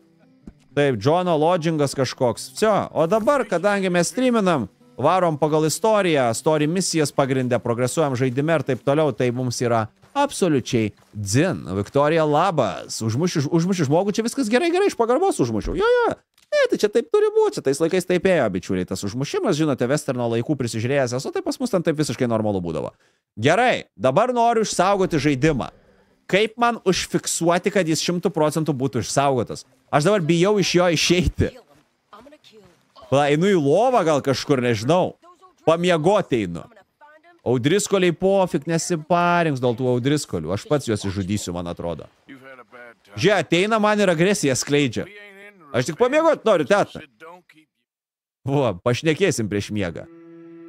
Taip, Džono lodžingas kažkoks. Vsio, o dabar, kadangi mes streaminam, varom pagal istoriją, story misijas pagrindę, progresuojam žaidime ir taip toliau, tai mums yra absoliučiai dzin. Viktorija labas. Užmuši, užmuši žmogų, čia viskas gerai, gerai, iš pagarbos užmušiau. Jo, jo. Ne, tai čia taip turi būti, čia tais laikais taip ėjo, bičiuliai, tas užmušimas, žinote, westerno laikų prisižiūrėjęs esu, tai pas mus ten taip visiškai normalu būdavo. Gerai, dabar noriu išsaugoti žaidimą. Kaip man užfiksuoti, kad jis šimtų procentų būtų išsaugotas? Aš dabar bijau iš jo išeiti. Va, einu į lovą gal kažkur, nežinau. Pamiegoti einu. Audriskoliai pofik nesiparinks dėl tų audriskolių. Aš pats juos išžudysiu, man atrodo. Žiūrėk, ateina man ir agresiją skleidžia. Aš tik pamiegot noriu, teta. Va, pašnekėsim prieš miegą.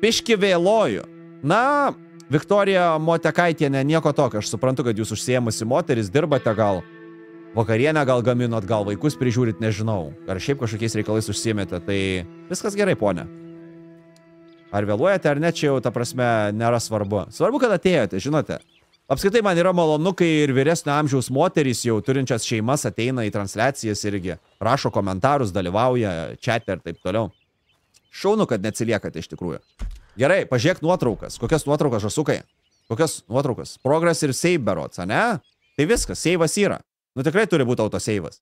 Piški vėloju. Na, Viktorija Motekaitienė, nieko tokio. Aš suprantu, kad jūs užsiemusi moteris, dirbate gal. Vakarienę gal gaminot, gal vaikus prižiūrit, nežinau. Ar šiaip kažkokiais reikalais užsiemėte, tai viskas gerai, ponė. Ar vėluojate, ar ne, čia jau, ta prasme, nėra svarbu. Svarbu, kad atėjote, žinote. Apskritai man yra malonu, kai ir vyresnio amžiaus moterys jau turinčias šeimas ateina į transliacijas irgi. Rašo komentarus, dalyvauja, chatė ir taip toliau. Šaunu, kad neatsiliekate iš tikrųjų. Gerai, pažiūrėk nuotraukas. Kokias nuotraukas, žasukai? Kokias nuotraukas? Progress ir save berots, ne? Tai viskas, save'as yra. Nu tikrai turi būti autosave'as.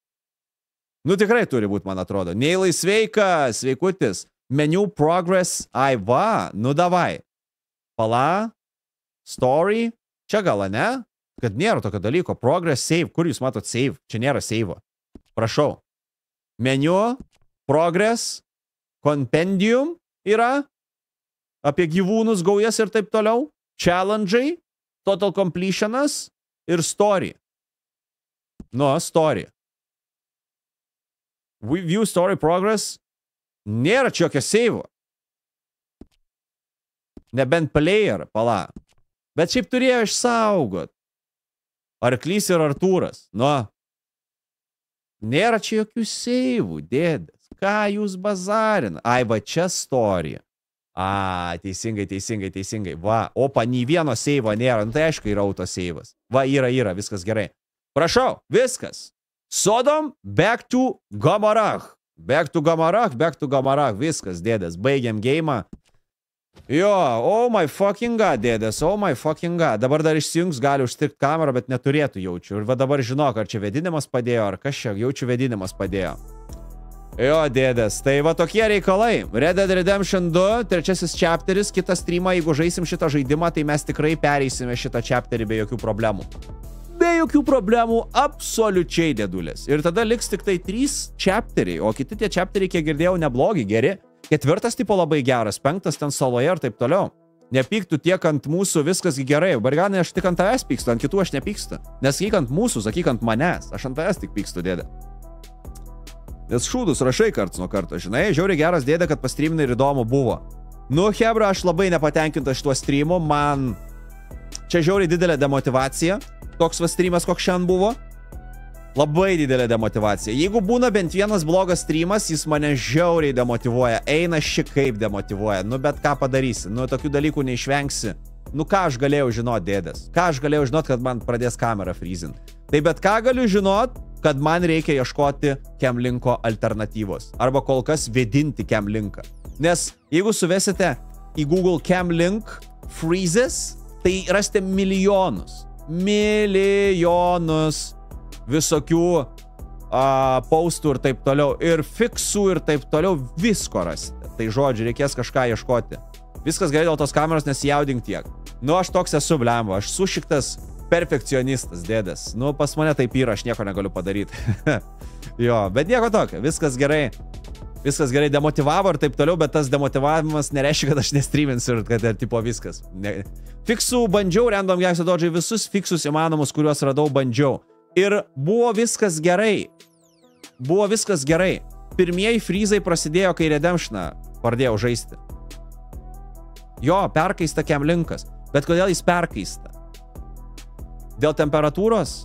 Nu tikrai turi būti, man atrodo. Neilai sveikas, sveikutis. Menu progress, ai va, nu davai. Pala, story, čia gal, ne? Kad nėra tokio dalyko. Progress, save, kur jūs matot save? Čia nėra save. Prašau. Menu, progress, compendium yra apie gyvūnus, gaujas ir taip toliau. Challenge'ai, total completionas ir story. Nu, story. View story progress. Nėra čia jokio save. Nebent player, pala. Bet šiaip turėjo išsaugot. Arklys ir Artūras. Nu. Nėra čia jokių seivų, dėdės. Ką jūs bazarina? Ai, va čia story. A, teisingai, teisingai, teisingai. Va, opa, nei vieno seivo nėra. Nu, tai aišku, yra autoseivas. Va, yra, yra, viskas gerai. Prašau, viskas. Sodom, back to Gamarach. Back to Gamarach, back to Gamarach. Viskas, dėdės. Baigiam gėjimą. Jo, oh my fucking god, dėdės, oh my fucking god. Dabar dar išsijungs, gali užstirti kamerą, bet neturėtų jaučiu. Ir va dabar žinok, ar čia vedinimas padėjo, ar kas čia, jaučiu vedinimas padėjo. Jo, dėdės, tai va tokie reikalai. Red Dead Redemption 2, trečiasis chapteris, kitą streamą, jeigu žaisim šitą žaidimą, tai mes tikrai pereisime šitą chapterį be jokių problemų. Be jokių problemų, absoliučiai dėdulės. Ir tada liks tik tai trys chapteriai, o kiti tie chapteriai, kiek girdėjau, neblogi, geri. Ketvirtas tipo labai geras, penktas ten saloje ir taip toliau. Nepyktų tiek ant mūsų, viskas gerai. Barganai, aš tik ant tavęs pykstu, ant kitų aš nepykstu. Nesakyk ant mūsų, sakyk ant manęs. Aš ant tavęs tik pykstu, dėdė. Nes šūdus rašai karts nuo karto, žinai, žiauriai geras dėdė, kad pastreaminai ir įdomu buvo. Nu, Hebra, aš labai nepatenkintas šituo streamu, man čia žiauriai didelė demotivacija. toks va streamas, koks šiandien buvo. Labai didelė demotivacija. Jeigu būna bent vienas blogas streamas, jis mane žiauriai demotivuoja. Eina ši kaip demotivuoja. Nu bet ką padarysi. Nu tokių dalykų neišvengsi. Nu ką aš galėjau žinot, dėdės? Ką aš galėjau žinot, kad man pradės kamera freezing? Tai bet ką galiu žinot, kad man reikia ieškoti Kemlinko alternatyvos. Arba kol kas vedinti Kemlinką. Nes jeigu suvesite į Google Kemlink freezes, tai rasite milijonus. Milijonus visokių a, paustų ir taip toliau. Ir fiksų ir taip toliau. Visko rasite. Tai žodžiu, reikės kažką ieškoti. Viskas gerai dėl tos kameros, nesijaudink tiek. Nu, aš toks esu, blemba. Aš sušiktas perfekcionistas, dėdės. Nu, pas mane taip yra, aš nieko negaliu padaryti. [laughs] jo, bet nieko tokio. Viskas gerai. Viskas gerai demotivavo ir taip toliau, bet tas demotivavimas nereiškia, kad aš nestreaminsiu ir kad, tipo, viskas. Ne. Fiksų bandžiau, random gangsta dodžiai, visus fiksus įmanomus, kuriuos radau, bandžiau. Ir buvo viskas gerai. Buvo viskas gerai. Pirmieji fryzai prasidėjo, kai Redemptioną pradėjau žaisti. Jo, perkaista kemlinkas. Bet kodėl jis perkaista? Dėl temperatūros?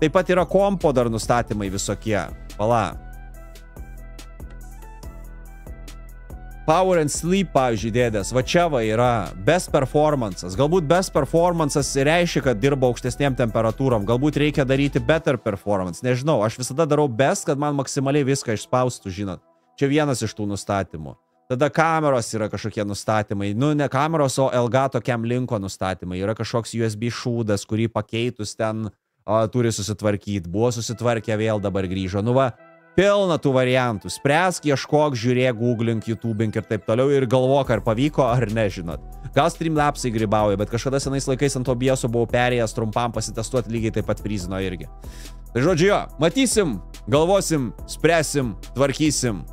Taip pat yra kompo dar nustatymai visokie. Pala. Power and Sleep, pavyzdžiui, dėdės, va čia va yra best performances. Galbūt best performances reiškia, kad dirba aukštesniem temperatūrom, galbūt reikia daryti better performance, nežinau, aš visada darau best, kad man maksimaliai viską išspaustų, žinot. Čia vienas iš tų nustatymų. Tada kameros yra kažkokie nustatymai. Nu, ne kameros, o Elgato Cam Linko nustatymai. Yra kažkoks USB šūdas, kurį pakeitus ten a, turi susitvarkyti. Buvo susitvarkę, vėl dabar grįžo. Nu va, pilna tų variantų. Spręsk, ieškok, žiūrėk, googlink, YouTubink ir taip toliau ir galvok, ar pavyko ar ne, žinot. Gal streamlapsai gribauja, bet kažkada senais laikais ant to bieso buvau perėjęs trumpam pasitestuoti lygiai taip pat frizino irgi. Tai žodžiu, jo, matysim, galvosim, spręsim, tvarkysim.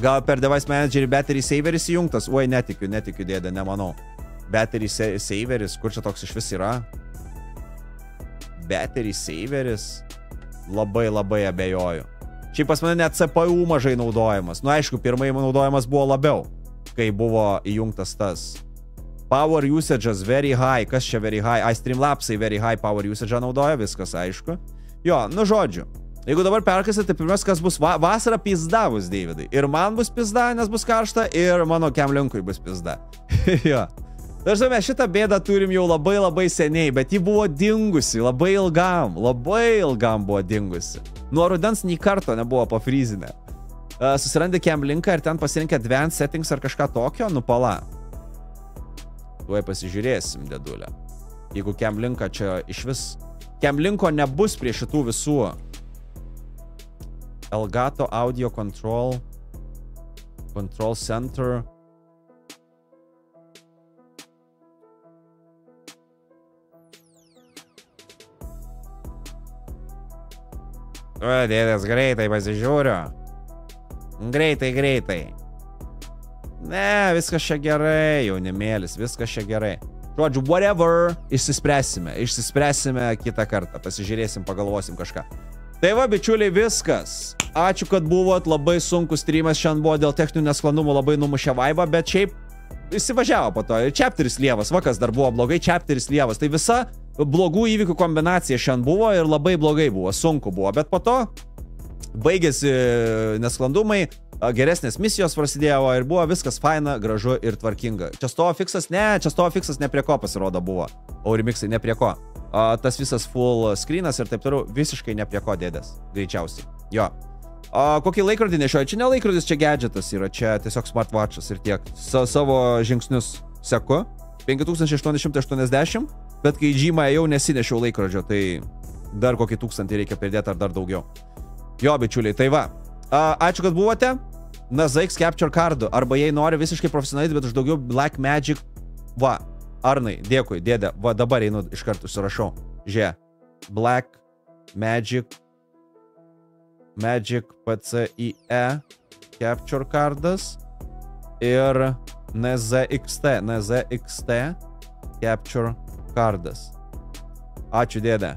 Gal per device managerį battery saveris įjungtas? Oi, netikiu, netikiu, dėdė, nemanau. Battery sa saveris, kur čia toks iš vis yra? Battery saveris? Labai labai abejoju. Šiaip pas mane net CPU mažai naudojamas. Nu aišku, pirmai naudojamas buvo labiau, kai buvo įjungtas tas. Power usage'as very high. Kas čia very high? Ai, Streamlapsai very high power usage'ą naudoja, viskas aišku. Jo, nu žodžiu. Jeigu dabar perkasit, tai pirmas, kas bus va vasara pizdavus, Davidai. Ir man bus pizda, nes bus karšta, ir mano kemlinkui bus pizda. [laughs] jo. Dažnai mes šitą bėdą turim jau labai labai seniai, bet ji buvo dingusi labai ilgam, labai ilgam buvo dingusi. Nuo rudens nei karto nebuvo pafryzinę. Uh, susirandi kemlinką ir ten pasirinkę advanced settings ar kažką tokio, nu pala. Tuoj pasižiūrėsim, dedulė. Jeigu kemlinką čia iš vis... Kemlinko nebus prie šitų visų Elgato Audio Control, Control Center. O, dėdės, greitai pasižiūriu. Greitai, greitai. Ne, viskas čia gerai, jaunimėlis, viskas čia gerai. Žodžiu, whatever, išsispręsime, išsispręsime kitą kartą, pasižiūrėsim, pagalvosim kažką. Tai va, bičiuliai, viskas. Ačiū, kad buvot, labai sunkus streamas šiandien buvo dėl techninių nesklandumų, labai numušė vaibą, bet šiaip įsivažiavo po to. Ir chapteris lievas, vakas dar buvo blogai, chapteris lievas. Tai visa blogų įvykių kombinacija šiandien buvo ir labai blogai buvo, sunku buvo, bet po to baigėsi nesklandumai, geresnės misijos prasidėjo ir buvo viskas faina, gražu ir tvarkinga. Čia stovo fiksas, ne, čia stovo fiksas ne prie ko pasirodo buvo. Aurimiksai ne prie ko. A, tas visas full screenas ir taip toliau visiškai ne prie ko dėdės, greičiausiai. Jo. A, kokį laikrodį nešioja? Čia ne laikrodis, čia gadgetas yra, čia tiesiog smartwatchas ir tiek. Sa savo žingsnius seku. 5880, bet kai žymą jau nesinešiau laikrodžio, tai dar kokį tūkstantį reikia pridėti ar dar daugiau. Jo, bičiuliai, tai va. A, ačiū, kad buvote. Na, ZX Capture Card. Arba jei nori visiškai profesionaliai, bet už daugiau Black Magic. Va. Arnai, dėkui, dėdė. Va, dabar einu iš karto užsirašau. Žie. Black Magic. Magic PCIe Capture Cardas. Ir NZXT. NZXT Capture Cardas. Ačiū, dėdė.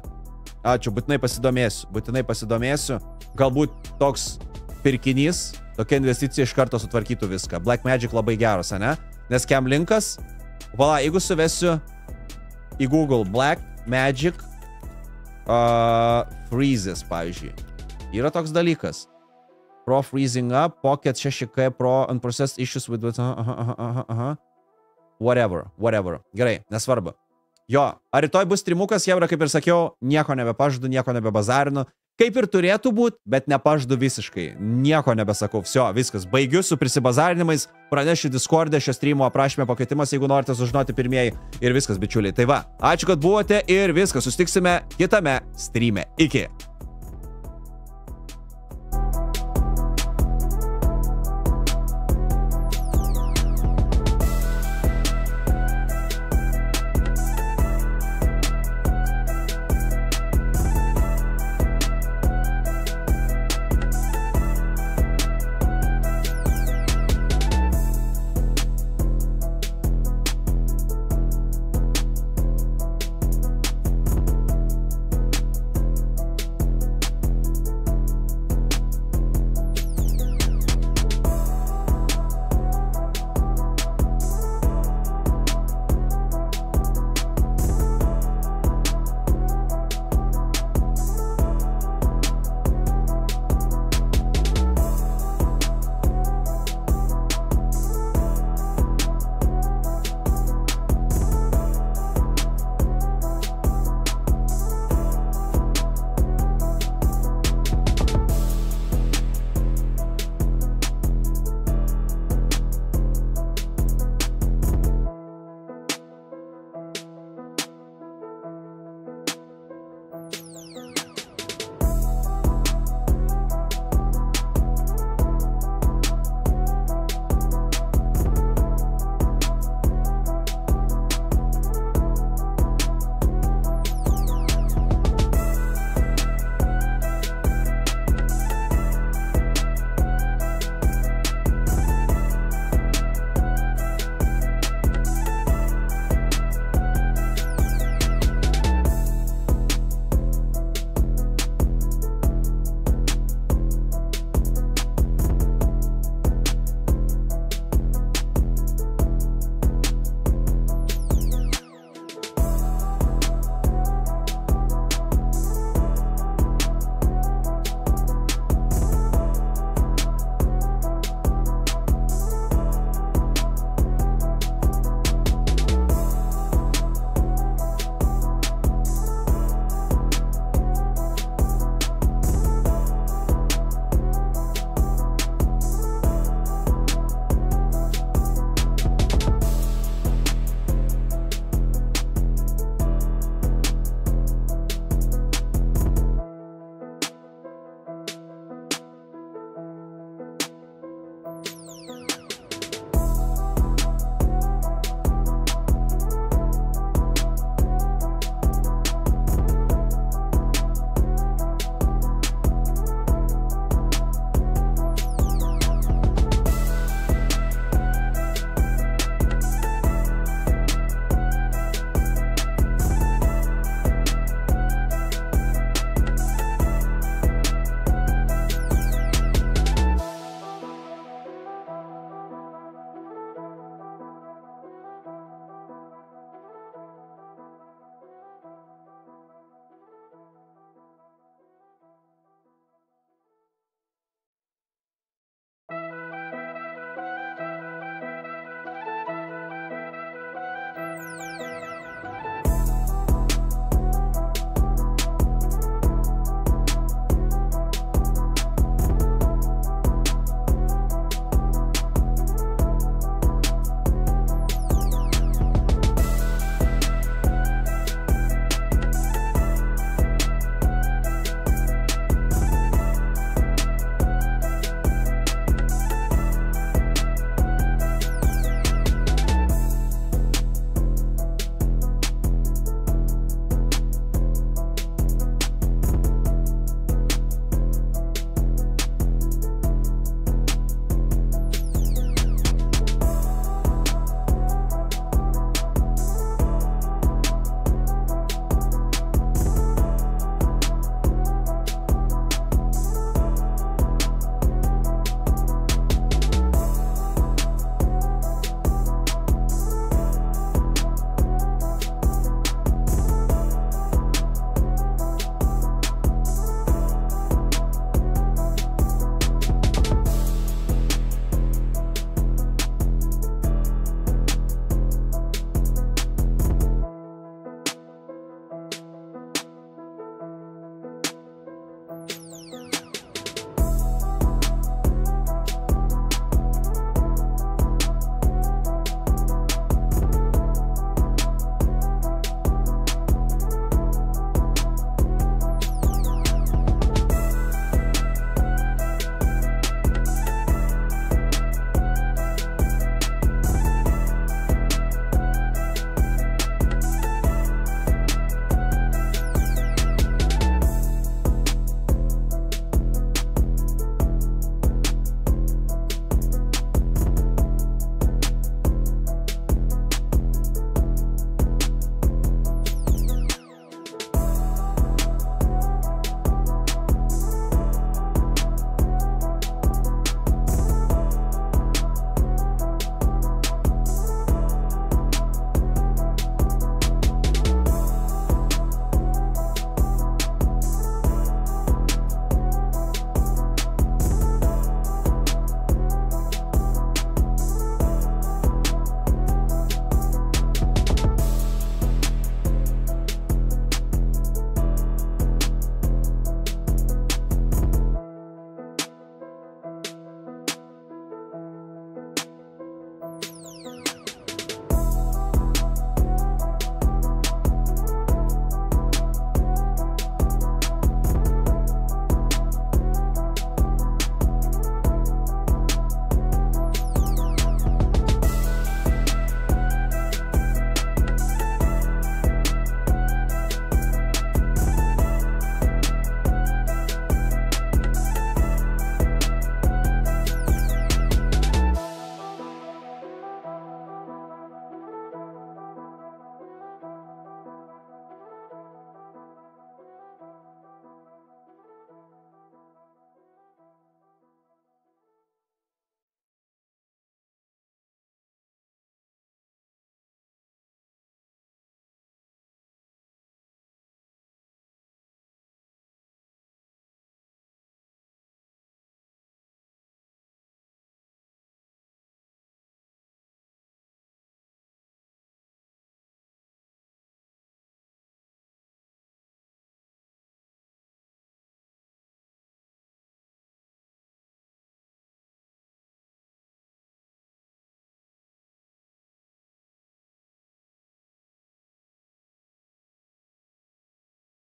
Ačiū, būtinai pasidomėsiu. Būtinai pasidomėsiu. Galbūt toks pirkinys, tokia investicija iš karto sutvarkytų viską. Black Magic labai geras, ne? Nes Cam linkas, vala, jeigu suvesiu į Google Black Magic Uh, freezes, pavyzdžiui. Yra toks dalykas. Pro freezing up, pocket 6K pro unprocessed issues with... Aha, aha, aha, aha. Whatever, whatever. Gerai, nesvarbu. Jo, ar rytoj bus trimukas, Jebra, kaip ir sakiau, nieko nebepažadu, nieko nebebazarinu. Kaip ir turėtų būti, bet nepažadu visiškai. Nieko nebesakau. Vsio, viskas. Baigiu su prisibazarinimais. Pranešiu Discord'e šio streamo aprašymę pakeitimas, jeigu norite sužinoti pirmieji. Ir viskas, bičiuliai. Tai va, ačiū, kad buvote ir viskas. Sustiksime kitame streame. Iki.